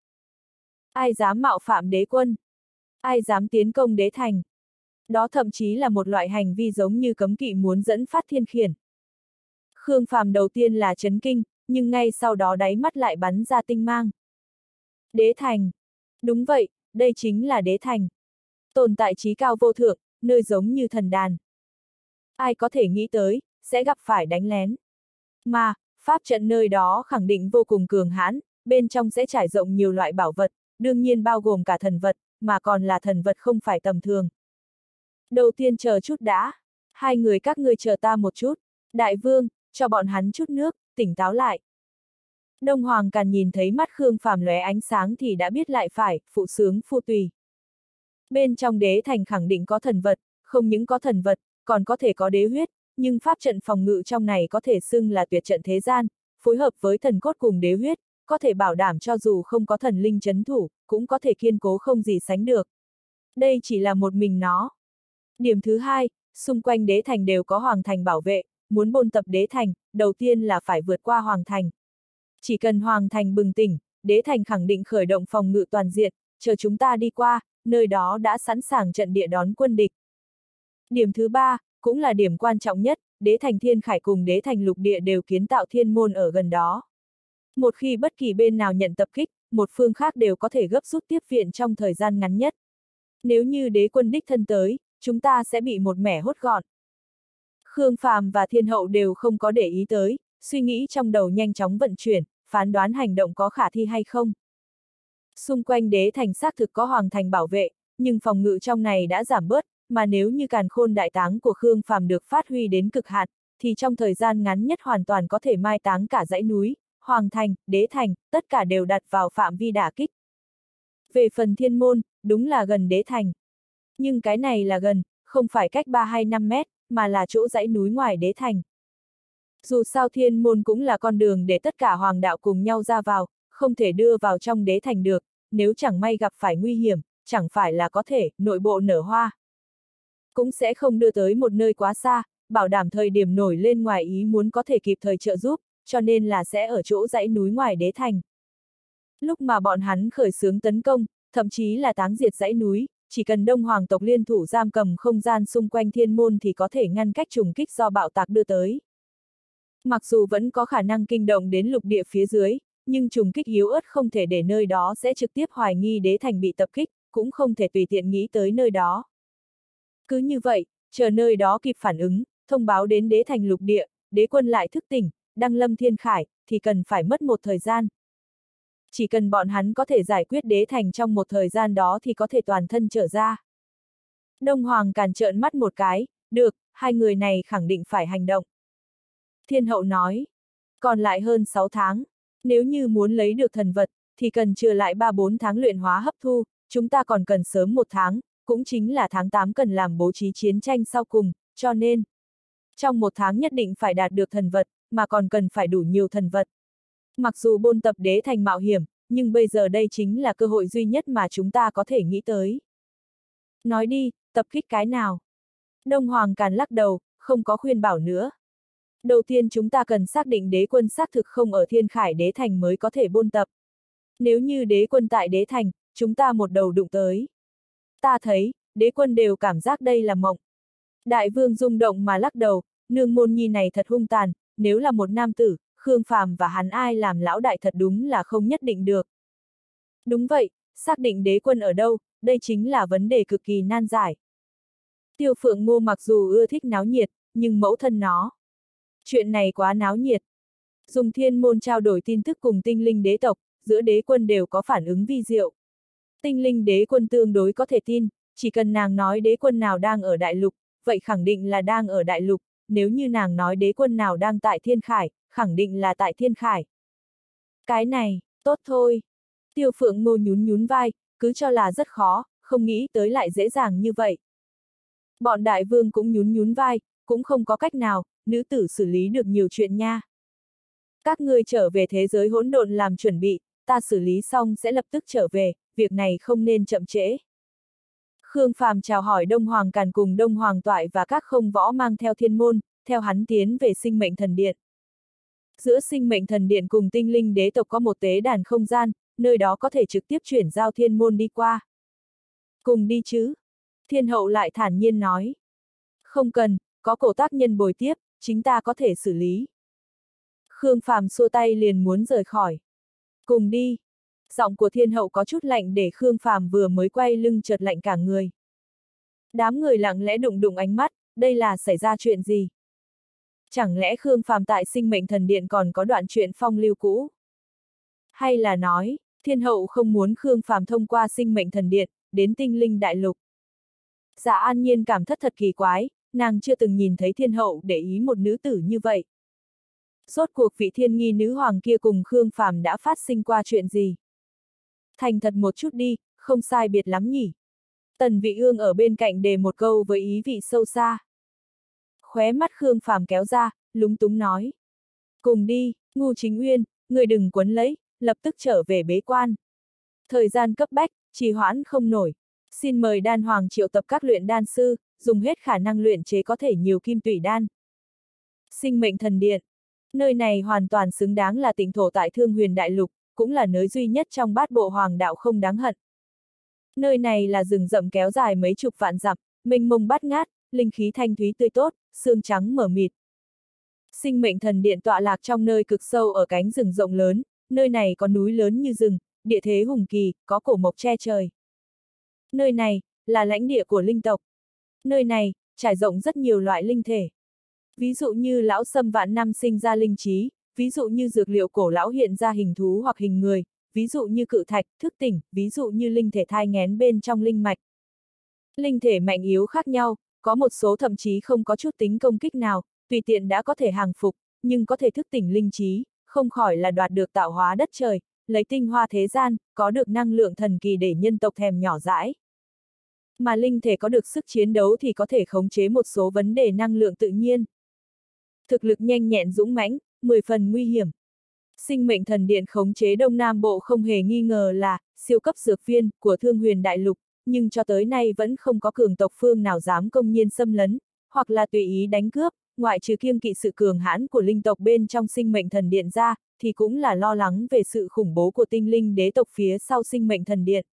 Ai dám mạo phạm đế quân? Ai dám tiến công đế thành? Đó thậm chí là một loại hành vi giống như cấm kỵ muốn dẫn phát thiên khiển. Khương Phàm đầu tiên là chấn kinh, nhưng ngay sau đó đáy mắt lại bắn ra tinh mang. Đế thành. Đúng vậy, đây chính là đế thành. Tồn tại trí cao vô thượng, nơi giống như thần đàn. Ai có thể nghĩ tới, sẽ gặp phải đánh lén. Mà, pháp trận nơi đó khẳng định vô cùng cường hãn, bên trong sẽ trải rộng nhiều loại bảo vật, đương nhiên bao gồm cả thần vật, mà còn là thần vật không phải tầm thường. Đầu tiên chờ chút đã. Hai người các ngươi chờ ta một chút. Đại vương, cho bọn hắn chút nước, tỉnh táo lại. Đông Hoàng càng nhìn thấy mắt Khương Phàm lóe ánh sáng thì đã biết lại phải, phụ sướng phu tùy. Bên trong đế thành khẳng định có thần vật, không những có thần vật, còn có thể có đế huyết, nhưng pháp trận phòng ngự trong này có thể xưng là tuyệt trận thế gian, phối hợp với thần cốt cùng đế huyết, có thể bảo đảm cho dù không có thần linh chấn thủ, cũng có thể kiên cố không gì sánh được. Đây chỉ là một mình nó. Điểm thứ hai, xung quanh đế thành đều có hoàng thành bảo vệ, muốn bôn tập đế thành, đầu tiên là phải vượt qua Hoàng Thành. Chỉ cần Hoàng Thành bừng tỉnh, đế thành khẳng định khởi động phòng ngự toàn diện, chờ chúng ta đi qua, nơi đó đã sẵn sàng trận địa đón quân địch. Điểm thứ ba, cũng là điểm quan trọng nhất, đế thành thiên khải cùng đế thành lục địa đều kiến tạo thiên môn ở gần đó. Một khi bất kỳ bên nào nhận tập kích, một phương khác đều có thể gấp rút tiếp viện trong thời gian ngắn nhất. Nếu như đế quân đích thân tới, chúng ta sẽ bị một mẻ hốt gọn. Khương Phàm và Thiên Hậu đều không có để ý tới, suy nghĩ trong đầu nhanh chóng vận chuyển, phán đoán hành động có khả thi hay không. Xung quanh đế thành xác thực có hoàng thành bảo vệ, nhưng phòng ngự trong này đã giảm bớt, mà nếu như càn khôn đại táng của Khương Phàm được phát huy đến cực hạn, thì trong thời gian ngắn nhất hoàn toàn có thể mai táng cả dãy núi, hoàng thành, đế thành, tất cả đều đặt vào phạm vi đả kích. Về phần thiên môn, đúng là gần đế thành. Nhưng cái này là gần, không phải cách 3 hay 5 mét, mà là chỗ dãy núi ngoài đế thành. Dù sao thiên môn cũng là con đường để tất cả hoàng đạo cùng nhau ra vào, không thể đưa vào trong đế thành được, nếu chẳng may gặp phải nguy hiểm, chẳng phải là có thể, nội bộ nở hoa. Cũng sẽ không đưa tới một nơi quá xa, bảo đảm thời điểm nổi lên ngoài ý muốn có thể kịp thời trợ giúp, cho nên là sẽ ở chỗ dãy núi ngoài đế thành. Lúc mà bọn hắn khởi xướng tấn công, thậm chí là táng diệt dãy núi, chỉ cần đông hoàng tộc liên thủ giam cầm không gian xung quanh thiên môn thì có thể ngăn cách trùng kích do bạo tạc đưa tới. Mặc dù vẫn có khả năng kinh động đến lục địa phía dưới, nhưng trùng kích yếu ớt không thể để nơi đó sẽ trực tiếp hoài nghi đế thành bị tập kích, cũng không thể tùy tiện nghĩ tới nơi đó. Cứ như vậy, chờ nơi đó kịp phản ứng, thông báo đến đế thành lục địa, đế quân lại thức tỉnh, đăng lâm thiên khải, thì cần phải mất một thời gian. Chỉ cần bọn hắn có thể giải quyết đế thành trong một thời gian đó thì có thể toàn thân trở ra. Đông Hoàng càn trợn mắt một cái, được, hai người này khẳng định phải hành động. Thiên hậu nói, còn lại hơn 6 tháng, nếu như muốn lấy được thần vật, thì cần trừ lại 3-4 tháng luyện hóa hấp thu, chúng ta còn cần sớm một tháng, cũng chính là tháng 8 cần làm bố trí chiến tranh sau cùng, cho nên, trong một tháng nhất định phải đạt được thần vật, mà còn cần phải đủ nhiều thần vật. Mặc dù bôn tập đế thành mạo hiểm, nhưng bây giờ đây chính là cơ hội duy nhất mà chúng ta có thể nghĩ tới. Nói đi, tập kích cái nào? Đông Hoàng Càn lắc đầu, không có khuyên bảo nữa. Đầu tiên chúng ta cần xác định đế quân xác thực không ở thiên khải đế thành mới có thể bôn tập. Nếu như đế quân tại đế thành, chúng ta một đầu đụng tới. Ta thấy, đế quân đều cảm giác đây là mộng. Đại vương rung động mà lắc đầu, nương môn nhi này thật hung tàn, nếu là một nam tử, Khương Phàm và hắn ai làm lão đại thật đúng là không nhất định được. Đúng vậy, xác định đế quân ở đâu, đây chính là vấn đề cực kỳ nan giải. Tiêu phượng ngô mặc dù ưa thích náo nhiệt, nhưng mẫu thân nó. Chuyện này quá náo nhiệt. Dùng thiên môn trao đổi tin tức cùng tinh linh đế tộc, giữa đế quân đều có phản ứng vi diệu. Tinh linh đế quân tương đối có thể tin, chỉ cần nàng nói đế quân nào đang ở đại lục, vậy khẳng định là đang ở đại lục, nếu như nàng nói đế quân nào đang tại thiên khải, khẳng định là tại thiên khải. Cái này, tốt thôi. Tiêu phượng ngô nhún nhún vai, cứ cho là rất khó, không nghĩ tới lại dễ dàng như vậy. Bọn đại vương cũng nhún nhún vai, cũng không có cách nào, nữ tử xử lý được nhiều chuyện nha. Các ngươi trở về thế giới hỗn độn làm chuẩn bị, ta xử lý xong sẽ lập tức trở về, việc này không nên chậm trễ. Khương Phàm chào hỏi Đông Hoàng Càn cùng Đông Hoàng Toại và các không võ mang theo thiên môn, theo hắn tiến về sinh mệnh thần điện. Giữa sinh mệnh thần điện cùng tinh linh đế tộc có một tế đàn không gian, nơi đó có thể trực tiếp chuyển giao thiên môn đi qua. Cùng đi chứ? Thiên hậu lại thản nhiên nói. Không cần, có cổ tác nhân bồi tiếp, chính ta có thể xử lý. Khương Phàm xua tay liền muốn rời khỏi. Cùng đi. Giọng của thiên hậu có chút lạnh để Khương Phàm vừa mới quay lưng chợt lạnh cả người. Đám người lặng lẽ đụng đụng ánh mắt, đây là xảy ra chuyện gì? Chẳng lẽ Khương Phàm tại sinh mệnh thần điện còn có đoạn chuyện phong lưu cũ? Hay là nói, thiên hậu không muốn Khương Phàm thông qua sinh mệnh thần điện, đến tinh linh đại lục? Dạ an nhiên cảm thất thật kỳ quái, nàng chưa từng nhìn thấy thiên hậu để ý một nữ tử như vậy. Rốt cuộc vị thiên nghi nữ hoàng kia cùng Khương Phàm đã phát sinh qua chuyện gì? Thành thật một chút đi, không sai biệt lắm nhỉ. Tần vị ương ở bên cạnh đề một câu với ý vị sâu xa. Khóe mắt Khương Phàm kéo ra, lúng túng nói. Cùng đi, ngu chính uyên, người đừng quấn lấy, lập tức trở về bế quan. Thời gian cấp bách, trì hoãn không nổi. Xin mời đan hoàng triệu tập các luyện đan sư, dùng hết khả năng luyện chế có thể nhiều kim tủy đan. Sinh mệnh thần điện. Nơi này hoàn toàn xứng đáng là tỉnh thổ tại thương huyền đại lục, cũng là nơi duy nhất trong bát bộ hoàng đạo không đáng hận. Nơi này là rừng rậm kéo dài mấy chục vạn dặm, mênh mông bát ngát, linh khí thanh thúy tươi tốt, xương trắng mở mịt. Sinh mệnh thần điện tọa lạc trong nơi cực sâu ở cánh rừng rộng lớn, nơi này có núi lớn như rừng, địa thế hùng kỳ, có cổ mộc che trời. Nơi này, là lãnh địa của linh tộc. Nơi này, trải rộng rất nhiều loại linh thể. Ví dụ như lão sâm vạn năm sinh ra linh trí, ví dụ như dược liệu cổ lão hiện ra hình thú hoặc hình người, ví dụ như cự thạch, thức tỉnh, ví dụ như linh thể thai ngén bên trong linh mạch. Linh thể mạnh yếu khác nhau, có một số thậm chí không có chút tính công kích nào, tùy tiện đã có thể hàng phục, nhưng có thể thức tỉnh linh trí, không khỏi là đoạt được tạo hóa đất trời, lấy tinh hoa thế gian, có được năng lượng thần kỳ để nhân tộc thèm nhỏ dãi. Mà linh thể có được sức chiến đấu thì có thể khống chế một số vấn đề năng lượng tự nhiên. Thực lực nhanh nhẹn dũng mãnh, 10 phần nguy hiểm. Sinh mệnh thần điện khống chế Đông Nam Bộ không hề nghi ngờ là siêu cấp dược viên của Thương Huyền Đại Lục, nhưng cho tới nay vẫn không có cường tộc phương nào dám công nhiên xâm lấn, hoặc là tùy ý đánh cướp, ngoại trừ kiêng kỵ sự cường hãn của linh tộc bên trong sinh mệnh thần điện ra, thì cũng là lo lắng về sự khủng bố của tinh linh đế tộc phía sau sinh mệnh thần điện.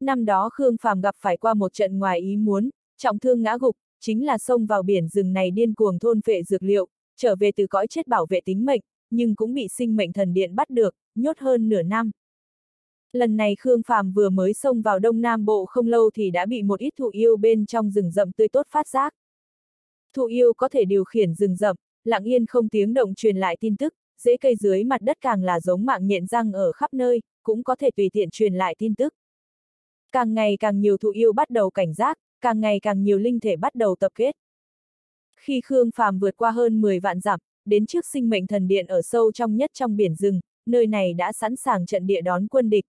Năm đó Khương Phàm gặp phải qua một trận ngoài ý muốn, trọng thương ngã gục, chính là xông vào biển rừng này điên cuồng thôn phệ dược liệu, trở về từ cõi chết bảo vệ tính mệnh, nhưng cũng bị sinh mệnh thần điện bắt được, nhốt hơn nửa năm. Lần này Khương Phàm vừa mới xông vào Đông Nam Bộ không lâu thì đã bị một ít thụ yêu bên trong rừng rậm tươi tốt phát giác. Thụ yêu có thể điều khiển rừng rậm, lặng yên không tiếng động truyền lại tin tức, dễ cây dưới mặt đất càng là giống mạng nhện răng ở khắp nơi, cũng có thể tùy tiện truyền lại tin tức. Càng ngày càng nhiều thụ yêu bắt đầu cảnh giác, càng ngày càng nhiều linh thể bắt đầu tập kết. Khi Khương Phàm vượt qua hơn 10 vạn dặm, đến trước sinh mệnh thần điện ở sâu trong nhất trong biển rừng, nơi này đã sẵn sàng trận địa đón quân địch.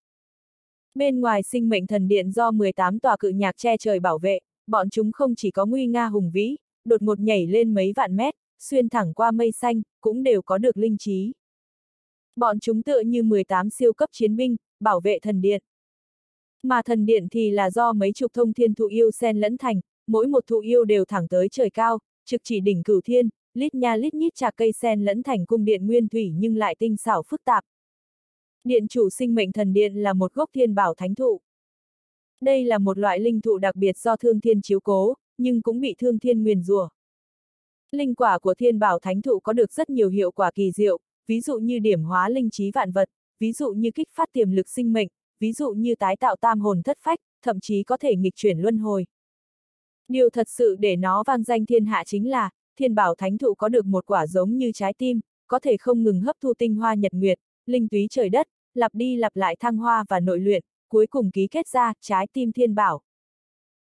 Bên ngoài sinh mệnh thần điện do 18 tòa cự nhạc che trời bảo vệ, bọn chúng không chỉ có nguy nga hùng vĩ, đột ngột nhảy lên mấy vạn mét, xuyên thẳng qua mây xanh, cũng đều có được linh trí. Bọn chúng tựa như 18 siêu cấp chiến binh, bảo vệ thần điện. Mà thần điện thì là do mấy chục thông thiên thụ yêu sen lẫn thành, mỗi một thụ yêu đều thẳng tới trời cao, trực chỉ đỉnh cửu thiên, lít nha lít nhít trà cây sen lẫn thành cung điện nguyên thủy nhưng lại tinh xảo phức tạp. Điện chủ sinh mệnh thần điện là một gốc thiên bảo thánh thụ. Đây là một loại linh thụ đặc biệt do thương thiên chiếu cố, nhưng cũng bị thương thiên nguyền rủa. Linh quả của thiên bảo thánh thụ có được rất nhiều hiệu quả kỳ diệu, ví dụ như điểm hóa linh trí vạn vật, ví dụ như kích phát tiềm lực sinh mệnh, ví dụ như tái tạo tam hồn thất phách, thậm chí có thể nghịch chuyển luân hồi. Điều thật sự để nó vang danh thiên hạ chính là, thiên bảo thánh thụ có được một quả giống như trái tim, có thể không ngừng hấp thu tinh hoa nhật nguyệt, linh túy trời đất, lặp đi lặp lại thăng hoa và nội luyện, cuối cùng ký kết ra trái tim thiên bảo.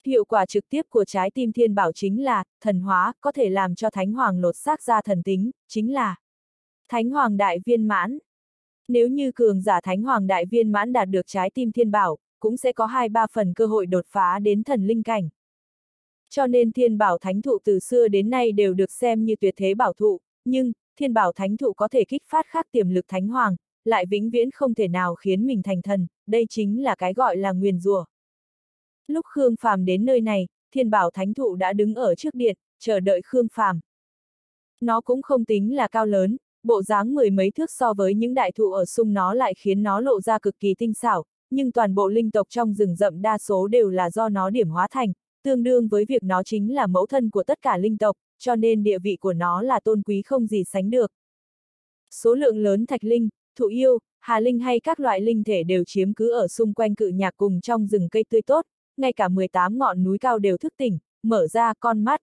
Hiệu quả trực tiếp của trái tim thiên bảo chính là, thần hóa, có thể làm cho thánh hoàng lột xác ra thần tính, chính là thánh hoàng đại viên mãn. Nếu như cường giả thánh hoàng đại viên mãn đạt được trái tim thiên bảo, cũng sẽ có 2-3 phần cơ hội đột phá đến thần linh cảnh. Cho nên thiên bảo thánh thụ từ xưa đến nay đều được xem như tuyệt thế bảo thụ, nhưng, thiên bảo thánh thụ có thể kích phát khác tiềm lực thánh hoàng, lại vĩnh viễn không thể nào khiến mình thành thần, đây chính là cái gọi là nguyền rùa. Lúc Khương Phàm đến nơi này, thiên bảo thánh thụ đã đứng ở trước điện, chờ đợi Khương Phàm. Nó cũng không tính là cao lớn, bộ dáng mười mấy thước so với những đại thụ ở sung nó lại khiến nó lộ ra cực kỳ tinh xảo, nhưng toàn bộ linh tộc trong rừng rậm đa số đều là do nó điểm hóa thành, tương đương với việc nó chính là mẫu thân của tất cả linh tộc, cho nên địa vị của nó là tôn quý không gì sánh được. Số lượng lớn thạch linh, thụ yêu, hà linh hay các loại linh thể đều chiếm cứ ở xung quanh cự nhạc cùng trong rừng cây tươi tốt, ngay cả 18 ngọn núi cao đều thức tỉnh, mở ra con mắt.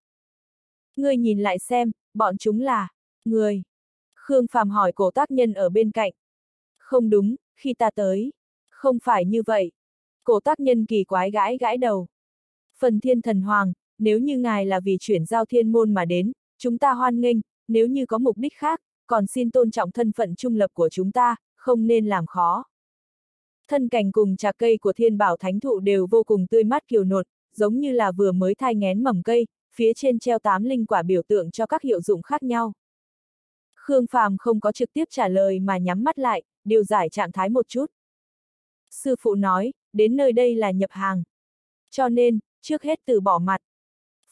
Ngươi nhìn lại xem, bọn chúng là, người. Khương Phàm hỏi cổ tác nhân ở bên cạnh. Không đúng, khi ta tới. Không phải như vậy. Cổ tác nhân kỳ quái gãi gãi đầu. Phần thiên thần hoàng, nếu như ngài là vì chuyển giao thiên môn mà đến, chúng ta hoan nghênh, nếu như có mục đích khác, còn xin tôn trọng thân phận trung lập của chúng ta, không nên làm khó. Thân cảnh cùng trà cây của thiên bảo thánh thụ đều vô cùng tươi mát kiều nột, giống như là vừa mới thai ngén mầm cây, phía trên treo tám linh quả biểu tượng cho các hiệu dụng khác nhau. Khương Phàm không có trực tiếp trả lời mà nhắm mắt lại, điều giải trạng thái một chút. Sư phụ nói, đến nơi đây là nhập hàng. Cho nên, trước hết từ bỏ mặt.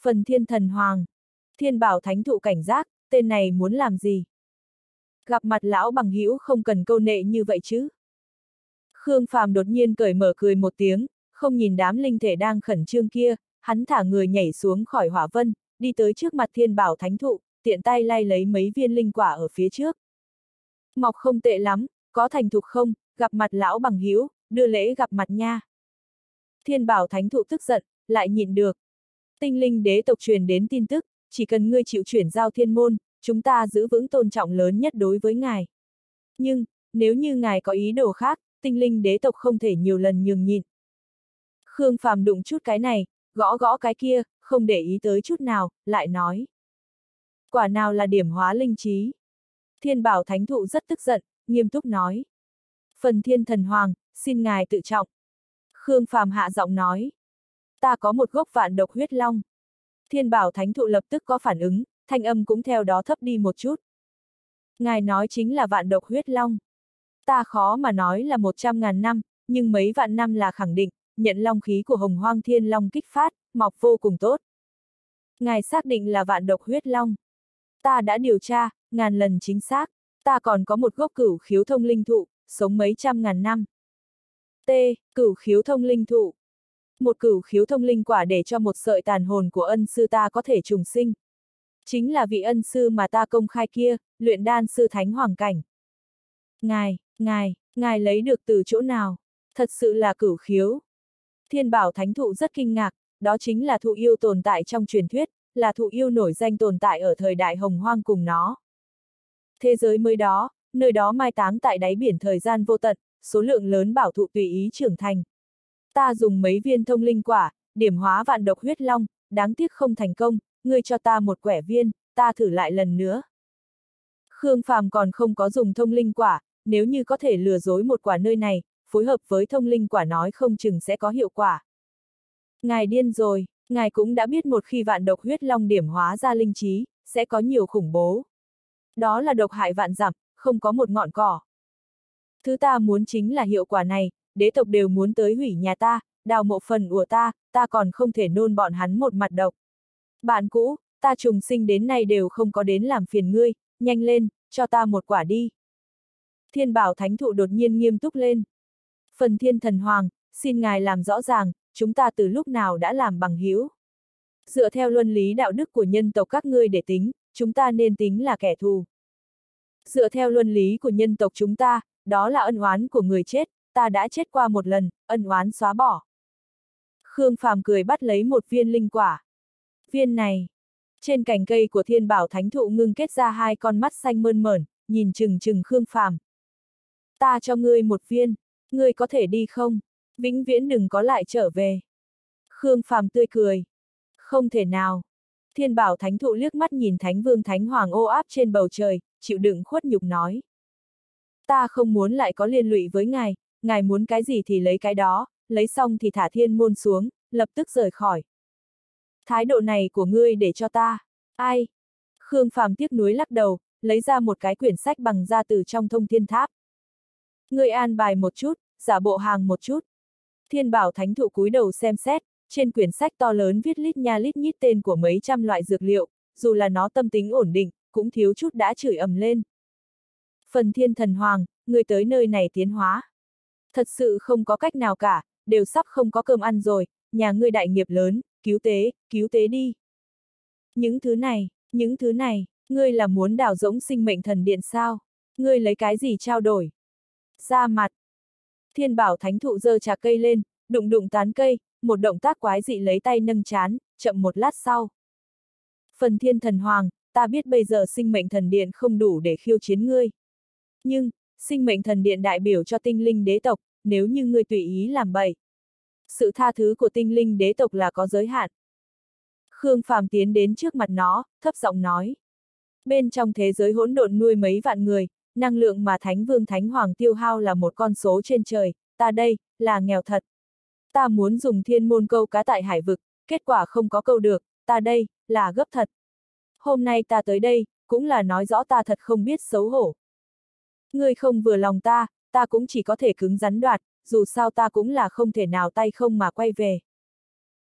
Phần thiên thần hoàng. Thiên bảo thánh thụ cảnh giác, tên này muốn làm gì? Gặp mặt lão bằng hữu không cần câu nệ như vậy chứ. Khương Phàm đột nhiên cởi mở cười một tiếng, không nhìn đám linh thể đang khẩn trương kia, hắn thả người nhảy xuống khỏi hỏa vân, đi tới trước mặt thiên bảo thánh thụ, tiện tay lay lấy mấy viên linh quả ở phía trước. Mọc không tệ lắm, có thành thục không, gặp mặt lão bằng hữu đưa lễ gặp mặt nha. Thiên bảo thánh thụ tức giận, lại nhịn được. Tinh linh đế tộc truyền đến tin tức, chỉ cần ngươi chịu chuyển giao thiên môn, chúng ta giữ vững tôn trọng lớn nhất đối với ngài. Nhưng, nếu như ngài có ý đồ khác, tinh linh đế tộc không thể nhiều lần nhường nhịn. Khương Phàm đụng chút cái này, gõ gõ cái kia, không để ý tới chút nào, lại nói. Quả nào là điểm hóa linh trí? Thiên bảo thánh thụ rất tức giận, nghiêm túc nói. Phần thiên thần hoàng, xin ngài tự trọng. Khương Phàm hạ giọng nói. Ta có một gốc vạn độc huyết long. Thiên bảo thánh thụ lập tức có phản ứng, thanh âm cũng theo đó thấp đi một chút. Ngài nói chính là vạn độc huyết long. Ta khó mà nói là một trăm ngàn năm, nhưng mấy vạn năm là khẳng định, nhận long khí của hồng hoang thiên long kích phát, mọc vô cùng tốt. Ngài xác định là vạn độc huyết long. Ta đã điều tra, ngàn lần chính xác. Ta còn có một gốc cửu khiếu thông linh thụ, sống mấy trăm ngàn năm. T. Cửu khiếu thông linh thụ. Một cửu khiếu thông linh quả để cho một sợi tàn hồn của ân sư ta có thể trùng sinh. Chính là vị ân sư mà ta công khai kia, luyện đan sư thánh hoàng cảnh. Ngài, ngài, ngài lấy được từ chỗ nào? Thật sự là cửu khiếu. Thiên bảo thánh thụ rất kinh ngạc, đó chính là thụ yêu tồn tại trong truyền thuyết, là thụ yêu nổi danh tồn tại ở thời đại hồng hoang cùng nó. Thế giới mới đó, nơi đó mai táng tại đáy biển thời gian vô tận, số lượng lớn bảo thụ tùy ý trưởng thành. Ta dùng mấy viên thông linh quả, điểm hóa vạn độc huyết long, đáng tiếc không thành công, ngươi cho ta một quẻ viên, ta thử lại lần nữa. Khương Phàm còn không có dùng thông linh quả, nếu như có thể lừa dối một quả nơi này, phối hợp với thông linh quả nói không chừng sẽ có hiệu quả. Ngài điên rồi, ngài cũng đã biết một khi vạn độc huyết long điểm hóa ra linh trí, sẽ có nhiều khủng bố. Đó là độc hại vạn dặm, không có một ngọn cỏ. Thứ ta muốn chính là hiệu quả này, đế tộc đều muốn tới hủy nhà ta, đào mộ phần của ta, ta còn không thể nôn bọn hắn một mặt độc. Bạn cũ, ta trùng sinh đến nay đều không có đến làm phiền ngươi, nhanh lên, cho ta một quả đi. Thiên bảo thánh thụ đột nhiên nghiêm túc lên. Phần thiên thần hoàng, xin ngài làm rõ ràng, chúng ta từ lúc nào đã làm bằng hữu. Dựa theo luân lý đạo đức của nhân tộc các ngươi để tính, chúng ta nên tính là kẻ thù. Dựa theo luân lý của nhân tộc chúng ta, đó là ân oán của người chết, ta đã chết qua một lần, ân oán xóa bỏ. Khương Phàm cười bắt lấy một viên linh quả. Viên này, trên cành cây của thiên bảo thánh thụ ngưng kết ra hai con mắt xanh mơn mởn, nhìn chừng chừng Khương Phàm. Ta cho ngươi một viên, ngươi có thể đi không? Vĩnh viễn đừng có lại trở về. Khương Phàm tươi cười. Không thể nào. Thiên bảo thánh thụ liếc mắt nhìn thánh vương thánh hoàng ô áp trên bầu trời, chịu đựng khuất nhục nói. Ta không muốn lại có liên lụy với ngài, ngài muốn cái gì thì lấy cái đó, lấy xong thì thả thiên môn xuống, lập tức rời khỏi. Thái độ này của ngươi để cho ta, ai? Khương Phàm tiếc nuối lắc đầu, lấy ra một cái quyển sách bằng da từ trong thông thiên tháp. Ngươi an bài một chút, giả bộ hàng một chút. Thiên bảo thánh thụ cúi đầu xem xét, trên quyển sách to lớn viết lít nha lít nhít tên của mấy trăm loại dược liệu, dù là nó tâm tính ổn định, cũng thiếu chút đã chửi ầm lên. Phần thiên thần hoàng, người tới nơi này tiến hóa. Thật sự không có cách nào cả, đều sắp không có cơm ăn rồi, nhà ngươi đại nghiệp lớn, cứu tế, cứu tế đi. Những thứ này, những thứ này, ngươi là muốn đào rỗng sinh mệnh thần điện sao? Ngươi lấy cái gì trao đổi? Ra mặt. Thiên bảo thánh thụ dơ trà cây lên, đụng đụng tán cây, một động tác quái dị lấy tay nâng chán, chậm một lát sau. Phần thiên thần hoàng, ta biết bây giờ sinh mệnh thần điện không đủ để khiêu chiến ngươi. Nhưng, sinh mệnh thần điện đại biểu cho tinh linh đế tộc, nếu như ngươi tùy ý làm bậy. Sự tha thứ của tinh linh đế tộc là có giới hạn. Khương Phàm tiến đến trước mặt nó, thấp giọng nói. Bên trong thế giới hỗn độn nuôi mấy vạn người, năng lượng mà Thánh Vương Thánh Hoàng tiêu hao là một con số trên trời, ta đây, là nghèo thật. Ta muốn dùng thiên môn câu cá tại hải vực, kết quả không có câu được, ta đây, là gấp thật. Hôm nay ta tới đây, cũng là nói rõ ta thật không biết xấu hổ. Ngươi không vừa lòng ta, ta cũng chỉ có thể cứng rắn đoạt, dù sao ta cũng là không thể nào tay không mà quay về.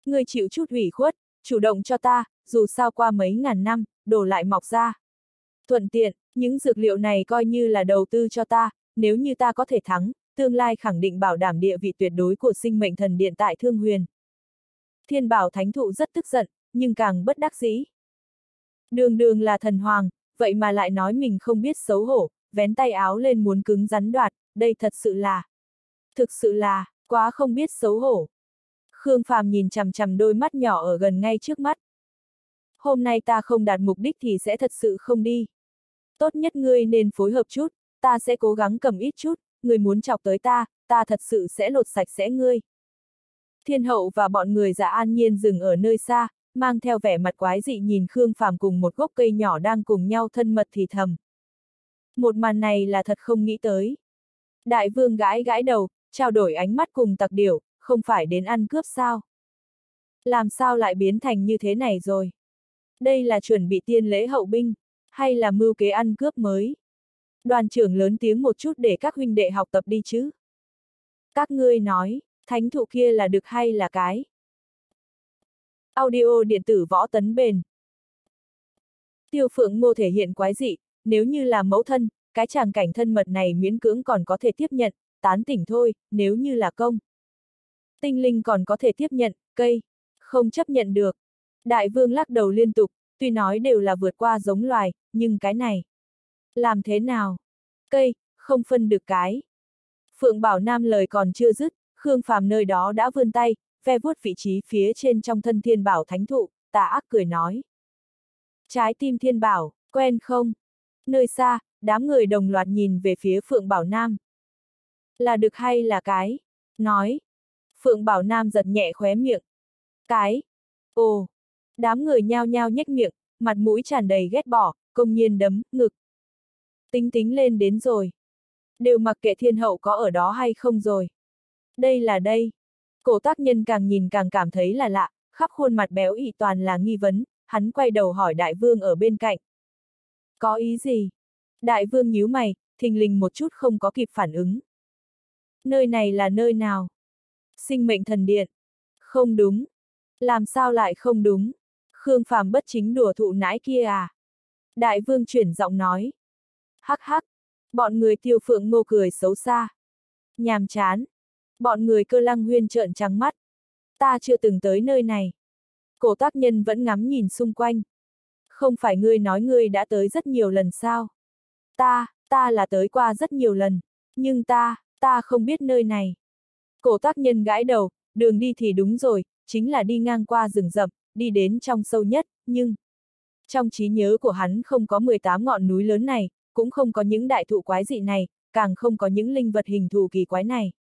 Ngươi chịu chút ủy khuất, chủ động cho ta, dù sao qua mấy ngàn năm, đổ lại mọc ra. Thuận tiện, những dược liệu này coi như là đầu tư cho ta, nếu như ta có thể thắng, tương lai khẳng định bảo đảm địa vị tuyệt đối của sinh mệnh thần điện tại Thương Huyền. Thiên bảo thánh thụ rất tức giận, nhưng càng bất đắc dĩ. Đường đường là thần hoàng, vậy mà lại nói mình không biết xấu hổ, vén tay áo lên muốn cứng rắn đoạt, đây thật sự là... Thực sự là, quá không biết xấu hổ. Khương Phàm nhìn chằm chằm đôi mắt nhỏ ở gần ngay trước mắt. Hôm nay ta không đạt mục đích thì sẽ thật sự không đi. Tốt nhất ngươi nên phối hợp chút, ta sẽ cố gắng cầm ít chút, người muốn chọc tới ta, ta thật sự sẽ lột sạch sẽ ngươi. Thiên hậu và bọn người giả an nhiên dừng ở nơi xa, mang theo vẻ mặt quái dị nhìn Khương Phàm cùng một gốc cây nhỏ đang cùng nhau thân mật thì thầm. Một màn này là thật không nghĩ tới. Đại vương gãi gãi đầu, trao đổi ánh mắt cùng tặc điểu, không phải đến ăn cướp sao? Làm sao lại biến thành như thế này rồi? Đây là chuẩn bị tiên lễ hậu binh, hay là mưu kế ăn cướp mới? Đoàn trưởng lớn tiếng một chút để các huynh đệ học tập đi chứ. Các ngươi nói, thánh thụ kia là được hay là cái? Audio điện tử võ tấn bền. Tiêu phượng ngô thể hiện quái dị, nếu như là mẫu thân, cái tràng cảnh thân mật này miễn cưỡng còn có thể tiếp nhận, tán tỉnh thôi, nếu như là công. Tinh linh còn có thể tiếp nhận, cây, không chấp nhận được. Đại vương lắc đầu liên tục, tuy nói đều là vượt qua giống loài, nhưng cái này. Làm thế nào? Cây, không phân được cái. Phượng Bảo Nam lời còn chưa dứt, Khương Phàm nơi đó đã vươn tay, ve vuốt vị trí phía trên trong thân thiên bảo thánh thụ, tà ác cười nói. Trái tim thiên bảo, quen không? Nơi xa, đám người đồng loạt nhìn về phía Phượng Bảo Nam. Là được hay là cái? Nói. Phượng Bảo Nam giật nhẹ khóe miệng. Cái. Ồ. Đám người nhao nhao nhếch miệng, mặt mũi tràn đầy ghét bỏ, công nhiên đấm, ngực. Tính tính lên đến rồi. Đều mặc kệ thiên hậu có ở đó hay không rồi. Đây là đây. Cổ tác nhân càng nhìn càng cảm thấy là lạ, khắp khuôn mặt béo ị toàn là nghi vấn, hắn quay đầu hỏi đại vương ở bên cạnh. Có ý gì? Đại vương nhíu mày, thình lình một chút không có kịp phản ứng. Nơi này là nơi nào? Sinh mệnh thần điện. Không đúng. Làm sao lại không đúng? Khương Phàm bất chính đùa thụ nãi kia à? Đại vương chuyển giọng nói. Hắc hắc. Bọn người tiêu phượng ngô cười xấu xa. Nhàm chán. Bọn người cơ lăng huyên trợn trắng mắt. Ta chưa từng tới nơi này. Cổ tác nhân vẫn ngắm nhìn xung quanh. Không phải ngươi nói ngươi đã tới rất nhiều lần sao? Ta, ta là tới qua rất nhiều lần. Nhưng ta, ta không biết nơi này. Cổ tác nhân gãi đầu, đường đi thì đúng rồi, chính là đi ngang qua rừng rậm, đi đến trong sâu nhất, nhưng... Trong trí nhớ của hắn không có 18 ngọn núi lớn này, cũng không có những đại thụ quái dị này, càng không có những linh vật hình thù kỳ quái này.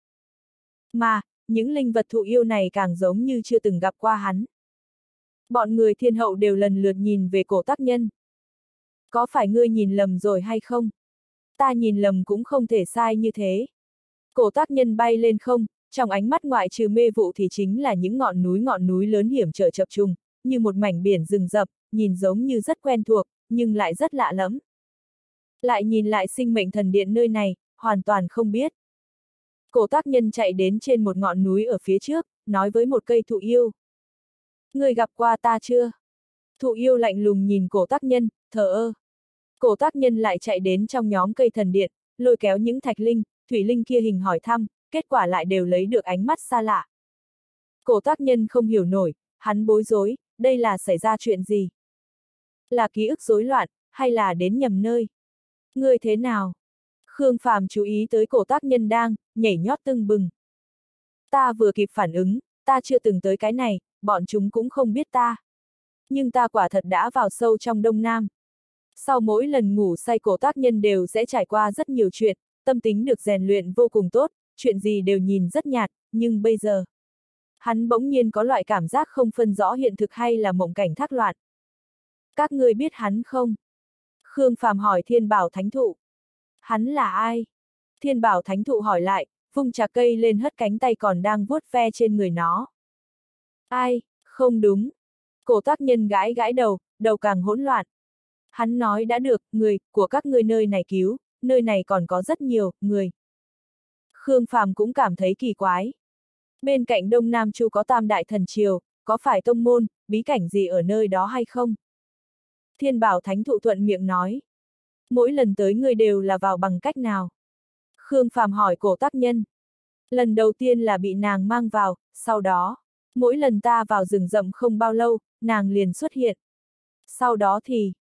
Mà, những linh vật thụ yêu này càng giống như chưa từng gặp qua hắn. Bọn người thiên hậu đều lần lượt nhìn về cổ tác nhân. Có phải ngươi nhìn lầm rồi hay không? Ta nhìn lầm cũng không thể sai như thế. Cổ tác nhân bay lên không, trong ánh mắt ngoại trừ mê vụ thì chính là những ngọn núi ngọn núi lớn hiểm trở chập trùng, như một mảnh biển rừng rập, nhìn giống như rất quen thuộc, nhưng lại rất lạ lẫm. Lại nhìn lại sinh mệnh thần điện nơi này, hoàn toàn không biết. Cổ tác nhân chạy đến trên một ngọn núi ở phía trước, nói với một cây thụ yêu. Người gặp qua ta chưa? Thụ yêu lạnh lùng nhìn cổ tác nhân, thờ ơ. Cổ tác nhân lại chạy đến trong nhóm cây thần điện, lôi kéo những thạch linh, thủy linh kia hình hỏi thăm, kết quả lại đều lấy được ánh mắt xa lạ. Cổ tác nhân không hiểu nổi, hắn bối rối, đây là xảy ra chuyện gì? Là ký ức rối loạn, hay là đến nhầm nơi? Người thế nào? Khương Phàm chú ý tới cổ tác nhân đang, nhảy nhót tưng bừng. Ta vừa kịp phản ứng, ta chưa từng tới cái này, bọn chúng cũng không biết ta. Nhưng ta quả thật đã vào sâu trong Đông Nam. Sau mỗi lần ngủ say cổ tác nhân đều sẽ trải qua rất nhiều chuyện, tâm tính được rèn luyện vô cùng tốt, chuyện gì đều nhìn rất nhạt, nhưng bây giờ. Hắn bỗng nhiên có loại cảm giác không phân rõ hiện thực hay là mộng cảnh thác loạn. Các người biết hắn không? Khương Phàm hỏi thiên bảo thánh thụ. Hắn là ai? Thiên bảo thánh thụ hỏi lại, vung trà cây lên hất cánh tay còn đang vuốt ve trên người nó. Ai, không đúng. Cổ tác nhân gãi gãi đầu, đầu càng hỗn loạn. Hắn nói đã được, người, của các ngươi nơi này cứu, nơi này còn có rất nhiều, người. Khương Phàm cũng cảm thấy kỳ quái. Bên cạnh Đông Nam Chu có tam đại thần triều, có phải tông môn, bí cảnh gì ở nơi đó hay không? Thiên bảo thánh thụ thuận miệng nói. Mỗi lần tới người đều là vào bằng cách nào? Khương Phàm hỏi cổ tác nhân. Lần đầu tiên là bị nàng mang vào, sau đó, mỗi lần ta vào rừng rậm không bao lâu, nàng liền xuất hiện. Sau đó thì,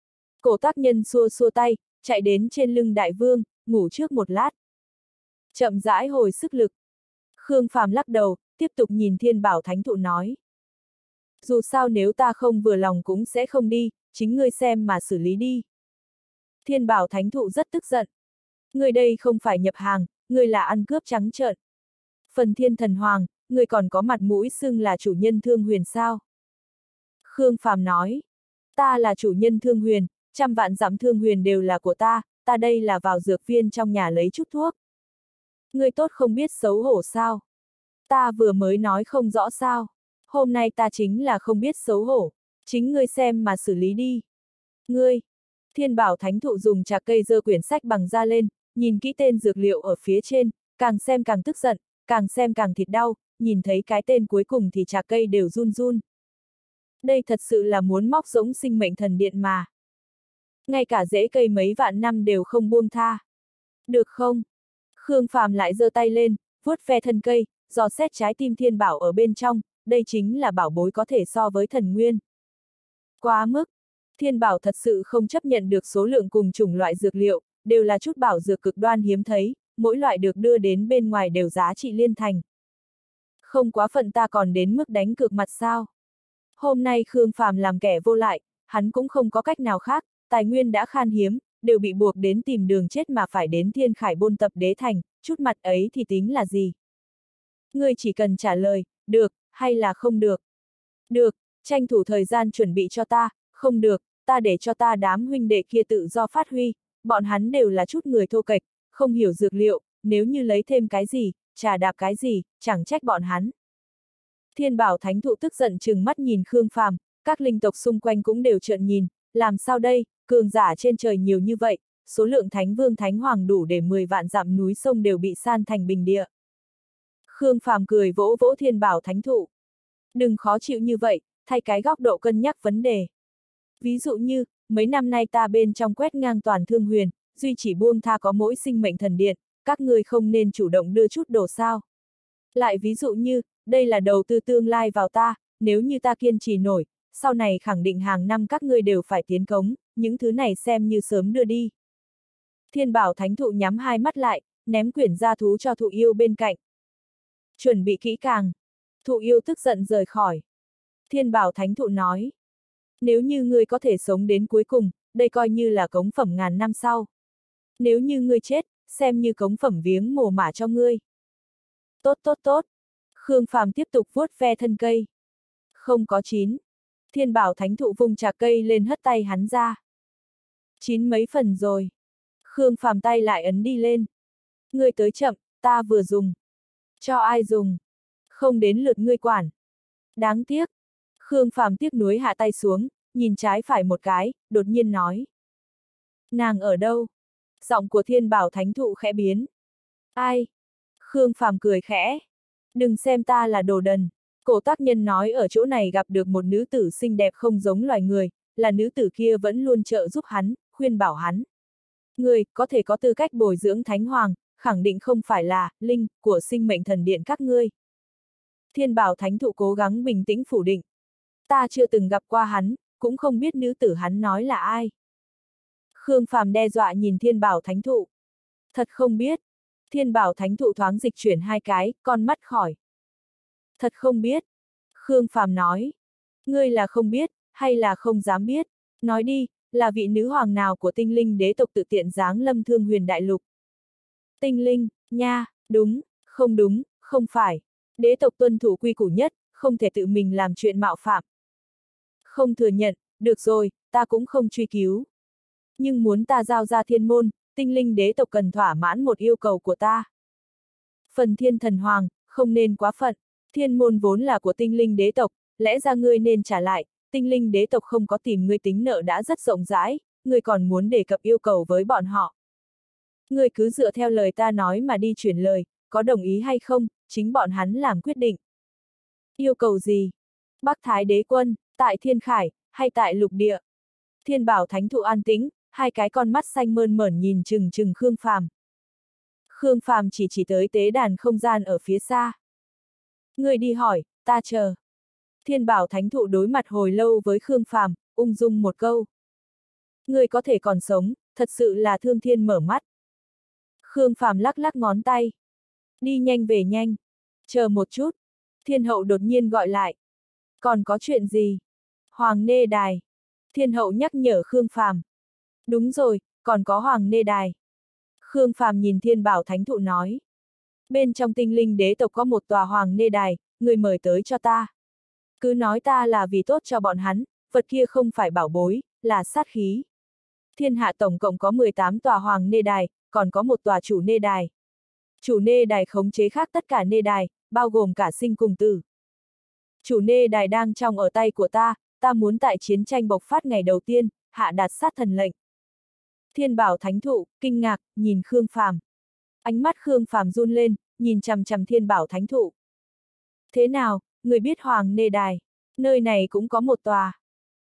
cổ tác nhân xua xua tay, chạy đến trên lưng đại vương, ngủ trước một lát. Chậm rãi hồi sức lực. Khương Phàm lắc đầu, tiếp tục nhìn thiên bảo thánh thụ nói. Dù sao nếu ta không vừa lòng cũng sẽ không đi, chính ngươi xem mà xử lý đi. Thiên bảo thánh thụ rất tức giận. Ngươi đây không phải nhập hàng, ngươi là ăn cướp trắng trợn. Phần thiên thần hoàng, người còn có mặt mũi xưng là chủ nhân thương huyền sao? Khương Phàm nói. Ta là chủ nhân thương huyền, trăm vạn dặm thương huyền đều là của ta, ta đây là vào dược viên trong nhà lấy chút thuốc. người tốt không biết xấu hổ sao? Ta vừa mới nói không rõ sao. Hôm nay ta chính là không biết xấu hổ. Chính ngươi xem mà xử lý đi. Ngươi! Thiên bảo thánh thụ dùng trà cây dơ quyển sách bằng da lên, nhìn kỹ tên dược liệu ở phía trên, càng xem càng tức giận, càng xem càng thịt đau, nhìn thấy cái tên cuối cùng thì trà cây đều run run. Đây thật sự là muốn móc giống sinh mệnh thần điện mà. Ngay cả rễ cây mấy vạn năm đều không buông tha. Được không? Khương Phàm lại giơ tay lên, vuốt ve thân cây, dò xét trái tim thiên bảo ở bên trong, đây chính là bảo bối có thể so với thần nguyên. Quá mức, thiên bảo thật sự không chấp nhận được số lượng cùng chủng loại dược liệu, đều là chút bảo dược cực đoan hiếm thấy, mỗi loại được đưa đến bên ngoài đều giá trị liên thành. Không quá phận ta còn đến mức đánh cược mặt sao. Hôm nay Khương Phàm làm kẻ vô lại, hắn cũng không có cách nào khác, tài nguyên đã khan hiếm, đều bị buộc đến tìm đường chết mà phải đến thiên khải bôn tập đế thành, chút mặt ấy thì tính là gì? Ngươi chỉ cần trả lời, được, hay là không được? Được, tranh thủ thời gian chuẩn bị cho ta, không được, ta để cho ta đám huynh đệ kia tự do phát huy, bọn hắn đều là chút người thô kệch, không hiểu dược liệu, nếu như lấy thêm cái gì, trà đạp cái gì, chẳng trách bọn hắn. Thiên bảo thánh thụ tức giận chừng mắt nhìn Khương Phàm, các linh tộc xung quanh cũng đều trợn nhìn, làm sao đây, cường giả trên trời nhiều như vậy, số lượng thánh vương thánh hoàng đủ để 10 vạn dặm núi sông đều bị san thành bình địa. Khương Phàm cười vỗ vỗ thiên bảo thánh thụ. Đừng khó chịu như vậy, thay cái góc độ cân nhắc vấn đề. Ví dụ như, mấy năm nay ta bên trong quét ngang toàn thương huyền, duy chỉ buông tha có mỗi sinh mệnh thần điện, các người không nên chủ động đưa chút đồ sao. Lại ví dụ như, đây là đầu tư tương lai vào ta, nếu như ta kiên trì nổi, sau này khẳng định hàng năm các ngươi đều phải tiến cống, những thứ này xem như sớm đưa đi. Thiên bảo thánh thụ nhắm hai mắt lại, ném quyển gia thú cho thụ yêu bên cạnh. Chuẩn bị kỹ càng. Thụ yêu tức giận rời khỏi. Thiên bảo thánh thụ nói. Nếu như ngươi có thể sống đến cuối cùng, đây coi như là cống phẩm ngàn năm sau. Nếu như ngươi chết, xem như cống phẩm viếng mồ mả cho ngươi. Tốt tốt tốt. Khương Phàm tiếp tục vuốt ve thân cây. Không có chín. Thiên bảo thánh thụ vùng trà cây lên hất tay hắn ra. Chín mấy phần rồi. Khương Phàm tay lại ấn đi lên. Ngươi tới chậm, ta vừa dùng. Cho ai dùng? Không đến lượt ngươi quản. Đáng tiếc. Khương Phàm tiếc nuối hạ tay xuống, nhìn trái phải một cái, đột nhiên nói. Nàng ở đâu? Giọng của thiên bảo thánh thụ khẽ biến. Ai? Khương Phàm cười khẽ. Đừng xem ta là đồ đần. Cổ tác nhân nói ở chỗ này gặp được một nữ tử xinh đẹp không giống loài người, là nữ tử kia vẫn luôn trợ giúp hắn, khuyên bảo hắn. Người, có thể có tư cách bồi dưỡng thánh hoàng, khẳng định không phải là, linh, của sinh mệnh thần điện các ngươi. Thiên bảo thánh thụ cố gắng bình tĩnh phủ định. Ta chưa từng gặp qua hắn, cũng không biết nữ tử hắn nói là ai. Khương Phàm đe dọa nhìn thiên bảo thánh thụ. Thật không biết. Thiên bảo thánh thụ thoáng dịch chuyển hai cái, con mắt khỏi. Thật không biết. Khương Phàm nói. Ngươi là không biết, hay là không dám biết. Nói đi, là vị nữ hoàng nào của tinh linh đế tộc tự tiện giáng lâm thương huyền đại lục. Tinh linh, nha, đúng, không đúng, không phải. Đế tộc tuân thủ quy củ nhất, không thể tự mình làm chuyện mạo phạm. Không thừa nhận, được rồi, ta cũng không truy cứu. Nhưng muốn ta giao ra thiên môn, tinh linh đế tộc cần thỏa mãn một yêu cầu của ta. Phần thiên thần hoàng, không nên quá phận, thiên môn vốn là của tinh linh đế tộc, lẽ ra ngươi nên trả lại, tinh linh đế tộc không có tìm ngươi tính nợ đã rất rộng rãi, ngươi còn muốn đề cập yêu cầu với bọn họ. Ngươi cứ dựa theo lời ta nói mà đi chuyển lời, có đồng ý hay không, chính bọn hắn làm quyết định. Yêu cầu gì? Bắc Thái đế quân, tại Thiên Khải, hay tại lục địa? Thiên bảo thánh thụ an tĩnh, hai cái con mắt xanh mơn mởn nhìn chừng chừng Khương Phàm. Khương Phàm chỉ chỉ tới tế đàn không gian ở phía xa. Người đi hỏi, ta chờ. Thiên bảo thánh thụ đối mặt hồi lâu với Khương Phàm, ung dung một câu. Người có thể còn sống, thật sự là thương thiên mở mắt. Khương Phàm lắc lắc ngón tay. Đi nhanh về nhanh. Chờ một chút. Thiên hậu đột nhiên gọi lại. Còn có chuyện gì? Hoàng Nê Đài. Thiên hậu nhắc nhở Khương Phàm. Đúng rồi, còn có Hoàng Nê Đài. Khương Phàm nhìn Thiên Bảo Thánh Thụ nói. Bên trong tinh linh đế tộc có một tòa Hoàng Nê Đài, người mời tới cho ta. Cứ nói ta là vì tốt cho bọn hắn, vật kia không phải bảo bối, là sát khí. Thiên hạ tổng cộng có 18 tòa Hoàng Nê Đài, còn có một tòa chủ Nê Đài. Chủ Nê Đài khống chế khác tất cả Nê Đài, bao gồm cả sinh cùng tử. Chủ Nê Đài đang trong ở tay của ta, ta muốn tại chiến tranh bộc phát ngày đầu tiên, hạ đạt sát thần lệnh. Thiên bảo thánh thụ, kinh ngạc, nhìn Khương Phàm. Ánh mắt Khương Phàm run lên, nhìn chằm chằm thiên bảo thánh thụ. Thế nào, người biết Hoàng Nê Đài, nơi này cũng có một tòa.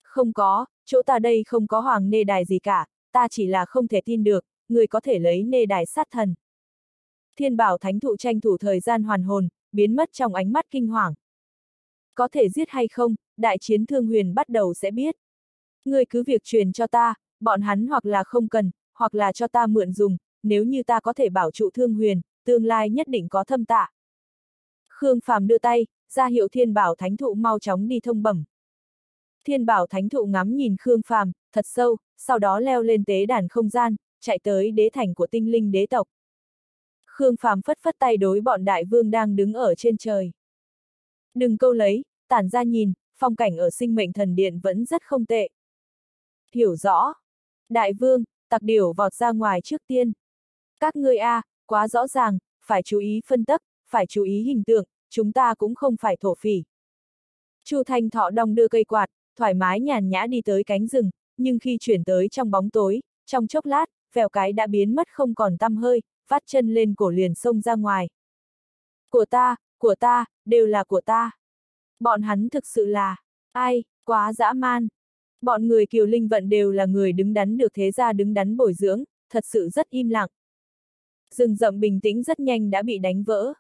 Không có, chỗ ta đây không có Hoàng Nê Đài gì cả, ta chỉ là không thể tin được, người có thể lấy Nê Đài sát thần. Thiên bảo thánh thụ tranh thủ thời gian hoàn hồn, biến mất trong ánh mắt kinh hoàng. Có thể giết hay không, đại chiến thương huyền bắt đầu sẽ biết. Người cứ việc truyền cho ta, bọn hắn hoặc là không cần, hoặc là cho ta mượn dùng, nếu như ta có thể bảo trụ thương huyền, tương lai nhất định có thâm tạ. Khương Phàm đưa tay, ra hiệu thiên bảo thánh thụ mau chóng đi thông bẩm. Thiên bảo thánh thụ ngắm nhìn Khương Phàm, thật sâu, sau đó leo lên tế đàn không gian, chạy tới đế thành của tinh linh đế tộc. Khương Phàm phất phất tay đối bọn đại vương đang đứng ở trên trời. Đừng câu lấy, tản ra nhìn, phong cảnh ở sinh mệnh thần điện vẫn rất không tệ. Hiểu rõ. Đại vương, tặc điểu vọt ra ngoài trước tiên. Các ngươi a, à, quá rõ ràng, phải chú ý phân tắc, phải chú ý hình tượng, chúng ta cũng không phải thổ phỉ. Chu Thanh Thọ đong đưa cây quạt, thoải mái nhàn nhã đi tới cánh rừng, nhưng khi chuyển tới trong bóng tối, trong chốc lát, vèo cái đã biến mất không còn tăm hơi, vắt chân lên cổ liền xông ra ngoài. Của ta, của ta, đều là của ta. Bọn hắn thực sự là, ai, quá dã man. Bọn người kiều linh vận đều là người đứng đắn được thế gia đứng đắn bồi dưỡng, thật sự rất im lặng. Rừng rậm bình tĩnh rất nhanh đã bị đánh vỡ.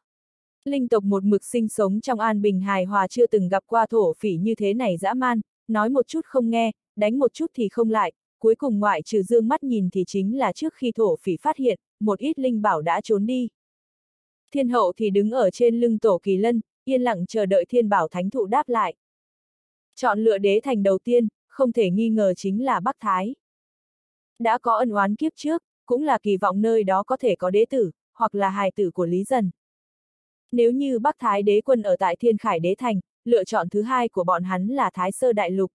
Linh tộc một mực sinh sống trong an bình hài hòa chưa từng gặp qua thổ phỉ như thế này dã man, nói một chút không nghe, đánh một chút thì không lại, cuối cùng ngoại trừ dương mắt nhìn thì chính là trước khi thổ phỉ phát hiện, một ít linh bảo đã trốn đi. Thiên hậu thì đứng ở trên lưng tổ kỳ lân, yên lặng chờ đợi thiên bảo thánh thụ đáp lại. Chọn lựa đế thành đầu tiên, không thể nghi ngờ chính là Bắc Thái. Đã có ân oán kiếp trước, cũng là kỳ vọng nơi đó có thể có đế tử, hoặc là hài tử của Lý Dần. Nếu như Bắc Thái đế quân ở tại Thiên Khải đế thành, lựa chọn thứ hai của bọn hắn là Thái Sơ Đại Lục.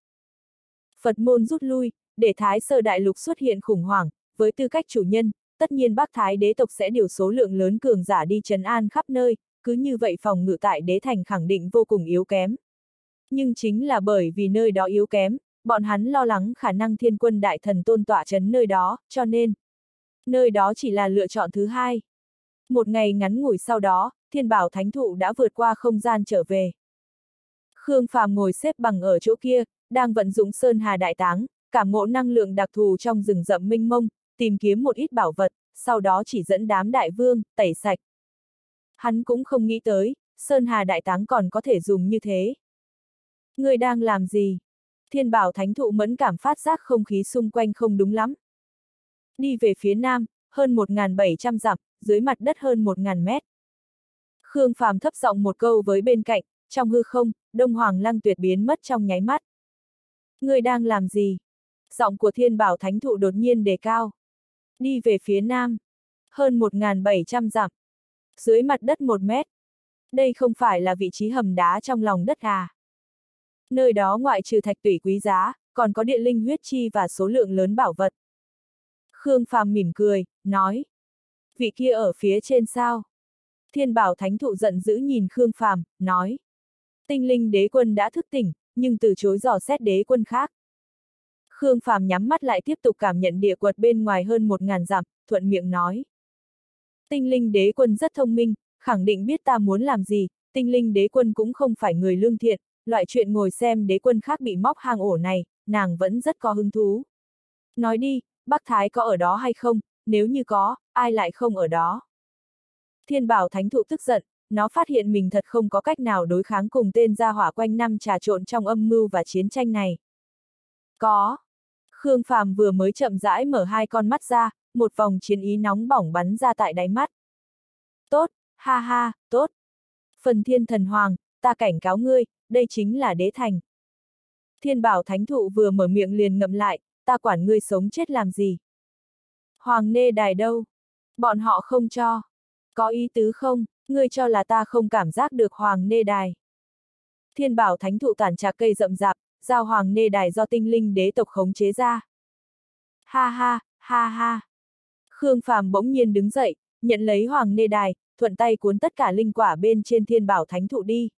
Phật môn rút lui, để Thái Sơ Đại Lục xuất hiện khủng hoảng, với tư cách chủ nhân, tất nhiên Bắc Thái đế tộc sẽ điều số lượng lớn cường giả đi trấn an khắp nơi, cứ như vậy phòng ngự tại đế thành khẳng định vô cùng yếu kém. Nhưng chính là bởi vì nơi đó yếu kém, bọn hắn lo lắng khả năng thiên quân đại thần tôn tỏa chấn nơi đó, cho nên, nơi đó chỉ là lựa chọn thứ hai. Một ngày ngắn ngủi sau đó, thiên bảo thánh thụ đã vượt qua không gian trở về. Khương Phàm ngồi xếp bằng ở chỗ kia, đang vận dụng Sơn Hà Đại Táng, cảm ngộ năng lượng đặc thù trong rừng rậm minh mông, tìm kiếm một ít bảo vật, sau đó chỉ dẫn đám đại vương, tẩy sạch. Hắn cũng không nghĩ tới, Sơn Hà Đại Táng còn có thể dùng như thế. Người đang làm gì? Thiên bảo thánh thụ mẫn cảm phát giác không khí xung quanh không đúng lắm. Đi về phía nam, hơn 1.700 dặm, dưới mặt đất hơn 1.000 mét. Khương Phàm thấp giọng một câu với bên cạnh, trong hư không, Đông Hoàng Lăng tuyệt biến mất trong nháy mắt. Người đang làm gì? Giọng của thiên bảo thánh thụ đột nhiên đề cao. Đi về phía nam. Hơn 1.700 dặm. Dưới mặt đất một mét. Đây không phải là vị trí hầm đá trong lòng đất à. Nơi đó ngoại trừ thạch tủy quý giá, còn có địa linh huyết chi và số lượng lớn bảo vật. Khương Phàm mỉm cười, nói. Vị kia ở phía trên sao? Thiên bảo thánh thụ giận dữ nhìn Khương Phàm, nói. Tinh linh đế quân đã thức tỉnh, nhưng từ chối dò xét đế quân khác. Khương Phàm nhắm mắt lại tiếp tục cảm nhận địa quật bên ngoài hơn một ngàn dặm, thuận miệng nói. Tinh linh đế quân rất thông minh, khẳng định biết ta muốn làm gì, tinh linh đế quân cũng không phải người lương thiện, loại chuyện ngồi xem đế quân khác bị móc hang ổ này, nàng vẫn rất có hứng thú. Nói đi, Bắc Thái có ở đó hay không, nếu như có, ai lại không ở đó. Thiên bảo thánh thụ tức giận, nó phát hiện mình thật không có cách nào đối kháng cùng tên gia hỏa quanh năm trà trộn trong âm mưu và chiến tranh này. Có. Khương Phàm vừa mới chậm rãi mở hai con mắt ra, một vòng chiến ý nóng bỏng bắn ra tại đáy mắt. Tốt, ha ha, tốt. Phần thiên thần hoàng, ta cảnh cáo ngươi, đây chính là đế thành. Thiên bảo thánh thụ vừa mở miệng liền ngậm lại, ta quản ngươi sống chết làm gì. Hoàng nê đài đâu? Bọn họ không cho. Có ý tứ không, ngươi cho là ta không cảm giác được hoàng nê đài. Thiên bảo thánh thụ tản trà cây rậm rạp, giao hoàng nê đài do tinh linh đế tộc khống chế ra. Ha ha, ha ha. Khương Phàm bỗng nhiên đứng dậy, nhận lấy hoàng nê đài, thuận tay cuốn tất cả linh quả bên trên thiên bảo thánh thụ đi.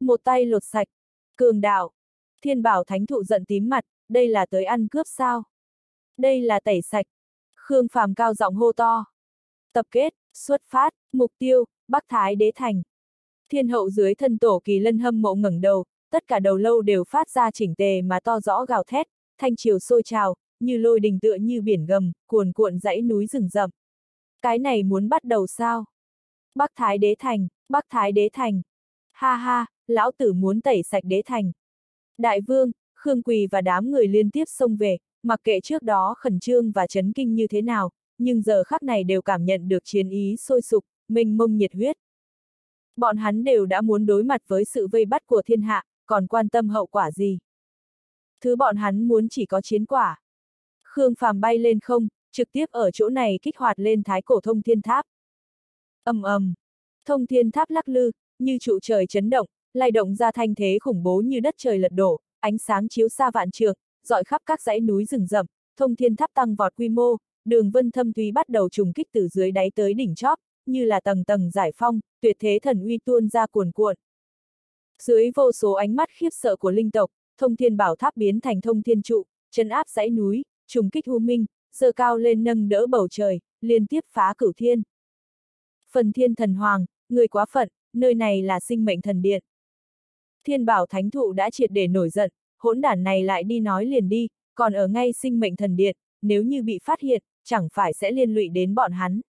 Một tay lột sạch. Cường đạo. Thiên bảo thánh thụ giận tím mặt, đây là tới ăn cướp sao? Đây là tẩy sạch. Khương Phàm cao giọng hô to. Tập kết, xuất phát, mục tiêu, Bắc Thái Đế Thành. Thiên hậu dưới thân tổ kỳ lân hâm mộ ngẩng đầu, tất cả đầu lâu đều phát ra chỉnh tề mà to rõ gào thét, thanh chiều sôi trào, như lôi đình tựa như biển gầm, cuồn cuộn dãy núi rừng rậm. Cái này muốn bắt đầu sao? Bắc Thái Đế Thành, Bắc Thái Đế Thành. Ha ha, lão tử muốn tẩy sạch đế thành. Đại vương, Khương Quỳ và đám người liên tiếp xông về, mặc kệ trước đó khẩn trương và chấn kinh như thế nào, nhưng giờ khắc này đều cảm nhận được chiến ý sôi sục, mênh mông nhiệt huyết. Bọn hắn đều đã muốn đối mặt với sự vây bắt của thiên hạ, còn quan tâm hậu quả gì. Thứ bọn hắn muốn chỉ có chiến quả. Khương Phàm bay lên không, trực tiếp ở chỗ này kích hoạt lên thái cổ thông thiên tháp. ầm ầm, thông thiên tháp lắc lư, như trụ trời chấn động, lay động ra thanh thế khủng bố như đất trời lật đổ, ánh sáng chiếu xa vạn trường, dọi khắp các dãy núi rừng rậm, thông thiên tháp tăng vọt quy mô, đường vân thâm thúy bắt đầu trùng kích từ dưới đáy tới đỉnh chóp, như là tầng tầng giải phong, tuyệt thế thần uy tuôn ra cuồn cuộn. Dưới vô số ánh mắt khiếp sợ của linh tộc, thông thiên bảo tháp biến thành thông thiên trụ, chân áp dãy núi, trùng kích u minh, dơ cao lên nâng đỡ bầu trời, liên tiếp phá cửu thiên. Phần thiên thần hoàng, người quá phận, nơi này là sinh mệnh thần điện. Thiên bảo thánh thụ đã triệt để nổi giận, hỗn đản này lại đi nói liền đi, còn ở ngay sinh mệnh thần điện, nếu như bị phát hiện, chẳng phải sẽ liên lụy đến bọn hắn.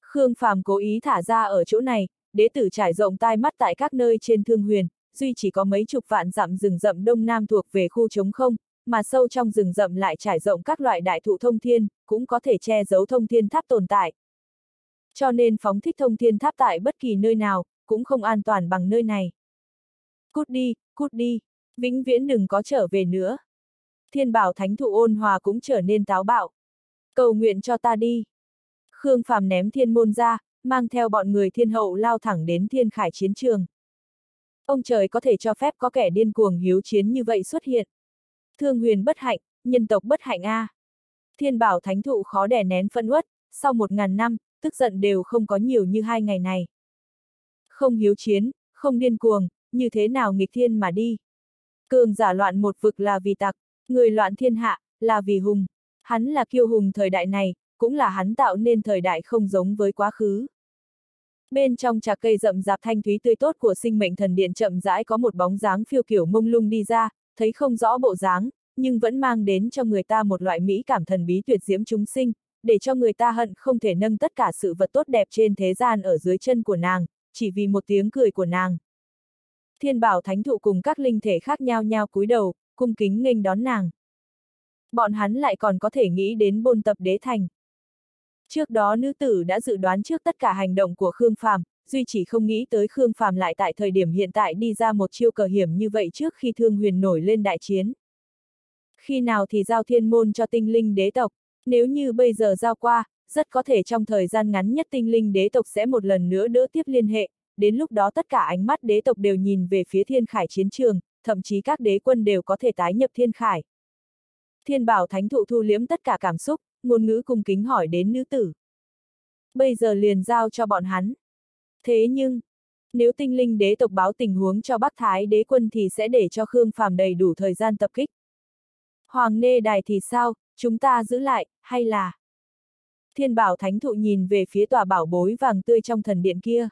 Khương Phàm cố ý thả ra ở chỗ này, đế tử trải rộng tai mắt tại các nơi trên thương huyền, duy chỉ có mấy chục vạn dặm rừng rậm đông nam thuộc về khu trống không, mà sâu trong rừng rậm lại trải rộng các loại đại thụ thông thiên, cũng có thể che giấu thông thiên tháp tồn tại. Cho nên phóng thích thông thiên tháp tại bất kỳ nơi nào, cũng không an toàn bằng nơi này. Cút đi, cút đi, vĩnh viễn đừng có trở về nữa. Thiên bảo thánh thụ ôn hòa cũng trở nên táo bạo. Cầu nguyện cho ta đi. Khương Phàm ném thiên môn ra, mang theo bọn người thiên hậu lao thẳng đến thiên khải chiến trường. Ông trời có thể cho phép có kẻ điên cuồng hiếu chiến như vậy xuất hiện. Thương huyền bất hạnh, nhân tộc bất hạnh A. Thiên bảo thánh thụ khó đè nén phân uất, sau một ngàn năm, tức giận đều không có nhiều như hai ngày này. Không hiếu chiến, không điên cuồng, như thế nào nghịch thiên mà đi. Cường giả loạn một vực là vì tặc, người loạn thiên hạ, là vì hùng. Hắn là kiêu hùng thời đại này, cũng là hắn tạo nên thời đại không giống với quá khứ. Bên trong trà cây rậm rạp thanh thúy tươi tốt của sinh mệnh thần điện chậm rãi có một bóng dáng phiêu kiểu mông lung đi ra, thấy không rõ bộ dáng, nhưng vẫn mang đến cho người ta một loại mỹ cảm thần bí tuyệt diễm chúng sinh, để cho người ta hận không thể nâng tất cả sự vật tốt đẹp trên thế gian ở dưới chân của nàng, chỉ vì một tiếng cười của nàng. Thiên bảo thánh thụ cùng các linh thể khác nhau nhau cúi đầu, cung kính nghênh đón nàng. Bọn hắn lại còn có thể nghĩ đến bôn tập đế thành. Trước đó nữ tử đã dự đoán trước tất cả hành động của Khương Phàm, duy chỉ không nghĩ tới Khương Phàm lại tại thời điểm hiện tại đi ra một chiêu cờ hiểm như vậy trước khi Thương Huyền nổi lên đại chiến. Khi nào thì giao thiên môn cho tinh linh đế tộc, nếu như bây giờ giao qua, rất có thể trong thời gian ngắn nhất tinh linh đế tộc sẽ một lần nữa đỡ tiếp liên hệ, đến lúc đó tất cả ánh mắt đế tộc đều nhìn về phía thiên khải chiến trường, thậm chí các đế quân đều có thể tái nhập thiên khải. Thiên bảo thánh thụ thu liếm tất cả cảm xúc, ngôn ngữ cung kính hỏi đến nữ tử. Bây giờ liền giao cho bọn hắn. Thế nhưng, nếu tinh linh đế tộc báo tình huống cho Bắc Thái đế quân thì sẽ để cho Khương Phàm đầy đủ thời gian tập kích. Hoàng nê đài thì sao, chúng ta giữ lại, hay là... Thiên bảo thánh thụ nhìn về phía tòa bảo bối vàng tươi trong thần điện kia.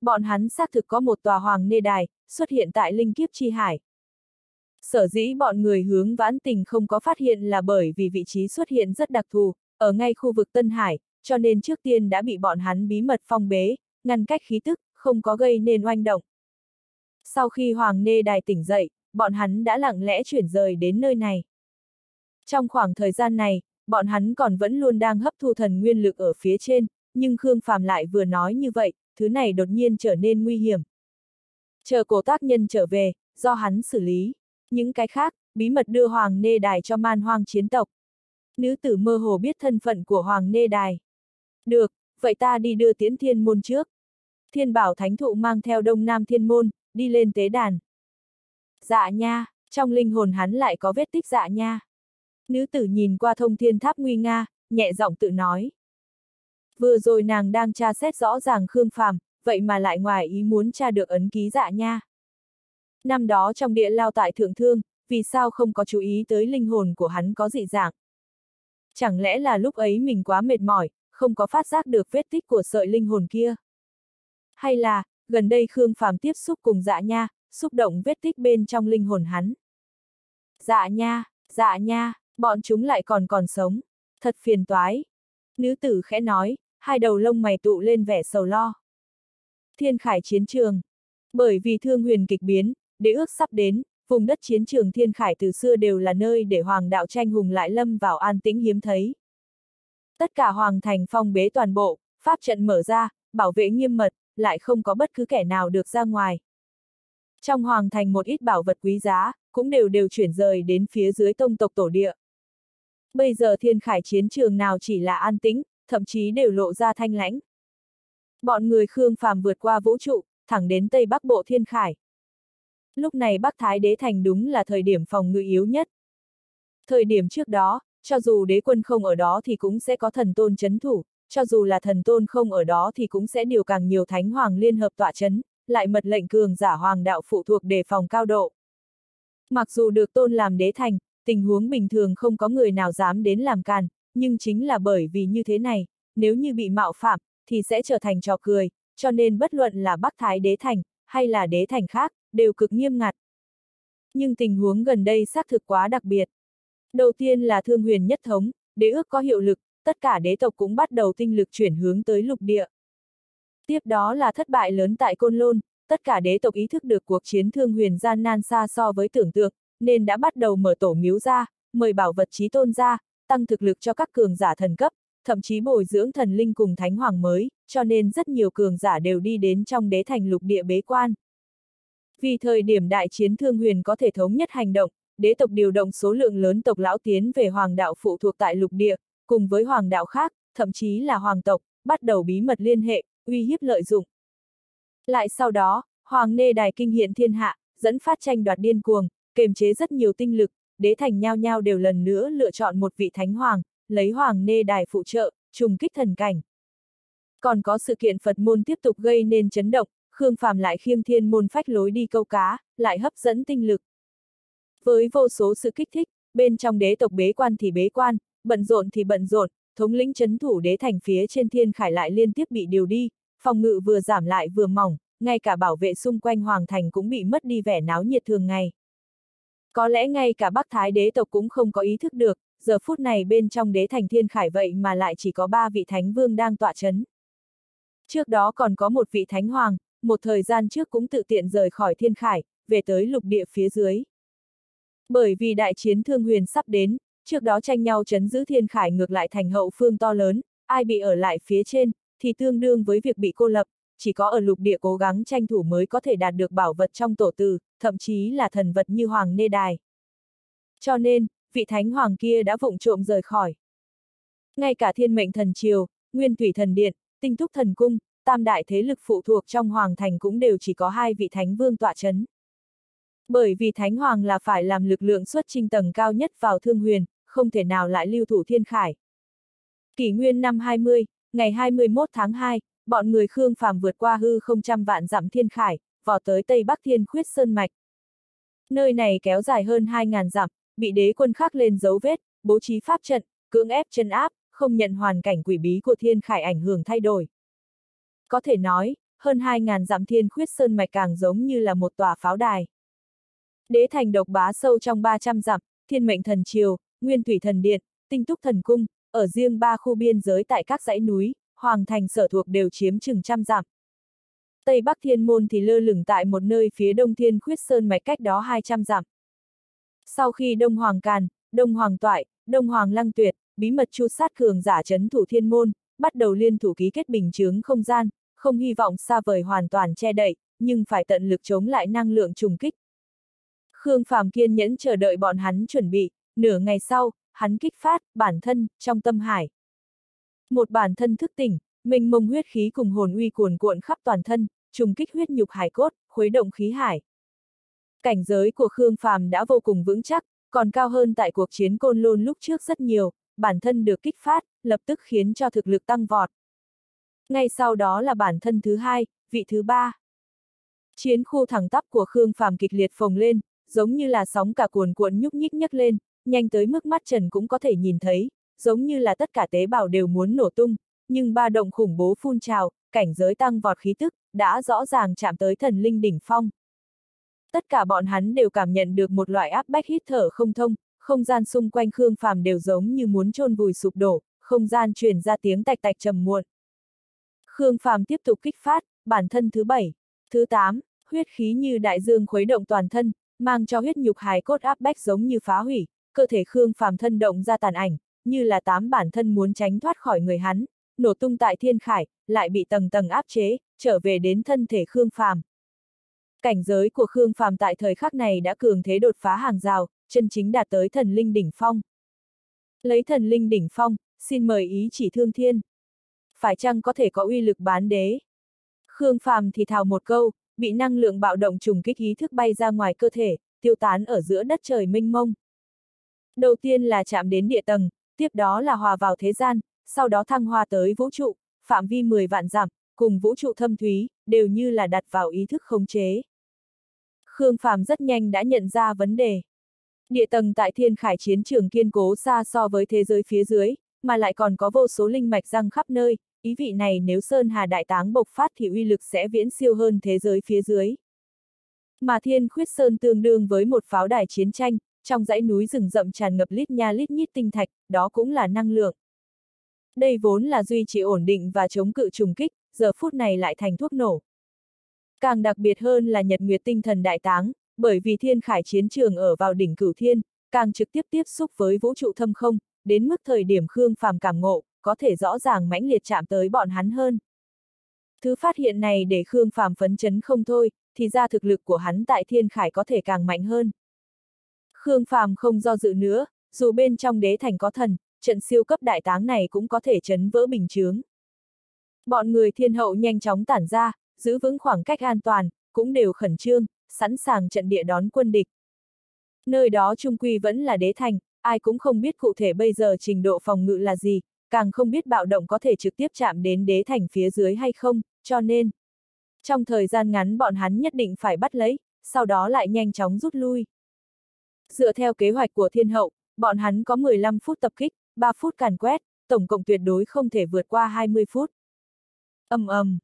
Bọn hắn xác thực có một tòa hoàng nê đài, xuất hiện tại linh kiếp chi hải. Sở dĩ bọn người hướng vãn tình không có phát hiện là bởi vì vị trí xuất hiện rất đặc thù, ở ngay khu vực Tân Hải, cho nên trước tiên đã bị bọn hắn bí mật phong bế, ngăn cách khí tức, không có gây nên oanh động. Sau khi Hoàng Nê Đài tỉnh dậy, bọn hắn đã lặng lẽ chuyển rời đến nơi này. Trong khoảng thời gian này, bọn hắn còn vẫn luôn đang hấp thu thần nguyên lực ở phía trên, nhưng Khương Phàm lại vừa nói như vậy, thứ này đột nhiên trở nên nguy hiểm. Chờ cổ tác nhân trở về, do hắn xử lý. Những cái khác, bí mật đưa Hoàng Nê Đài cho man hoang chiến tộc. Nữ tử mơ hồ biết thân phận của Hoàng Nê Đài. Được, vậy ta đi đưa tiễn thiên môn trước. Thiên bảo thánh thụ mang theo đông nam thiên môn, đi lên tế đàn. Dạ nha, trong linh hồn hắn lại có vết tích dạ nha. Nữ tử nhìn qua thông thiên tháp nguy nga, nhẹ giọng tự nói. Vừa rồi nàng đang tra xét rõ ràng Khương Phàm, vậy mà lại ngoài ý muốn tra được ấn ký dạ nha. Năm đó trong địa lao tại thượng thương, vì sao không có chú ý tới linh hồn của hắn có dị dạng? Chẳng lẽ là lúc ấy mình quá mệt mỏi, không có phát giác được vết tích của sợi linh hồn kia? Hay là, gần đây Khương Phàm tiếp xúc cùng dạ nha, xúc động vết tích bên trong linh hồn hắn? Dạ nha, dạ nha, bọn chúng lại còn còn sống, thật phiền toái. Nữ tử khẽ nói, hai đầu lông mày tụ lên vẻ sầu lo. Thiên khải chiến trường. Bởi vì thương huyền kịch biến, đế ước sắp đến, vùng đất chiến trường thiên khải từ xưa đều là nơi để hoàng đạo tranh hùng lại lâm vào an tĩnh hiếm thấy. Tất cả hoàng thành phong bế toàn bộ, pháp trận mở ra, bảo vệ nghiêm mật, lại không có bất cứ kẻ nào được ra ngoài. Trong hoàng thành một ít bảo vật quý giá, cũng đều đều chuyển rời đến phía dưới tông tộc tổ địa. Bây giờ thiên khải chiến trường nào chỉ là an tĩnh, thậm chí đều lộ ra thanh lãnh. Bọn người Khương Phàm vượt qua vũ trụ, thẳng đến Tây Bắc Bộ Thiên Khải. Lúc này Bắc Thái Đế Thành đúng là thời điểm phòng ngự yếu nhất. Thời điểm trước đó, cho dù đế quân không ở đó thì cũng sẽ có thần tôn chấn thủ, cho dù là thần tôn không ở đó thì cũng sẽ điều càng nhiều thánh hoàng liên hợp tọa chấn, lại mật lệnh cường giả hoàng đạo phụ thuộc đề phòng cao độ. Mặc dù được tôn làm đế thành, tình huống bình thường không có người nào dám đến làm càn, nhưng chính là bởi vì như thế này, nếu như bị mạo phạm, thì sẽ trở thành trò cười, cho nên bất luận là Bắc Thái đế thành, hay là đế thành khác, đều cực nghiêm ngặt. Nhưng tình huống gần đây xác thực quá đặc biệt. Đầu tiên là thương huyền nhất thống, đế ước có hiệu lực, tất cả đế tộc cũng bắt đầu tinh lực chuyển hướng tới lục địa. Tiếp đó là thất bại lớn tại Côn Lôn, tất cả đế tộc ý thức được cuộc chiến thương huyền gian nan xa so với tưởng tượng, nên đã bắt đầu mở tổ miếu ra, mời bảo vật trí tôn ra, tăng thực lực cho các cường giả thần cấp, thậm chí bồi dưỡng thần linh cùng thánh hoàng mới, cho nên rất nhiều cường giả đều đi đến trong đế thành lục địa bế quan. Vì thời điểm đại chiến thương huyền có thể thống nhất hành động, đế tộc điều động số lượng lớn tộc lão tiến về hoàng đạo phụ thuộc tại lục địa, cùng với hoàng đạo khác, thậm chí là hoàng tộc, bắt đầu bí mật liên hệ, uy hiếp lợi dụng. Lại sau đó, hoàng nê đài kinh hiện thiên hạ, dẫn phát tranh đoạt điên cuồng, kềm chế rất nhiều tinh lực, đế thành nhao nhao đều lần nữa lựa chọn một vị thánh hoàng, lấy hoàng nê đài phụ trợ, trùng kích thần cảnh. Còn có sự kiện Phật môn tiếp tục gây nên chấn động, Khương Phàm lại khiêng thiên môn phách lối đi câu cá, lại hấp dẫn tinh lực. Với vô số sự kích thích, bên trong đế tộc bế quan thì bế quan, bận rộn thì bận rộn, thống lĩnh chấn thủ đế thành phía trên thiên khải lại liên tiếp bị điều đi, phòng ngự vừa giảm lại vừa mỏng, ngay cả bảo vệ xung quanh hoàng thành cũng bị mất đi vẻ náo nhiệt thường ngày. Có lẽ ngay cả Bắc Thái đế tộc cũng không có ý thức được, giờ phút này bên trong đế thành thiên khải vậy mà lại chỉ có ba vị thánh vương đang tọa chấn. Trước đó còn có một vị thánh hoàng, một thời gian trước cũng tự tiện rời khỏi thiên khải, về tới lục địa phía dưới. Bởi vì đại chiến thương huyền sắp đến, trước đó tranh nhau chấn giữ thiên khải ngược lại thành hậu phương to lớn, ai bị ở lại phía trên, thì tương đương với việc bị cô lập, chỉ có ở lục địa cố gắng tranh thủ mới có thể đạt được bảo vật trong tổ từ, thậm chí là thần vật như hoàng nê đài. Cho nên, vị thánh hoàng kia đã vụng trộm rời khỏi. Ngay cả thiên mệnh thần triều, nguyên thủy thần điện, tinh thúc thần cung, tam đại thế lực phụ thuộc trong hoàng thành cũng đều chỉ có hai vị thánh vương tọa chấn. Bởi vì thánh hoàng là phải làm lực lượng xuất trinh tầng cao nhất vào thương huyền, không thể nào lại lưu thủ thiên khải. Kỷ nguyên năm 20, ngày 21 tháng 2, bọn người Khương Phàm vượt qua hư không trăm vạn dặm thiên khải, vào tới Tây Bắc Thiên Khuyết Sơn Mạch. Nơi này kéo dài hơn 2.000 dặm, bị đế quân khắc lên dấu vết, bố trí pháp trận, cưỡng ép chân áp, không nhận hoàn cảnh quỷ bí của thiên khải ảnh hưởng thay đổi. Có thể nói, hơn 2.000 dặm thiên khuyết sơn mạch càng giống như là một tòa pháo đài. Đế thành độc bá sâu trong 300 dặm, thiên mệnh thần triều, nguyên thủy thần điện, tinh túc thần cung, ở riêng ba khu biên giới tại các dãy núi, hoàng thành sở thuộc đều chiếm chừng trăm dặm. Tây Bắc Thiên Môn thì lơ lửng tại một nơi phía đông thiên khuyết sơn mạch cách đó 200 dặm. Sau khi Đông Hoàng Càn, Đông Hoàng Toại, Đông Hoàng Lăng Tuyệt, bí mật chu sát cường giả chấn thủ thiên môn, bắt đầu liên thủ ký kết bình chướng không gian, không hy vọng xa vời hoàn toàn che đậy, nhưng phải tận lực chống lại năng lượng trùng kích. Khương Phàm kiên nhẫn chờ đợi bọn hắn chuẩn bị, nửa ngày sau, hắn kích phát, bản thân, trong tâm hải. Một bản thân thức tỉnh, mình mông huyết khí cùng hồn uy cuồn cuộn khắp toàn thân, trùng kích huyết nhục hải cốt, khuấy động khí hải. Cảnh giới của Khương Phàm đã vô cùng vững chắc, còn cao hơn tại cuộc chiến côn lôn lúc trước rất nhiều, bản thân được kích phát, lập tức khiến cho thực lực tăng vọt. Ngay sau đó là bản thân thứ hai, vị thứ ba. Chiến khu thẳng tắp của Khương Phàm kịch liệt phồng lên, giống như là sóng cả cuồn cuộn nhúc nhích nhấc lên, nhanh tới mức mắt Trần cũng có thể nhìn thấy, giống như là tất cả tế bào đều muốn nổ tung, nhưng ba động khủng bố phun trào, cảnh giới tăng vọt khí tức, đã rõ ràng chạm tới thần linh đỉnh phong. Tất cả bọn hắn đều cảm nhận được một loại áp bách hít thở không thông, không gian xung quanh Khương Phàm đều giống như muốn chôn vùi sụp đổ, không gian truyền ra tiếng tạch tạch trầm muộn. Khương Phàm tiếp tục kích phát, bản thân thứ bảy, thứ tám, huyết khí như đại dương khuấy động toàn thân, mang cho huyết nhục hài cốt áp bách giống như phá hủy, cơ thể Khương Phàm thân động ra tàn ảnh, như là tám bản thân muốn tránh thoát khỏi người hắn, nổ tung tại thiên khải, lại bị tầng tầng áp chế, trở về đến thân thể Khương Phàm. Cảnh giới của Khương Phàm tại thời khắc này đã cường thế đột phá hàng rào, chân chính đạt tới thần linh đỉnh phong. Lấy thần linh đỉnh phong, xin mời ý chỉ thương thiên. Phải chăng có thể có uy lực bán đế? Khương Phàm thì thào một câu, bị năng lượng bạo động trùng kích ý thức bay ra ngoài cơ thể, tiêu tán ở giữa đất trời mênh mông. Đầu tiên là chạm đến địa tầng, tiếp đó là hòa vào thế gian, sau đó thăng hoa tới vũ trụ, phạm vi 10 vạn giảm, cùng vũ trụ thâm thúy, đều như là đặt vào ý thức khống chế. Khương Phàm rất nhanh đã nhận ra vấn đề. Địa tầng tại thiên khải chiến trường kiên cố xa so với thế giới phía dưới, mà lại còn có vô số linh mạch răng khắp nơi, ý vị này nếu Sơn Hà Đại Táng bộc phát thì uy lực sẽ viễn siêu hơn thế giới phía dưới. Mà thiên khuyết Sơn tương đương với một pháo đài chiến tranh, trong dãy núi rừng rậm tràn ngập lít nha lít nhít tinh thạch, đó cũng là năng lượng. Đây vốn là duy trì ổn định và chống cự trùng kích, giờ phút này lại thành thuốc nổ. Càng đặc biệt hơn là nhật nguyệt tinh thần đại táng, bởi vì thiên khải chiến trường ở vào đỉnh cửu thiên, càng trực tiếp tiếp xúc với vũ trụ thâm không, đến mức thời điểm Khương Phàm cảm ngộ, có thể rõ ràng mãnh liệt chạm tới bọn hắn hơn. Thứ phát hiện này để Khương Phàm phấn chấn không thôi, thì ra thực lực của hắn tại thiên khải có thể càng mạnh hơn. Khương Phàm không do dự nữa, dù bên trong đế thành có thần, trận siêu cấp đại táng này cũng có thể chấn vỡ bình chướng. Bọn người thiên hậu nhanh chóng tản ra, giữ vững khoảng cách an toàn, cũng đều khẩn trương, sẵn sàng trận địa đón quân địch. Nơi đó trung quy vẫn là đế thành, ai cũng không biết cụ thể bây giờ trình độ phòng ngự là gì, càng không biết bạo động có thể trực tiếp chạm đến đế thành phía dưới hay không, cho nên, trong thời gian ngắn bọn hắn nhất định phải bắt lấy, sau đó lại nhanh chóng rút lui. Dựa theo kế hoạch của thiên hậu, bọn hắn có 15 phút tập kích, 3 phút càn quét, tổng cộng tuyệt đối không thể vượt qua 20 phút. ầm ầm,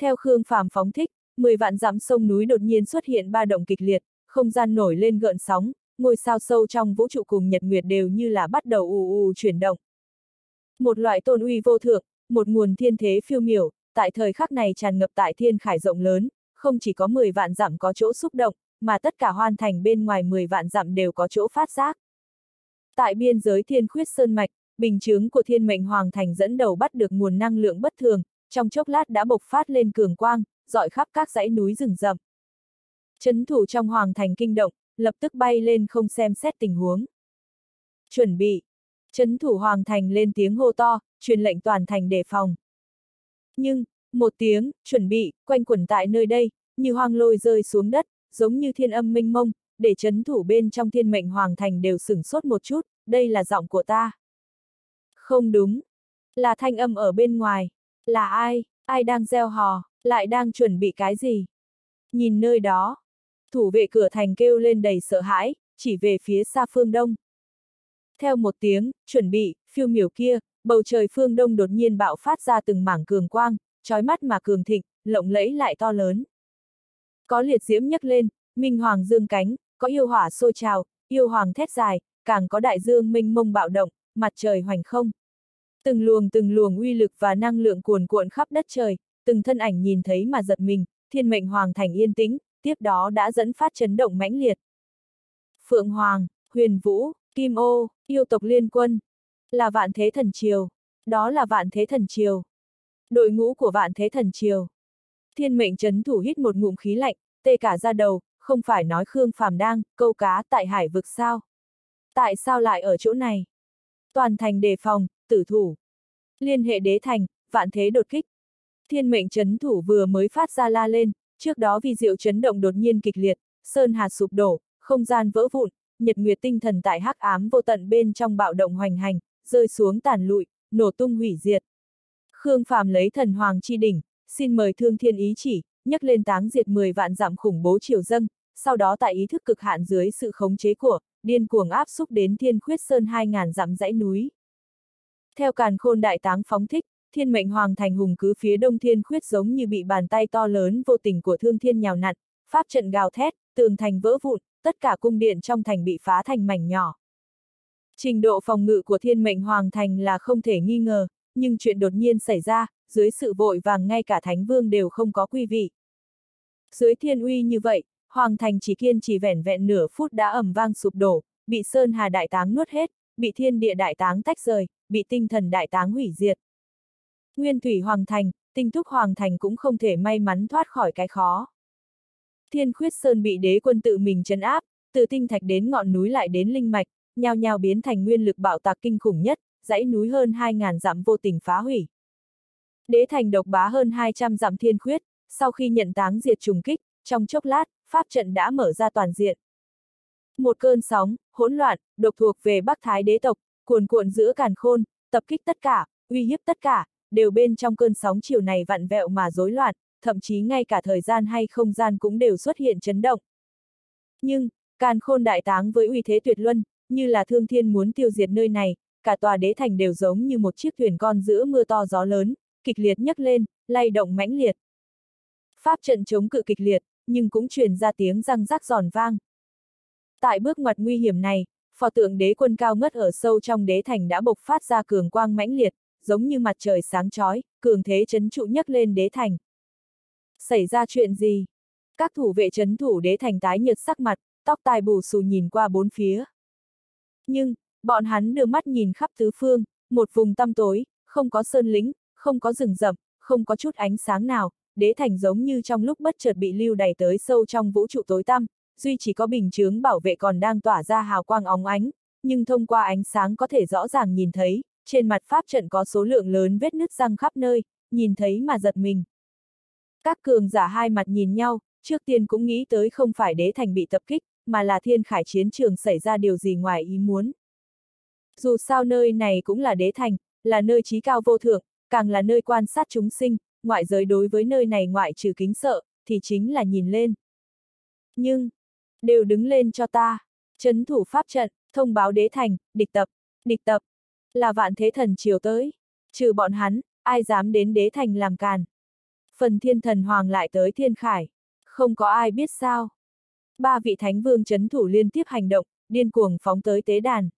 theo Khương Phàm phóng thích, 10 vạn dặm sông núi đột nhiên xuất hiện ba động kịch liệt, không gian nổi lên gợn sóng, ngôi sao sâu trong vũ trụ cùng nhật nguyệt đều như là bắt đầu ù ù chuyển động. Một loại tôn uy vô thượng, một nguồn thiên thế phiêu miểu, tại thời khắc này tràn ngập tại thiên khải rộng lớn, không chỉ có 10 vạn dặm có chỗ xúc động, mà tất cả hoàn thành bên ngoài 10 vạn dặm đều có chỗ phát giác. Tại biên giới thiên khuyết sơn mạch, bình chướng của thiên mệnh hoàng thành dẫn đầu bắt được nguồn năng lượng bất thường, trong chốc lát đã bộc phát lên cường quang, dọi khắp các dãy núi rừng rậm. Chấn thủ trong hoàng thành kinh động, lập tức bay lên không xem xét tình huống. Chuẩn bị. Chấn thủ hoàng thành lên tiếng hô to, truyền lệnh toàn thành đề phòng. Nhưng, một tiếng, chuẩn bị, quanh quẩn tại nơi đây, như hoang lôi rơi xuống đất, giống như thiên âm minh mông, để chấn thủ bên trong thiên mệnh hoàng thành đều sửng sốt một chút, đây là giọng của ta. Không đúng. Là thanh âm ở bên ngoài. Là ai? Ai đang gieo hò? Lại đang chuẩn bị cái gì? Nhìn nơi đó. Thủ vệ cửa thành kêu lên đầy sợ hãi, chỉ về phía xa phương đông. Theo một tiếng, chuẩn bị, phiêu miểu kia, bầu trời phương đông đột nhiên bạo phát ra từng mảng cường quang, trói mắt mà cường thịnh, lộng lẫy lại to lớn. Có liệt diễm nhấc lên, minh hoàng dương cánh, có yêu hỏa sôi trào, yêu hoàng thét dài, càng có đại dương minh mông bạo động, mặt trời hoành không. Từng luồng từng luồng uy lực và năng lượng cuồn cuộn khắp đất trời, từng thân ảnh nhìn thấy mà giật mình, thiên mệnh hoàng thành yên tĩnh, tiếp đó đã dẫn phát chấn động mãnh liệt. Phượng Hoàng, Huyền Vũ, Kim Ô, yêu tộc liên quân, là vạn thế thần triều, đó là vạn thế thần triều. Đội ngũ của vạn thế thần triều. Thiên mệnh chấn thủ hít một ngụm khí lạnh, tê cả ra đầu, không phải nói Khương Phàm đang câu cá tại hải vực sao? Tại sao lại ở chỗ này? Toàn thành đề phòng, tử thủ. Liên hệ đế thành, vạn thế đột kích. Thiên mệnh chấn thủ vừa mới phát ra la lên, trước đó vì diệu chấn động đột nhiên kịch liệt, sơn hà sụp đổ, không gian vỡ vụn, nhật nguyệt tinh thần tại hắc ám vô tận bên trong bạo động hoành hành, rơi xuống tàn lụi, nổ tung hủy diệt. Khương Phàm lấy thần hoàng chi đỉnh, xin mời thương thiên ý chỉ, nhấc lên táng diệt 10 vạn giảm khủng bố triều dâng, sau đó tại ý thức cực hạn dưới sự khống chế của, điên cuồng áp xúc đến thiên khuyết sơn 2.000 dặm dãy núi. Theo càn khôn đại táng phóng thích, thiên mệnh hoàng thành hùng cứ phía đông thiên khuyết giống như bị bàn tay to lớn vô tình của thương thiên nhào nặn, pháp trận gào thét, tường thành vỡ vụn, tất cả cung điện trong thành bị phá thành mảnh nhỏ. Trình độ phòng ngự của thiên mệnh hoàng thành là không thể nghi ngờ, nhưng chuyện đột nhiên xảy ra, dưới sự vội vàng ngay cả thánh vương đều không có quy vị. Dưới thiên uy như vậy, hoàng thành chỉ kiên chỉ vẻn vẹn nửa phút đã ẩm vang sụp đổ, bị sơn hà đại táng nuốt hết, bị thiên địa đại táng tách rời, bị tinh thần đại táng hủy diệt. Nguyên thủy hoàng thành, tinh thúc hoàng thành cũng không thể may mắn thoát khỏi cái khó. Thiên khuyết sơn bị đế quân tự mình chấn áp, từ tinh thạch đến ngọn núi lại đến linh mạch, nhao nhao biến thành nguyên lực bạo tạc kinh khủng nhất, dãy núi hơn 2.000 dặm vô tình phá hủy. Đế thành độc bá hơn 200 dặm thiên khuyết, sau khi nhận táng diệt trùng kích, trong chốc lát, pháp trận đã mở ra toàn diện. Một cơn sóng, hỗn loạn, độc thuộc về Bắc Thái đế tộc, cuồn cuộn giữa càn khôn, tập kích tất cả, uy hiếp tất cả, đều bên trong cơn sóng chiều này vặn vẹo mà rối loạn, thậm chí ngay cả thời gian hay không gian cũng đều xuất hiện chấn động. Nhưng, càn khôn đại táng với uy thế tuyệt luân, như là thương thiên muốn tiêu diệt nơi này, cả tòa đế thành đều giống như một chiếc thuyền con giữa mưa to gió lớn, kịch liệt nhấc lên, lay động mãnh liệt. Pháp trận chống cự kịch liệt, nhưng cũng truyền ra tiếng răng rắc giòn vang. Tại bước ngoặt nguy hiểm này, phò tượng đế quân cao ngất ở sâu trong đế thành đã bộc phát ra cường quang mãnh liệt, giống như mặt trời sáng chói, cường thế chấn trụ nhấc lên đế thành. Xảy ra chuyện gì? Các thủ vệ chấn thủ đế thành tái nhợt sắc mặt, tóc tai bù xù nhìn qua bốn phía. Nhưng, bọn hắn đưa mắt nhìn khắp tứ phương, một vùng tăm tối, không có sơn lính, không có rừng rậm, không có chút ánh sáng nào, đế thành giống như trong lúc bất chợt bị lưu đẩy tới sâu trong vũ trụ tối tăm, duy chỉ có bình chướng bảo vệ còn đang tỏa ra hào quang óng ánh, nhưng thông qua ánh sáng có thể rõ ràng nhìn thấy, trên mặt pháp trận có số lượng lớn vết nứt răng khắp nơi, nhìn thấy mà giật mình. Các cường giả hai mặt nhìn nhau, trước tiên cũng nghĩ tới không phải đế thành bị tập kích, mà là thiên khải chiến trường xảy ra điều gì ngoài ý muốn. Dù sao nơi này cũng là đế thành, là nơi trí cao vô thượng, càng là nơi quan sát chúng sinh, ngoại giới đối với nơi này ngoại trừ kính sợ, thì chính là nhìn lên. Nhưng, đều đứng lên cho ta, chấn thủ pháp trận, thông báo đế thành, địch tập, địch tập, là vạn thế thần chiều tới, trừ bọn hắn, ai dám đến đế thành làm càn. Phần thiên thần hoàng lại tới thiên khải, không có ai biết sao. Ba vị thánh vương chấn thủ liên tiếp hành động, điên cuồng phóng tới tế đàn.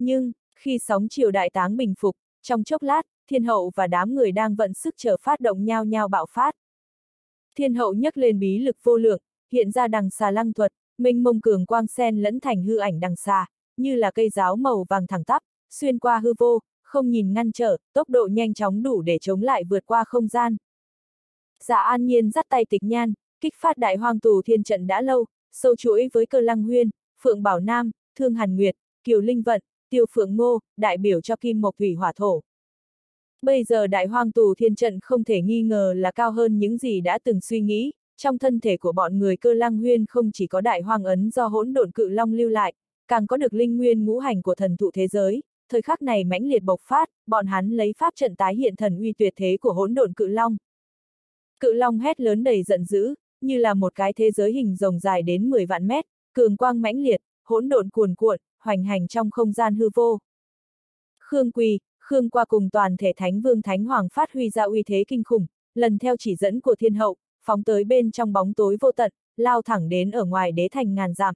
Nhưng, khi sóng chiều đại táng bình phục, trong chốc lát, thiên hậu và đám người đang vận sức chờ phát động nhau nhau bạo phát. Thiên hậu nhấc lên bí lực vô lượng, hiện ra đằng xà lăng thuật, minh mông cường quang sen lẫn thành hư ảnh đằng xà, như là cây giáo màu vàng thẳng tắp, xuyên qua hư vô, không nhìn ngăn trở, tốc độ nhanh chóng đủ để chống lại vượt qua không gian. Dạ an nhiên dắt tay tịch nhan, kích phát đại hoang tù thiên trận đã lâu, sâu chuỗi với cơ lăng huyên, phượng bảo nam, thương hàn nguyệt, kiều linh vận, tiêu phượng ngô, đại biểu cho kim mộc thủy hỏa thổ. Bây giờ đại hoang tù thiên trận không thể nghi ngờ là cao hơn những gì đã từng suy nghĩ, trong thân thể của bọn người cơ lăng huyên không chỉ có đại hoang ấn do hỗn độn cự long lưu lại, càng có được linh nguyên ngũ hành của thần thụ thế giới, thời khắc này mãnh liệt bộc phát, bọn hắn lấy pháp trận tái hiện thần uy tuyệt thế của hỗn độn cự long. Cự long hét lớn đầy giận dữ, như là một cái thế giới hình rồng dài đến 10 vạn mét, cường quang mãnh liệt, hỗn độn cuồn cuộn, hoành hành trong không gian hư vô. Khương Quỳ, Khương qua cùng toàn thể Thánh Vương Thánh Hoàng phát huy ra uy thế kinh khủng, lần theo chỉ dẫn của thiên hậu, phóng tới bên trong bóng tối vô tận, lao thẳng đến ở ngoài đế thành ngàn dặm.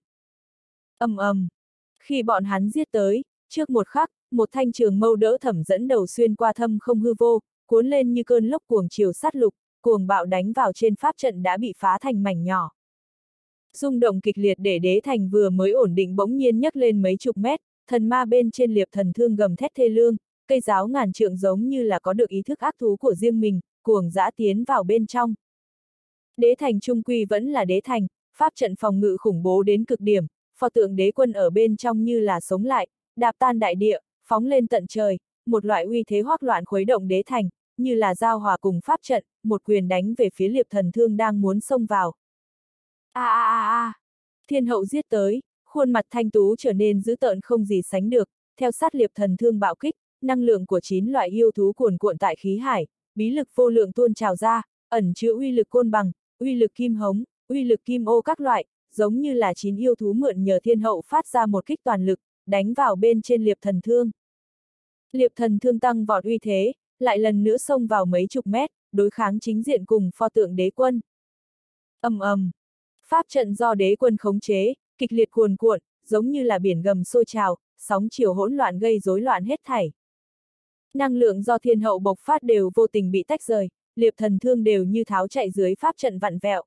ầm ầm, khi bọn hắn giết tới, trước một khắc, một thanh trường mâu đỡ thẩm dẫn đầu xuyên qua thâm không hư vô, cuốn lên như cơn lốc cuồng chiều sát lục, cuồng bạo đánh vào trên pháp trận đã bị phá thành mảnh nhỏ. Rung động kịch liệt để đế thành vừa mới ổn định bỗng nhiên nhấc lên mấy chục mét, thần ma bên trên liệp thần thương gầm thét thê lương, cây giáo ngàn trượng giống như là có được ý thức ác thú của riêng mình, cuồng dã tiến vào bên trong. Đế thành trung quy vẫn là đế thành, pháp trận phòng ngự khủng bố đến cực điểm, pho tượng đế quân ở bên trong như là sống lại, đạp tan đại địa, phóng lên tận trời, một loại uy thế hoác loạn khuấy động đế thành, như là giao hòa cùng pháp trận, một quyền đánh về phía liệp thần thương đang muốn xông vào. A a a a! Thiên hậu giết tới, khuôn mặt thanh tú trở nên dữ tợn không gì sánh được, theo sát liệp thần thương bạo kích, năng lượng của chín loại yêu thú cuồn cuộn tại khí hải, bí lực vô lượng tuôn trào ra, ẩn chứa uy lực côn bằng, uy lực kim hống, uy lực kim ô các loại, giống như là chín yêu thú mượn nhờ thiên hậu phát ra một kích toàn lực, đánh vào bên trên liệp thần thương. Liệp thần thương tăng vọt uy thế, lại lần nữa xông vào mấy chục mét, đối kháng chính diện cùng pho tượng đế quân. ầm ầm, pháp trận do đế quân khống chế, kịch liệt cuồn cuộn, giống như là biển gầm sôi trào, sóng chiều hỗn loạn gây rối loạn hết thảy. Năng lượng do thiên hậu bộc phát đều vô tình bị tách rời, liệp thần thương đều như tháo chạy dưới pháp trận vặn vẹo.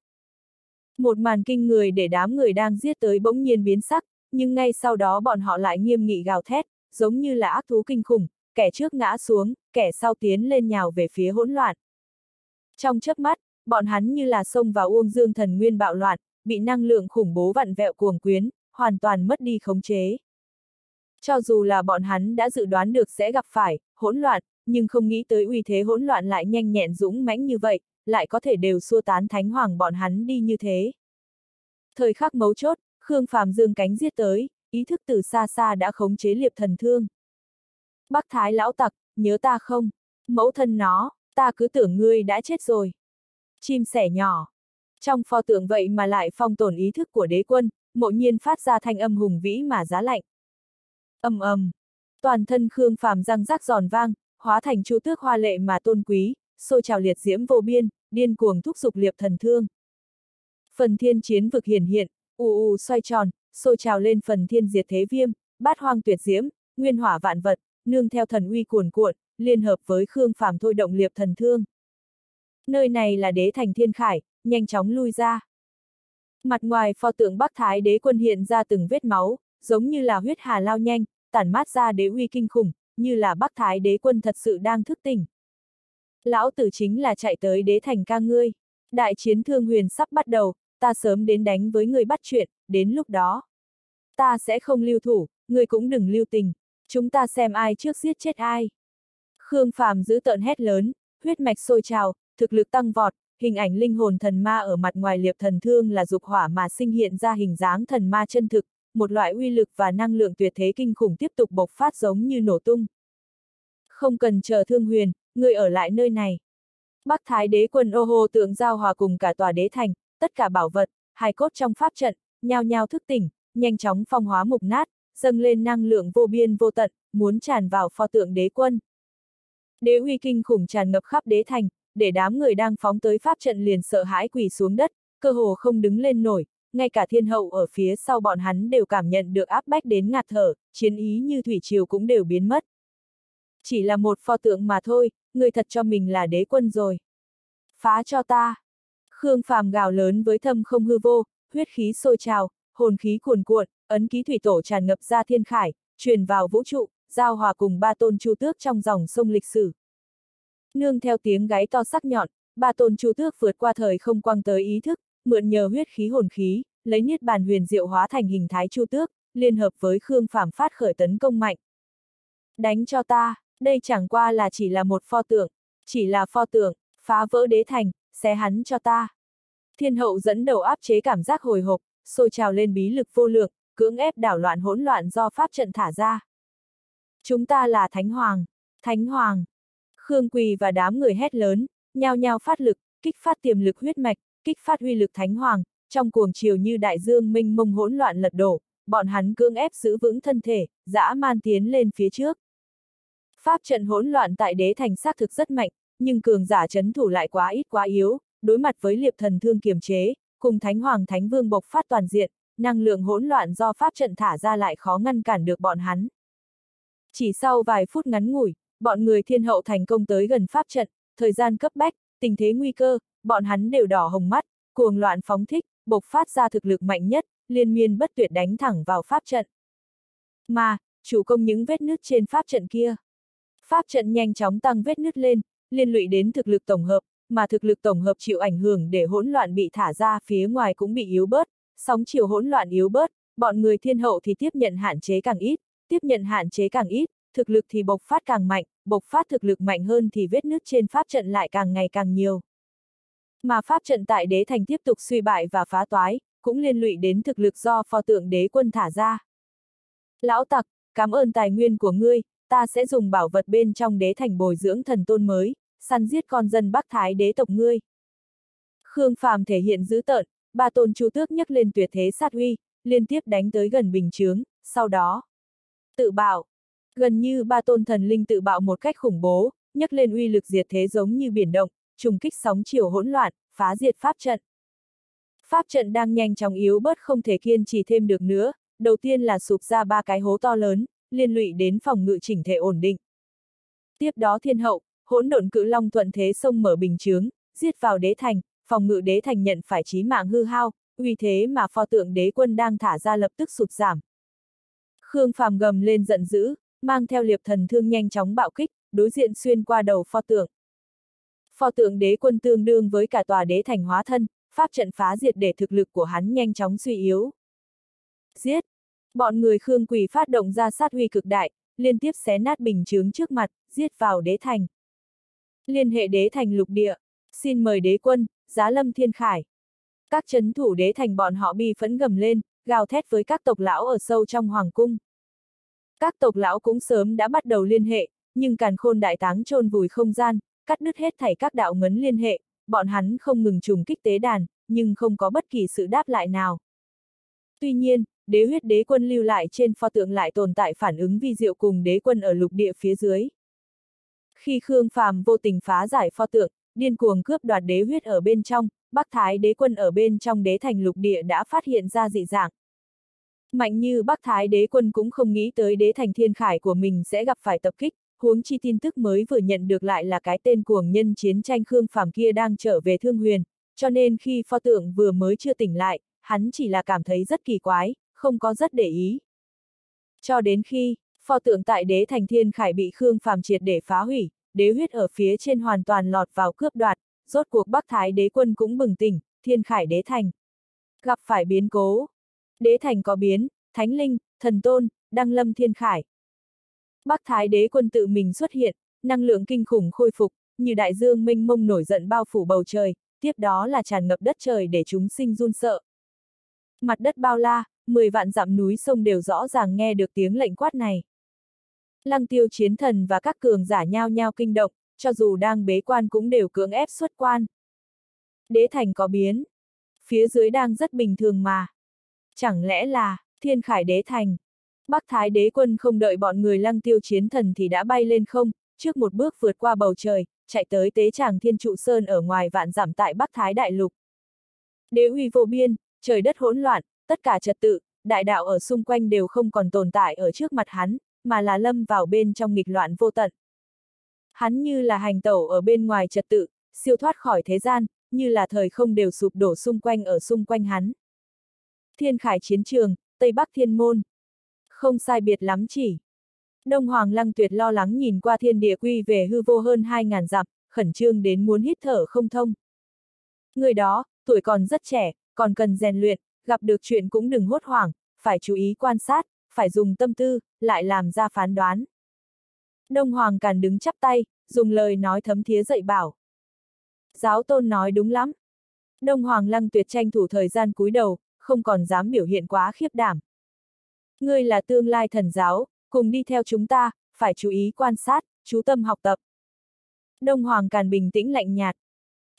Một màn kinh người để đám người đang giết tới bỗng nhiên biến sắc, nhưng ngay sau đó bọn họ lại nghiêm nghị gào thét, giống như là ác thú kinh khủng, kẻ trước ngã xuống, kẻ sau tiến lên nhào về phía hỗn loạn. Trong chớp mắt, bọn hắn như là xông vào uông dương thần nguyên bạo loạn, bị năng lượng khủng bố vặn vẹo cuồng quyến, hoàn toàn mất đi khống chế. Cho dù là bọn hắn đã dự đoán được sẽ gặp phải, hỗn loạn, nhưng không nghĩ tới uy thế hỗn loạn lại nhanh nhẹn dũng mãnh như vậy, lại có thể đều xua tán thánh hoàng bọn hắn đi như thế. Thời khắc mấu chốt, Khương Phàm dương cánh giết tới, ý thức từ xa xa đã khống chế liệp thần thương. Bắc Thái lão tặc, nhớ ta không? Mẫu thân nó, ta cứ tưởng ngươi đã chết rồi. Chim sẻ nhỏ. Trong pho tượng vậy mà lại phong tồn ý thức của đế quân, mộ nhiên phát ra thanh âm hùng vĩ mà giá lạnh. âm âm, toàn thân Khương Phàm răng rắc giòn vang, hóa thành chu tước hoa lệ mà tôn quý, sôi trào liệt diễm vô biên, điên cuồng thúc dục liệp thần thương. Phần thiên chiến vực hiển hiện, ù ù xoay tròn, sôi trào lên phần thiên diệt thế viêm, bát hoang tuyệt diễm, nguyên hỏa vạn vật, nương theo thần uy cuồn cuộn, liên hợp với Khương Phàm thôi động liệp thần thương. Nơi này là đế thành thiên khải, nhanh chóng lui ra. Mặt ngoài pho tượng Bắc Thái đế quân hiện ra từng vết máu, giống như là huyết hà lao nhanh, tản mát ra đế uy kinh khủng, như là Bắc Thái đế quân thật sự đang thức tỉnh. Lão tử chính là chạy tới đế thành ca ngươi. Đại chiến thương huyền sắp bắt đầu, ta sớm đến đánh với người bắt chuyện, đến lúc đó. Ta sẽ không lưu thủ, người cũng đừng lưu tình, chúng ta xem ai trước giết chết ai. Khương Phàm giữ tợn hét lớn, huyết mạch sôi trào, thực lực tăng vọt, hình ảnh linh hồn thần ma ở mặt ngoài liệp thần thương là dục hỏa mà sinh hiện ra hình dáng thần ma chân thực, một loại uy lực và năng lượng tuyệt thế kinh khủng tiếp tục bộc phát giống như nổ tung. Không cần chờ thương huyền, người ở lại nơi này. Bắc Thái đế quân ô hô tượng giao hòa cùng cả tòa đế thành, tất cả bảo vật, hài cốt trong pháp trận, nhao nhao thức tỉnh, nhanh chóng phong hóa mục nát, dâng lên năng lượng vô biên vô tận, muốn tràn vào pho tượng đế quân. Đế uy kinh khủng tràn ngập khắp đế thành, để đám người đang phóng tới pháp trận liền sợ hãi quỳ xuống đất, cơ hồ không đứng lên nổi, ngay cả thiên hậu ở phía sau bọn hắn đều cảm nhận được áp bách đến ngạt thở, chiến ý như thủy triều cũng đều biến mất. Chỉ là một pho tượng mà thôi, người thật cho mình là đế quân rồi. Phá cho ta! Khương Phàm gào lớn với thâm không hư vô, huyết khí sôi trào, hồn khí cuồn cuộn, ấn ký thủy tổ tràn ngập ra thiên khải, truyền vào vũ trụ, giao hòa cùng ba tôn chu tước trong dòng sông lịch sử. Nương theo tiếng gáy to sắc nhọn, ba tôn chu tước vượt qua thời không quang tới ý thức, mượn nhờ huyết khí hồn khí, lấy niết bàn huyền diệu hóa thành hình thái chu tước, liên hợp với Khương Phàm phát khởi tấn công mạnh. Đánh cho ta, đây chẳng qua là chỉ là một pho tượng, chỉ là pho tượng, phá vỡ đế thành, xé hắn cho ta. Thiên hậu dẫn đầu áp chế cảm giác hồi hộp, sôi trào lên bí lực vô lượng, cưỡng ép đảo loạn hỗn loạn do pháp trận thả ra. Chúng ta là Thánh Hoàng, Thánh Hoàng. Khương Quỳ và đám người hét lớn, nhao nhao phát lực, kích phát tiềm lực huyết mạch, kích phát uy lực Thánh Hoàng, trong cuồng chiều như đại dương minh mông hỗn loạn lật đổ, bọn hắn cưỡng ép giữ vững thân thể, dã man tiến lên phía trước. Pháp trận hỗn loạn tại đế thành xác thực rất mạnh, nhưng cường giả chấn thủ lại quá ít quá yếu, đối mặt với liệp thần thương kiềm chế, cùng Thánh Hoàng Thánh Vương bộc phát toàn diện, năng lượng hỗn loạn do pháp trận thả ra lại khó ngăn cản được bọn hắn. Chỉ sau vài phút ngắn ngủi, bọn người thiên hậu thành công tới gần pháp trận, thời gian cấp bách, tình thế nguy cơ, bọn hắn đều đỏ hồng mắt, cuồng loạn phóng thích, bộc phát ra thực lực mạnh nhất, liên miên bất tuyệt đánh thẳng vào pháp trận. Mà, chủ công những vết nứt trên pháp trận kia. Pháp trận nhanh chóng tăng vết nứt lên, liên lụy đến thực lực tổng hợp, mà thực lực tổng hợp chịu ảnh hưởng để hỗn loạn bị thả ra phía ngoài cũng bị yếu bớt, sóng chiều hỗn loạn yếu bớt, bọn người thiên hậu thì tiếp nhận hạn chế càng ít, tiếp nhận hạn chế càng ít, thực lực thì bộc phát càng mạnh, bộc phát thực lực mạnh hơn thì vết nứt trên pháp trận lại càng ngày càng nhiều. Mà pháp trận tại đế thành tiếp tục suy bại và phá toái, cũng liên lụy đến thực lực do pho tượng đế quân thả ra. Lão tặc, cảm ơn tài nguyên của ngươi, ta sẽ dùng bảo vật bên trong đế thành bồi dưỡng thần tôn mới, săn giết con dân Bắc Thái đế tộc ngươi. Khương Phàm thể hiện dữ tợn, ba tôn chu tước nhấc lên tuyệt thế sát uy, liên tiếp đánh tới gần bình chướng, sau đó tự bảo. Gần như ba tôn thần linh tự bạo một cách khủng bố, nhấc lên uy lực diệt thế giống như biển động, trùng kích sóng chiều hỗn loạn, phá diệt pháp trận. Pháp trận đang nhanh chóng yếu bớt không thể kiên trì thêm được nữa, đầu tiên là sụp ra ba cái hố to lớn, liên lụy đến phòng ngự chỉnh thể ổn định. Tiếp đó thiên hậu, hỗn độn cự long thuận thế sông mở bình chướng, giết vào đế thành, phòng ngự đế thành nhận phải chí mạng hư hao, uy thế mà pho tượng đế quân đang thả ra lập tức sụt giảm. Khương Phàm gầm lên giận dữ, mang theo liệp thần thương nhanh chóng bạo kích, đối diện xuyên qua đầu pho tượng. Pho tượng đế quân tương đương với cả tòa đế thành hóa thân, pháp trận phá diệt để thực lực của hắn nhanh chóng suy yếu. Giết! Bọn người Khương Quỳ phát động ra sát huy cực đại, liên tiếp xé nát bình chướng trước mặt, giết vào đế thành. Liên hệ đế thành lục địa, xin mời đế quân, giá lâm thiên khải. Các chấn thủ đế thành bọn họ bi phẫn gầm lên, gào thét với các tộc lão ở sâu trong hoàng cung. Các tộc lão cũng sớm đã bắt đầu liên hệ, nhưng càn khôn đại táng trôn vùi không gian, cắt đứt hết thảy các đạo ngấn liên hệ, bọn hắn không ngừng trùng kích tế đàn, nhưng không có bất kỳ sự đáp lại nào. Tuy nhiên, đế huyết đế quân lưu lại trên pho tượng lại tồn tại phản ứng vi diệu cùng đế quân ở lục địa phía dưới. Khi Khương Phàm vô tình phá giải pho tượng, điên cuồng cướp đoạt đế huyết ở bên trong, Bắc Thái đế quân ở bên trong đế thành lục địa đã phát hiện ra dị dạng. Mạnh như Bắc Thái đế quân cũng không nghĩ tới đế thành thiên khải của mình sẽ gặp phải tập kích, huống chi tin tức mới vừa nhận được lại là cái tên cuồng nhân chiến tranh Khương Phàm kia đang trở về Thương Huyền, cho nên khi pho tượng vừa mới chưa tỉnh lại, hắn chỉ là cảm thấy rất kỳ quái, không có rất để ý. Cho đến khi, pho tượng tại đế thành thiên khải bị Khương Phàm triệt để phá hủy, đế huyết ở phía trên hoàn toàn lọt vào cướp đoạt, rốt cuộc Bắc Thái đế quân cũng bừng tỉnh, thiên khải đế thành. Gặp phải biến cố. Đế thành có biến, thánh linh, thần tôn, đăng lâm thiên khải. Bắc Thái đế quân tự mình xuất hiện, năng lượng kinh khủng khôi phục, như đại dương minh mông nổi giận bao phủ bầu trời, tiếp đó là tràn ngập đất trời để chúng sinh run sợ. Mặt đất bao la, 10 vạn dặm núi sông đều rõ ràng nghe được tiếng lệnh quát này. Lăng tiêu chiến thần và các cường giả nhao nhao kinh động, cho dù đang bế quan cũng đều cưỡng ép xuất quan. Đế thành có biến. Phía dưới đang rất bình thường mà. Chẳng lẽ là, thiên khải đế thành. Bắc Thái đế quân không đợi bọn người lăng tiêu chiến thần thì đã bay lên không, trước một bước vượt qua bầu trời, chạy tới tế tràng thiên trụ sơn ở ngoài vạn giảm tại Bắc Thái đại lục. Đế uy vô biên, trời đất hỗn loạn, tất cả trật tự, đại đạo ở xung quanh đều không còn tồn tại ở trước mặt hắn, mà là lâm vào bên trong nghịch loạn vô tận. Hắn như là hành tẩu ở bên ngoài trật tự, siêu thoát khỏi thế gian, như là thời không đều sụp đổ xung quanh ở xung quanh hắn. Thiên khải chiến trường, Tây Bắc Thiên Môn. Không sai biệt lắm chỉ. Đông Hoàng Lăng Tuyệt lo lắng nhìn qua thiên địa quy về hư vô hơn 2.000 dặm, khẩn trương đến muốn hít thở không thông. Người đó, tuổi còn rất trẻ, còn cần rèn luyện, gặp được chuyện cũng đừng hốt hoảng, phải chú ý quan sát, phải dùng tâm tư, lại làm ra phán đoán. Đông Hoàng Càn đứng chắp tay, dùng lời nói thấm thía dạy bảo. Giáo tôn nói đúng lắm. Đông Hoàng Lăng tuyệt tranh thủ thời gian cúi đầu, không còn dám biểu hiện quá khiếp đảm. Ngươi là tương lai thần giáo, cùng đi theo chúng ta, phải chú ý quan sát, chú tâm học tập. Đông Hoàng Càn bình tĩnh lạnh nhạt.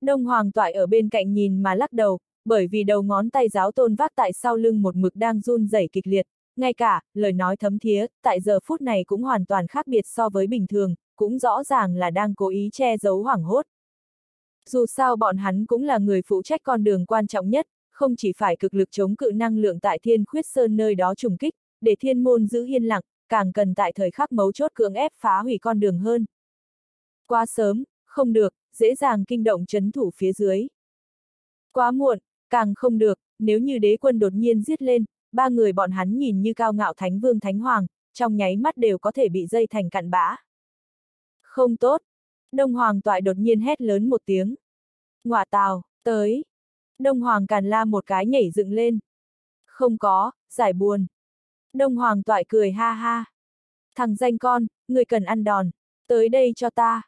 Đông Hoàng toại ở bên cạnh nhìn mà lắc đầu, bởi vì đầu ngón tay giáo tôn vác tại sau lưng một mực đang run rẩy kịch liệt, ngay cả, lời nói thấm thía, tại giờ phút này cũng hoàn toàn khác biệt so với bình thường, cũng rõ ràng là đang cố ý che giấu hoảng hốt. Dù sao bọn hắn cũng là người phụ trách con đường quan trọng nhất, không chỉ phải cực lực chống cự năng lượng tại thiên khuyết sơn nơi đó trùng kích, để thiên môn giữ yên lặng, càng cần tại thời khắc mấu chốt cưỡng ép phá hủy con đường hơn. Quá sớm, không được, dễ dàng kinh động chấn thủ phía dưới. Quá muộn, càng không được, nếu như đế quân đột nhiên giết lên, ba người bọn hắn nhìn như cao ngạo thánh vương thánh hoàng, trong nháy mắt đều có thể bị dây thành cặn bã. Không tốt. Đông Hoàng toại đột nhiên hét lớn một tiếng. Ngọa tào, tới. Đông Hoàng càn la một cái nhảy dựng lên. Không có, giải buồn. Đông Hoàng toại cười ha ha. Thằng danh con, người cần ăn đòn, tới đây cho ta.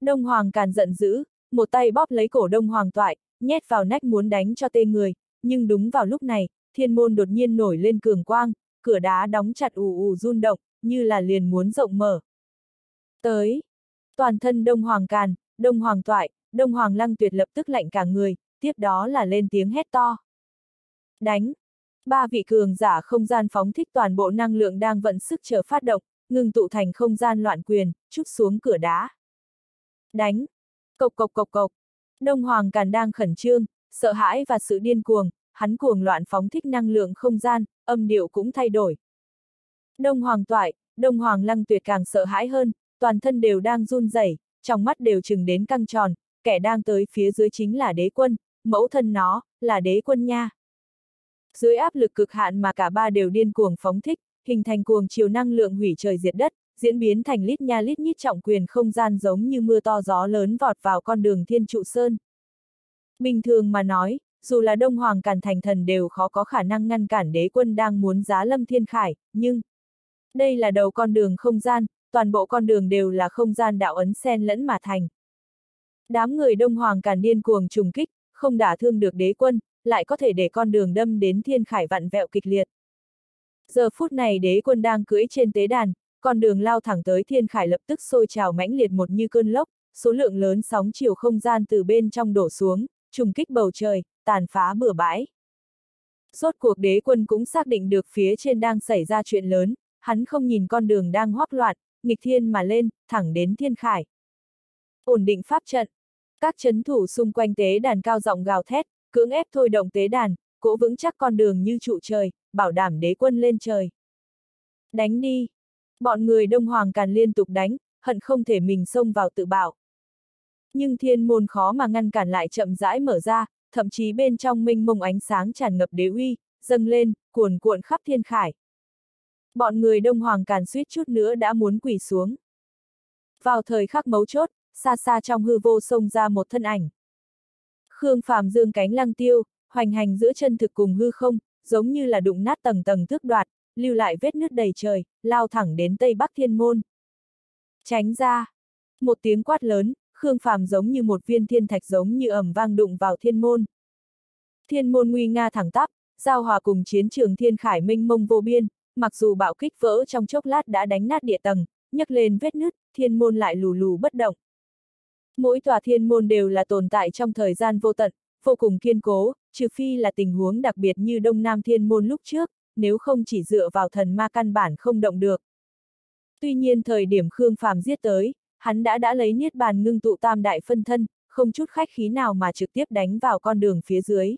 Đông Hoàng càn giận dữ, một tay bóp lấy cổ Đông Hoàng toại, nhét vào nách muốn đánh cho tê người, nhưng đúng vào lúc này, thiên môn đột nhiên nổi lên cường quang, cửa đá đóng chặt ù ù run động, như là liền muốn rộng mở. Tới, toàn thân Đông Hoàng Càn, Đông Hoàng Toại, Đông Hoàng Lăng tuyệt lập tức lạnh cả người, tiếp đó là lên tiếng hét to. Đánh! Ba vị cường giả không gian phóng thích toàn bộ năng lượng đang vận sức chờ phát động, ngừng tụ thành không gian loạn quyền, chút xuống cửa đá. Đánh! Cộc cộc cộc cộc! Đông Hoàng Càn đang khẩn trương, sợ hãi và sự điên cuồng, hắn cuồng loạn phóng thích năng lượng không gian, âm điệu cũng thay đổi. Đông Hoàng Toại, Đông Hoàng Lăng Tuyệt càng sợ hãi hơn, toàn thân đều đang run rẩy, trong mắt đều chừng đến căng tròn, kẻ đang tới phía dưới chính là đế quân, mẫu thân nó, là đế quân nha. Dưới áp lực cực hạn mà cả ba đều điên cuồng phóng thích, hình thành cuồng chiều năng lượng hủy trời diệt đất, diễn biến thành lít nha lít nhít trọng quyền không gian giống như mưa to gió lớn vọt vào con đường thiên trụ sơn. Bình thường mà nói, dù là Đông Hoàng Càn Thành Thần đều khó có khả năng ngăn cản đế quân đang muốn giá lâm thiên khải, nhưng đây là đầu con đường không gian, toàn bộ con đường đều là không gian đạo ấn sen lẫn mà thành. Đám người Đông Hoàng Càn điên cuồng trùng kích, không đả thương được đế quân, lại có thể để con đường đâm đến thiên khải vặn vẹo kịch liệt. Giờ phút này đế quân đang cưỡi trên tế đàn, con đường lao thẳng tới thiên khải lập tức sôi trào mãnh liệt một như cơn lốc, số lượng lớn sóng chiều không gian từ bên trong đổ xuống, trùng kích bầu trời, tàn phá bừa bãi. Rốt cuộc đế quân cũng xác định được phía trên đang xảy ra chuyện lớn, hắn không nhìn con đường đang hoắc loạn, nghịch thiên mà lên, thẳng đến thiên khải. Ổn định pháp trận. Các chấn thủ xung quanh tế đàn cao giọng gào thét, cưỡng ép thôi động tế đàn, cố vững chắc con đường như trụ trời, bảo đảm đế quân lên trời. Đánh đi! Bọn người Đông Hoàng Càn liên tục đánh, hận không thể mình xông vào tự bảo. Nhưng thiên môn khó mà ngăn cản lại chậm rãi mở ra, thậm chí bên trong minh mông ánh sáng tràn ngập đế uy, dâng lên, cuồn cuộn khắp thiên khải. Bọn người Đông Hoàng Càn suýt chút nữa đã muốn quỳ xuống. Vào thời khắc mấu chốt, xa xa trong hư vô xông ra một thân ảnh. Khương Phàm dương cánh lăng tiêu, hoành hành giữa chân thực cùng hư không, giống như là đụng nát tầng tầng thước đoạt, lưu lại vết nứt đầy trời, lao thẳng đến Tây Bắc Thiên Môn. Tránh ra! Một tiếng quát lớn, Khương Phàm giống như một viên thiên thạch giống như ẩm vang đụng vào thiên môn. Thiên môn nguy nga thẳng tắp, giao hòa cùng chiến trường thiên khải minh mông vô biên, mặc dù bạo kích vỡ trong chốc lát đã đánh nát địa tầng, nhấc lên vết nứt, thiên môn lại lù lù bất động. Mỗi tòa thiên môn đều là tồn tại trong thời gian vô tận, vô cùng kiên cố, trừ phi là tình huống đặc biệt như Đông Nam Thiên Môn lúc trước, nếu không chỉ dựa vào thần ma căn bản không động được. Tuy nhiên thời điểm Khương Phàm giết tới, hắn đã đã lấy niết bàn ngưng tụ tam đại phân thân, không chút khách khí nào mà trực tiếp đánh vào con đường phía dưới.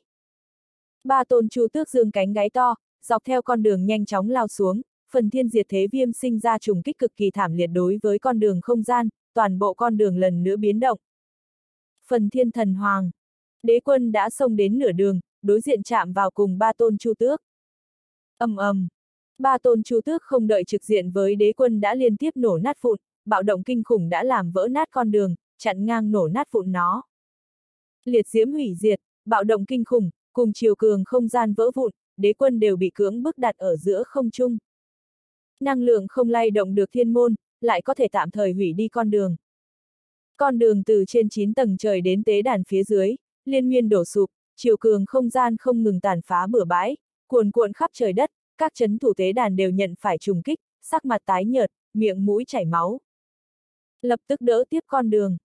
Ba tôn chu tước dương cánh gáy to, dọc theo con đường nhanh chóng lao xuống, phần thiên diệt thế viêm sinh ra trùng kích cực kỳ thảm liệt đối với con đường không gian, toàn bộ con đường lần nữa biến động. Phần thiên thần hoàng. Đế quân đã xông đến nửa đường, đối diện chạm vào cùng ba tôn chu tước. ầm ầm, Ba tôn chu tước không đợi trực diện với đế quân đã liên tiếp nổ nát vụn, bạo động kinh khủng đã làm vỡ nát con đường, chặn ngang nổ nát vụn nó. Liệt diễm hủy diệt, bạo động kinh khủng, cùng chiều cường không gian vỡ vụn, đế quân đều bị cưỡng bức đặt ở giữa không trung. Năng lượng không lay động được thiên môn, lại có thể tạm thời hủy đi con đường. Con đường từ trên 9 tầng trời đến tế đàn phía dưới, liên miên đổ sụp, chiều cường không gian không ngừng tàn phá bừa bãi, cuồn cuộn khắp trời đất, các chấn thủ tế đàn đều nhận phải trùng kích, sắc mặt tái nhợt, miệng mũi chảy máu. Lập tức đỡ tiếp con đường.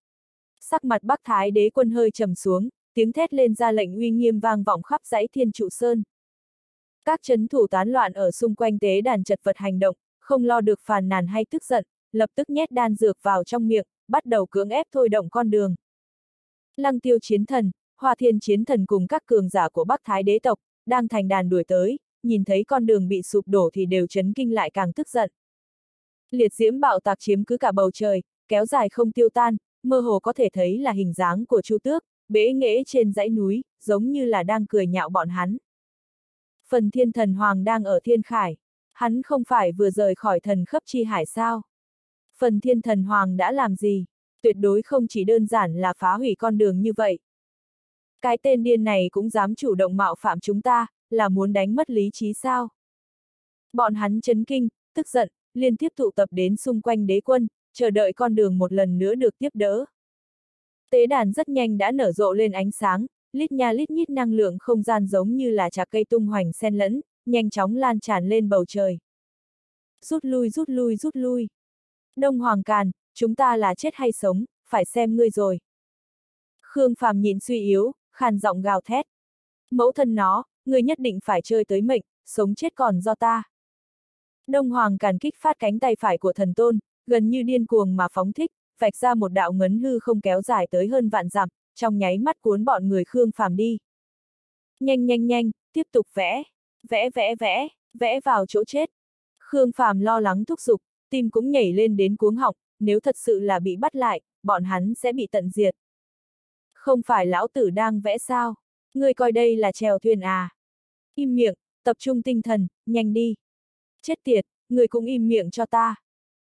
Sắc mặt Bắc Thái đế quân hơi trầm xuống, tiếng thét lên ra lệnh uy nghiêm vang vọng khắp dãy thiên trụ sơn. Các chấn thủ tán loạn ở xung quanh tế đàn chật vật hành động, không lo được phàn nàn hay tức giận, lập tức nhét đan dược vào trong miệng, bắt đầu cưỡng ép thôi động con đường. Lăng tiêu chiến thần, Hoa Thiên Chiến Thần cùng các cường giả của Bắc Thái đế tộc, đang thành đàn đuổi tới, nhìn thấy con đường bị sụp đổ thì đều chấn kinh lại càng tức giận. Liệt diễm bạo tạc chiếm cứ cả bầu trời, kéo dài không tiêu tan, mơ hồ có thể thấy là hình dáng của Chu Tước, bế nghễ trên dãy núi, giống như là đang cười nhạo bọn hắn. Phần thiên thần hoàng đang ở thiên khải, hắn không phải vừa rời khỏi thần khấp chi hải sao? Phần thiên thần hoàng đã làm gì? Tuyệt đối không chỉ đơn giản là phá hủy con đường như vậy. Cái tên điên này cũng dám chủ động mạo phạm chúng ta, là muốn đánh mất lý trí sao? Bọn hắn chấn kinh, tức giận, liên tiếp tụ tập đến xung quanh đế quân, chờ đợi con đường một lần nữa được tiếp đỡ. Tế đàn rất nhanh đã nở rộ lên ánh sáng, lít nha lít nhít năng lượng không gian giống như là trà cây tung hoành xen lẫn, nhanh chóng lan tràn lên bầu trời. Rút lui rút lui rút lui. Đông Hoàng Càn, chúng ta là chết hay sống, phải xem ngươi rồi. Khương Phàm nhìn suy yếu, khàn giọng gào thét. Mẫu thân nó, ngươi nhất định phải chơi tới mệnh, sống chết còn do ta. Đông Hoàng Càn kích phát cánh tay phải của thần tôn, gần như điên cuồng mà phóng thích, vạch ra một đạo ngấn hư không kéo dài tới hơn vạn dặm, trong nháy mắt cuốn bọn người Khương Phàm đi. Nhanh nhanh nhanh, tiếp tục vẽ, vẽ vẽ vẽ, vẽ vào chỗ chết. Khương Phàm lo lắng thúc giục, tim cũng nhảy lên đến cuống họng, nếu thật sự là bị bắt lại, bọn hắn sẽ bị tận diệt. Không phải lão tử đang vẽ sao? Ngươi coi đây là trèo thuyền à? Im miệng, tập trung tinh thần, nhanh đi. Chết tiệt, người cũng im miệng cho ta.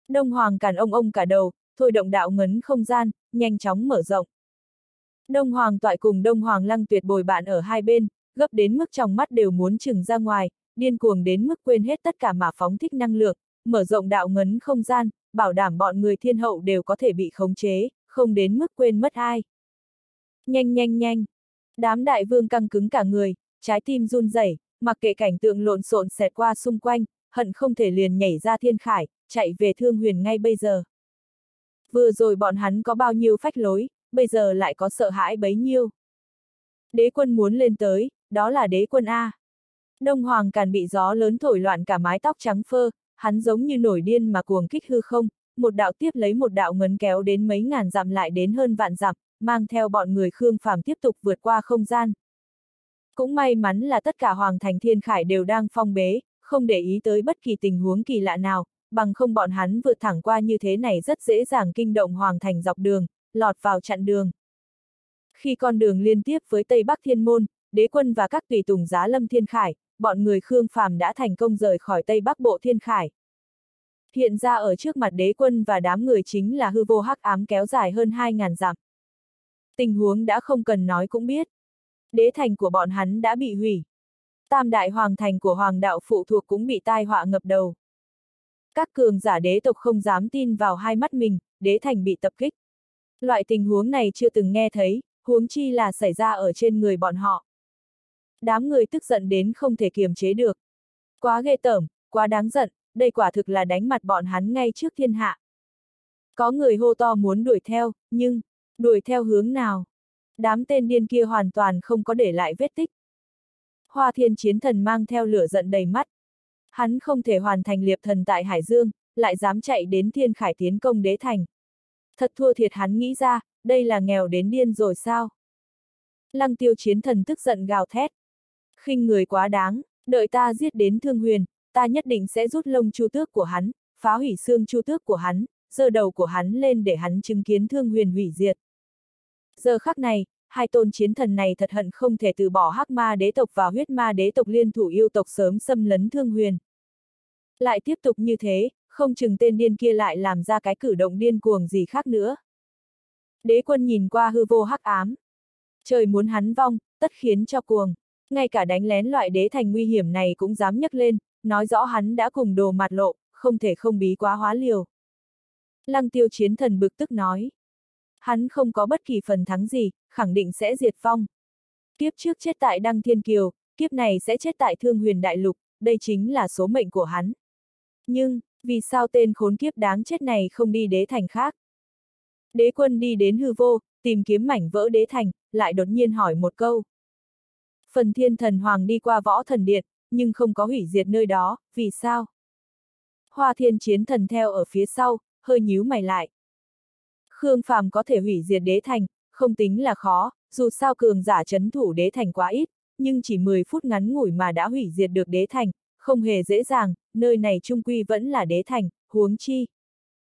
Đông Hoàng cản ông ông cả đầu, thôi động đạo ngấn không gian, nhanh chóng mở rộng. Đông Hoàng toại cùng Đông Hoàng lăng tuyệt bồi bạn ở hai bên, gấp đến mức trong mắt đều muốn chừng ra ngoài, điên cuồng đến mức quên hết tất cả mà phóng thích năng lượng, mở rộng đạo ngấn không gian, bảo đảm bọn người thiên hậu đều có thể bị khống chế, không đến mức quên mất ai. Nhanh nhanh nhanh! Đám đại vương căng cứng cả người, trái tim run rẩy, mặc kệ cảnh tượng lộn xộn xẹt qua xung quanh, hận không thể liền nhảy ra thiên khải, chạy về thương huyền ngay bây giờ. Vừa rồi bọn hắn có bao nhiêu phách lối, bây giờ lại có sợ hãi bấy nhiêu. Đế quân muốn lên tới, đó là đế quân A. Đông Hoàng càn bị gió lớn thổi loạn cả mái tóc trắng phơ, hắn giống như nổi điên mà cuồng kích hư không, một đạo tiếp lấy một đạo ngấn kéo đến mấy ngàn dặm lại đến hơn vạn dặm, mang theo bọn người Khương Phàm tiếp tục vượt qua không gian. Cũng may mắn là tất cả Hoàng Thành Thiên Khải đều đang phong bế, không để ý tới bất kỳ tình huống kỳ lạ nào, bằng không bọn hắn vượt thẳng qua như thế này rất dễ dàng kinh động Hoàng Thành dọc đường, lọt vào chặn đường. Khi con đường liên tiếp với Tây Bắc Thiên Môn, đế quân và các tùy tùng giá lâm Thiên Khải, bọn người Khương Phàm đã thành công rời khỏi Tây Bắc Bộ Thiên Khải. Hiện ra ở trước mặt đế quân và đám người chính là hư vô hắc ám kéo dài hơn 2.000 dặm. Tình huống đã không cần nói cũng biết. Đế thành của bọn hắn đã bị hủy. Tam đại hoàng thành của hoàng đạo phụ thuộc cũng bị tai họa ngập đầu. Các cường giả đế tộc không dám tin vào hai mắt mình, đế thành bị tập kích. Loại tình huống này chưa từng nghe thấy, huống chi là xảy ra ở trên người bọn họ. Đám người tức giận đến không thể kiềm chế được. Quá ghê tởm, quá đáng giận, đây quả thực là đánh mặt bọn hắn ngay trước thiên hạ. Có người hô to muốn đuổi theo, nhưng, đuổi theo hướng nào? Đám tên điên kia hoàn toàn không có để lại vết tích. Hoa thiên chiến thần mang theo lửa giận đầy mắt. Hắn không thể hoàn thành liệp thần tại Hải Dương, lại dám chạy đến thiên khải tiến công đế thành. Thật thua thiệt hắn nghĩ ra, đây là nghèo đến điên rồi sao? Lăng tiêu chiến thần tức giận gào thét khinh người quá đáng, đợi ta giết đến thương huyền, ta nhất định sẽ rút lông chu tước của hắn, phá hủy xương chu tước của hắn, giơ đầu của hắn lên để hắn chứng kiến thương huyền hủy diệt. Giờ khắc này, hai tôn chiến thần này thật hận không thể từ bỏ hắc ma đế tộc và huyết ma đế tộc liên thủ yêu tộc sớm xâm lấn thương huyền. Lại tiếp tục như thế, không chừng tên điên kia lại làm ra cái cử động điên cuồng gì khác nữa. Đế quân nhìn qua hư vô hắc ám. Trời muốn hắn vong, tất khiến cho cuồng. Ngay cả đánh lén loại đế thành nguy hiểm này cũng dám nhấc lên, nói rõ hắn đã cùng đồ mặt lộ, không thể không bí quá hóa liều. Lăng tiêu chiến thần bực tức nói. Hắn không có bất kỳ phần thắng gì, khẳng định sẽ diệt phong. Kiếp trước chết tại Đăng Thiên Kiều, kiếp này sẽ chết tại Thương Huyền Đại Lục, đây chính là số mệnh của hắn. Nhưng, vì sao tên khốn kiếp đáng chết này không đi đế thành khác? Đế quân đi đến hư vô, tìm kiếm mảnh vỡ đế thành, lại đột nhiên hỏi một câu. Phần thiên thần hoàng đi qua võ thần điện, nhưng không có hủy diệt nơi đó, vì sao? Hoa thiên chiến thần theo ở phía sau, hơi nhíu mày lại. Khương Phàm có thể hủy diệt đế thành, không tính là khó, dù sao cường giả chấn thủ đế thành quá ít, nhưng chỉ 10 phút ngắn ngủi mà đã hủy diệt được đế thành, không hề dễ dàng, nơi này trung quy vẫn là đế thành, huống chi.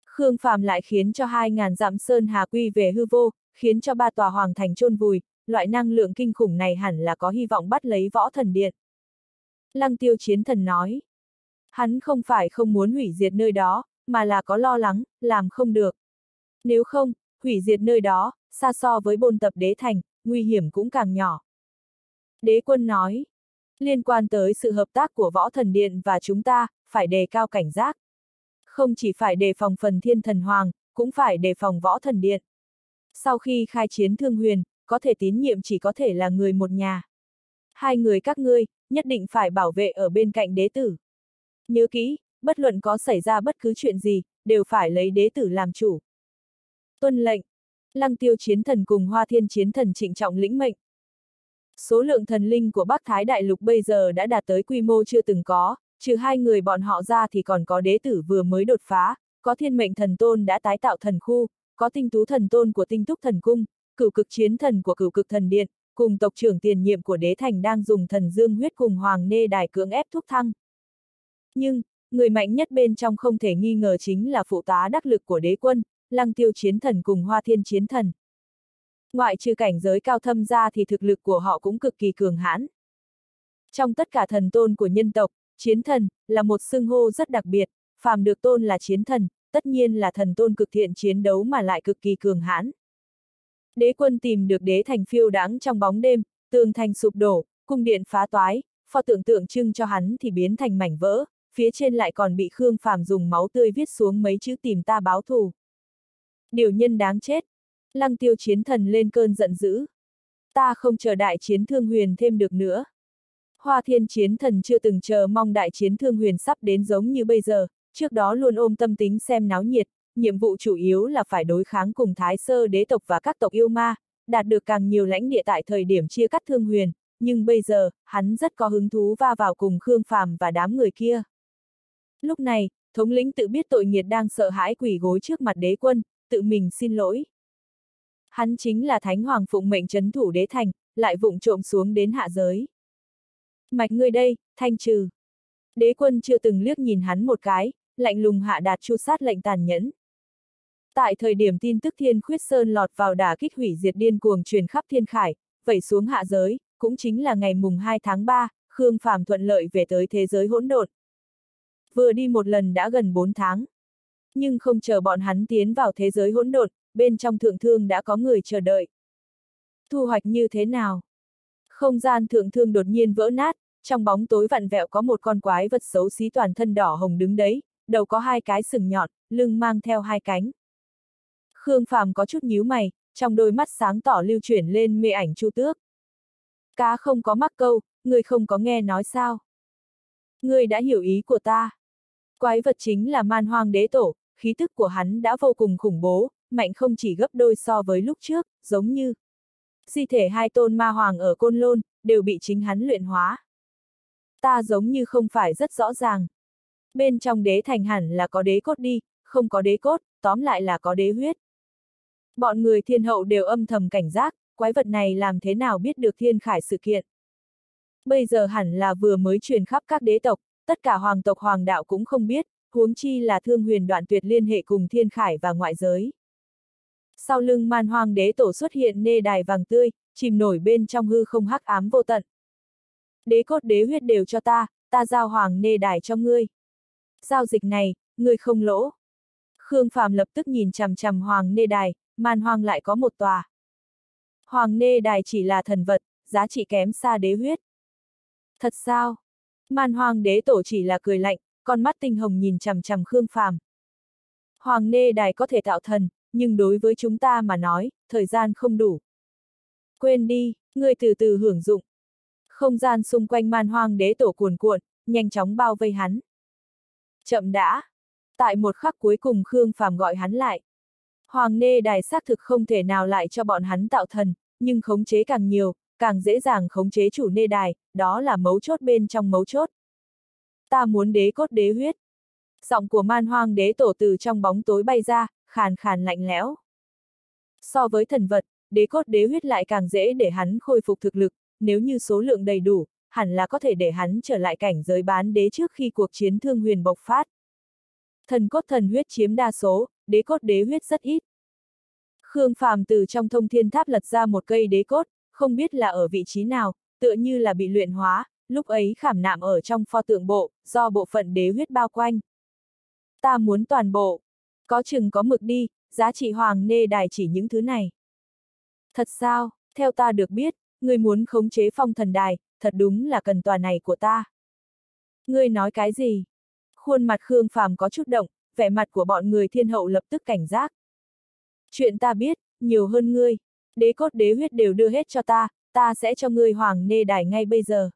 Khương Phàm lại khiến cho 2.000 dặm sơn hà quy về hư vô, khiến cho ba tòa hoàng thành chôn vùi, loại năng lượng kinh khủng này hẳn là có hy vọng bắt lấy võ thần điện. Lăng tiêu chiến thần nói. Hắn không phải không muốn hủy diệt nơi đó, mà là có lo lắng, làm không được. Nếu không, hủy diệt nơi đó, xa so với bôn tập đế thành, nguy hiểm cũng càng nhỏ. Đế quân nói, liên quan tới sự hợp tác của võ thần điện và chúng ta, phải đề cao cảnh giác. Không chỉ phải đề phòng phần thiên thần hoàng, cũng phải đề phòng võ thần điện. Sau khi khai chiến thương huyền, có thể tín nhiệm chỉ có thể là người một nhà. Hai người các ngươi, nhất định phải bảo vệ ở bên cạnh đế tử. Nhớ kỹ, bất luận có xảy ra bất cứ chuyện gì, đều phải lấy đế tử làm chủ. Tuân lệnh. Lăng tiêu chiến thần cùng hoa thiên chiến thần trịnh trọng lĩnh mệnh. Số lượng thần linh của Bắc Thái Đại Lục bây giờ đã đạt tới quy mô chưa từng có, trừ hai người bọn họ ra thì còn có đế tử vừa mới đột phá, có thiên mệnh thần tôn đã tái tạo thần khu, có tinh tú thần tôn của tinh túc thần cung, cửu cực chiến thần của cửu cực thần điện, cùng tộc trưởng tiền nhiệm của đế thành đang dùng thần dương huyết cùng hoàng nê đài cưỡng ép thúc thăng. Nhưng, người mạnh nhất bên trong không thể nghi ngờ chính là phụ tá đắc lực của đế quân, lăng tiêu chiến thần cùng hoa thiên chiến thần. Ngoại trừ cảnh giới cao thâm ra thì thực lực của họ cũng cực kỳ cường hãn. Trong tất cả thần tôn của nhân tộc, chiến thần, là một xưng hô rất đặc biệt, phàm được tôn là chiến thần, tất nhiên là thần tôn cực thiện chiến đấu mà lại cực kỳ cường hãn. Đế quân tìm được đế thành phiêu đáng trong bóng đêm, tường thành sụp đổ, cung điện phá toái, pho tượng tượng trưng cho hắn thì biến thành mảnh vỡ, phía trên lại còn bị Khương Phàm dùng máu tươi viết xuống mấy chữ tìm ta báo thù. Điều nhân đáng chết. Lăng tiêu chiến thần lên cơn giận dữ. Ta không chờ đại chiến thương huyền thêm được nữa. Hoa thiên chiến thần chưa từng chờ mong đại chiến thương huyền sắp đến giống như bây giờ, trước đó luôn ôm tâm tính xem náo nhiệt, nhiệm vụ chủ yếu là phải đối kháng cùng thái sơ đế tộc và các tộc yêu ma, đạt được càng nhiều lãnh địa tại thời điểm chia cắt thương huyền, nhưng bây giờ, hắn rất có hứng thú va vào cùng Khương Phàm và đám người kia. Lúc này, thống lĩnh tự biết tội nghiệt đang sợ hãi quỷ gối trước mặt đế quân, tự mình xin lỗi. Hắn chính là Thánh Hoàng phụng mệnh chấn thủ đế thành, lại vụng trộm xuống đến hạ giới. Mạch ngươi đây, thanh trừ. Đế quân chưa từng liếc nhìn hắn một cái, lạnh lùng hạ đạt chu sát lệnh tàn nhẫn. Tại thời điểm tin tức thiên khuyết sơn lọt vào đả kích hủy diệt điên cuồng truyền khắp thiên khải, vẩy xuống hạ giới, cũng chính là ngày mùng 2 tháng 3, Khương Phàm thuận lợi về tới thế giới hỗn độn. Vừa đi một lần đã gần 4 tháng. Nhưng không chờ bọn hắn tiến vào thế giới hỗn độn, bên trong thượng thương đã có người chờ đợi. Thu hoạch như thế nào? Không gian thượng thương đột nhiên vỡ nát, trong bóng tối vặn vẹo có một con quái vật xấu xí toàn thân đỏ hồng đứng đấy, đầu có hai cái sừng nhọn, lưng mang theo hai cánh. Khương Phàm có chút nhíu mày, trong đôi mắt sáng tỏ lưu chuyển lên mê ảnh chu tước. Cá không có mắc câu, người không có nghe nói sao. Người đã hiểu ý của ta. Quái vật chính là man hoang đế tổ, khí tức của hắn đã vô cùng khủng bố, mạnh không chỉ gấp đôi so với lúc trước, giống như di thể hai tôn ma hoàng ở Côn Lôn, đều bị chính hắn luyện hóa. Ta giống như không phải rất rõ ràng. Bên trong đế thành hẳn là có đế cốt đi, không có đế cốt, tóm lại là có đế huyết. Bọn người thiên hậu đều âm thầm cảnh giác, quái vật này làm thế nào biết được thiên khải sự kiện. Bây giờ hẳn là vừa mới truyền khắp các đế tộc, tất cả hoàng tộc hoàng đạo cũng không biết, huống chi là thương huyền đoạn tuyệt liên hệ cùng thiên khải và ngoại giới. Sau lưng man hoang đế tổ xuất hiện nê đài vàng tươi, chìm nổi bên trong hư không hắc ám vô tận. Đế cốt đế huyết đều cho ta, ta giao hoàng nê đài cho ngươi. Giao dịch này, ngươi không lỗ. Khương Phàm lập tức nhìn chằm chằm hoàng nê đài, man hoang lại có một tòa. Hoàng nê đài chỉ là thần vật, giá trị kém xa đế huyết. Thật sao? Man hoang đế tổ chỉ là cười lạnh, con mắt tinh hồng nhìn chằm chằm Khương Phàm. Hoàng nê đài có thể tạo thần, nhưng đối với chúng ta mà nói, thời gian không đủ. Quên đi, ngươi từ từ hưởng dụng. Không gian xung quanh man hoang đế tổ cuồn cuộn, nhanh chóng bao vây hắn. Chậm đã. Tại một khắc cuối cùng Khương Phàm gọi hắn lại. Hoàng nê đài xác thực không thể nào lại cho bọn hắn tạo thần, nhưng khống chế càng nhiều, càng dễ dàng khống chế chủ nê đài, đó là mấu chốt bên trong mấu chốt. Ta muốn đế cốt đế huyết. Giọng của man hoang đế tổ từ trong bóng tối bay ra, khàn khàn lạnh lẽo. So với thần vật, đế cốt đế huyết lại càng dễ để hắn khôi phục thực lực, nếu như số lượng đầy đủ, hẳn là có thể để hắn trở lại cảnh giới bán đế trước khi cuộc chiến thương huyền bộc phát. Thần cốt thần huyết chiếm đa số, đế cốt đế huyết rất ít. Khương Phàm từ trong thông thiên tháp lật ra một cây đế cốt, không biết là ở vị trí nào, tựa như là bị luyện hóa, lúc ấy khảm nạm ở trong pho tượng bộ, do bộ phận đế huyết bao quanh. Ta muốn toàn bộ. Có chừng có mực đi, giá trị hoàng nê đài chỉ những thứ này. Thật sao, theo ta được biết, người muốn khống chế phong thần đài, thật đúng là cần tòa này của ta. Ngươi nói cái gì? Khuôn mặt Khương Phàm có chút động, vẻ mặt của bọn người thiên hậu lập tức cảnh giác. Chuyện ta biết, nhiều hơn ngươi. Đế cốt đế huyết đều đưa hết cho ta, ta sẽ cho ngươi hoàng nê đài ngay bây giờ.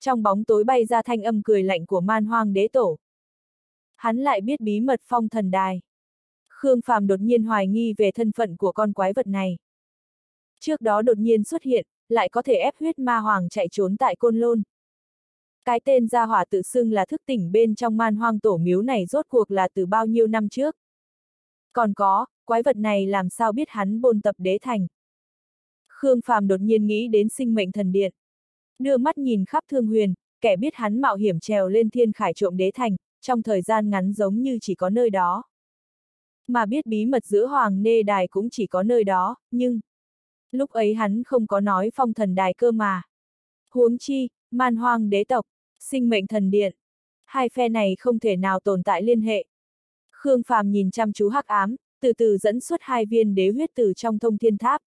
Trong bóng tối bay ra thanh âm cười lạnh của man hoang đế tổ. Hắn lại biết bí mật phong thần đài. Khương Phàm đột nhiên hoài nghi về thân phận của con quái vật này. Trước đó đột nhiên xuất hiện, lại có thể ép huyết ma hoàng chạy trốn tại côn lôn. Cái tên gia hỏa tự xưng là thức tỉnh bên trong man hoang tổ miếu này rốt cuộc là từ bao nhiêu năm trước. Còn có, quái vật này làm sao biết hắn bôn tập đế thành. Khương Phàm đột nhiên nghĩ đến sinh mệnh thần điện. Đưa mắt nhìn khắp thương huyền, kẻ biết hắn mạo hiểm trèo lên thiên khải trộm đế thành, trong thời gian ngắn giống như chỉ có nơi đó. Mà biết bí mật giữa Hoàng Nê Đài cũng chỉ có nơi đó, nhưng... Lúc ấy hắn không có nói phong thần đài cơ mà. Huống chi, man hoang đế tộc, sinh mệnh thần điện. Hai phe này không thể nào tồn tại liên hệ. Khương Phàm nhìn chăm chú hắc ám, từ từ dẫn xuất hai viên đế huyết từ trong thông thiên tháp.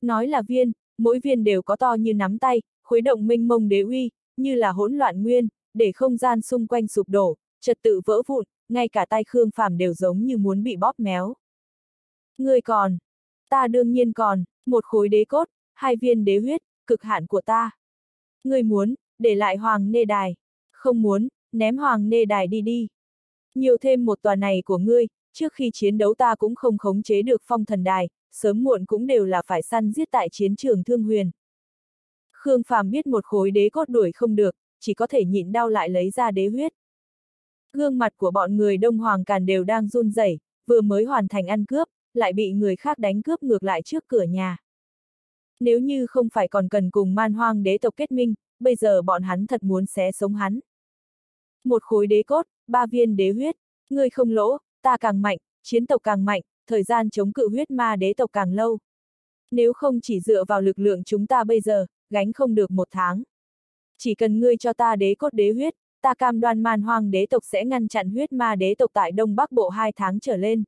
Nói là viên, mỗi viên đều có to như nắm tay, khuấy động minh mông đế uy, như là hỗn loạn nguyên, để không gian xung quanh sụp đổ, trật tự vỡ vụn, ngay cả tay Khương Phàm đều giống như muốn bị bóp méo. Người còn, ta đương nhiên còn, một khối đế cốt, hai viên đế huyết, cực hạn của ta. Người muốn, để lại hoàng nê đài. Không muốn, ném hoàng nê đài đi đi. Nhiều thêm một tòa này của ngươi, trước khi chiến đấu ta cũng không khống chế được phong thần đài, sớm muộn cũng đều là phải săn giết tại chiến trường thương huyền. Khương Phàm biết một khối đế cốt đuổi không được, chỉ có thể nhịn đau lại lấy ra đế huyết. Gương mặt của bọn người Đông Hoàng Càn đều đang run rẩy, vừa mới hoàn thành ăn cướp, lại bị người khác đánh cướp ngược lại trước cửa nhà. Nếu như không phải còn cần cùng man hoang đế tộc kết minh, bây giờ bọn hắn thật muốn xé sống hắn. Một khối đế cốt, ba viên đế huyết, ngươi không lỗ, ta càng mạnh, chiến tộc càng mạnh, thời gian chống cự huyết ma đế tộc càng lâu. Nếu không chỉ dựa vào lực lượng chúng ta bây giờ, gánh không được một tháng. Chỉ cần ngươi cho ta đế cốt đế huyết, ta cam đoan man hoang đế tộc sẽ ngăn chặn huyết ma đế tộc tại Đông Bắc Bộ hai tháng trở lên.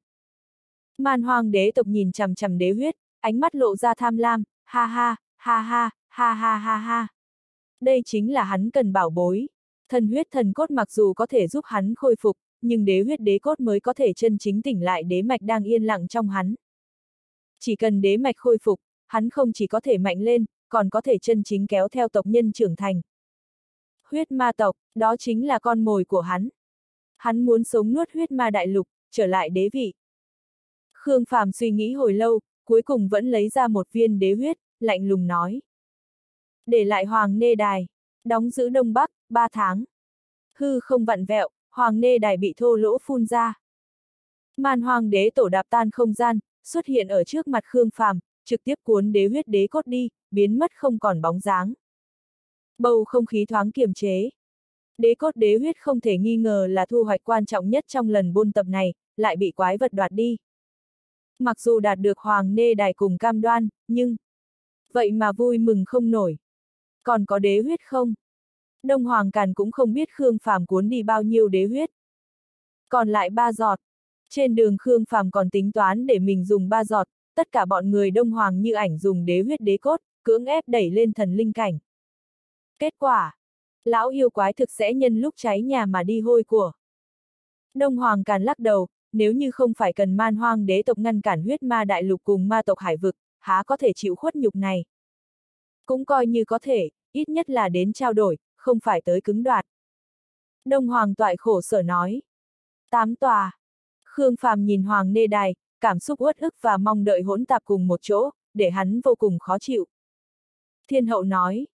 Man hoang đế tộc nhìn chằm chằm đế huyết, ánh mắt lộ ra tham lam, ha ha, ha ha, ha ha ha ha. Đây chính là hắn cần bảo bối. Thần huyết thần cốt mặc dù có thể giúp hắn khôi phục, nhưng đế huyết đế cốt mới có thể chân chính tỉnh lại đế mạch đang yên lặng trong hắn. Chỉ cần đế mạch khôi phục, hắn không chỉ có thể mạnh lên, còn có thể chân chính kéo theo tộc nhân trưởng thành. Huyết ma tộc, đó chính là con mồi của hắn. Hắn muốn sống nuốt huyết ma đại lục, trở lại đế vị. Khương Phàm suy nghĩ hồi lâu, cuối cùng vẫn lấy ra một viên đế huyết, lạnh lùng nói. Để lại Hoàng Nê Đài, đóng giữ Đông Bắc, ba tháng. Hư không vặn vẹo, Hoàng Nê Đài bị thô lỗ phun ra. Man Hoàng đế tổ đạp tan không gian, xuất hiện ở trước mặt Khương Phàm, trực tiếp cuốn đế huyết đế cốt đi, biến mất không còn bóng dáng. Bầu không khí thoáng kiềm chế. Đế cốt đế huyết không thể nghi ngờ là thu hoạch quan trọng nhất trong lần buôn tập này, lại bị quái vật đoạt đi. Mặc dù đạt được hoàng nê đài cùng cam đoan, nhưng... Vậy mà vui mừng không nổi. Còn có đế huyết không? Đông Hoàng Càn cũng không biết Khương Phàm cuốn đi bao nhiêu đế huyết. Còn lại ba giọt. Trên đường Khương Phàm còn tính toán để mình dùng ba giọt, tất cả bọn người Đông Hoàng như ảnh dùng đế huyết đế cốt, cưỡng ép đẩy lên thần linh cảnh. Kết quả, lão yêu quái thực sẽ nhân lúc cháy nhà mà đi hôi của. Đông Hoàng Càn lắc đầu, nếu như không phải cần man hoang đế tộc ngăn cản huyết ma đại lục cùng ma tộc hải vực, há có thể chịu khuất nhục này. Cũng coi như có thể, ít nhất là đến trao đổi, không phải tới cứng đoạt. Đông Hoàng toại khổ sở nói. Tám tòa. Khương Phàm nhìn Hoàng Nê Đài, cảm xúc uất ức và mong đợi hỗn tạp cùng một chỗ, để hắn vô cùng khó chịu. Thiên hậu nói.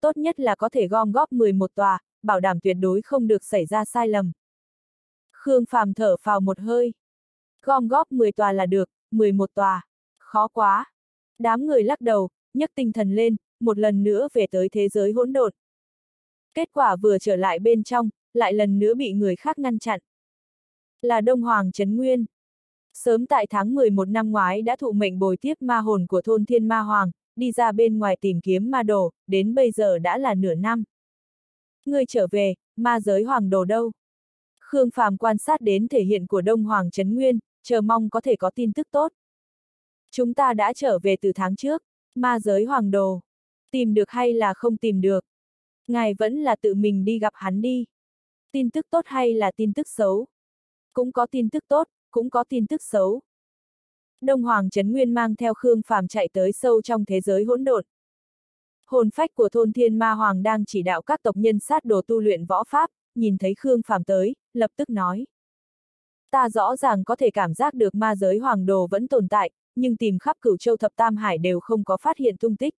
Tốt nhất là có thể gom góp 11 tòa, bảo đảm tuyệt đối không được xảy ra sai lầm. Khương Phàm thở phào một hơi. Gom góp 10 tòa là được, 11 tòa. Khó quá, Đám người lắc đầu, nhấc tinh thần lên, một lần nữa về tới thế giới hỗn độn. Kết quả vừa trở lại bên trong, lại lần nữa bị người khác ngăn chặn. Là Đông Hoàng Trấn Nguyên. Sớm tại tháng 11 năm ngoái đã thụ mệnh bồi tiếp ma hồn của thôn Thiên Ma Hoàng, đi ra bên ngoài tìm kiếm ma đồ, đến bây giờ đã là nửa năm. Người trở về, ma giới hoàng đồ đâu? Khương Phàm quan sát đến thể hiện của Đông Hoàng Trấn Nguyên, chờ mong có thể có tin tức tốt. Chúng ta đã trở về từ tháng trước, ma giới hoàng đồ. Tìm được hay là không tìm được? Ngài vẫn là tự mình đi gặp hắn đi. Tin tức tốt hay là tin tức xấu? Cũng có tin tức tốt, cũng có tin tức xấu. Đông Hoàng Trấn Nguyên mang theo Khương Phàm chạy tới sâu trong thế giới hỗn độn. Hồn phách của thôn Thiên Ma Hoàng đang chỉ đạo các tộc nhân sát đồ tu luyện võ pháp, nhìn thấy Khương Phàm tới, lập tức nói. Ta rõ ràng có thể cảm giác được ma giới hoàng đồ vẫn tồn tại, nhưng tìm khắp cửu châu thập tam hải đều không có phát hiện tung tích.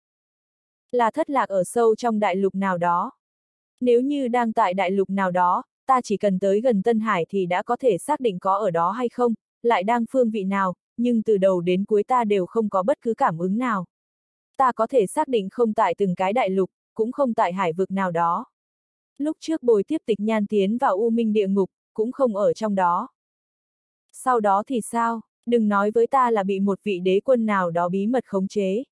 Là thất lạc ở sâu trong đại lục nào đó. Nếu như đang tại đại lục nào đó, ta chỉ cần tới gần Tân Hải thì đã có thể xác định có ở đó hay không, lại đang phương vị nào, nhưng từ đầu đến cuối ta đều không có bất cứ cảm ứng nào. Ta có thể xác định không tại từng cái đại lục, cũng không tại hải vực nào đó. Lúc trước bồi tiếp tịch nhan tiến vào U Minh địa ngục, cũng không ở trong đó. Sau đó thì sao, đừng nói với ta là bị một vị đế quân nào đó bí mật khống chế.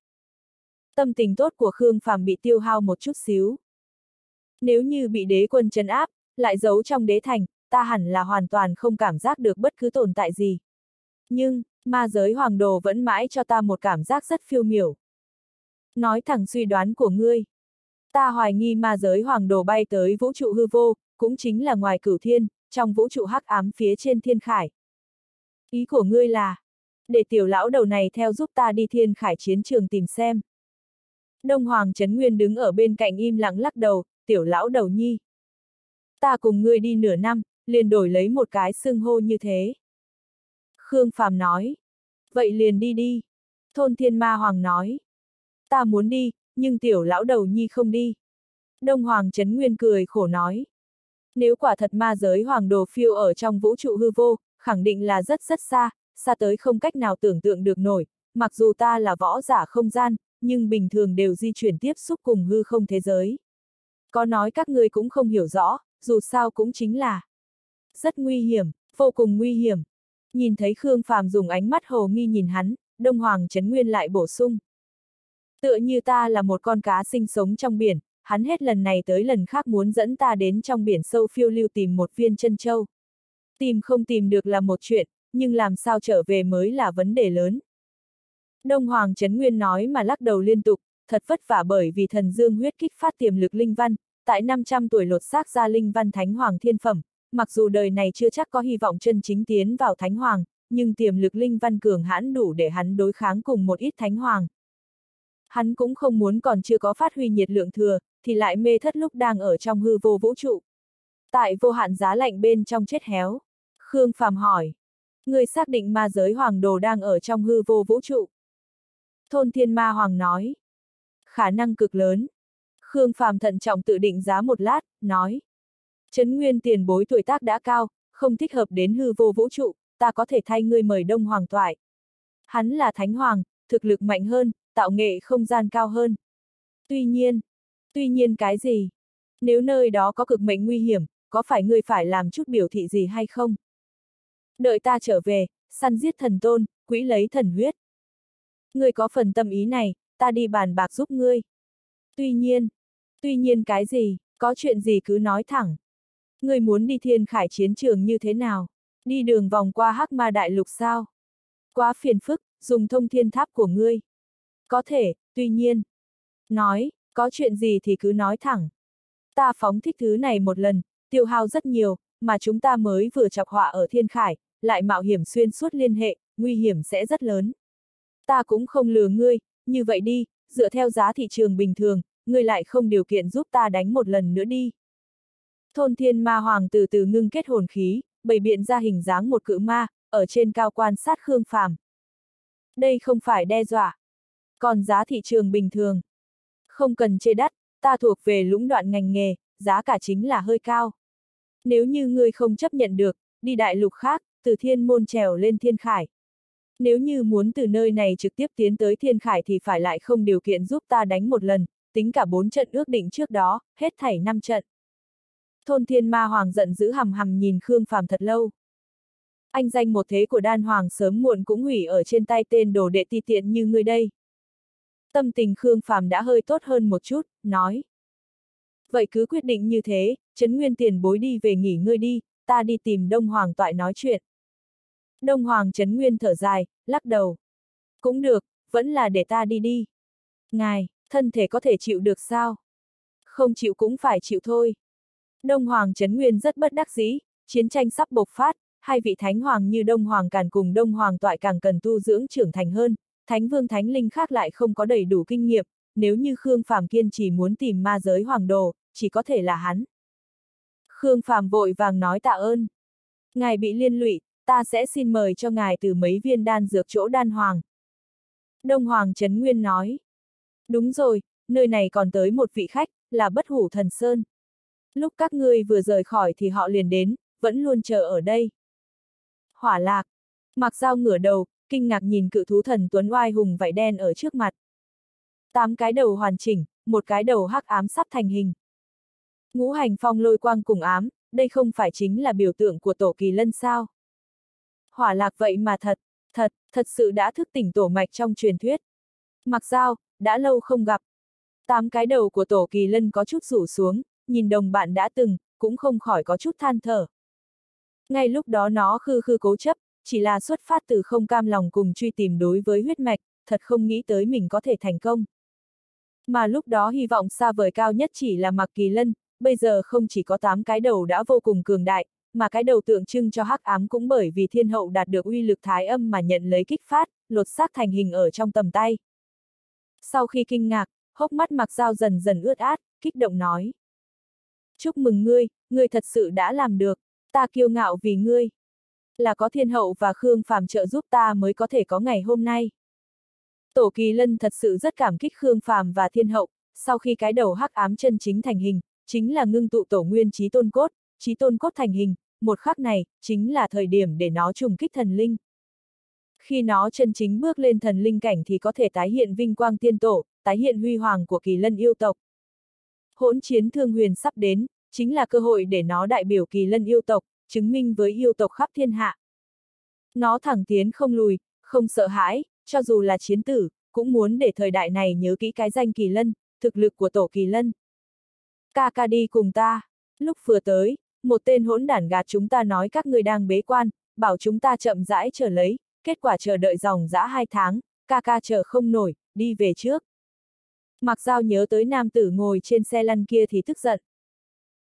Tâm tình tốt của Khương Phàm bị tiêu hao một chút xíu. Nếu như bị đế quân chấn áp, lại giấu trong đế thành, ta hẳn là hoàn toàn không cảm giác được bất cứ tồn tại gì. Nhưng, ma giới hoàng đồ vẫn mãi cho ta một cảm giác rất phiêu miểu. Nói thẳng suy đoán của ngươi. Ta hoài nghi ma giới hoàng đồ bay tới vũ trụ hư vô, cũng chính là ngoài cửu thiên, trong vũ trụ hắc ám phía trên thiên khải. Ý của ngươi là, để tiểu lão đầu này theo giúp ta đi thiên khải chiến trường tìm xem. Đông Hoàng Trấn Nguyên đứng ở bên cạnh im lặng lắc đầu, tiểu lão đầu nhi. Ta cùng ngươi đi nửa năm, liền đổi lấy một cái xưng hô như thế. Khương Phàm nói. Vậy liền đi đi. Thôn Thiên Ma Hoàng nói. Ta muốn đi, nhưng tiểu lão đầu nhi không đi. Đông Hoàng Trấn Nguyên cười khổ nói. Nếu quả thật ma giới hoàng đồ phiêu ở trong vũ trụ hư vô, khẳng định là rất rất xa, xa tới không cách nào tưởng tượng được nổi, mặc dù ta là võ giả không gian, nhưng bình thường đều di chuyển tiếp xúc cùng hư không thế giới. Có nói các ngươi cũng không hiểu rõ, dù sao cũng chính là rất nguy hiểm, vô cùng nguy hiểm. Nhìn thấy Khương Phàm dùng ánh mắt hồ nghi nhìn hắn, Đông Hoàng Trấn Nguyên lại bổ sung. Tựa như ta là một con cá sinh sống trong biển, hắn hết lần này tới lần khác muốn dẫn ta đến trong biển sâu phiêu lưu tìm một viên chân châu. Tìm không tìm được là một chuyện, nhưng làm sao trở về mới là vấn đề lớn. Đông Hoàng Trấn Nguyên nói mà lắc đầu liên tục, thật vất vả bởi vì thần dương huyết kích phát tiềm lực linh văn, tại 500 tuổi lột xác ra linh văn thánh hoàng thiên phẩm, mặc dù đời này chưa chắc có hy vọng chân chính tiến vào thánh hoàng, nhưng tiềm lực linh văn cường hãn đủ để hắn đối kháng cùng một ít thánh hoàng. Hắn cũng không muốn còn chưa có phát huy nhiệt lượng thừa, thì lại mê thất lúc đang ở trong hư vô vũ trụ. Tại vô hạn giá lạnh bên trong chết héo. Khương Phàm hỏi. Người xác định ma giới hoàng đồ đang ở trong hư vô vũ trụ. Thôn thiên ma hoàng nói. Khả năng cực lớn. Khương Phàm thận trọng tự định giá một lát, nói. Trấn Nguyên tiền bối tuổi tác đã cao, không thích hợp đến hư vô vũ trụ, ta có thể thay ngươi mời Đông Hoàng Toại. Hắn là Thánh Hoàng, thực lực mạnh hơn, tạo nghệ không gian cao hơn. Tuy nhiên, tuy nhiên cái gì? Nếu nơi đó có cực mệnh nguy hiểm, có phải ngươi phải làm chút biểu thị gì hay không? Đợi ta trở về, săn giết thần tôn, quỹ lấy thần huyết. Ngươi có phần tâm ý này, ta đi bàn bạc giúp ngươi. Tuy nhiên, tuy nhiên cái gì, có chuyện gì cứ nói thẳng. Ngươi muốn đi thiên khải chiến trường như thế nào? Đi đường vòng qua hắc ma đại lục sao? Quá phiền phức, dùng thông thiên tháp của ngươi. Có thể, tuy nhiên. Nói, có chuyện gì thì cứ nói thẳng. Ta phóng thích thứ này một lần, tiêu hao rất nhiều, mà chúng ta mới vừa chọc họa ở thiên khải, lại mạo hiểm xuyên suốt liên hệ, nguy hiểm sẽ rất lớn. Ta cũng không lừa ngươi, như vậy đi, dựa theo giá thị trường bình thường, ngươi lại không điều kiện giúp ta đánh một lần nữa đi. Thôn thiên ma hoàng từ từ ngưng kết hồn khí, bày biện ra hình dáng một cự ma, ở trên cao quan sát Khương Phàm. Đây không phải đe dọa. Còn giá thị trường bình thường. Không cần chê đắt, ta thuộc về lũng đoạn ngành nghề, giá cả chính là hơi cao. Nếu như ngươi không chấp nhận được, đi đại lục khác, từ thiên môn trèo lên thiên khải. Nếu như muốn từ nơi này trực tiếp tiến tới thiên khải thì phải lại không điều kiện giúp ta đánh một lần, tính cả bốn trận ước định trước đó, hết thảy năm trận. Thôn thiên ma hoàng giận dữ hầm hầm nhìn Khương Phàm thật lâu. Anh danh một thế của đan hoàng sớm muộn cũng hủy ở trên tay tên đồ đệ ti tiện như ngươi đây. Tâm tình Khương Phàm đã hơi tốt hơn một chút, nói. Vậy cứ quyết định như thế, Trấn Nguyên tiền bối đi về nghỉ ngơi đi, ta đi tìm Đông Hoàng toại nói chuyện. Đông Hoàng Trấn Nguyên thở dài, lắc đầu. Cũng được, vẫn là để ta đi đi. Ngài, thân thể có thể chịu được sao? Không chịu cũng phải chịu thôi. Đông Hoàng Trấn Nguyên rất bất đắc dĩ, chiến tranh sắp bộc phát, hai vị thánh hoàng như Đông Hoàng Càn cùng Đông Hoàng Toại càng cần tu dưỡng trưởng thành hơn, Thánh Vương Thánh Linh khác lại không có đầy đủ kinh nghiệm, nếu như Khương Phàm kiên trì muốn tìm ma giới hoàng đồ, chỉ có thể là hắn. Khương Phàm vội vàng nói tạ ơn. Ngài bị liên lụy, ta sẽ xin mời cho ngài từ mấy viên đan dược chỗ đan hoàng. Đông Hoàng Trấn Nguyên nói. Đúng rồi, nơi này còn tới một vị khách, là bất hủ thần Sơn. Lúc các ngươi vừa rời khỏi thì họ liền đến, vẫn luôn chờ ở đây. Hỏa lạc. Mặc dao ngửa đầu, kinh ngạc nhìn cự thú thần tuấn oai hùng vảy đen ở trước mặt. Tám cái đầu hoàn chỉnh, một cái đầu hắc ám sắp thành hình. Ngũ hành phong lôi quang cùng ám, đây không phải chính là biểu tượng của tổ kỳ lân sao? Hỏa lạc vậy mà thật, thật, thật sự đã thức tỉnh tổ mạch trong truyền thuyết. Mặc dao, đã lâu không gặp. Tám cái đầu của tổ kỳ lân có chút rủ xuống, nhìn đồng bạn đã từng, cũng không khỏi có chút than thở. Ngay lúc đó nó khư khư cố chấp, chỉ là xuất phát từ không cam lòng cùng truy tìm đối với huyết mạch, thật không nghĩ tới mình có thể thành công. Mà lúc đó hy vọng xa vời cao nhất chỉ là Mạc Kỳ Lân, bây giờ không chỉ có 8 cái đầu đã vô cùng cường đại, mà cái đầu tượng trưng cho hắc ám cũng bởi vì thiên hậu đạt được uy lực thái âm mà nhận lấy kích phát, lột xác thành hình ở trong tầm tay. Sau khi kinh ngạc, hốc mắt mặc dao dần dần ướt át, kích động nói. Chúc mừng ngươi, ngươi thật sự đã làm được, ta kiêu ngạo vì ngươi. Là có thiên hậu và Khương Phàm trợ giúp ta mới có thể có ngày hôm nay. Tổ Kỳ Lân thật sự rất cảm kích Khương Phàm và thiên hậu, sau khi cái đầu hắc ám chân chính thành hình, chính là ngưng tụ tổ nguyên trí tôn cốt, trí tôn cốt thành hình, một khắc này, chính là thời điểm để nó trùng kích thần linh. Khi nó chân chính bước lên thần linh cảnh thì có thể tái hiện vinh quang tiên tổ, tái hiện huy hoàng của kỳ lân yêu tộc. Hỗn chiến thương huyền sắp đến, chính là cơ hội để nó đại biểu kỳ lân yêu tộc, chứng minh với yêu tộc khắp thiên hạ. Nó thẳng tiến không lùi, không sợ hãi, cho dù là chiến tử, cũng muốn để thời đại này nhớ kỹ cái danh kỳ lân, thực lực của tổ kỳ lân. Ca ca đi cùng ta, lúc vừa tới, một tên hỗn đản gạt chúng ta nói các người đang bế quan, bảo chúng ta chậm rãi chờ lấy, kết quả chờ đợi dòng dã hai tháng, ca ca chờ không nổi, đi về trước. Mặc dao nhớ tới nam tử ngồi trên xe lăn kia thì tức giận.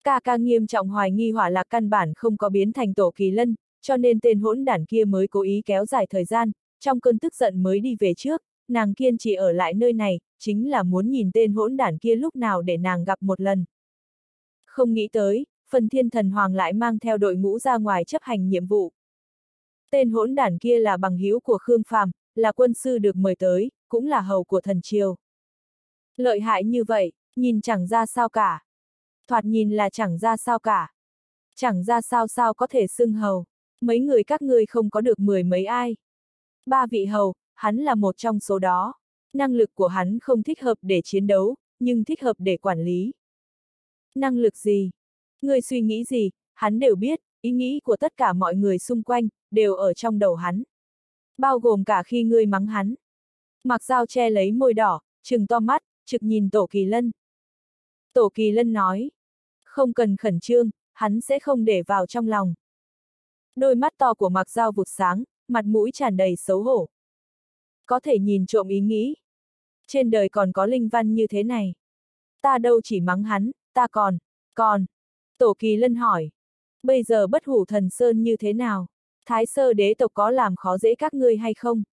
Ca ca nghiêm trọng hoài nghi hỏa lạc căn bản không có biến thành tổ kỳ lân, cho nên tên hỗn đản kia mới cố ý kéo dài thời gian, trong cơn tức giận mới đi về trước, nàng kiên trì ở lại nơi này, chính là muốn nhìn tên hỗn đản kia lúc nào để nàng gặp một lần. Không nghĩ tới, phần thiên thần hoàng lại mang theo đội ngũ ra ngoài chấp hành nhiệm vụ. Tên hỗn đản kia là bằng hữu của Khương Phàm, là quân sư được mời tới, cũng là hầu của thần triều. Lợi hại như vậy, nhìn chẳng ra sao cả. Thoạt nhìn là chẳng ra sao cả. Chẳng ra sao sao có thể xưng hầu. Mấy người các ngươi không có được mười mấy ai. Ba vị hầu, hắn là một trong số đó. Năng lực của hắn không thích hợp để chiến đấu, nhưng thích hợp để quản lý. Năng lực gì? Người suy nghĩ gì, hắn đều biết, ý nghĩ của tất cả mọi người xung quanh, đều ở trong đầu hắn. Bao gồm cả khi ngươi mắng hắn. Mặc dao che lấy môi đỏ, trừng to mắt, trực nhìn Tổ Kỳ Lân. Tổ Kỳ Lân nói, không cần khẩn trương, hắn sẽ không để vào trong lòng. Đôi mắt to của mặc dao vụt sáng, mặt mũi tràn đầy xấu hổ. Có thể nhìn trộm ý nghĩ. Trên đời còn có linh văn như thế này. Ta đâu chỉ mắng hắn, ta còn, còn. Tổ kỳ lân hỏi. Bây giờ bất hủ thần sơn như thế nào? Thái sơ đế tộc có làm khó dễ các ngươi hay không?